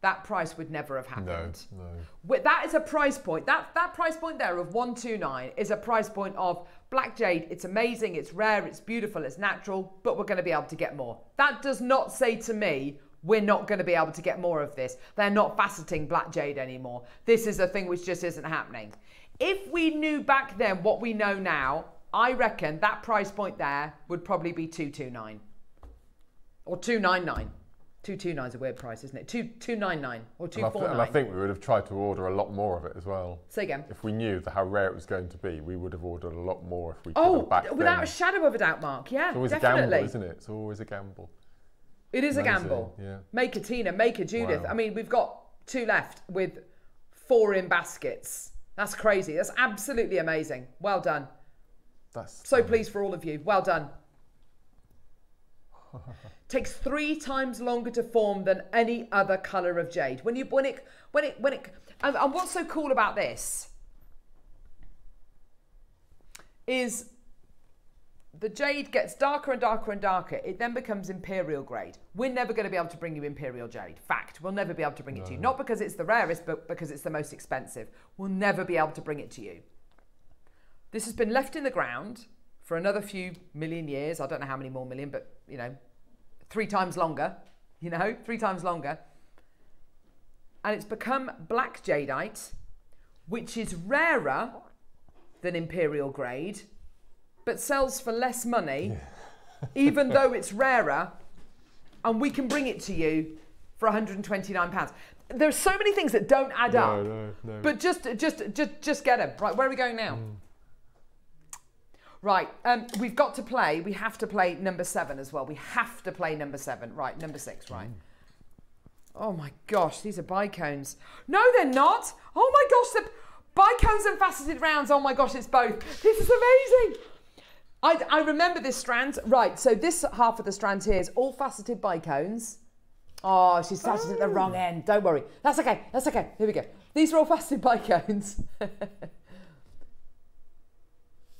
that price would never have happened. no. Wi- That is a price point. That that price point there of 129 is a price point of black jade. It's amazing, it's rare, it's beautiful, it's natural, but we're going to be able to get more. That does not say to me we're not going to be able to get more of this. They're not faceting black jade anymore. This is a thing which just isn't happening. If we knew back then what we know now, I reckon that price point there would probably be 229 or 299. 229 is a weird price, isn't it? 2 299 or And I, th- and 249. I think we would have tried to order a lot more of it as well. Say again. If we knew the, how rare it was going to be, we would have ordered a lot more if we could Oh, without then. a shadow of a doubt, Mark. Yeah, It's always definitely. a gamble, isn't it? It's always a gamble. It is a gamble. yeah. Make a Tina, make a Judith. Wow. I mean, we've got two left with four in baskets. That's crazy. That's absolutely amazing. Well done. That's So pleased for all of you. Well done. Takes three times longer to form than any other color of jade. When you when it when it when it and, and what's so cool about this is the jade gets darker and darker and darker. It then becomes imperial grade. We're never going to be able to bring you imperial jade. Fact, we'll never be able to bring it to you. Not because it's the rarest, but because it's the most expensive. We'll never be able to bring it to you. This has been left in the ground for another few million years. I don't know how many more million, but you know, three times longer. You know, three times longer. And it's become black jadeite, which is rarer than imperial grade, but sells for less money, even though it's rarer, and we can bring it to you for 129 pounds. There's so many things that don't add no, up. no, no. But just, just, just, just get them. Right, where are we going now? Mm. Right, um, we've got to play. We have to play number seven as well. We have to play number seven. Right, number six. Right. Oh my gosh, these are bicones. No, they're not. Oh my gosh, the bicones and faceted rounds. Oh my gosh, it's both. This is amazing. I, I remember this strand. Right, so this half of the strand here is all faceted bicones. Oh, she started at the wrong end. Don't worry. That's okay. That's okay. Here we go. These are all faceted bicones.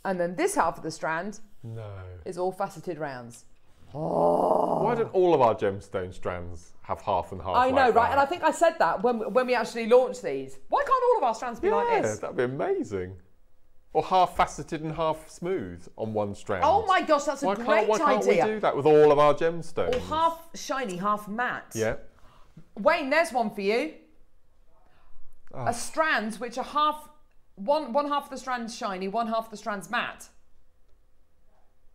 and then this half of the strand no. is all faceted rounds. Why don't all of our gemstone strands have half and half? I know, like right? that? And I think I said that when, when we actually launched these. Why can't all of our strands be yeah, like this? that'd be amazing. Or half faceted and half smooth on one strand. Oh my gosh, that's a why great can't, why can't we do that with all of our gemstones? Or half shiny, half matte. Yeah. Wayne, there's one for you. Oh. A strands which are half one one half of the strand's shiny, one half of the strand's matte.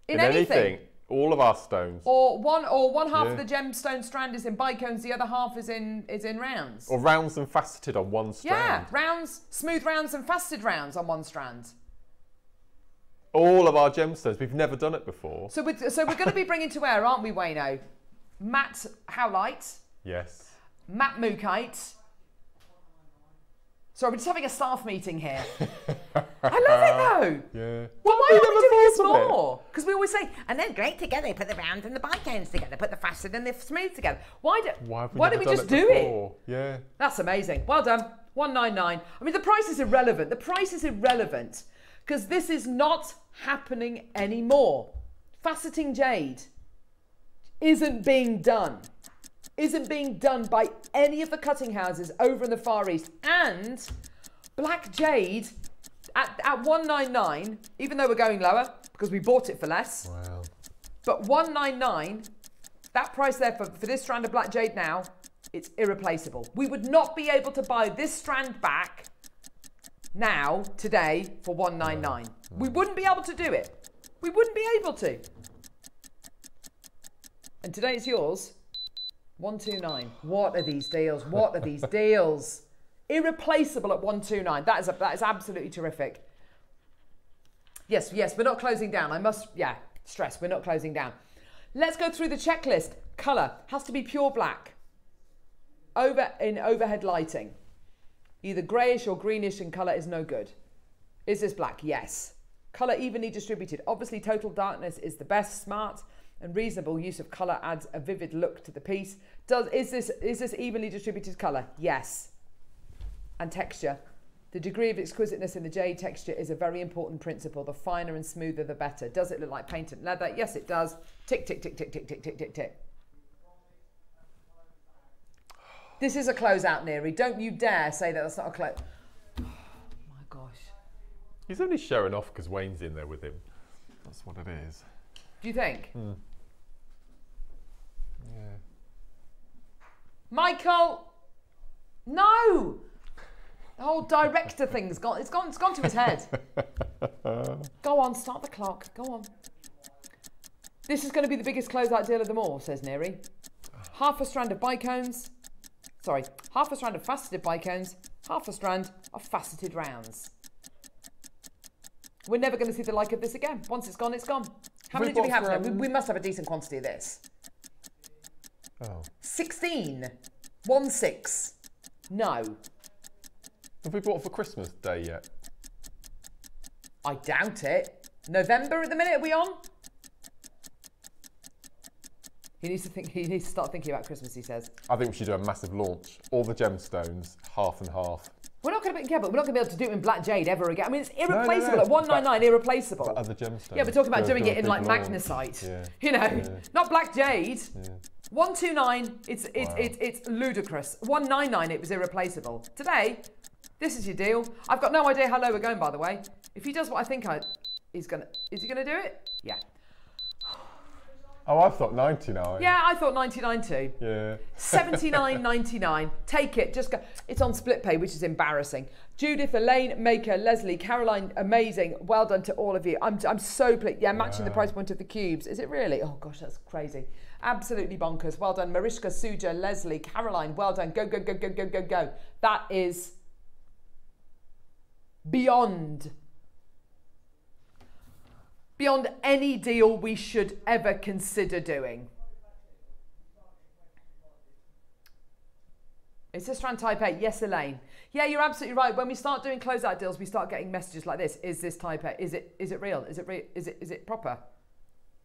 In, In anything. anything, all of our stones. Or one or one half of the gemstone strand is in bicones, the other half is in is in rounds. Or rounds and faceted on one strand. yeah, rounds, smooth rounds and faceted rounds on one strand. All of our gemstones. We've never done it before. So we're, so we're going to be bringing to air, aren't we, Wayno? Matte howlite, Yes. matte mookaite. Sorry, we're just having a staff meeting here. I love it though. Yeah. Well, why we aren't we doing this more? Because we always say, and then great together, put the round and the bicones together, put the faceted and the smooth together. Why do? Why, have we why don't we just do it? Yeah. That's amazing. Well done. 199. I mean, the price is irrelevant. The price is irrelevant because this is not happening anymore. Faceting jade isn't being done. Isn't being done by any of the cutting houses over in the Far East. And black jade at, at 199, even though we're going lower because we bought it for less. Wow. But 199, that price there for, for this strand of black jade now, it's irreplaceable. We would not be able to buy this strand back now, today, for 199. We wouldn't be able to do it. We wouldn't be able to. And today it's yours. 129. What are these deals? What are these deals? Irreplaceable at 129. That is, a, that is absolutely terrific. Yes, yes, we're not closing down. I must, yeah, stress, we're not closing down. Let's go through the checklist. Colour has to be pure black. Over in overhead lighting. Either greyish or greenish in colour is no good. Is this black? Yes. Colour evenly distributed. Obviously, total darkness is the best. Smart and reasonable use of colour adds a vivid look to the piece. Does is this is this evenly distributed colour? Yes. And texture. The degree of exquisiteness in the jade texture is a very important principle. The finer and smoother, the better. Does it look like patent leather? Yes, it does. Tick, tick, tick, tick, tick, tick, tick, tick, tick. This is a closeout, Neri. Don't you dare say that that's not a close. Oh my gosh. He's only showing off because Wayne's in there with him. That's what it is. Do you think? Yeah. Michael! No! The whole director thing's gone. It's gone. It's gone to his head. Go on, start the clock. Go on. This is going to be the biggest closeout deal of them all, says Neri. Half a strand of bicones. Sorry, half a strand of faceted bicones. Half a strand of faceted rounds. We're never going to see the like of this again. Once it's gone, it's gone. How many do we have now? We, we must have a decent quantity of this. Oh. 16. 1 6. No. Have we bought for Christmas Day yet? I doubt it. November at the minute, are we on? He needs to think. He needs to start thinking about Christmas. He says. I think we should do a massive launch. All the gemstones, half and half. We're not going to be. Yeah, but we're not going to be able to do it in black jade ever again. I mean, it's no, no, irreplaceable at one nine nine. Irreplaceable. Other gemstones. Yeah, we're talking about Do doing do it in like launch. magnesite. Yeah. You know, Yeah. not black jade. Yeah. One two nine. It's it's Wow. it's it's ludicrous. One nine nine. It was irreplaceable. Today, this is your deal. I've got no idea how low we're going. By the way, if he does what I think I, he's gonna. Is he gonna do it? Yeah. Oh, I thought 99. Yeah, I thought 99 too. Yeah. 79.99. Take it. Just go. It's on split pay, which is embarrassing. Judith, Elaine, Maker, Leslie, Caroline, amazing. Well done to all of you. I'm, I'm so pleased. Yeah, matching the price point of the cubes. Is it really? Oh gosh, that's crazy. Absolutely bonkers. Well done, Mariska, Suja, Leslie, Caroline. Well done. Go, go, go, go, go, go, go. That is beyond beyond any deal we should ever consider doing. Is this strand type A? Yes, Elaine. Yeah, you're absolutely right. When we start doing closeout deals, we start getting messages like this. Is this type A? Is it is it real? Is it re- is it is it proper?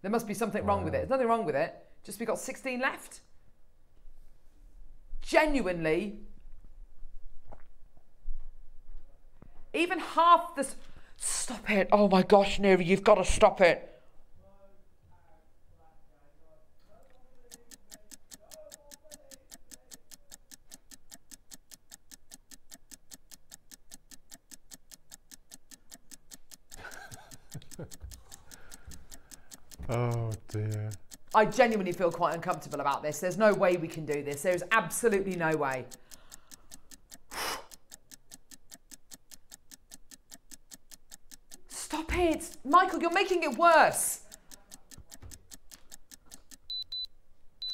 There must be something wrong with it. There's nothing wrong with it. Just we got 16 left. Genuinely even half this Stop it. Oh my gosh, Neri, you've got to stop it. Oh dear. I genuinely feel quite uncomfortable about this. There's no way we can do this. There's absolutely no way. Stop it. Michael, you're making it worse.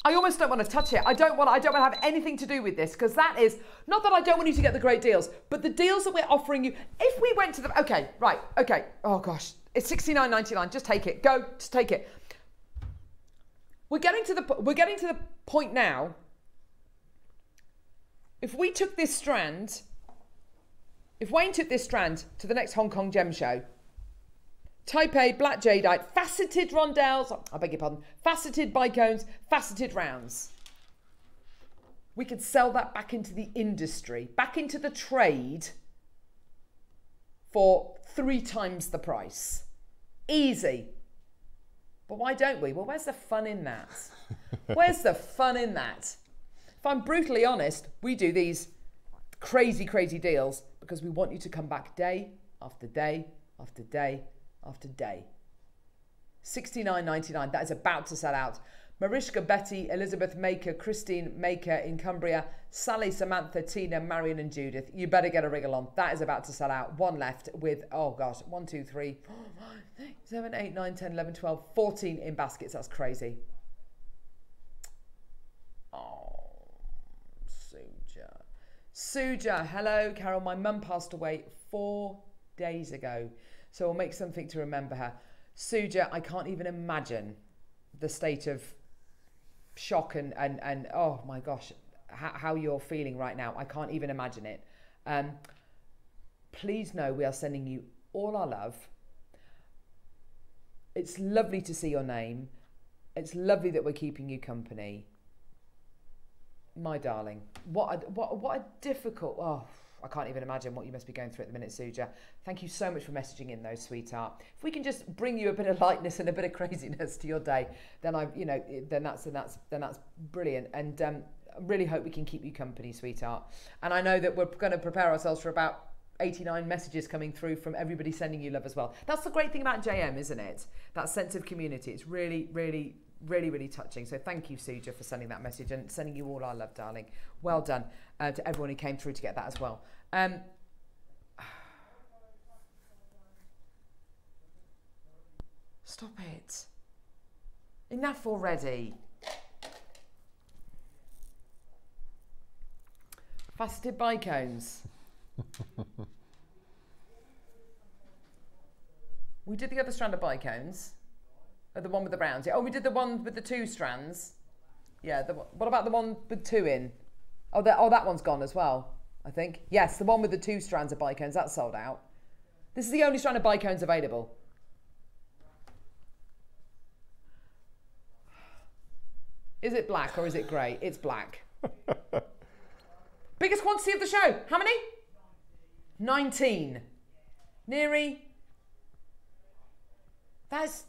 I almost don't want to touch it. I don't want I don't want to have anything to do with this because that is not that I don't want you to get the great deals, but the deals that we're offering you. If we went to the okay, right, okay. Oh gosh, it's 69.99. Just take it. Go, just take it. We're getting to the we're getting to the point now. If we took this strand, if Wayne took this strand to the next Hong Kong Gem Show, Type A black jadeite, faceted rondelles, I beg your pardon, faceted bicones, faceted rounds. We could sell that back into the industry, back into the trade for three times the price. Easy. But why don't we? Well, where's the fun in that? Where's the fun in that? If I'm brutally honest, we do these crazy, crazy deals because we want you to come back day after day after day after day. 69.99. That is about to sell out. Mariska, Betty, Elizabeth Maker, Christine Maker in Cumbria, Sally, Samantha, Tina, Marion, and Judith. You better get a wriggle on. That is about to sell out. One left with, oh gosh, one, two, three, four, five, six, seven, eight, nine, 10, 11, 12, 14 in baskets. That's crazy. Oh, Suja. Suja, hello, Carol. My mum passed away four days ago, so I'll make something to remember her. Suja, I can't even imagine the state of shock and, and, and oh my gosh, how, how you're feeling right now. I can't even imagine it. Um, please know we are sending you all our love. It's lovely to see your name. It's lovely that we're keeping you company. My darling, what a, what, what a difficult, oh, I can't even imagine what you must be going through at the minute, Suja. Thank you so much for messaging in, though, sweetheart. If we can just bring you a bit of lightness and a bit of craziness to your day, then I, you know, then that's then that's then that's brilliant. And um, I really hope we can keep you company, sweetheart. And I know that we're going to prepare ourselves for about 89 messages coming through from everybody sending you love as well. That's the great thing about JM, isn't it? That sense of community. It's really, really, really, really touching. So thank you, Suja, for sending that message and sending you all our love, darling. Well done uh, to everyone who came through to get that as well. Um, stop it. Enough already. Faceted bicones. we did the other strand of bicones. Oh, the one with the rounds. Yeah. Oh, we did the one with the two strands. Yeah. The, what about the one with two in? Oh, that, oh, that one's gone as well, I think. Yes, the one with the two strands of bicones, that's sold out. This is the only strand of bicones available. Is it black or is it grey? It's black. Biggest quantity of the show. How many? 19. Neri. That's.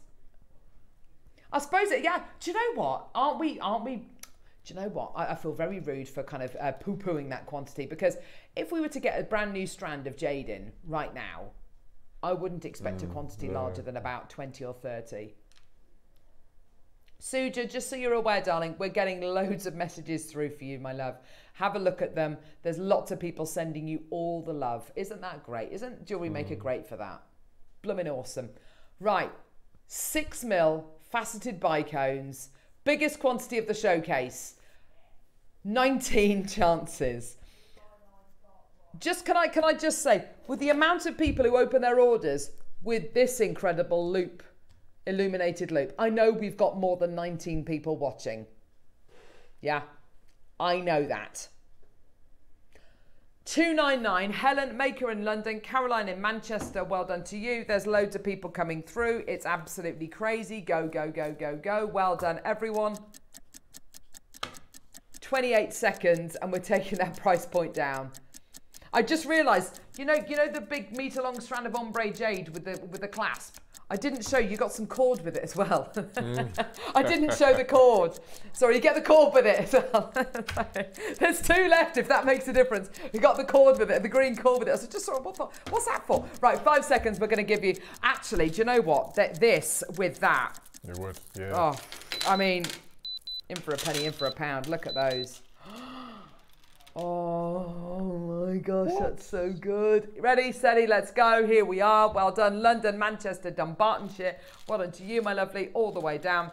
I suppose it. Yeah. Do you know what? Aren't we? Aren't we? Do you know what? I, I feel very rude for kind of uh, poo-pooing that quantity because if we were to get a brand new strand of jade in right now, I wouldn't expect a quantity larger than about 20 or 30. Suja, just so you're aware, darling, we're getting loads of messages through for you, my love. Have a look at them. There's lots of people sending you all the love. Isn't that great? Isn't Jewelry Maker great for that? Blooming awesome. Right, six mil faceted bicones, biggest quantity of the showcase. 19 chances. Just can I can I just say, with the amount of people who open their orders with this incredible loupe, illuminated loupe, I know we've got more than 19 people watching. Yeah, I know that. 299, Helen, Maker in London, Caroline in Manchester, well done to you. There's loads of people coming through. It's absolutely crazy. Go, go, go, go, go. Well done, everyone. 28 seconds and we're taking that price point down. I just realised, you know, you know the big meter long strand of ombre jade with the with the clasp. I didn't show you got some cord with it as well. Mm. I didn't show the cord. Sorry, you get the cord with it as well. There's two left if that makes a difference. You got the cord with it, the green cord with it. I said, just sort of, what what's that for? Right, five seconds. We're going to give you. Actually, do you know what? Th- This with that. It would, yeah. Oh, I mean, in for a penny, in for a pound. Look at those. Oh my gosh, that's so good. Ready, steady, let's go. Here we are. Well done. London, Manchester, Dunbartonshire. Well done to you, my lovely, all the way down.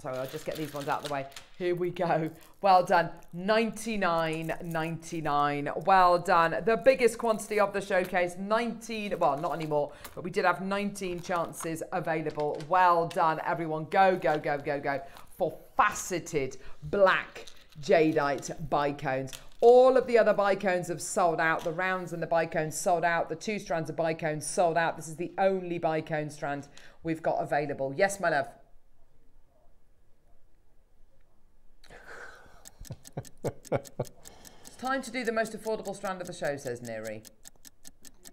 So I'll just get these ones out of the way. Here we go. Well done. 99.99. Well done. The biggest quantity of the showcase. 19. Well, not anymore, but we did have 19 chances available. Well done, everyone. Go, go, go, go, go for faceted black jadeite bicones. All of the other bicones have sold out. The rounds and the bicones sold out. The two strands of bicones sold out. This is the only bicone strand we've got available. Yes, my love. it's time to do the most affordable strand of the show, says Neri.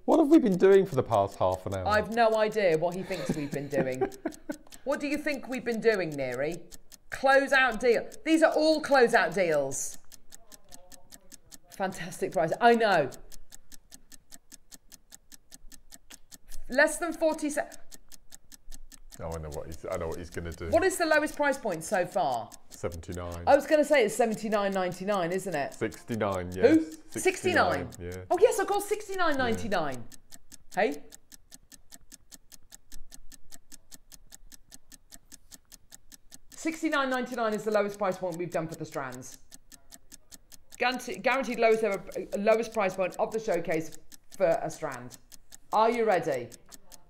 What have we been doing for the past half an hour? I've no idea what he thinks we've been doing. what do you think we've been doing, Neri? Closeout deal. These are all closeout deals. Fantastic price. I know. Less than 40 se- Oh, I know what he's. I know what he's going to do. What is the lowest price point so far? Seventy-nine. I was going to say it's 79.99, isn't it? Sixty-nine. Yes. Who? 69. Yeah. Oh yes, of course 69.99. Hey? Sixty-nine ninety-nine is the lowest price point we've done for the strands. Guaranteed, guaranteed lowest ever, lowest price point of the showcase for a strand. Are you ready?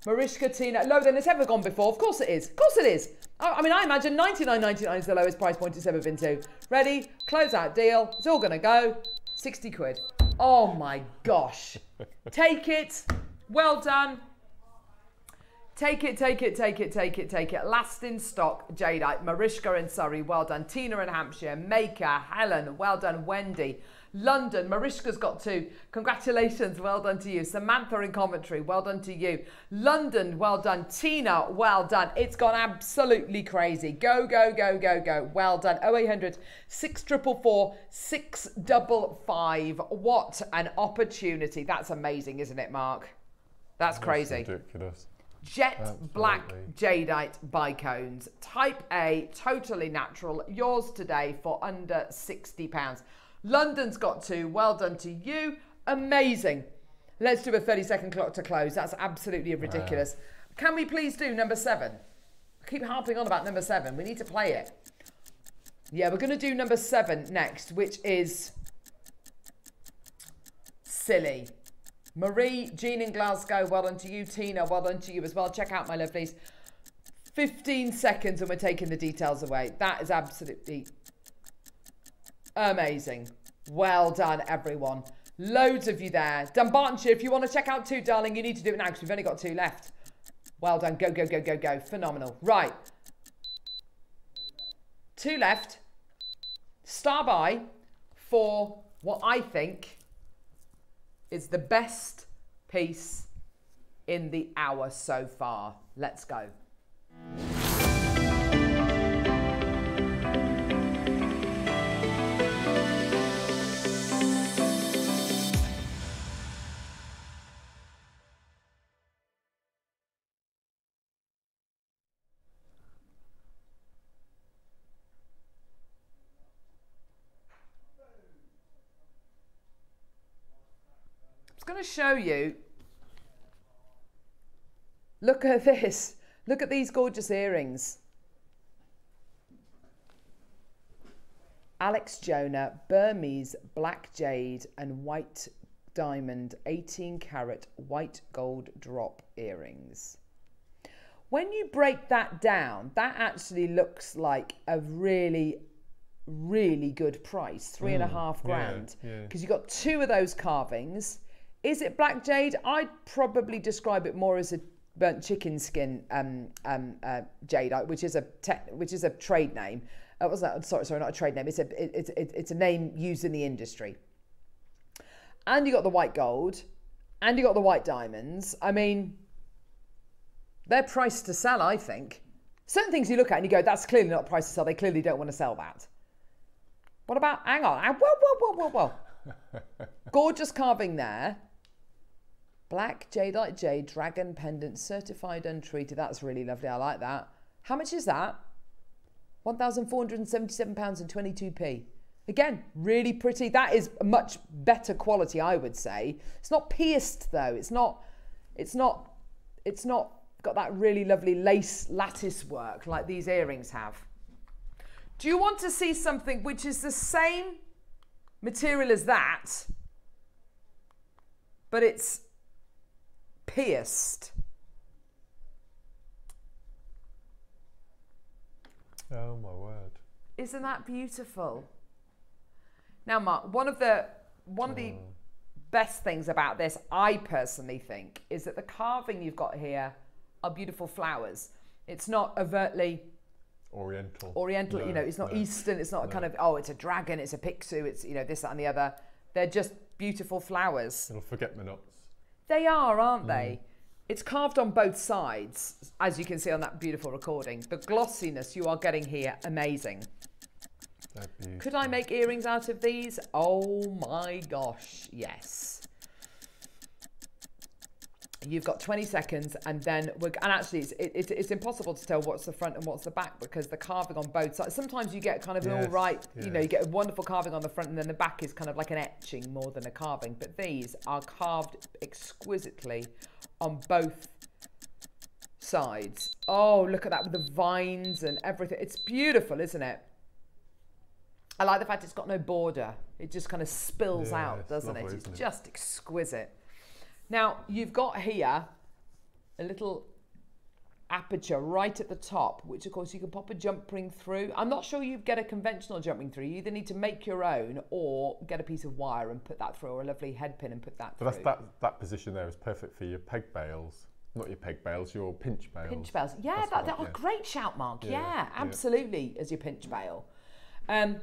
Mariska Tina, lower than it's ever gone before. Of course it is. Of course it is. I, I mean, I imagine 99.99 is the lowest price point it's ever been to. Ready? Close out deal. It's all going to go. 60 quid. Oh my gosh. Take it. Well done. Take it, take it, take it, take it, take it. Last in stock, Jadeite, Mariska in Surrey, well done. Tina in Hampshire, Maker, Helen, well done. Wendy, London, Mariska's got two. Congratulations, well done to you. Samantha in commentary, well done to you. London, well done. Tina, well done. It's gone absolutely crazy. Go, go, go, go, go. Well done. 0800 644 655. What an opportunity. That's amazing, isn't it, Mark? That's crazy. ridiculous. Jet Absolutely. Black Jadeite Bicones. Type A, totally natural. Yours today for under £60. London's got two. Well done to you. Amazing. Let's do a 30 second clock to close. That's absolutely ridiculous. Can we please do number seven? I keep harping on about number seven. We need to play it. Yeah, we're going to do number seven next, which is silly. Marie, Jean in Glasgow, well done to you. Tina, well done to you as well. Check out my lovelies. 15 seconds and we're taking the details away. That is absolutely amazing. Well done, everyone. Loads of you there. Dunbartonshire, if you want to check out two, darling, you need to do it now because we've only got two left. Well done. Go, go, go, go, go. Phenomenal. Right. Two left. Star buy for what I think is the best piece in the hour so far. Let's go. To show you. Look at this. Look at these gorgeous earrings. Alex Jonah, Burmese, black jade, and white diamond 18 carat white gold drop earrings. When you break that down, that actually looks like a really, really good price three and a mm, half yeah, grand. yeah. Because you've got two of those carvings. Is it black jade? I'd probably describe it more as a burnt chicken skin um, um, uh, jade, which is a which is a trade name. Uh, was that? Sorry, sorry, not a trade name. It's a it, it's it, it's a name used in the industry. And you got the white gold, and you got the white diamonds. I mean, they're priced to sell. I think certain things you look at and you go, "That's clearly not priced to sell." They clearly don't want to sell that. What about? Hang on. Whoa, whoa, whoa, whoa, whoa. Gorgeous carving there. Black jadeite jade dragon pendant certified untreated. That's really lovely. I like that. How much is that? £1,477 and 22p. Again, really pretty. That is much better quality, I would say. It's not pierced though. It's not it's not it's not got that really lovely lace lattice work like these earrings have. Do you want to see something which is the same material as that, but it's pierced? Oh my word. Isn't that beautiful? Now, Mark, one of the one of the oh. best things about this, I personally think, is that the carving you've got here are beautiful flowers. It's not overtly Oriental. oriental, you know, it's not no. Eastern, it's not a kind of, oh, it's a dragon, it's a pixiu, it's, you know, this, that, and the other. They're just beautiful flowers. Little forget me nots. They are, aren't they? Mm. It's carved on both sides, as you can see on that beautiful recording. The glossiness you are getting here, amazing. Could I make earrings out of these? Oh my gosh, yes. You've got 20 seconds, and then we're and actually it's, it, it's it's impossible to tell what's the front and what's the back because the carving on both sides. Sometimes you get kind of an all right. Yes, you know, you get a wonderful carving on the front, and then the back is kind of like an etching more than a carving. But these are carved exquisitely on both sides. Oh, look at that with the vines and everything. It's beautiful, isn't it? I like the fact it's got no border. It just kind of spills Yeah, out, doesn't lovely, it? It's it? just exquisite. Now, you've got here a little aperture right at the top, which of course you can pop a jump ring through. I'm not sure you get a conventional jump ring through. You either need to make your own or get a piece of wire and put that through, or a lovely head pin and put that But through. that's, that, that position there is perfect for your peg bails. Not your peg bails, your pinch bails. Pinch bails. Yeah, That's that, that, oh, yeah. great shout, Mark. Yeah, Yeah, yeah. absolutely, as your pinch bail. Um,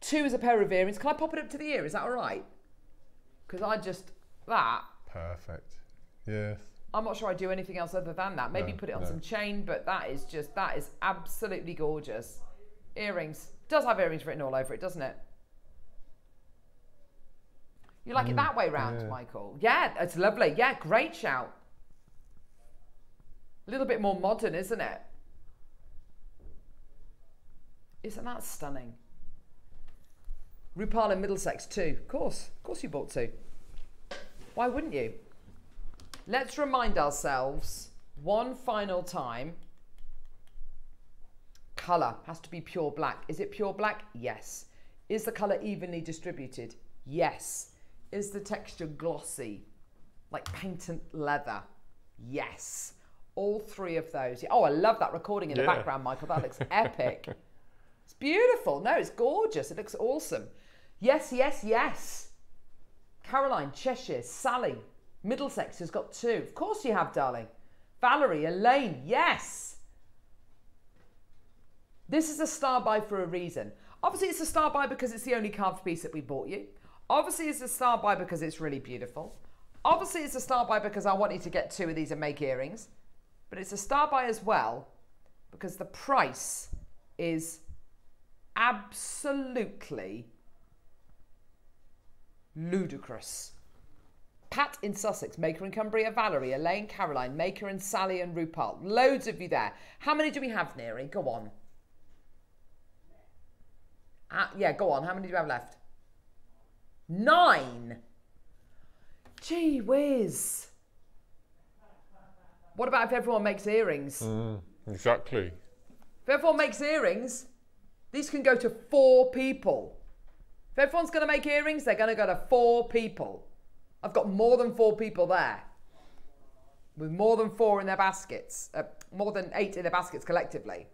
two is a pair of earrings. Can I pop it up to the ear? Is that all right? Because I just, that, Perfect. Yes. I'm not sure I do anything else other than that. Maybe No, put it on no. some chain, but that is just, that is absolutely gorgeous. Earrings. Does have earrings written all over it, doesn't it? You like it that way round, Mm, yeah. Michael? Yeah, it's lovely. Yeah, great shout. A little bit more modern, isn't it? Isn't that stunning? Rupal in Middlesex too. Of course, of course you bought two. Why wouldn't you? Let's remind ourselves one final time. Colour has to be pure black. Is it pure black? Yes. Is the colour evenly distributed? Yes. Is the texture glossy, like patent leather? Yes. All three of those. Oh, I love that recording in the background, Michael. That looks epic. It's beautiful. No, it's gorgeous. It looks awesome. Yes, yes, yes. Caroline, Cheshire, Sally, Middlesex has got two. Of course you have, darling. Valerie, Elaine, yes. This is a star buy for a reason. Obviously, it's a star buy because it's the only carved piece that we bought you. Obviously, it's a star buy because it's really beautiful. Obviously, it's a star buy because I want you to get two of these and make earrings. But it's a star buy as well because the price is absolutely ludicrous. Pat in Sussex, Maker in Cumbria, Valerie, Elaine, Caroline, Maker and Sally and Rupal. Loads of you there. How many do we have, Neri? Go on. Uh, yeah, go on. How many do you have left? Nine. Gee whiz. What about if everyone makes earrings? Exactly. If everyone makes earrings, these can go to four people. If everyone's going to make earrings, they're going to go to four people. I've got more than four people there. With more than four in their baskets. Uh, more than eight in their baskets collectively.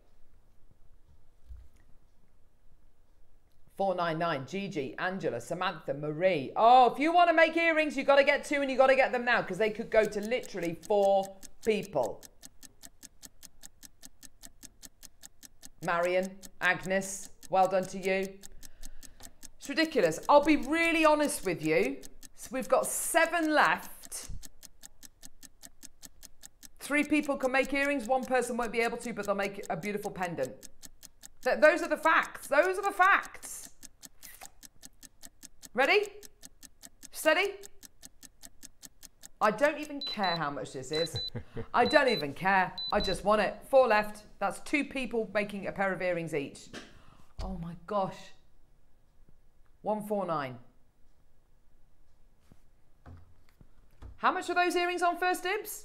499, Gigi, Angela, Samantha, Marie. Oh, if you want to make earrings, you've got to get two and you've got to get them now because they could go to literally four people. Marion, Agnes, well done to you. It's ridiculous. I'll be really honest with you. So we've got seven left. Three people can make earrings, one person won't be able to, but they'll make a beautiful pendant. Th- those are the facts. Those are the facts. Ready? Steady? I don't even care how much this is. I don't even care. I just want it. Four left. That's two people making a pair of earrings each. Oh my gosh. 149. How much are those earrings on 1stDibs?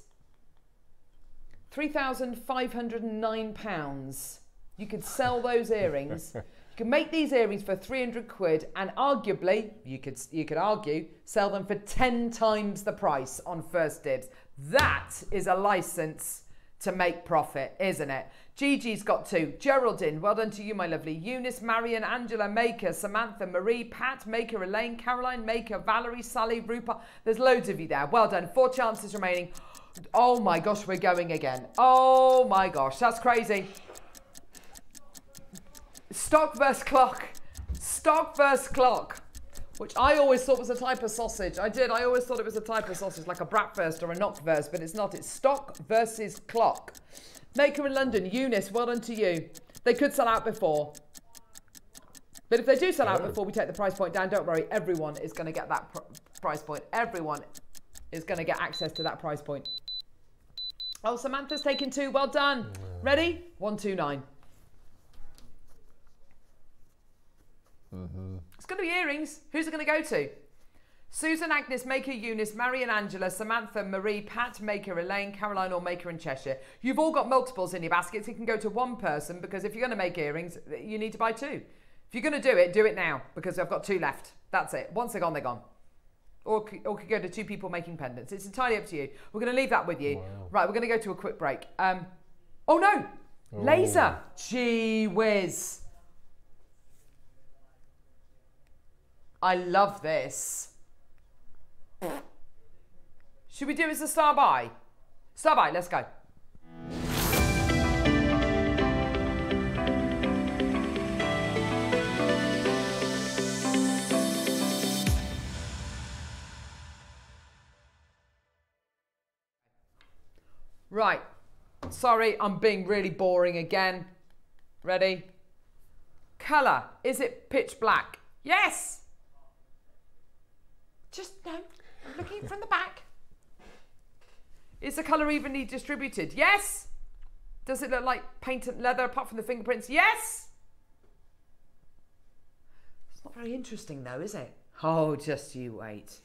£3,509. You could sell those earrings. You could make these earrings for 300 quid and arguably, you could, you could argue, sell them for 10 times the price on 1stDibs. That is a license to make profit, isn't it? Gigi's got two. Geraldine, well done to you, my lovely. Eunice, Marion, Angela, Maker, Samantha, Marie, Pat, Maker, Elaine, Caroline, Maker, Valerie, Sally, Rupa. There's loads of you there. Well done. Four chances remaining. Oh my gosh, we're going again. Oh my gosh, that's crazy. Stock versus clock. Stock versus clock. Which I always thought was a type of sausage. I did. I always thought it was a type of sausage, like a bratwurst or a knockwurst, but it's not. It's stock versus clock. Maker in London, Eunice, well done to you. They could sell out before. But if they do sell out Oh. before we take the price point down, don't worry. Everyone is going to get that pr- price point. Everyone is going to get access to that price point. Oh, Samantha's taken two. Well done. Mm. Ready? One, two, nine. Mm-hmm. It's going to be earrings. Who's it going to go to? Susan, Agnes, Maker, Eunice, Marion, Angela, Samantha, Marie, Pat, Maker, Elaine, Caroline, or Maker in Cheshire. You've all got multiples in your baskets. It can go to one person because if you're going to make earrings, you need to buy two. If you're going to do it, do it now because I've got two left. That's it. Once they're gone, they're gone. Or, or could go to two people making pendants. It's entirely up to you. We're going to leave that with you. Right, we're going to go to a quick break. Um, oh no, laser. Gee whiz. I love this. Should we do as a star buy? Star buy, let's go. Right. Sorry, I'm being really boring again. Ready? Colour. Is it pitch black? Yes. Just no. I'm looking from the back. Is the colour evenly distributed? Yes. Does it look like patent leather apart from the fingerprints? Yes. It's not very interesting though, is it? Oh, just you wait.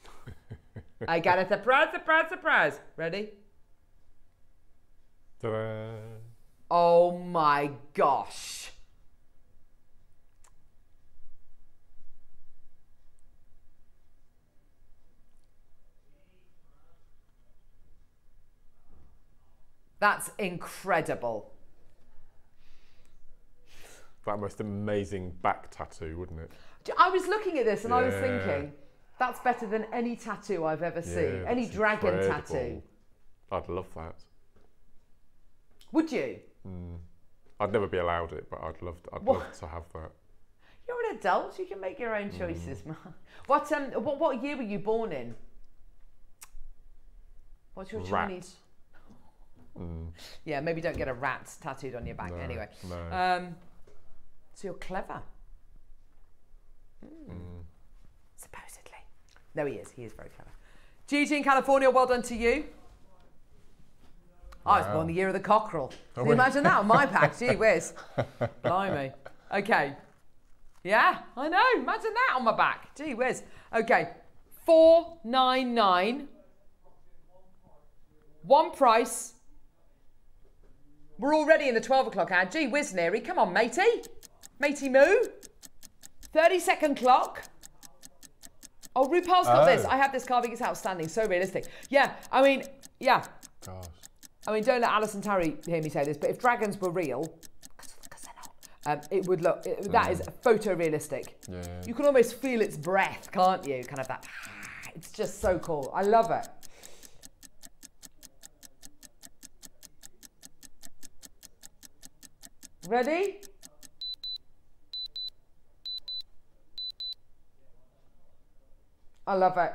I got a surprise, surprise, surprise. Ready? Ta-da. Oh my gosh. That's incredible. That most amazing back tattoo, wouldn't it? I was looking at this and I was thinking, that's better than any tattoo I've ever seen. Any dragon incredible. tattoo. I'd love that. Would you? I'd never be allowed it, but I'd love. To, I'd What? love to have that. You're an adult. You can make your own choices. Mm. man. What um? What what year were you born in? What's your Rat. Chinese? Yeah, maybe don't get a rat tattooed on your back. No, anyway, no. um, so you're clever. Hmm. Supposedly. No, he is. He is very clever. Gigi in California. Well done to you. I was Wow. born the year of the cockerel. Can you imagine that on my back? Gee whiz. Blimey. Okay. Yeah, I know. Imagine that on my back. Gee whiz. Okay. 499. One price. We're already in the 12 o'clock hour. Gee whiz, Neri. Come on, matey. Matey moo. 30 second clock. Oh, Rupal's got this. Oh. I have this carving. It's outstanding. So realistic. Yeah, I mean, yeah. Gosh. I mean, don't let Alison Tarry hear me say this, but if dragons were real, um, it would look, it, that is photorealistic. Yeah. You can almost feel its breath, can't you? Kind of that. It's just so cool. I love it. Ready? I love it.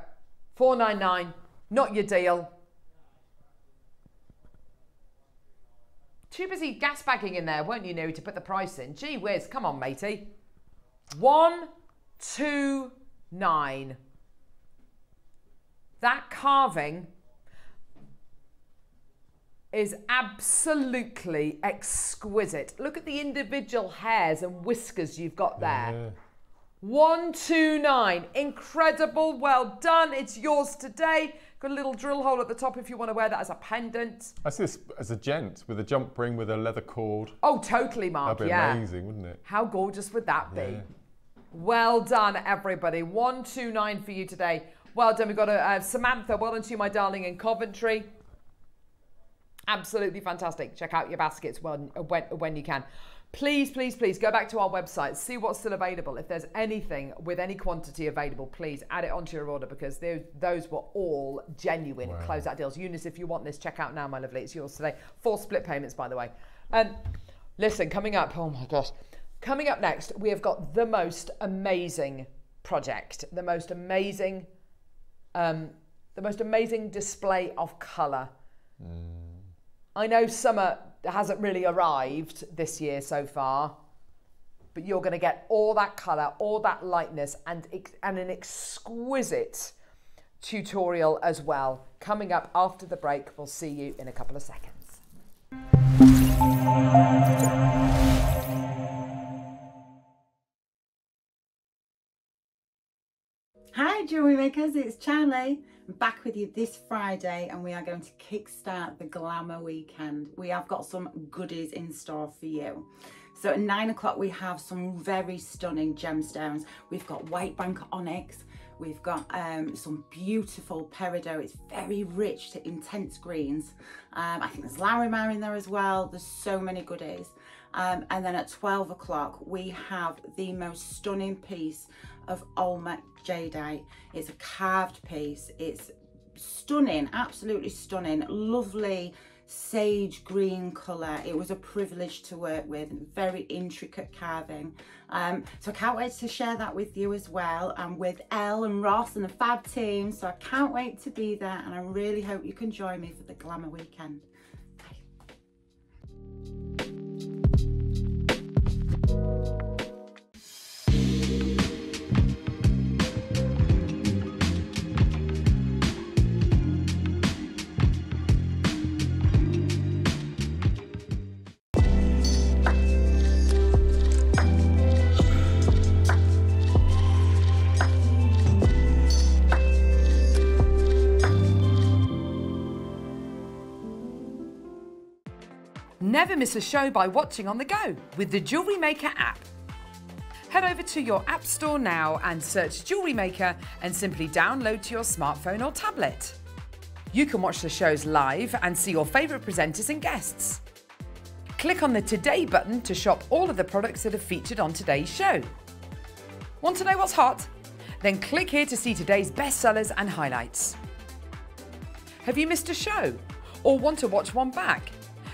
499, not your deal. Too busy gas bagging in there, weren't you, Neri, to put the price in? Gee whiz, come on, matey. One, two, nine. That carving is absolutely exquisite. Look at the individual hairs and whiskers you've got there. Yeah. 129. Incredible. Well done. It's yours today. Got a little drill hole at the top if you want to wear that as a pendant. I see this as a gent with a jump ring with a leather cord. Oh, totally, Mark. That'd be yeah. amazing, wouldn't it? How gorgeous would that be? Yeah. Well done, everybody. 129 for you today. Well done. We've got a, uh, Samantha. Well done to you, my darling, in Coventry. Absolutely fantastic. Check out your baskets when, uh, when, when you can. Please, please, please go back to our website, see what's still available. If there's anything with any quantity available, please add it onto your order because those, those were all genuine Wow. closeout deals. Eunice, if you want this, check out now, my lovely. It's yours today. Four split payments, by the way. Um, listen, coming up, oh my gosh. Coming up next, we have got the most amazing project, the most amazing, um, the most amazing display of colour. I know summer hasn't really arrived this year so far, but you're going to get all that colour, all that lightness, and and an exquisite tutorial as well coming up after the break. We'll see you in a couple of seconds. Hi jewelry makers, it's Charlie. I'm back with you this Friday and we are going to kickstart the glamour weekend. We have got some goodies in store for you. So at nine o'clock, we have some very stunning gemstones. We've got white bank onyx. We've got um, some beautiful peridot. It's very rich to intense greens. Um, I think there's Larimar in there as well. There's so many goodies. Um, and then at 12 o'clock, we have the most stunning piece of Olmec jadeite. It's a carved piece. It's stunning, absolutely stunning, lovely sage green colour. It was a privilege to work with, very intricate carving. Um, so I can't wait to share that with you as well and with Elle and Ross and the Fab team. So I can't wait to be there and I really hope you can join me for the Glamour Weekend. Never miss a show by watching on the go with the Jewellery Maker app. Head over to your app store now and search Jewellery Maker and simply download to your smartphone or tablet. You can watch the shows live and see your favourite presenters and guests. Click on the Today button to shop all of the products that are featured on today's show. Want to know what's hot? Then click here to see today's bestsellers and highlights. Have you missed a show? Or want to watch one back?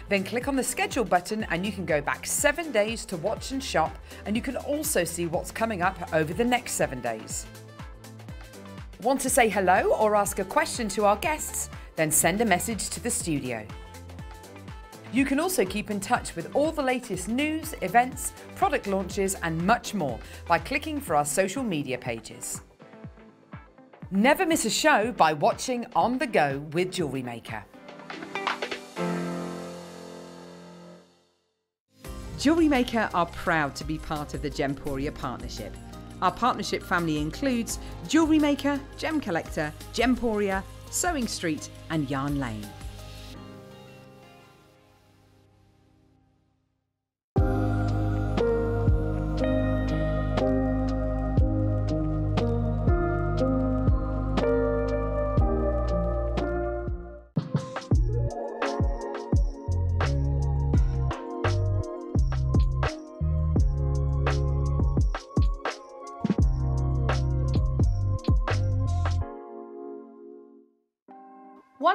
Then click on the schedule button and you can go back seven days to watch and shop and you can also see what's coming up over the next seven days. Want to say hello or ask a question to our guests? Then send a message to the studio. You can also keep in touch with all the latest news, events, product launches and much more by clicking for our social media pages. Never miss a show by watching On The Go with Jewellery Maker. Jewellery Maker are proud to be part of the Gemporia partnership. Our partnership family includes Jewellery Maker, Gem Collector, Gemporia, Sewing Street, and Yarn Lane.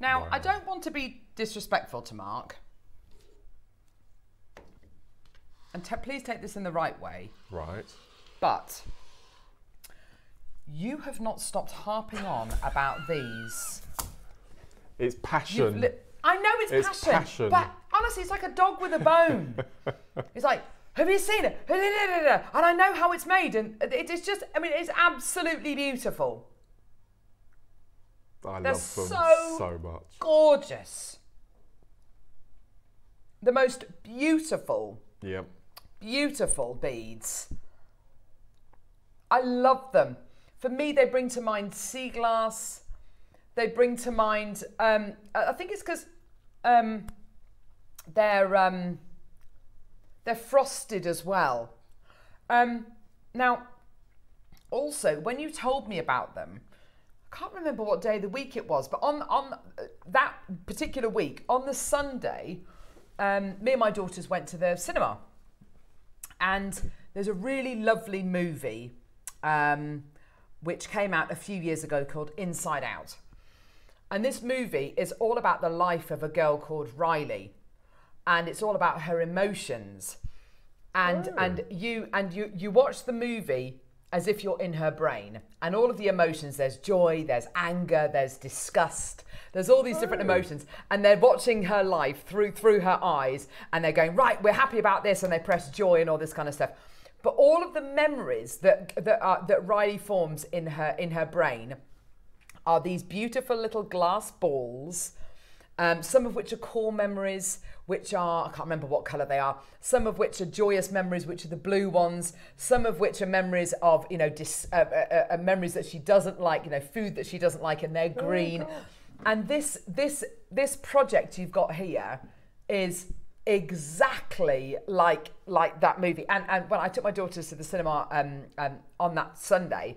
Now, I don't want to be disrespectful to Mark. And te- please take this in the right way. Right. But you have not stopped harping on about these. It's passion. I know it's, It's passion, passion. but honestly, it's like a dog with a bone. it's like, have you seen it? And I know how it's made, and it is just. I mean, it's absolutely beautiful, I They're love them so- so much. gorgeous. The most beautiful, Yep. beautiful beads. I love them. For me, they bring to mind sea glass. They bring to mind. Um, I think it's because um, they're um, they're frosted as well. Um, now, also, when you told me about them, can't remember what day of the week it was, but on on uh, that particular week, on the Sunday, um, me and my daughters went to the cinema, and there's a really lovely movie um, which came out a few years ago called Inside Out. And this movie is all about the life of a girl called Riley. And it's all about her emotions. And and you and you you watch the movie as if you're in her brain. And all of the emotions, there's joy, there's anger, there's disgust, there's all these different oh. emotions. And they're watching her life through through her eyes and they're going, right, we're happy about this, and they press joy and all this kind of stuff. But all of the memories that that are, that Riley forms in her in her brain are these beautiful little glass balls, um, some of which are core memories, which are, I can't remember what colour they are, some of which are joyous memories, which are the blue ones, some of which are memories of, you know, dis, uh, uh, uh, memories that she doesn't like, you know, food that she doesn't like, and they're green. and this, this, this project you've got here is exactly like like that movie. And and when I took my daughters to the cinema um, um, on that Sunday,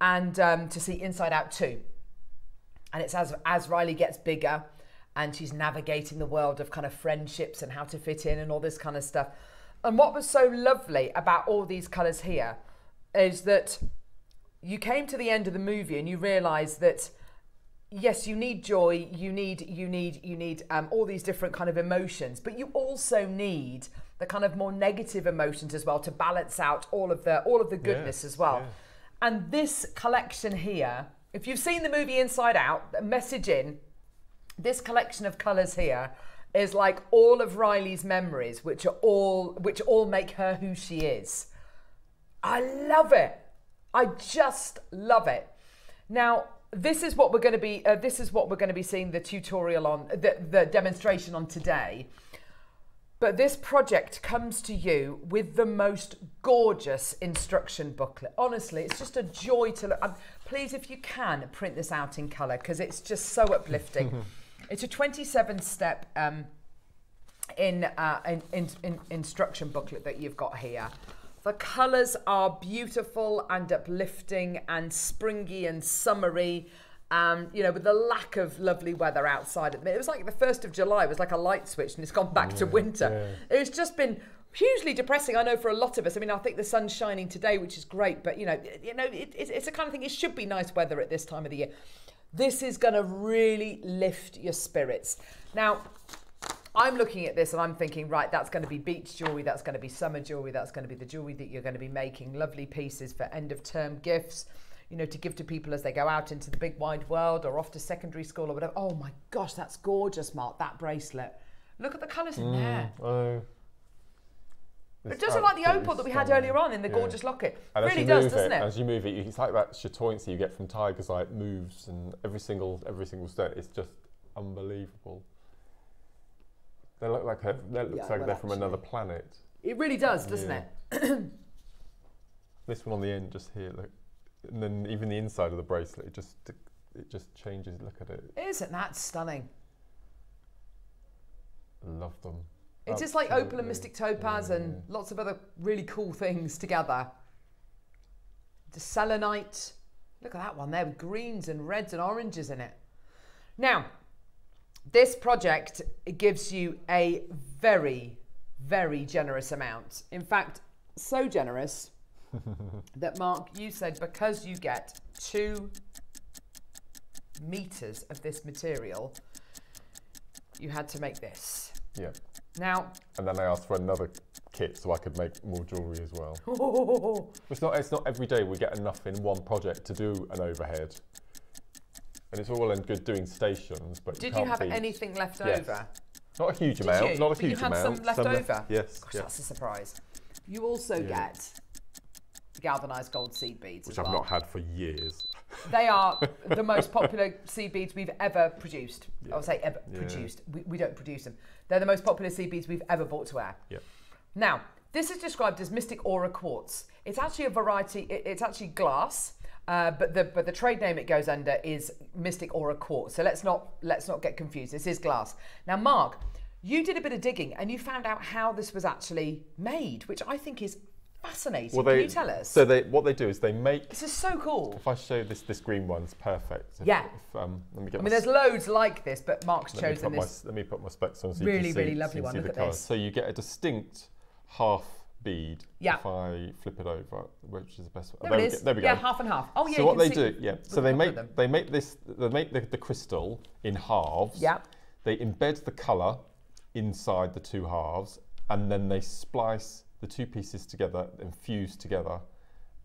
and um, to see Inside Out two, and it's as as Riley gets bigger and she's navigating the world of kind of friendships and how to fit in and all this kind of stuff. And what was so lovely about all these colours here is that you came to the end of the movie and you realised that yes, you need joy, you need you need you need um, all these different kind of emotions, but you also need the kind of more negative emotions as well to balance out all of the all of the goodness as well. yeah. And this collection here, if you've seen the movie Inside Out, message in this collection of colours here is like all of Riley's memories, which are all which all make her who she is. I love it. I just love it. Now, this is what we're going to be. Uh, this is what we're going to be seeing the tutorial on the, the demonstration on today. But this project comes to you with the most gorgeous instruction booklet. Honestly, it's just a joy to look. Um, please, if you can, print this out in colour because it's just so uplifting. it's a 27 step um, in, uh, in, in, in instruction booklet that you've got here. The colours are beautiful and uplifting and springy and summery. Um, you know, with the lack of lovely weather outside. It was like the first of July. It was like a light switch, and it's gone back to winter. It's just been hugely depressing. I know for a lot of us. I mean, I think the sun's shining today, which is great. But you know, you know, it, it's, it's the kind of thing. It should be nice weather at this time of the year. This is going to really lift your spirits. Now, I'm looking at this and I'm thinking, right, that's going to be beach jewellery, that's going to be summer jewellery, that's going to be the jewellery that you're going to be making, lovely pieces for end of term gifts, you know, to give to people as they go out into the big wide world or off to secondary school or whatever. Oh my gosh, that's gorgeous, Mark, that bracelet. Look at the colours in mm, there. Oh. It does look like the opal that we had earlier on in the gorgeous locket. And really does, doesn't it? As you move it, it's like that chatoyancy you get from tigers, like moves and every single every single stone. It's just unbelievable. They look like a, that looks Yeah, like well, they're from another planet. It really does, doesn't Yeah. it? This one on the end, just here, look, and then even the inside of the bracelet, it just it just changes. Look at it. Isn't that stunning? Love them. It's just like opal and mystic topaz and lots of other really cool things together. The selenite. Look at that one there with greens and reds and oranges in it. Now, this project gives you a very, very generous amount. In fact, so generous that Mark, you said because you get two meters of this material, you had to make this. Yeah. Now, And then I asked for another kit so I could make more jewellery as well. It's not, it's not every day we get enough in one project to do an overhead. And it's all well and good doing stations, but did you can't have anything left Yes. over? Not a huge Did amount, you? not a But you huge had amount. some left left- over? Yes, Gosh, yeah. that's a surprise. You also Yeah. get galvanized gold seed beads which I've well. not had for years. They are the most popular seed beads we've ever produced. I would say ever Yeah. produced. We, we don't produce them. They're the most popular seed beads we've ever bought to wear. Yeah. Now, this is described as Mystic Aura Quartz. It's actually a variety, it- it's actually glass. Uh, but the but the trade name it goes under is Mystic Aura Quartz. So let's not let's not get confused. This is glass. Now, Mark, you did a bit of digging and you found out how this was actually made, which I think is fascinating. Well, they, Can you tell us? So they, what they do is they make. this is so cool. If I show this, this green one's perfect. If, Yeah. If, um, let me get I my mean, there's loads like this, but Mark's chosen my, this. s- let me put my specs on so Really, you can see, really so lovely can one. Look at colours. this. So you get a distinct half bead. Yeah. If I flip it over, which is the best one? There, we it go- is. There we yeah, go. half and half. Oh yeah. so what they do, yeah. So they make them. they make this they make the, the crystal in halves. Yeah. They embed the colour inside the two halves, and then they splice the two pieces together and fuse together,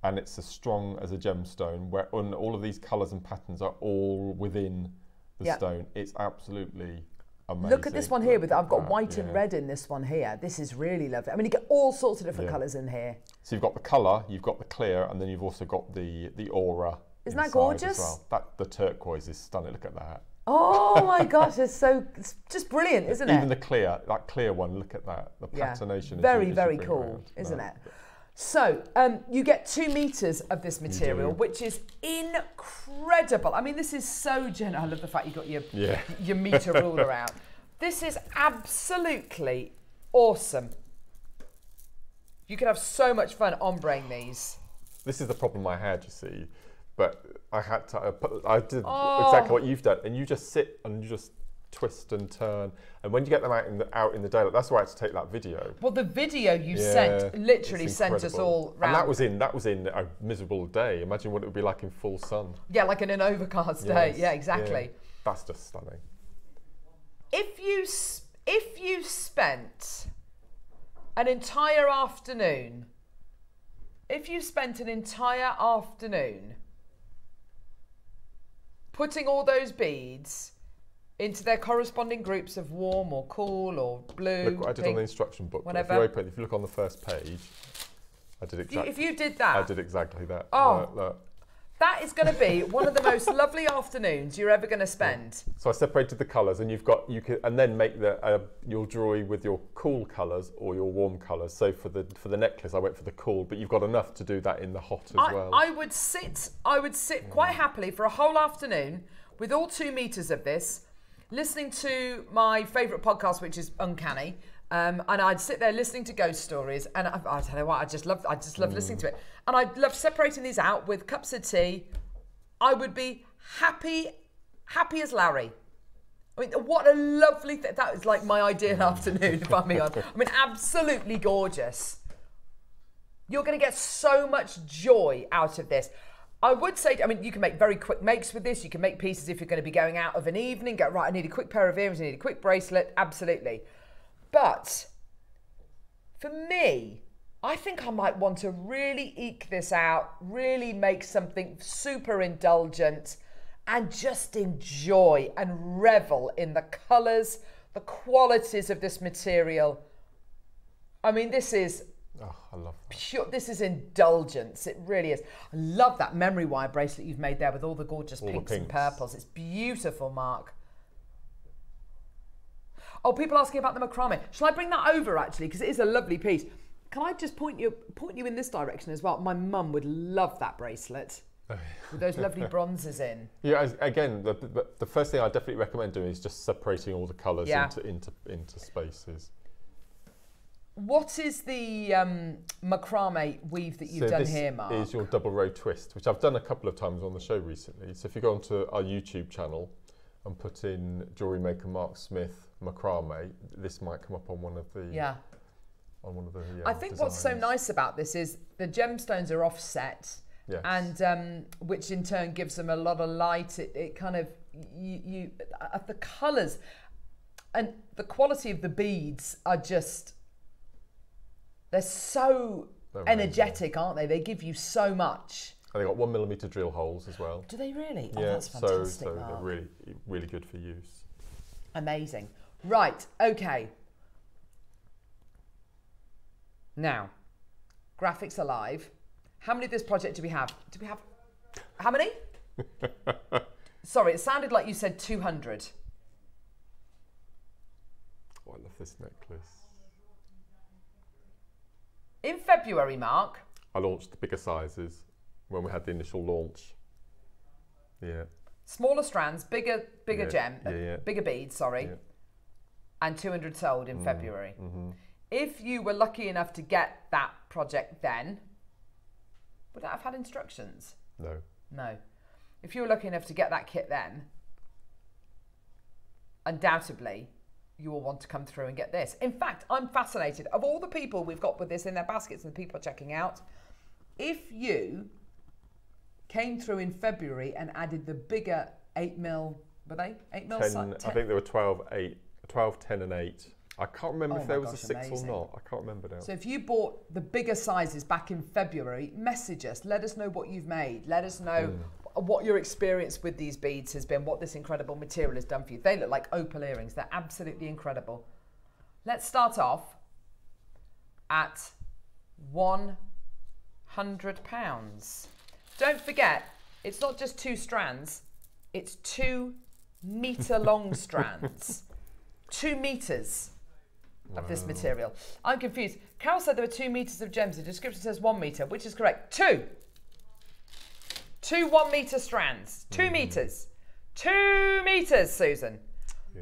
and it's as strong as a gemstone. Where and all of these colours and patterns are all within the Yeah. stone. It's absolutely amazing. Look at this one here with I've got That, white and red in this one here. This is really lovely. I mean, you get all sorts of different Yeah. colours in here. So you've got the colour, you've got the clear, and then you've also got the the aura. Isn't that gorgeous? well. That the turquoise is stunning. Look at that. Oh my gosh, it's so it's just brilliant, isn't it? Even the clear, that clear one. Look at that. The Yeah. patination. as Very, you- as you very cool, around. isn't it? So um, you get two meters of this material, which is incredible. I mean, this is so gen. I love the fact you got your Yeah. your meter ruler out. This is absolutely awesome. You can have so much fun ombreing these. This is the problem I had, you see. But I had to. I, put, I did Oh. exactly what oh. you've done, and you just sit and you just twist and turn. And when you get them out in the out in the daylight, that's why I had to take that video. Well, the video you Yeah, sent literally sent us all round. And that was in that was in a miserable day. Imagine what it would be like in full sun. yeah, like in an overcast day. Yeah, exactly. That's just stunning. if you if you spent an entire afternoon if you spent an entire afternoon putting all those beads into their corresponding groups of warm or cool or blue Look what I did on the instruction book. If you open, if you look on the first page, I did exactly. if you did that I did exactly that. Oh. Look, look. That is going to be one of the most lovely afternoons you're ever going to spend So I separated the colours, and you've got you can and then make the uh, your jewellery with your cool colours or your warm colours. So for the for the necklace, I went for the cool, but you've got enough to do that in the hot as I, well. I would sit I would sit quite happily for a whole afternoon with all two meters of this, listening to my favourite podcast, which is Uncanny. Um, and I'd sit there listening to ghost stories, and I, I tell you what, I just love, I just love listening to it, and I love separating these out with cups of tea. I would be happy, happy as Larry. I mean, what a lovely thing! That is like my ideal afternoon, if I'm. I mean, absolutely gorgeous. You're going to get so much joy out of this. I would say, I mean, you can make very quick makes with this. You can make pieces if you're going to be going out of an evening. Go, right, I need a quick pair of earrings, I need a quick bracelet. Absolutely. But for me, I think I might want to really eke this out, really make something super indulgent, and just enjoy and revel in the colours, the qualities of this material. I mean, this is oh, I love that. pure. This is indulgence. It really is. I love that memory wire bracelet you've made there with all the gorgeous All the pinks, and purples. It's beautiful, Mark. Oh, people asking about the macrame. Shall I bring that over actually? Because it is a lovely piece. Can I just point you point you in this direction as well? My mum would love that bracelet with those lovely bronzes in. Yeah, as, again, the, the, the first thing I definitely recommend doing is just separating all the colours Yeah. into, into into spaces. What is the um, macrame weave that you've so done this here, Mark? is your double row twist, which I've done a couple of times on the show recently. So if you go onto our YouTube channel and put in jewelry maker Mark Smith macrame, this might come up on one of the yeah. on one of the. I uh, think what's so nice about this is the gemstones are offset, Yes. and um, which in turn gives them a lot of light. It, it kind of you, you uh, the colours and the quality of the beads are just they're so They're amazing. energetic, aren't they? They give you so much. And they got one millimeter drill holes as well. Do they really? oh, yeah, that's so fantastic. so they're really really good for use. Amazing. Right, okay. Now, graphics alive. How many of this project do we have? Do we have how many? Sorry, it sounded like you said 200. Oh, I love this necklace. In February, Mark, I launched the bigger sizes when we had the initial launch. Yeah. smaller strands, bigger bigger Yeah, gem, yeah, yeah. bigger beads, sorry. And 200 sold Mm, in February. mm-hmm. If you were lucky enough to get that project then, would that have had instructions? No. No. If you were lucky enough to get that kit then, undoubtedly, you will want to come through and get this. In fact, I'm fascinated. Of all the people we've got with this in their baskets and the people checking out, if you came through in February and added the bigger 8 mil, were they? 8 mil? 10, si- I think there were 12, 8, 12, 10 and 8. I can't remember Oh if there was gosh, a 6 amazing. or not. I can't remember now. So if you bought the bigger sizes back in February, message us. Let us know what you've made. Let us know hmm. what your experience with these beads has been, what this incredible material has done for you. They look like opal earrings. They're absolutely incredible. Let's start off at 100 pounds. Don't forget, it's not just two strands, it's two meter long strands. Two meters of this material. I'm confused. Carol said there were two meters of gems. The description says one meter, which is correct. Two. Two one meter strands. 2 mm-hmm. meters. Two meters, Susan. Yeah.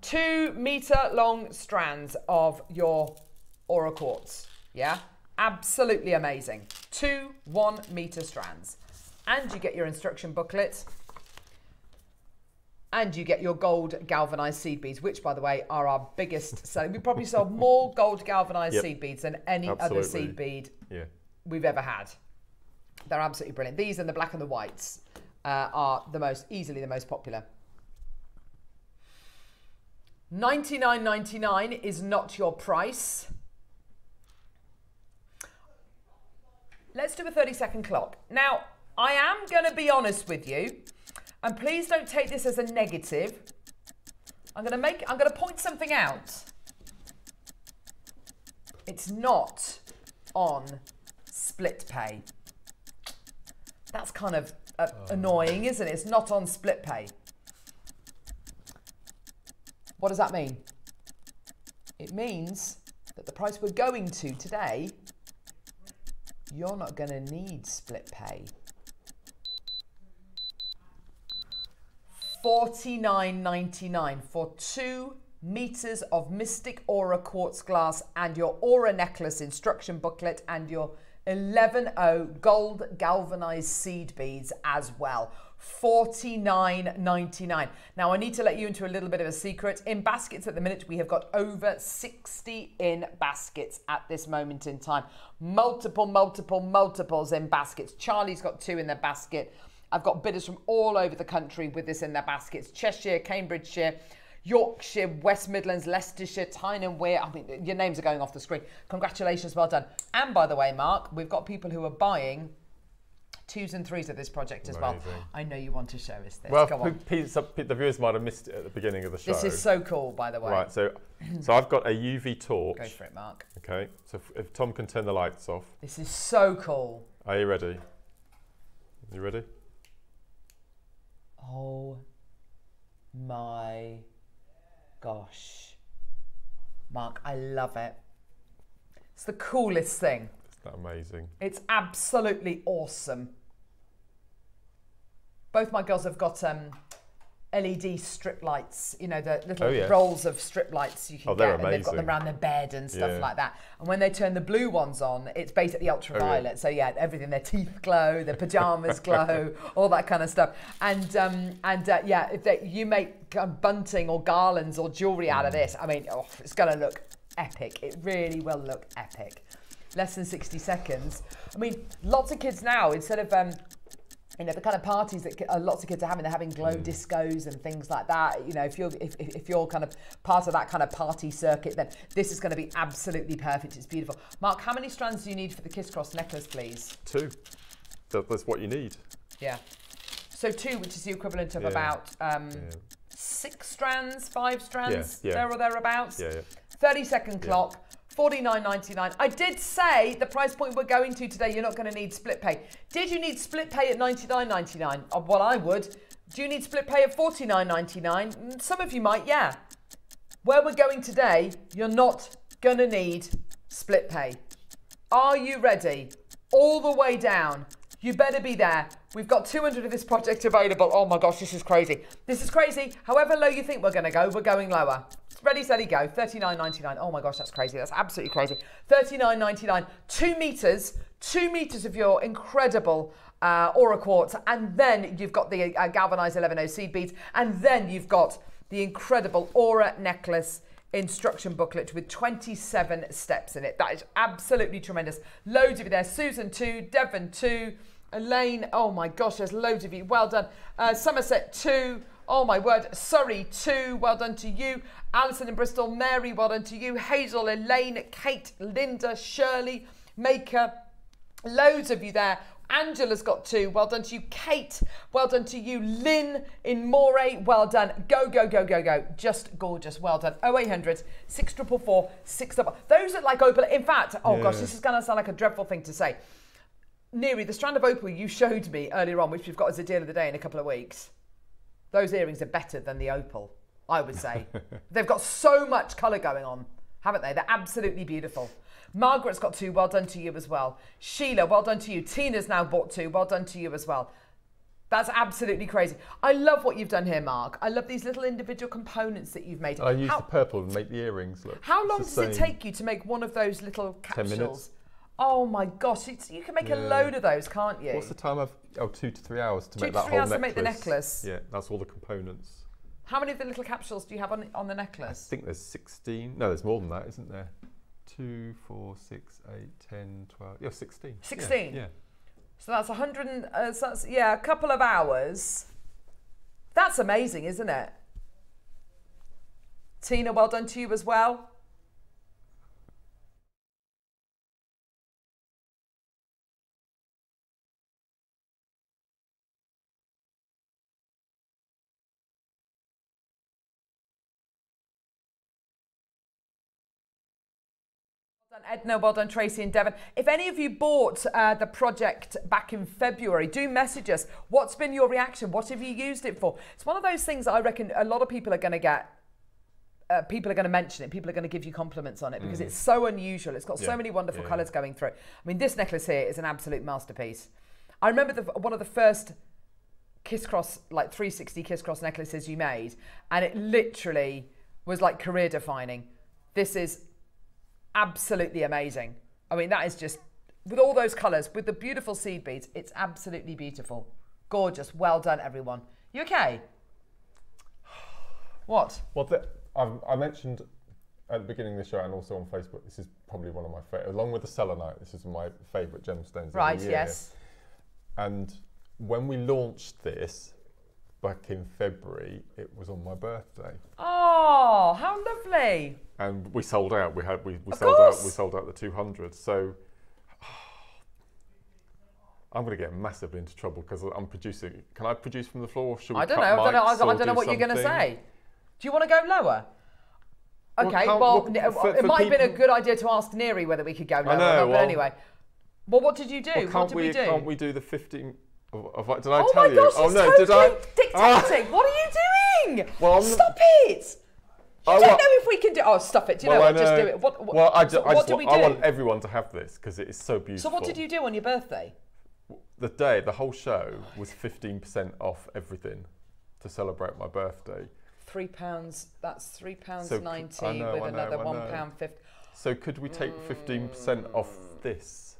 Two meter long strands of your aura quartz. Yeah? Absolutely amazing. Two one meter strands. And you get your instruction booklet. And you get your gold galvanized seed beads, which, by the way, are our biggest selling. We probably sold more gold galvanized Yep. seed beads than any other seed bead Yeah. we've ever had. They're absolutely brilliant. These and the black and the whites uh, are the most easily the most popular. Ninety nine ninety nine is not your price. Let's do a 30 second clock. Now, I am going to be honest with you, and please don't take this as a negative. I'm going to make I'm going to point something out. It's not on split pay. That's kind of uh, annoying, isn't it? It's not on split pay. What does that mean? It means that the price we're going to today, you're not going to need split pay. $49.99 for two meters of Mystic Aura quartz glass and your Aura necklace instruction booklet and your 11.0 gold galvanized seed beads as well. $49.99. Now, I need to let you into a little bit of a secret. In baskets at the minute, we have got over 60 in baskets at this moment in time. Multiple, multiple, multiples in baskets. Charlie's got two in the basket. I've got bidders from all over the country with this in their baskets Cheshire, Cambridgeshire, Yorkshire, West Midlands, Leicestershire, Tyne and Wear. I mean, your names are going off the screen. Congratulations, well done. And by the way, Mark, we've got people who are buying twos and threes of this project as well. I know you want to show us this. Well, the viewers might have missed it at the beginning of the show. This is so cool, by the way. Right, so so I've got a UV torch. Go for it, Mark. Okay, so if, if Tom can turn the lights off. This is so cool. Are you ready? You ready? Oh my gosh. Mark, I love it. It's the coolest thing. Isn't that amazing? It's absolutely awesome. Both my girls have got um, LED strip lights, you know, the little Oh, yeah. rolls of strip lights you can Oh, get, and they've got them amazing. around their bed and stuff Yeah. like that. And when they turn the blue ones on, it's basically ultraviolet. So yeah, everything, their teeth glow, their pajamas glow, all that kind of stuff. And um, and uh, yeah, if they, you make uh, bunting or garlands or jewelry out of Mm. this, I mean, oh, it's going to look epic. It really will look epic. Less than 60 seconds. I mean, lots of kids now, instead of um, you know the kind of parties that uh, lots of kids are having they're having glow discos and things like that you know if you're if, if you're kind of part of that kind of party circuit then this is going to be absolutely perfect it's beautiful mark how many strands do you need for the kiss cross necklace please Two. That's what you need. yeah so two which is the equivalent of Yeah. about um Yeah. six strands five strands yeah. there or thereabouts Yeah, yeah. 30 second clock, 49.99. I did say the price point we're going to today, you're not going to need split pay. Did you need split pay at 99.99? Uh, well, I would. Do you need split pay at 49.99? Mm, Some of you might, yeah. Where we're going today, you're not going to need split pay. Are you ready? All the way down. You better be there. We've got 200 of this project available. Oh my gosh, this is crazy. This is crazy. However low you think we're going to go, we're going lower. Ready, steady, go. 39.99. Oh my gosh, that's crazy. That's absolutely crazy. 39.99. Two meters. Two meters of your incredible uh, aura quartz, and then you've got the uh, galvanized 11O seed beads, and then you've got the incredible Aura necklace instruction booklet with 27 steps in it. That is absolutely tremendous. Loads of you there. Susan two, Devon two, Elaine. Oh my gosh, there's loads of you. Well done. Uh, Somerset two. Oh my word. Surrey two. Well done to you. Alison in Bristol. Mary. Well done to you. Hazel, Elaine, Kate, Linda, Shirley, Maker. Loads of you there. Angela's got two. Well done to you. Kate, well done to you. Lynn in Moray, well done. Go, go, go, go, go. Just gorgeous. Well done. 0800 644 6 Those are like opal. In fact, oh gosh, this is going to sound like a dreadful thing to say. Neri, the strand of opal you showed me earlier on, which we've got as a deal of the day in a couple of weeks, those earrings are better than the opal, I would say. They've got so much colour going on, haven't they? They're absolutely beautiful. Margaret's got two, well done to you as well. Sheila, well done to you. Tina's now bought two, well done to you as well. That's absolutely crazy. I love what you've done here, Mark. I love these little individual components that you've made. I used how, the purple to make the earrings look. how long does it take you to make one of those little capsules? Ten minutes. Oh my gosh, it's, you can make a load of those, can't you? What's the time of? Oh, two to three hours to Two make to that three whole hours to necklace. make the necklace. Yeah, that's all the components. How many of the little capsules do you have on, on the necklace? I think there's 16. No, there's more than that, isn't there? 2, 4, 6, 8, 10, 12. Yeah, 16. Yeah, 16? Yeah. So that's 100 and, uh, so that's, yeah, a couple of hours. That's amazing, isn't it? Tina, well done to you as well. Edna, well done, Tracy and Devon. If any of you bought uh, the project back in February, do message us. What's been your reaction? What have you used it for? It's one of those things I reckon a lot of people are going to get. Uh, people are going to mention it. People are going to give you compliments on it because it's so unusual. It's got so many wonderful yeah. colours going through. I mean, this necklace here is an absolute masterpiece. I remember the, one of the first kiss cross, like 360 kiss cross necklaces you made, and it literally was like career defining. This is absolutely amazing. I mean, that is just with all those colours, with the beautiful seed beads, it's absolutely beautiful. Gorgeous. Well done, everyone. You okay? What? Well, the, I've, I mentioned at the beginning of the show and also on Facebook, this is probably one of my favourite, along with the selenite, this is my favourite gemstones of the Right, yes. And when we launched this back in February, it was on my birthday. Oh, how lovely. And we sold out. We had we, we sold out. We sold out the 200. So I'm going to get massively into trouble because I'm producing. Can I produce from the floor? Or should we I don't know. I don't know. I, I don't know do what you're going to say. Do you want to go lower? Okay, can't- well, well, n- for- it for might have been a good idea to ask Neri whether we could go lower. or know, not, but well- anyway. Well, what did you do? Well, what can't did we, we do? Can't we do the 15? Of, of, did I oh tell my you? gosh, oh he's no, totally did I? dictating. Ah, What are you doing? Well, I'm- Stop it. Oh, don't know if we can do. Oh, stop it. Do you well, know I what? Just do it. What, what, well, I, ju- so I just did want, we I do? want everyone to have this because it is so beautiful. so what did you do on your birthday? The day, the whole show was 15% off everything to celebrate my birthday. Three pounds. That's three pounds So ninety know, with know, another one pound fifty. So could we take 15% off this?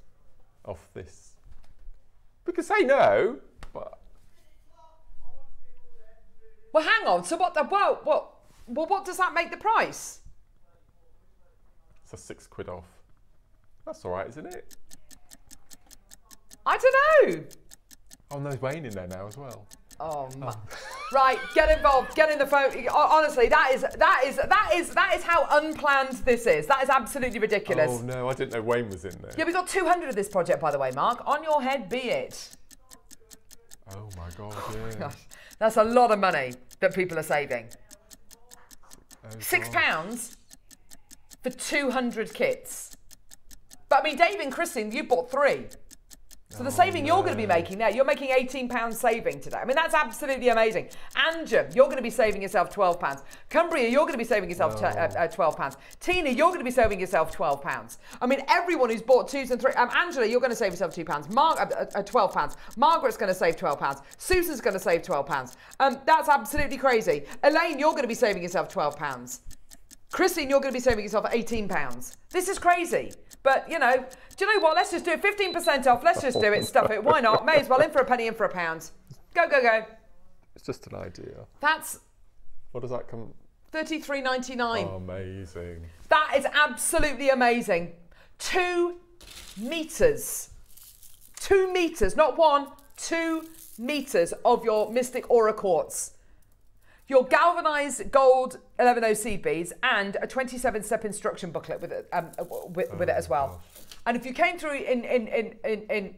Off this? We could say no, but Well, hang on. So what? The, well, what? Well, what does that make the price? it's a six quid off. That's all right, isn't it? I don't know. Oh, no, there's Wayne in there now as well. Oh, oh. ma- right. Get involved. Get in the phone. Honestly, that is that is that is that is how unplanned this is. That is absolutely ridiculous. Oh no, I didn't know Wayne was in there. Yeah, we've got 200 of this project, by the way, Mark. On your head be it. Oh my god, oh, yeah. Gosh, that's a lot of money that people are saving. Oh, Six pounds for 200 kits. But I mean, Dave and Christine, you bought three. So the saving you're going to be making there, you're making 18 pounds saving today. I mean, that's absolutely amazing. Anjum, you're going to be saving yourself 12 pounds. Cumbria, you're going to be saving yourself uh, uh, 12 pounds. Tina, you're going to be saving yourself 12 pounds. I mean, everyone who's bought twos and three. Um, Angela, you're going to save yourself two pounds. Mar- uh, uh, uh, 12 pounds. Margaret's going to save 12 pounds. Susan's going to save 12 pounds. Um, that's absolutely crazy. Elaine, you're going to be saving yourself 12 pounds. Christine, you're going to be saving yourself £18. This is crazy. But, you know, do you know what? Let's just do it. 15% off. Let's just do it. Stuff it. Why not? May as well. In for a penny, in for a pound. Go, go, go. It's just an idea. That's What does that come? Thirty-three ninety-nine. Oh, amazing. That is absolutely amazing. Two meters. Two meters, not one, two meters of your Mystic Aura quartz. Your galvanized gold 11 seed beads and a 27 step instruction booklet with it, um, with, with it as well. And if you came through in, in, in, in, in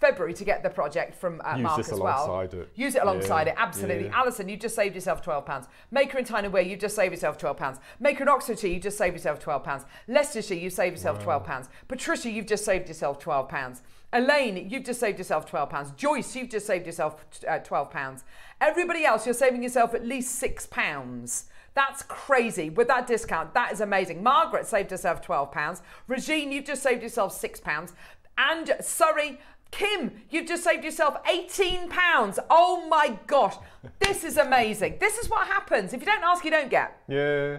February to get the project from uh, Mark as well. it. Use it alongside Yeah, it, absolutely. yeah. Alison, you've just saved yourself £12. Maker in Tyne Wear, you just saved yourself £12. Maker in Oxfordshire, you just saved yourself £12. Leicestershire, you saved yourself £12. Patricia, you've just saved yourself £12. Elaine, you've just saved yourself £12. Joyce, you've just saved yourself uh, £12. Everybody else, you're saving yourself at least £6. That's crazy. With that discount, that is amazing. Margaret saved herself £12. Regine, you've just saved yourself £6. And Surrey, Kim, you've just saved yourself £18. Oh my gosh. This is amazing. This is what happens. If you don't ask, you don't get. Yeah.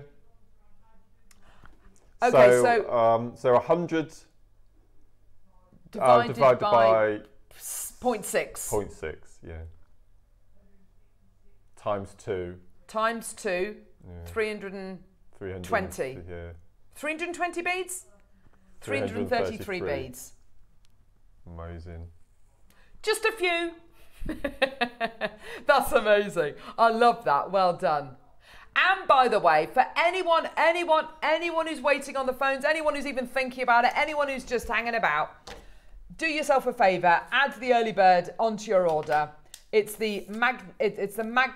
Okay, so, so, um, so 100 divided, uh, divided by, by, 0.6 0.6, yeah. Times 2, times 2, yeah. 300 300. 20. Yeah. 320 beads? 333 333. beads. Amazing. Just a few. That's amazing. I love that. Well done. And by the way, for anyone, anyone, anyone who's waiting on the phones, anyone who's even thinking about it, anyone who's just hanging about, do yourself a favour, add the early bird onto your order. It's the mag, it, it's the mag,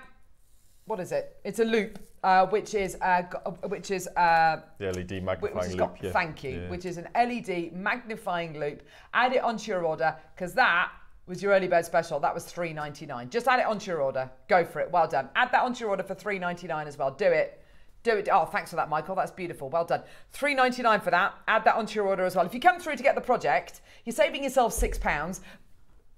what is it? It's a loupe, uh, which is, uh, uh, which is, uh, The LED magnifying loupe. got yeah. thank you, Yeah. which is an LED magnifying loupe. Add it onto your order because that was your early bird special. That was three ninety nine. Just add it onto your order. Go for it. Well done. Add that onto your order for three ninety nine as well. Do it. Do it. Oh, thanks for that, Michael. That's beautiful. Well done. Three ninety nine for that. Add that onto your order as well. If you come through to get the project, you're saving yourself six pounds.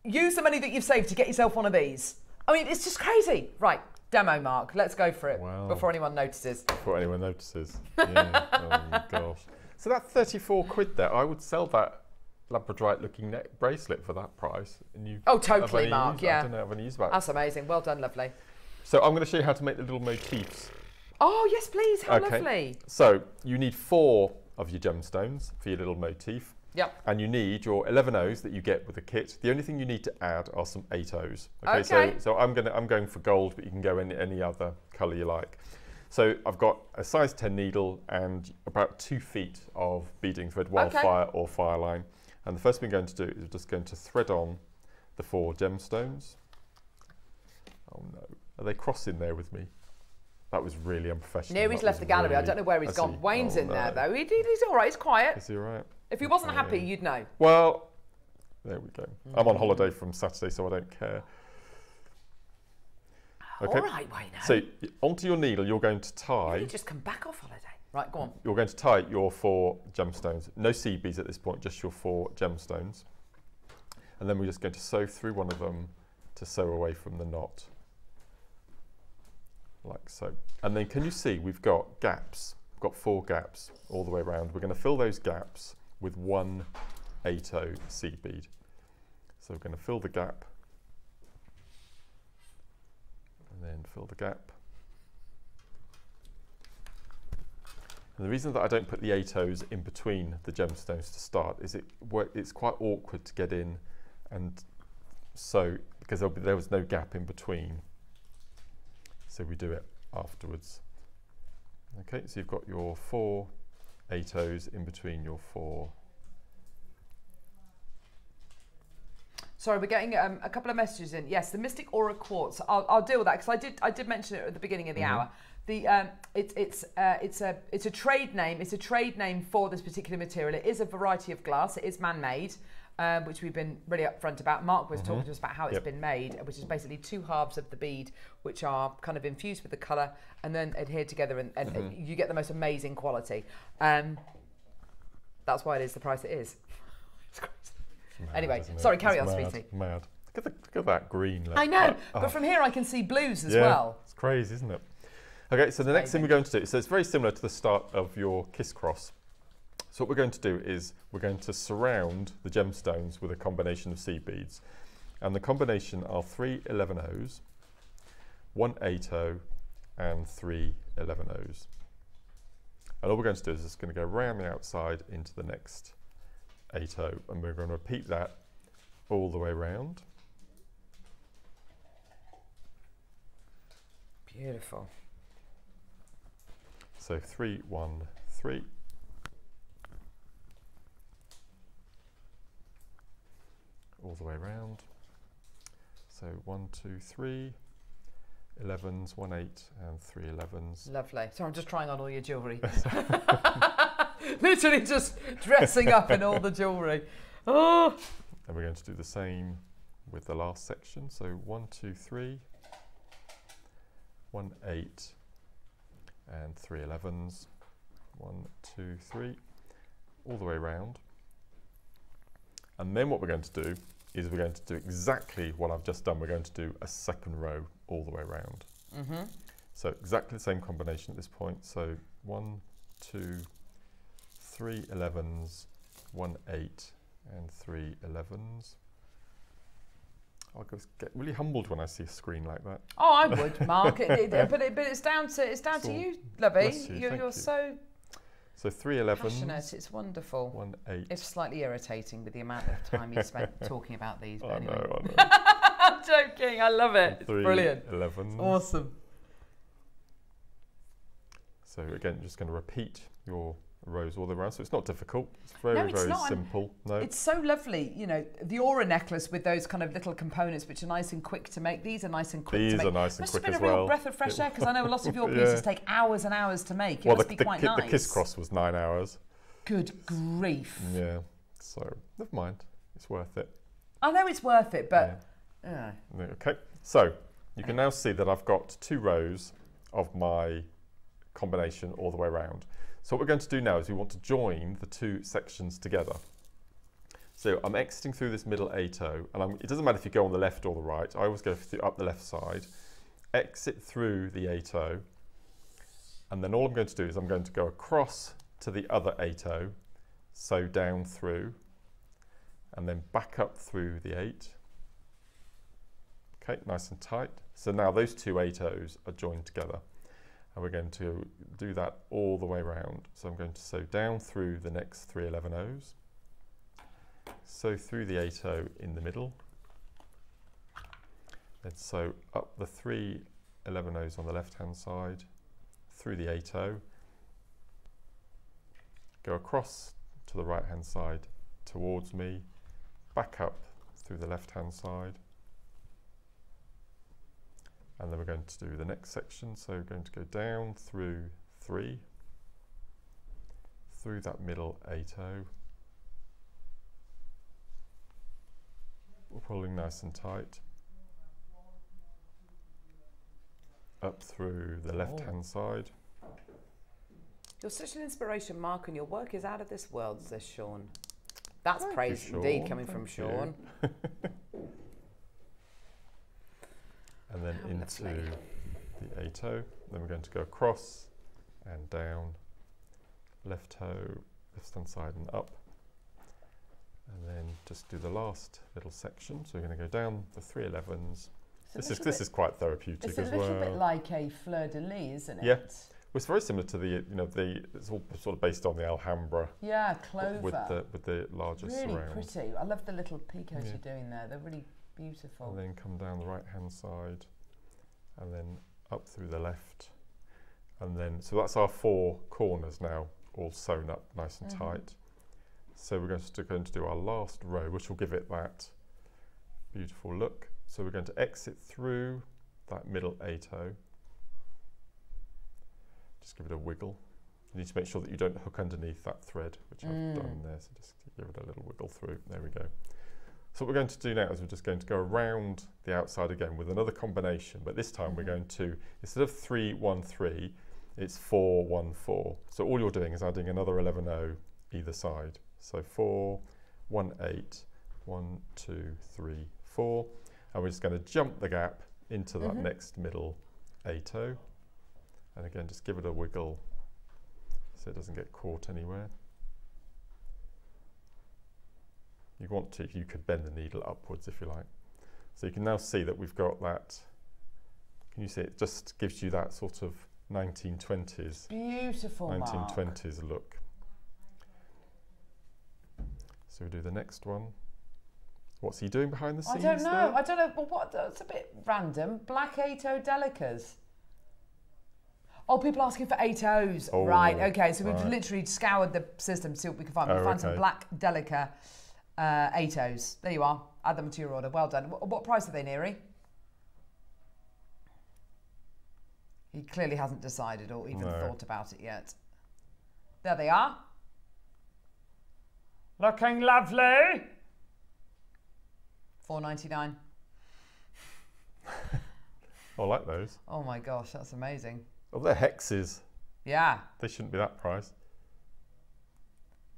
Use the money that you've saved to get yourself one of these. I mean, it's just crazy. Right, demo, Mark. Let's go for it Wow. before anyone notices. Before anyone notices. Yeah. oh my gosh. So that 34 quid there, I would sell that labradorite looking neck bracelet for that price. And you Oh, totally, Mark, yeah. I don't know, have any use about. That's amazing. Well done, lovely. So I'm going to show you how to make the little motifs. Oh, yes, please. How Okay. lovely. So you need four of your gemstones for your little motif. Yep. And you need your 11 O's that you get with the kit. The only thing you need to add are some 8 O's. Okay, so Okay. so I'm going to I'm going for gold, but you can go any any other color you like. So I've got a size 10 needle and about two feet of beading thread, wildfire or fireline. And the first thing we're going to do is we're just going to thread on the four gemstones. Oh no, are they crossing there with me? That was really unprofessional. Near he's That left the gallery. I don't know where he's gone. see. Wayne's Oh, in there, though. He, he's all right. He's quiet. Is he all right? If he wasn't Oh, happy, you'd know. Well, there we go. I'm Mm. on holiday from Saturday, so I don't care. Okay. All right, Wayne. So onto your needle, you're going to tie. you just come back off holiday. Right, go on. You're going to tie your four gemstones. No seed beads at this point, just your four gemstones. And then we're just going to sew through one of them to sew away from the knot, like so. And then can you see we've got gaps? We've got four gaps all the way around. We're going to fill those gaps with one 8O seed bead. So we're going to fill the gap and then fill the gap. And the reason that I don't put the eight O's in between the gemstones to start is it it's quite awkward to get in and so because be, there was no gap in between. So we do it afterwards. Okay, so you've got your four eight O's in between your four. Sorry, we're getting um, a couple of messages in. Yes, the Mystic Aura Quartz. I'll, I'll deal with that because I did I did mention it at the beginning of the hour. The um, it's it's uh, it's a it's a trade name. It's a trade name for this particular material. It is a variety of glass. It is man-made, um, which we've been really upfront about. Mark was talking to us about how it's Yep. been made, which is basically two halves of the bead, which are kind of infused with the colour and then adhered together, and, and uh, you get the most amazing quality. Um, that's why it is the price it is. It's crazy. Mad, Anyway, it? sorry, carry It's on, mad, sweetie. Mad. Look at, the, look at that green. look. I know, Like, but oh. from here I can see blues as yeah, well. It's crazy, isn't it? Okay, so the next thing we're going to do, so it's very similar to the start of your kiss cross. So what we're going to do is we're going to surround the gemstones with a combination of seed beads. And the combination are three 11 O's, one 8 O, and three 11 O's. And all we're going to do is just going to go around the outside into the next 8 O and we're going to repeat that all the way round. Beautiful. So three, one, three. All the way around. So one, two, three. 11s, 1 8 and 3 11s. Lovely. So I'm just trying on all your jewellery. Literally just dressing up in all the jewellery. Oh, And we're going to do the same with the last section. So 1, 2, 3, 1 8 and 3 11s. 1, 2, 3, all the way round. And then what we're going to do is we're going to do exactly what I've just done. We're going to do a second row all the way around. mm-hmm. So exactly the same combination at this point. So one, two, three 11s, one 8 and three 11s. I'll go get really humbled when I see a screen like that. Oh, I would, Mark. it, it, but, it, but it's down to it's down It's to you, lovey. you, you're you're you. so So 311. passionate. It's wonderful. one 8. It's slightly irritating with the amount of time you spent talking about these. But I anyway. know, I know. I'm joking. I love it. It's brilliant. 11s. Awesome. So again, just going to repeat your rows all the way around. So it's not difficult. It's very, No, it's very not, simple. No, It's so lovely, you know, the aura necklace with those kind of little components which are nice and quick to make. These are nice and quick These to make. are nice and quick as well. Must have been a real well. breath of fresh air because I know a lot of your Yeah. pieces take hours and hours to make. It well, the, be the, quite nice. the kiss cross was nine hours. Good grief. Yeah. So never mind. It's worth it. I know it's worth it, but uh, Okay, so you can now see that I've got two rows of my combination all the way around. So what we're going to do now is we want to join the two sections together. So I'm exiting through this middle 8O, and I'm, it doesn't matter if you go on the left or the right, I always go through, up the left side, exit through the 8O, and then all I'm going to do is I'm going to go across to the other 8O, so down through, and then back up through the 8, Okay, nice and tight. So now those two 8 O's are joined together. And we're going to do that all the way around. So I'm going to sew down through the next three 11 O's. Sew through the 8 O in the middle. Then sew up the three 11 O's on the left hand side, through the 8 O. Go across to the right hand side towards me, back up through the left hand side and then we're going to do the next section so we're going to go down through 3 through that middle 8o we're pulling nice and tight up through the oh. left hand side you're such an inspiration, Mark, and your work is out of this world, says Sean. That's Thank you, praise indeed coming from Thank you. Sean. and then into the 8o then we're going to go across and down left toe left hand side and up and then just do the last little section so we're going to go down the 311s this is this is quite therapeutic as well. It's a little well bit like a fleur de lis, isn't it? Yeah. Well, it's very similar to the you know the it's all sort of based on the Alhambra Yeah, clover. with the with the larger really surround pretty. I love the little picots Yeah. you're doing there. They're really beautiful. and then come down the right hand side and then up through the left. And then so that's our four corners now all sewn up nice and Mhm. tight. So we're going to, going to do our last row which will give it that beautiful look. So we're going to exit through that middle 8o just give it a wiggle. You need to make sure that you don't hook underneath that thread which Mm. I've done there so just give it a little wiggle through. There we go so what we're going to do now is we're just going to go around the outside again with another combination, but this time we're Mhm. going to, instead of 3, 1, 3, it's 4, 1, 4. So all you're doing is adding another 11, 0 either side. So 4, 1, 8, 1, 2, 3, 4. And we're just going to jump the gap into that Mhm. next middle 8, 0. And again, just give it a wiggle so it doesn't get caught anywhere. You want to, you could bend the needle upwards if you like. So you can now see that we've got that Can you see it just gives you that sort of 1920s, Beautiful, Mark. 1920s look. So we do the next one. What's he doing behind the scenes? I don't know. there? I don't know. Well, what? That's a bit random. Black 8O Delicas. Oh, people asking for eight O's. Oh, right. Okay. So we've right. literally scoured the system to see what we can find. We Oh, found some black Delica uh, eight O's. There you are. Add them to your order. Well done. What, what price are they, Neri? He clearly hasn't decided or even No. thought about it yet. There they are. Looking lovely. Four ninety nine. I like those. Oh my gosh, that's amazing. Oh, they're hexes. Yeah. They shouldn't be that price.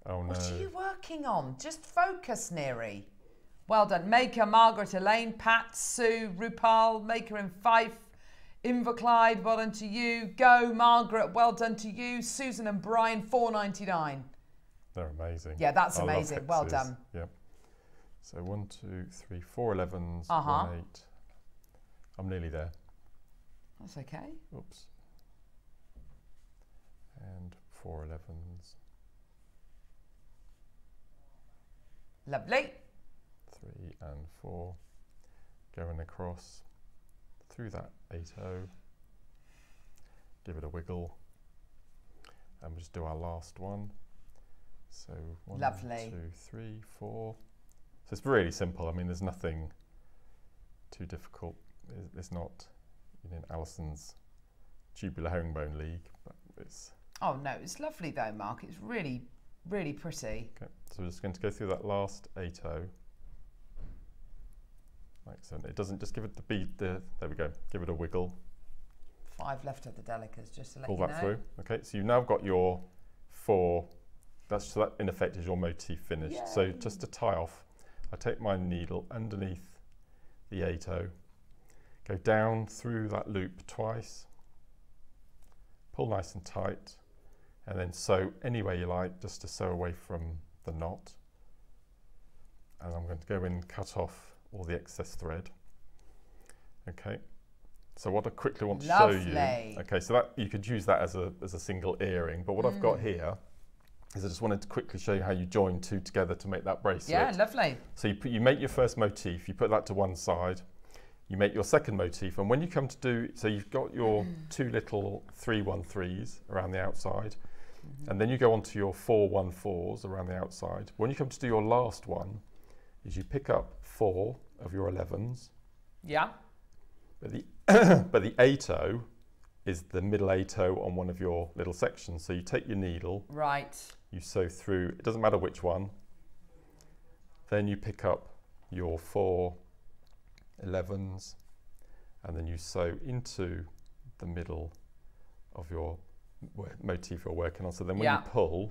Oh no. What are you working on? Just focus, Neri. Well done. Maker, Margaret, Elaine, Pat, Sue, Rupal, Maker in Fife, Inverclyde, well done to you. Go, Margaret, well done to you. Susan and Brian, four ninety nine. They're amazing. Yeah, that's I amazing. Well done. Yep. So one, two, three, four 11s, Uh-huh. one eight. I'm nearly there. That's okay. Oops. And four 11s, Lovely. three and four. Going across through that 8-0, Give it a wiggle. And we'll just do our last one. So one, Lovely. two, three, four. So it's really simple. I mean, there's nothing too difficult. It's not, you know, in Alison's tubular herringbone league, but it's Oh no, it's lovely though, Mark. It's really, really pretty. okay. So we're just going to go through that last 8 Like so. It doesn't just give it the beat. The there we go. Give it a wiggle. Five left of the delicas, just to let pull you that through. Okay, so you've now got your four. That's so that in effect is your motif finished. So just to tie off, I take my needle underneath the 8 go down through that loop twice, pull nice and tight, and then sew any way you like, just to sew away from the knot. And I'm going to go in and cut off all the excess thread. Okay. So what I quickly want to show you. Okay, so that you could use that as a as a single earring, but what I've Mm. got here is I just wanted to quickly show you how you join two together to make that bracelet. Yeah, lovely. So you, put, you make your first motif, you put that to one side, you make your second motif, and when you come to do, so you've got your two little 313s around the outside, Mm-hmm. and then you go on to your 414s around the outside. When you come to do your last one, is you pick up four of your 11s, Yeah. but the, but the 80 is the middle 80 on one of your little sections. So you take your needle, Right. you sew through, it doesn't matter which one. Then you pick up your four 11s and then you sew into the middle of your motif you're working on. So then when Yeah. you pull,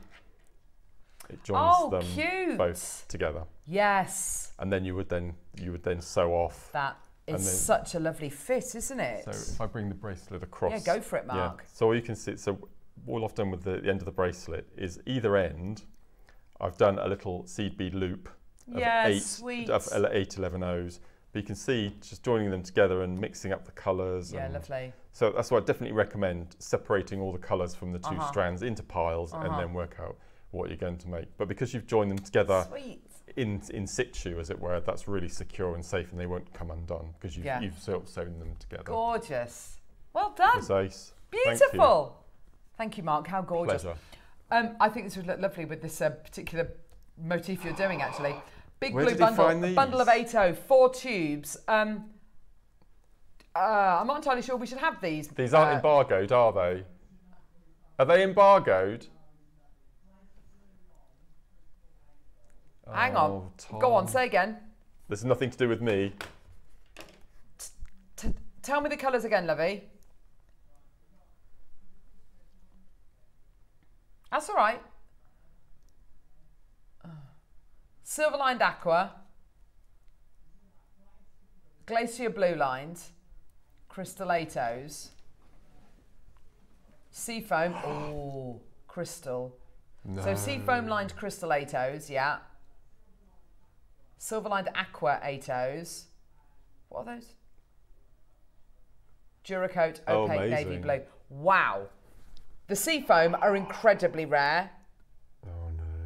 it joins Oh, them cute. both together. Yes. And then you would then you would then sew off. That is then- such a lovely fit, isn't it? So if I bring the bracelet across. yeah, go for it, Yeah. Mark. So all you can see, so all I've done with the, the end of the bracelet is either end, I've done a little seed bead loop of Yeah, eight, sweet. of eight 11 O's. But you can see just joining them together and mixing up the colours. Yeah, lovely. So that's why I definitely recommend separating all the colours from the 2 Uh-huh. strands into piles Uh-huh. and then work out what you're going to make. But because you've joined them together Sweet. in in situ, as it were, that's really secure and safe, and they won't come undone because you've, Yeah. you've sort of sewn them together. Gorgeous. Well done. It's ace. Thank you. Beautiful. Thank you, Mark. How gorgeous. Pleasure. Um, I think this would look lovely with this uh, particular motif you're doing, actually. Big Where blue did he bundle, find a bundle of these? 80, four tubes. Um, uh, I'm not entirely sure we should have these. These aren't uh, embargoed, are they? Are they embargoed? Hang Oh, on. Go on, say again. This is nothing to do with me. T- tell me the colours again, Lovey. That's all right. Silver lined aqua, glacier blue lined, crystalatos, seafoam. Oh, crystal. So seafoam lined crystalatos, yeah. Silver lined aqua atos. What are those? Duracoat Oh, opaque navy blue. Wow. The seafoam are incredibly rare.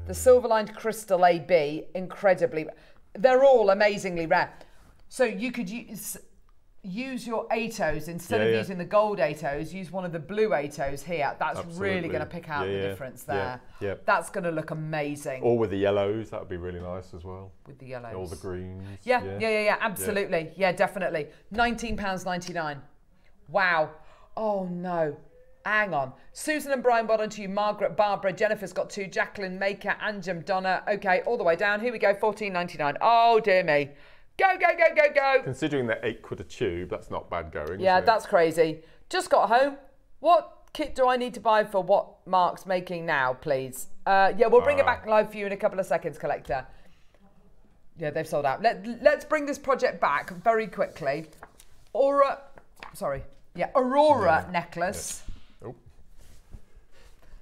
The silver lined crystal AB, incredibly. They're all amazingly rare. So you could use use your 8Os instead Yeah, of yeah. using the gold 8Os, use one of the blue 8Os here. That's really going to pick out Yeah, the difference there. yeah. That's going to look amazing Or with the yellows, that would be really nice as well. with the yellows. All the greens. Yeah, yeah, yeah, yeah, absolutely. Yeah, definitely. £19.99. Wow. Oh no. Hang on. Susan and Brian, well done to you. Margaret, Barbara, Jennifer's got two. Jacqueline, Maker, Anjum, Donna. Okay, all the way down. Here we go. Fourteen ninety nine. Oh dear me. Go, go, go, go, go. Considering they're eight quid a tube, that's not bad going. Yeah, that's crazy. Just got home. What kit do I need to buy for what Mark's making now, please? Uh, yeah, we'll bring it Ah. back live for you in a couple of seconds, collector. Yeah, they've sold out. Let, let's bring this project back very quickly. Aura, sorry, yeah, Aurora necklace. Oh,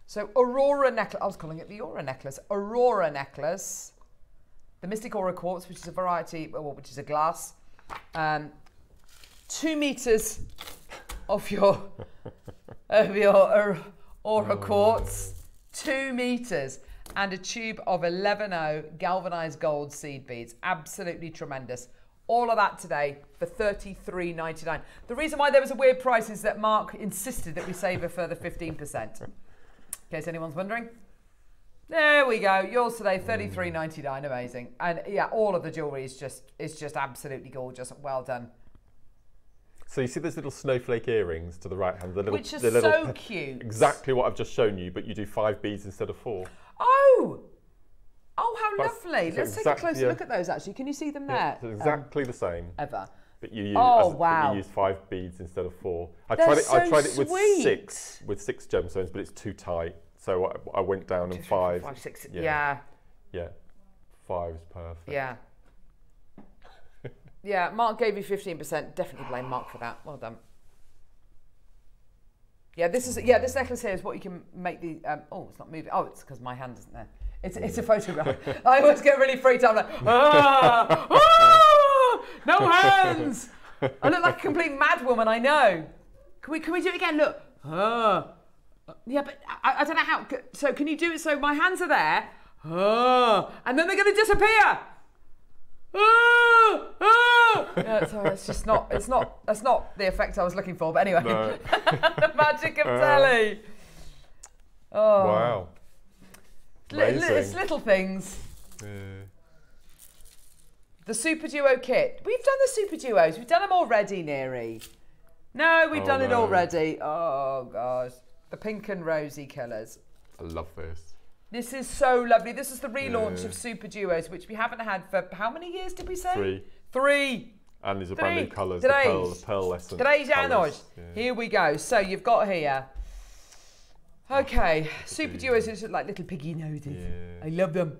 So Aurora necklace, I was calling it the Aura necklace. Aurora necklace, the Mystic Aura quartz, which is a variety, well, which is a glass. Um, two meters of your of your Aur- Aura quartz, two meters, and a tube of 11O galvanized gold seed beads. Absolutely tremendous. All of that today for $33.99. The reason why there was a weird price is that Mark insisted that we save a further 15%. In case anyone's wondering. There we go. Yours today, thirty-three ninety-nine. Amazing. And yeah, all of the jewelry is just is just absolutely gorgeous. Well done. So you see those little snowflake earrings to the right hand, the little, Which are the little so cute. Exactly what I've just shown you, but you do five beads instead of four. Oh, oh, how That's- lovely. Let's take exact- a closer yeah. look at those. Actually, can you see them Yeah, there? Um, exactly the same, ever. But you use Oh, as- but wow. you use five beads instead of four. I They're tried it. I so tried it with sweet. six with six gemstones, but it's too tight. So I, I went down and five. Five, six. Yeah. Yeah, Yeah, five is perfect. yeah. Yeah, Mark gave you fifteen percent. Definitely blame Mark for that. Well done. Yeah, this is yeah. This necklace here is what you can make the. Um, oh, it's not moving. Oh, it's because my hand isn't there. It's it's a photograph. I always get really freaked out. I'm like, ah, ah, no hands. I look like a complete mad woman. I know. Can we can we do it again? Look. Ah. Yeah, but I, I don't know how. So can you do it so my hands are there? Ah, and then they're going to disappear. Ah, ah. Yeah, sorry, it's just not. It's not. That's not the effect I was looking for. But anyway, No. the magic of telly. Oh, Wow. Li- it's little things. Yeah. The Super Duo kit. We've done the Super Duos. We've done them already, Neri. No, we've Oh, done it already. Oh gosh, the pink and rosy colours. I love this. This is so lovely. This is the relaunch Yeah. of Super Duos, which we haven't had for how many years did we say? Three. Three. And these are brand new Three. colours. The pearl, the pearlescent Três anos. colours. Yeah. Here we go. So you've got here. Okay, Super Duos is like little piggy noses. Yeah. I love them.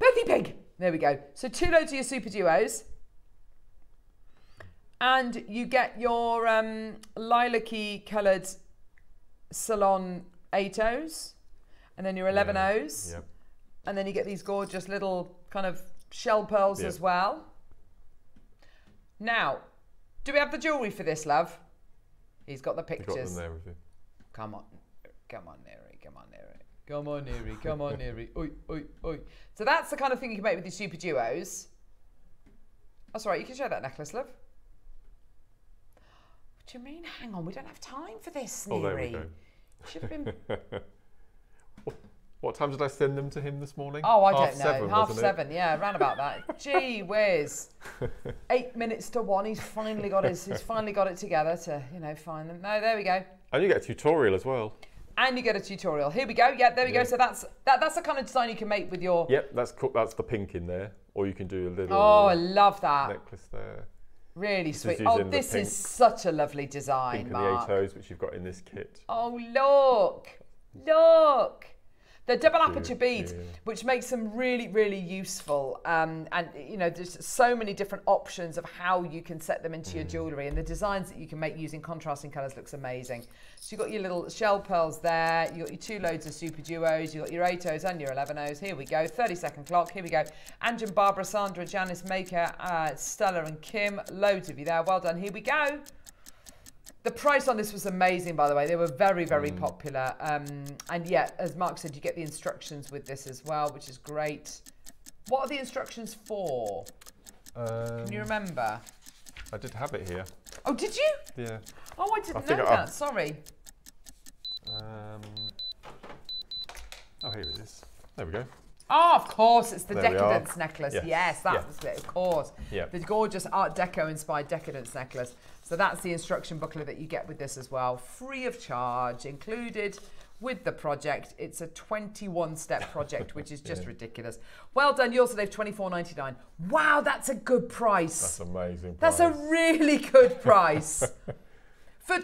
Betty Pig. There we go. So two loads of your Super Duos. And you get your um, lilac-y coloured Salon 8Os. And then your 11Os. Yep. And then you get these gorgeous little kind of shell pearls Yeah. as well. Now, do we have the jewellery for this, love? He's got the got pictures. there you. Come on. Come on, Neri. Come on, Neri. Come on, on, Oi, oi, oi. So that's the kind of thing you can make with these super duos. That's all right. You can show that necklace, love. What do you mean? Hang on. We don't have time for this, Oh, there we go. Should have been. What time did I send them to him this morning? Oh, I Half don't know. Seven, Half wasn't it? seven, yeah, around about that. Gee whiz. Eight minutes to one. He's finally got his. He's finally got it together to, you know, find them. No, there we go. And you get a tutorial as well. And you get a tutorial. Here we go. Yeah, there we Yeah. go. So that's that. That's the kind of design you can make with your. Yep, that's cool. That's the pink in there. Or you can do a little Oh, I love that. necklace there. Really is sweet. Oh, this pink- is such a lovely design, Pink Mark. and the 8 which you've got in this kit. Oh, look. Look. They're double aperture beads, yeah. which makes them really, really useful. Um, and, you know, there's so many different options of how you can set them into your Mm. jewellery. And the designs that you can make using contrasting colours looks amazing. So you've got your little shell pearls there. You've got your two loads of super duos. You've got your 8Os and your 11Os. Here we go. 30 second clock. Here we go. Anjan, Barbara, Sandra, Janice, Maker, uh, Stella and Kim. Loads of you there. Well done. Here we go. The price on this was amazing, by the way. They were very, very Mm. popular. Um, and yeah, as Mark said, you get the instructions with this as well, which is great. What are the instructions for? Um, Can you remember? I did have it here. Oh, did you? Yeah. Oh, I didn't think know I- that. Sorry. Um, oh, here it is. There we go. Oh, of course, it's the There. Decadence necklace. Yes, Yes, that yeah. was it, of course. Yeah. The gorgeous Art Deco inspired Decadence necklace. So that's the instruction booklet that you get with this as well, free of charge, included with the project. It's a 21 step project, which is just Yeah. ridiculous. Well done. You also saved 24.99. Wow, that's a good price. That's amazing. That's a really good price. for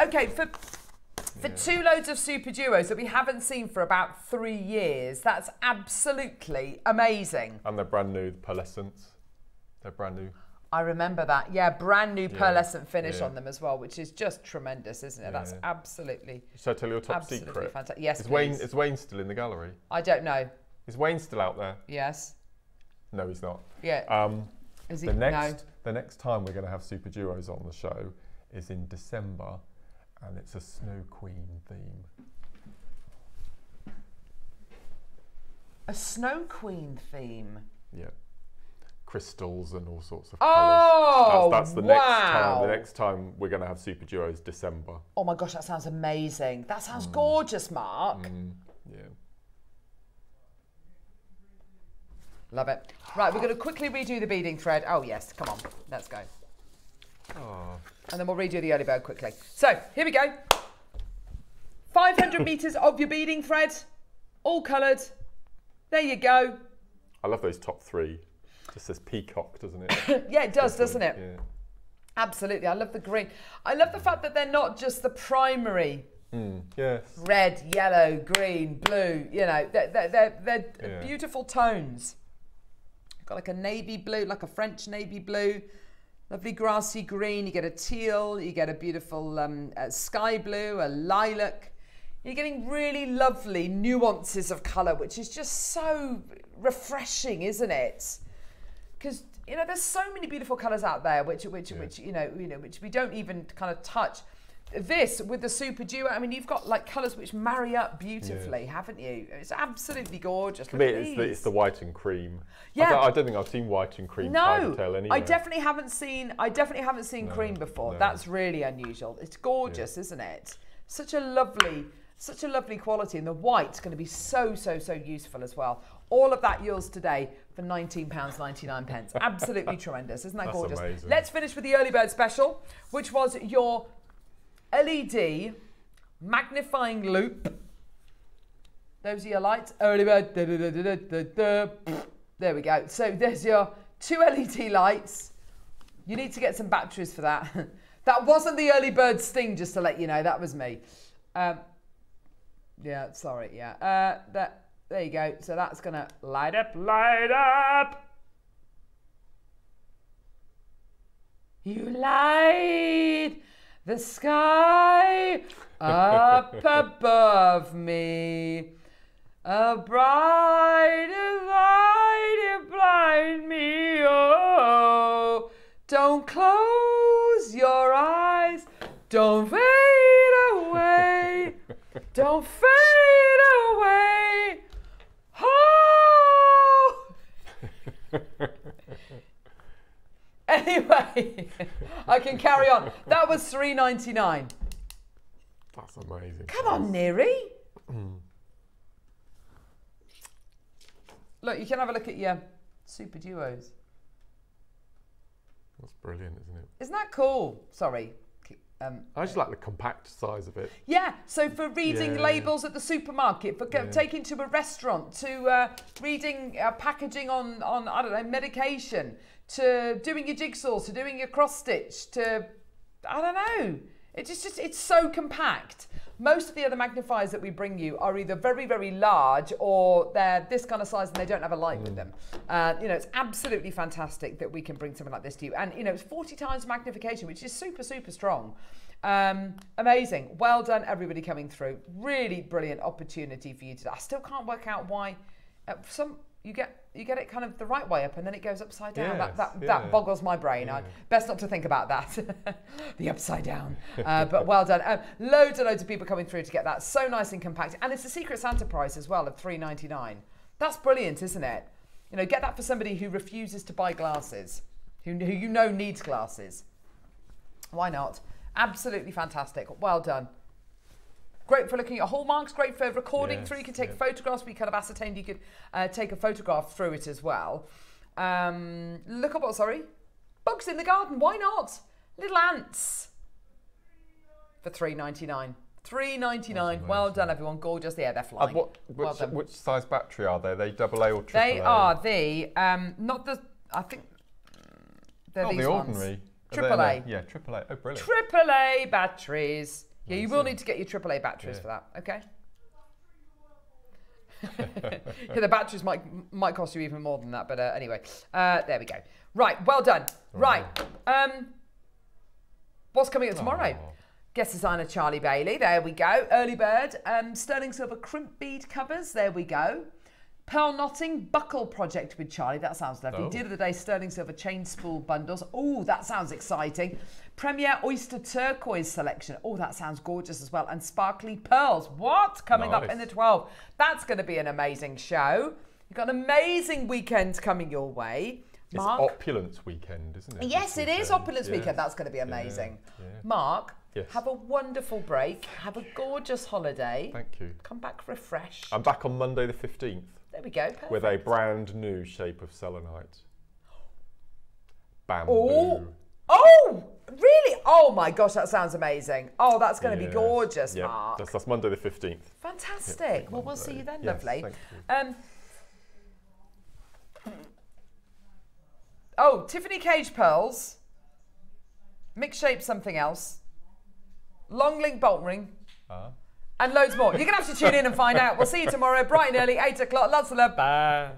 okay, for for two loads of super duos that we haven't seen for about three years, that's absolutely amazing. And they're brand new, the pearlescents. They're brand new. I remember that. Yeah, brand new pearlescent finish yeah. on them as well, which is just tremendous, isn't it? That's absolutely, I tell you a top absolutely secret? fantastic. Yes, Is Wayne, is Wayne still in the gallery? I don't know. Is Wayne still out there? Yes. No, he's not. Yeah. Um, is he? the no. next, the next time we're going to have Super Duos on the show is in December, and it's a Snow Queen theme. A Snow Queen theme. Yeah, crystals and all sorts of Oh, colours. That's, that's the next time. The next time we're going to have Super Duos, December. Oh my gosh, that sounds amazing. That sounds Mm. gorgeous, Mark. Yeah. Love it. Right, we're going to quickly redo the beading thread. Oh, yes, come on, let's go. Oh, And then we'll redo the early bird quickly. So, here we go. 500 metres of your beading thread, all coloured. There you go. I love those top three. Just says peacock, doesn't it? Yeah, it does, doesn't it? Yeah. Absolutely. I love the green. I love the fact that they're not just the primary Mm, yes. red, yellow, green, blue. You know, they're, they're, they're, they're Yeah. beautiful tones. Got like a navy blue, like a French navy blue, lovely grassy green. You get a teal, you get a beautiful um, uh, sky blue, a lilac. You're getting really lovely nuances of colour, which is just so refreshing, isn't it? Because you know, there's so many beautiful colours out there, which which which you know, you know, which we don't even kind of touch. This with the super duo, I mean, you've got like colours which marry up beautifully, haven't you? It's absolutely gorgeous. For me, it's the, it's the white and cream. Yeah. I don't, I don't think I've seen white and cream No, anywhere. I definitely haven't seen. I definitely haven't seen No, cream before. no. That's really unusual. It's gorgeous, isn't it? Such a lovely, such a lovely quality, and the white's going to be so so so useful as well. All of that yours today for nineteen pounds ninety nine pence. Absolutely tremendous, isn't that That's gorgeous? amazing. Let's finish with the early bird special, which was your LED magnifying loupe. Those are your lights. Early bird. da, da, da. There we go. So there's your two LED lights. You need to get some batteries for that. that wasn't the early bird sting, just to let you know. That was me. Um, yeah, sorry. Yeah. Uh, that. There you go. So that's gonna light up, light up. You light the sky up above me. A bright light you blind me, oh. Don't close your eyes, don't fade away, don't fade away. anyway, I can carry on. That was three ninety nine. That's amazing. Come on, Neri. Look, you can have a look at your super duos. That's brilliant, isn't it? Isn't that cool? Sorry. Um, I just like the compact size of it. yeah, so for reading Yeah. labels at the supermarket, for Yeah. taking to a restaurant, to uh, reading uh, packaging on, on, I don't know, medication, to doing your jigsaws, to doing your cross stitch, to, I don't know. It's just, just, it's so compact. Most of the other magnifiers that we bring you are either very, very large or they're this kind of size and they don't have a light with them. Uh, you know, it's absolutely fantastic that we can bring something like this to you. And, you know, it's 40 times magnification, which is super, super strong. Um, amazing. Well done, everybody coming through. Really brilliant opportunity for you today. I still can't work out why uh, some you get you get it kind of the right way up and then it goes upside down. that Yes, that, yeah. that boggles my brain. I, Yeah. best not to think about that. the upside down. Uh, but well done. Um, loads and loads of people coming through to get that. So nice and compact. And it's a Secret Santa price as well of three ninety nine. That's brilliant, isn't it? You know, get that for somebody who refuses to buy glasses, who, who you know needs glasses. Why not? Absolutely fantastic. Well done. Great for looking at hallmarks, great for recording Yes, through. You can take yeah. photographs. We kind of ascertained you could uh, take a photograph through it as well. Um, look at what, sorry? Bugs in the garden, why not? Little ants for three ninety nine. Three ninety nine. Well done, everyone. Gorgeous. Yeah, they're flying. what, which, done. which size battery are they? They double A or triple They A? are the um, not the. I think they're Oh, these the ordinary. Are they Triple A. Yeah, triple A. Oh, brilliant. Triple A batteries. Yeah, you will need to get your AAA batteries Yeah. for that. Okay. yeah, the batteries might might cost you even more than that, but uh, anyway, uh, there we go. Right, well done. Right, um, what's coming up tomorrow? Oh. Guest designer Charlie Bailey. There we go. Early bird. Um, sterling silver crimp bead covers. There we go. Pearl knotting buckle project with Charlie. That sounds lovely. Oh. Deal of the day sterling silver chain spool bundles. Oh, that sounds exciting. Premier oyster turquoise selection. Oh, that sounds gorgeous as well. And sparkly pearls. What? Coming up in the 12. That's going to be an amazing show. You've got an amazing weekend coming your way. Mark? It's opulence weekend, isn't it? Yes, it is? Opulence Yeah. Weekend. That's going to be amazing. yeah. Mark, Yes. have a wonderful break. Have a gorgeous holiday. Thank you. Come back refreshed. I'm back on Monday the 15th there we go. Perfect. with a brand new shape of selenite. Bamboo. Oh, oh, really? Oh my gosh, that sounds amazing. Oh, that's going to be gorgeous, Yeah, Mark. That's, that's Monday the 15th. Fantastic. Yep, well, we'll see you then, Yes, lovely. thank Um, oh, Tiffany Cage pearls. Mixed shape something else. Long link bolt ring. Ah. And loads more. You're going to have to tune in and find out. We'll see you tomorrow, bright and early, 8 o'clock. Lots of love. Bye.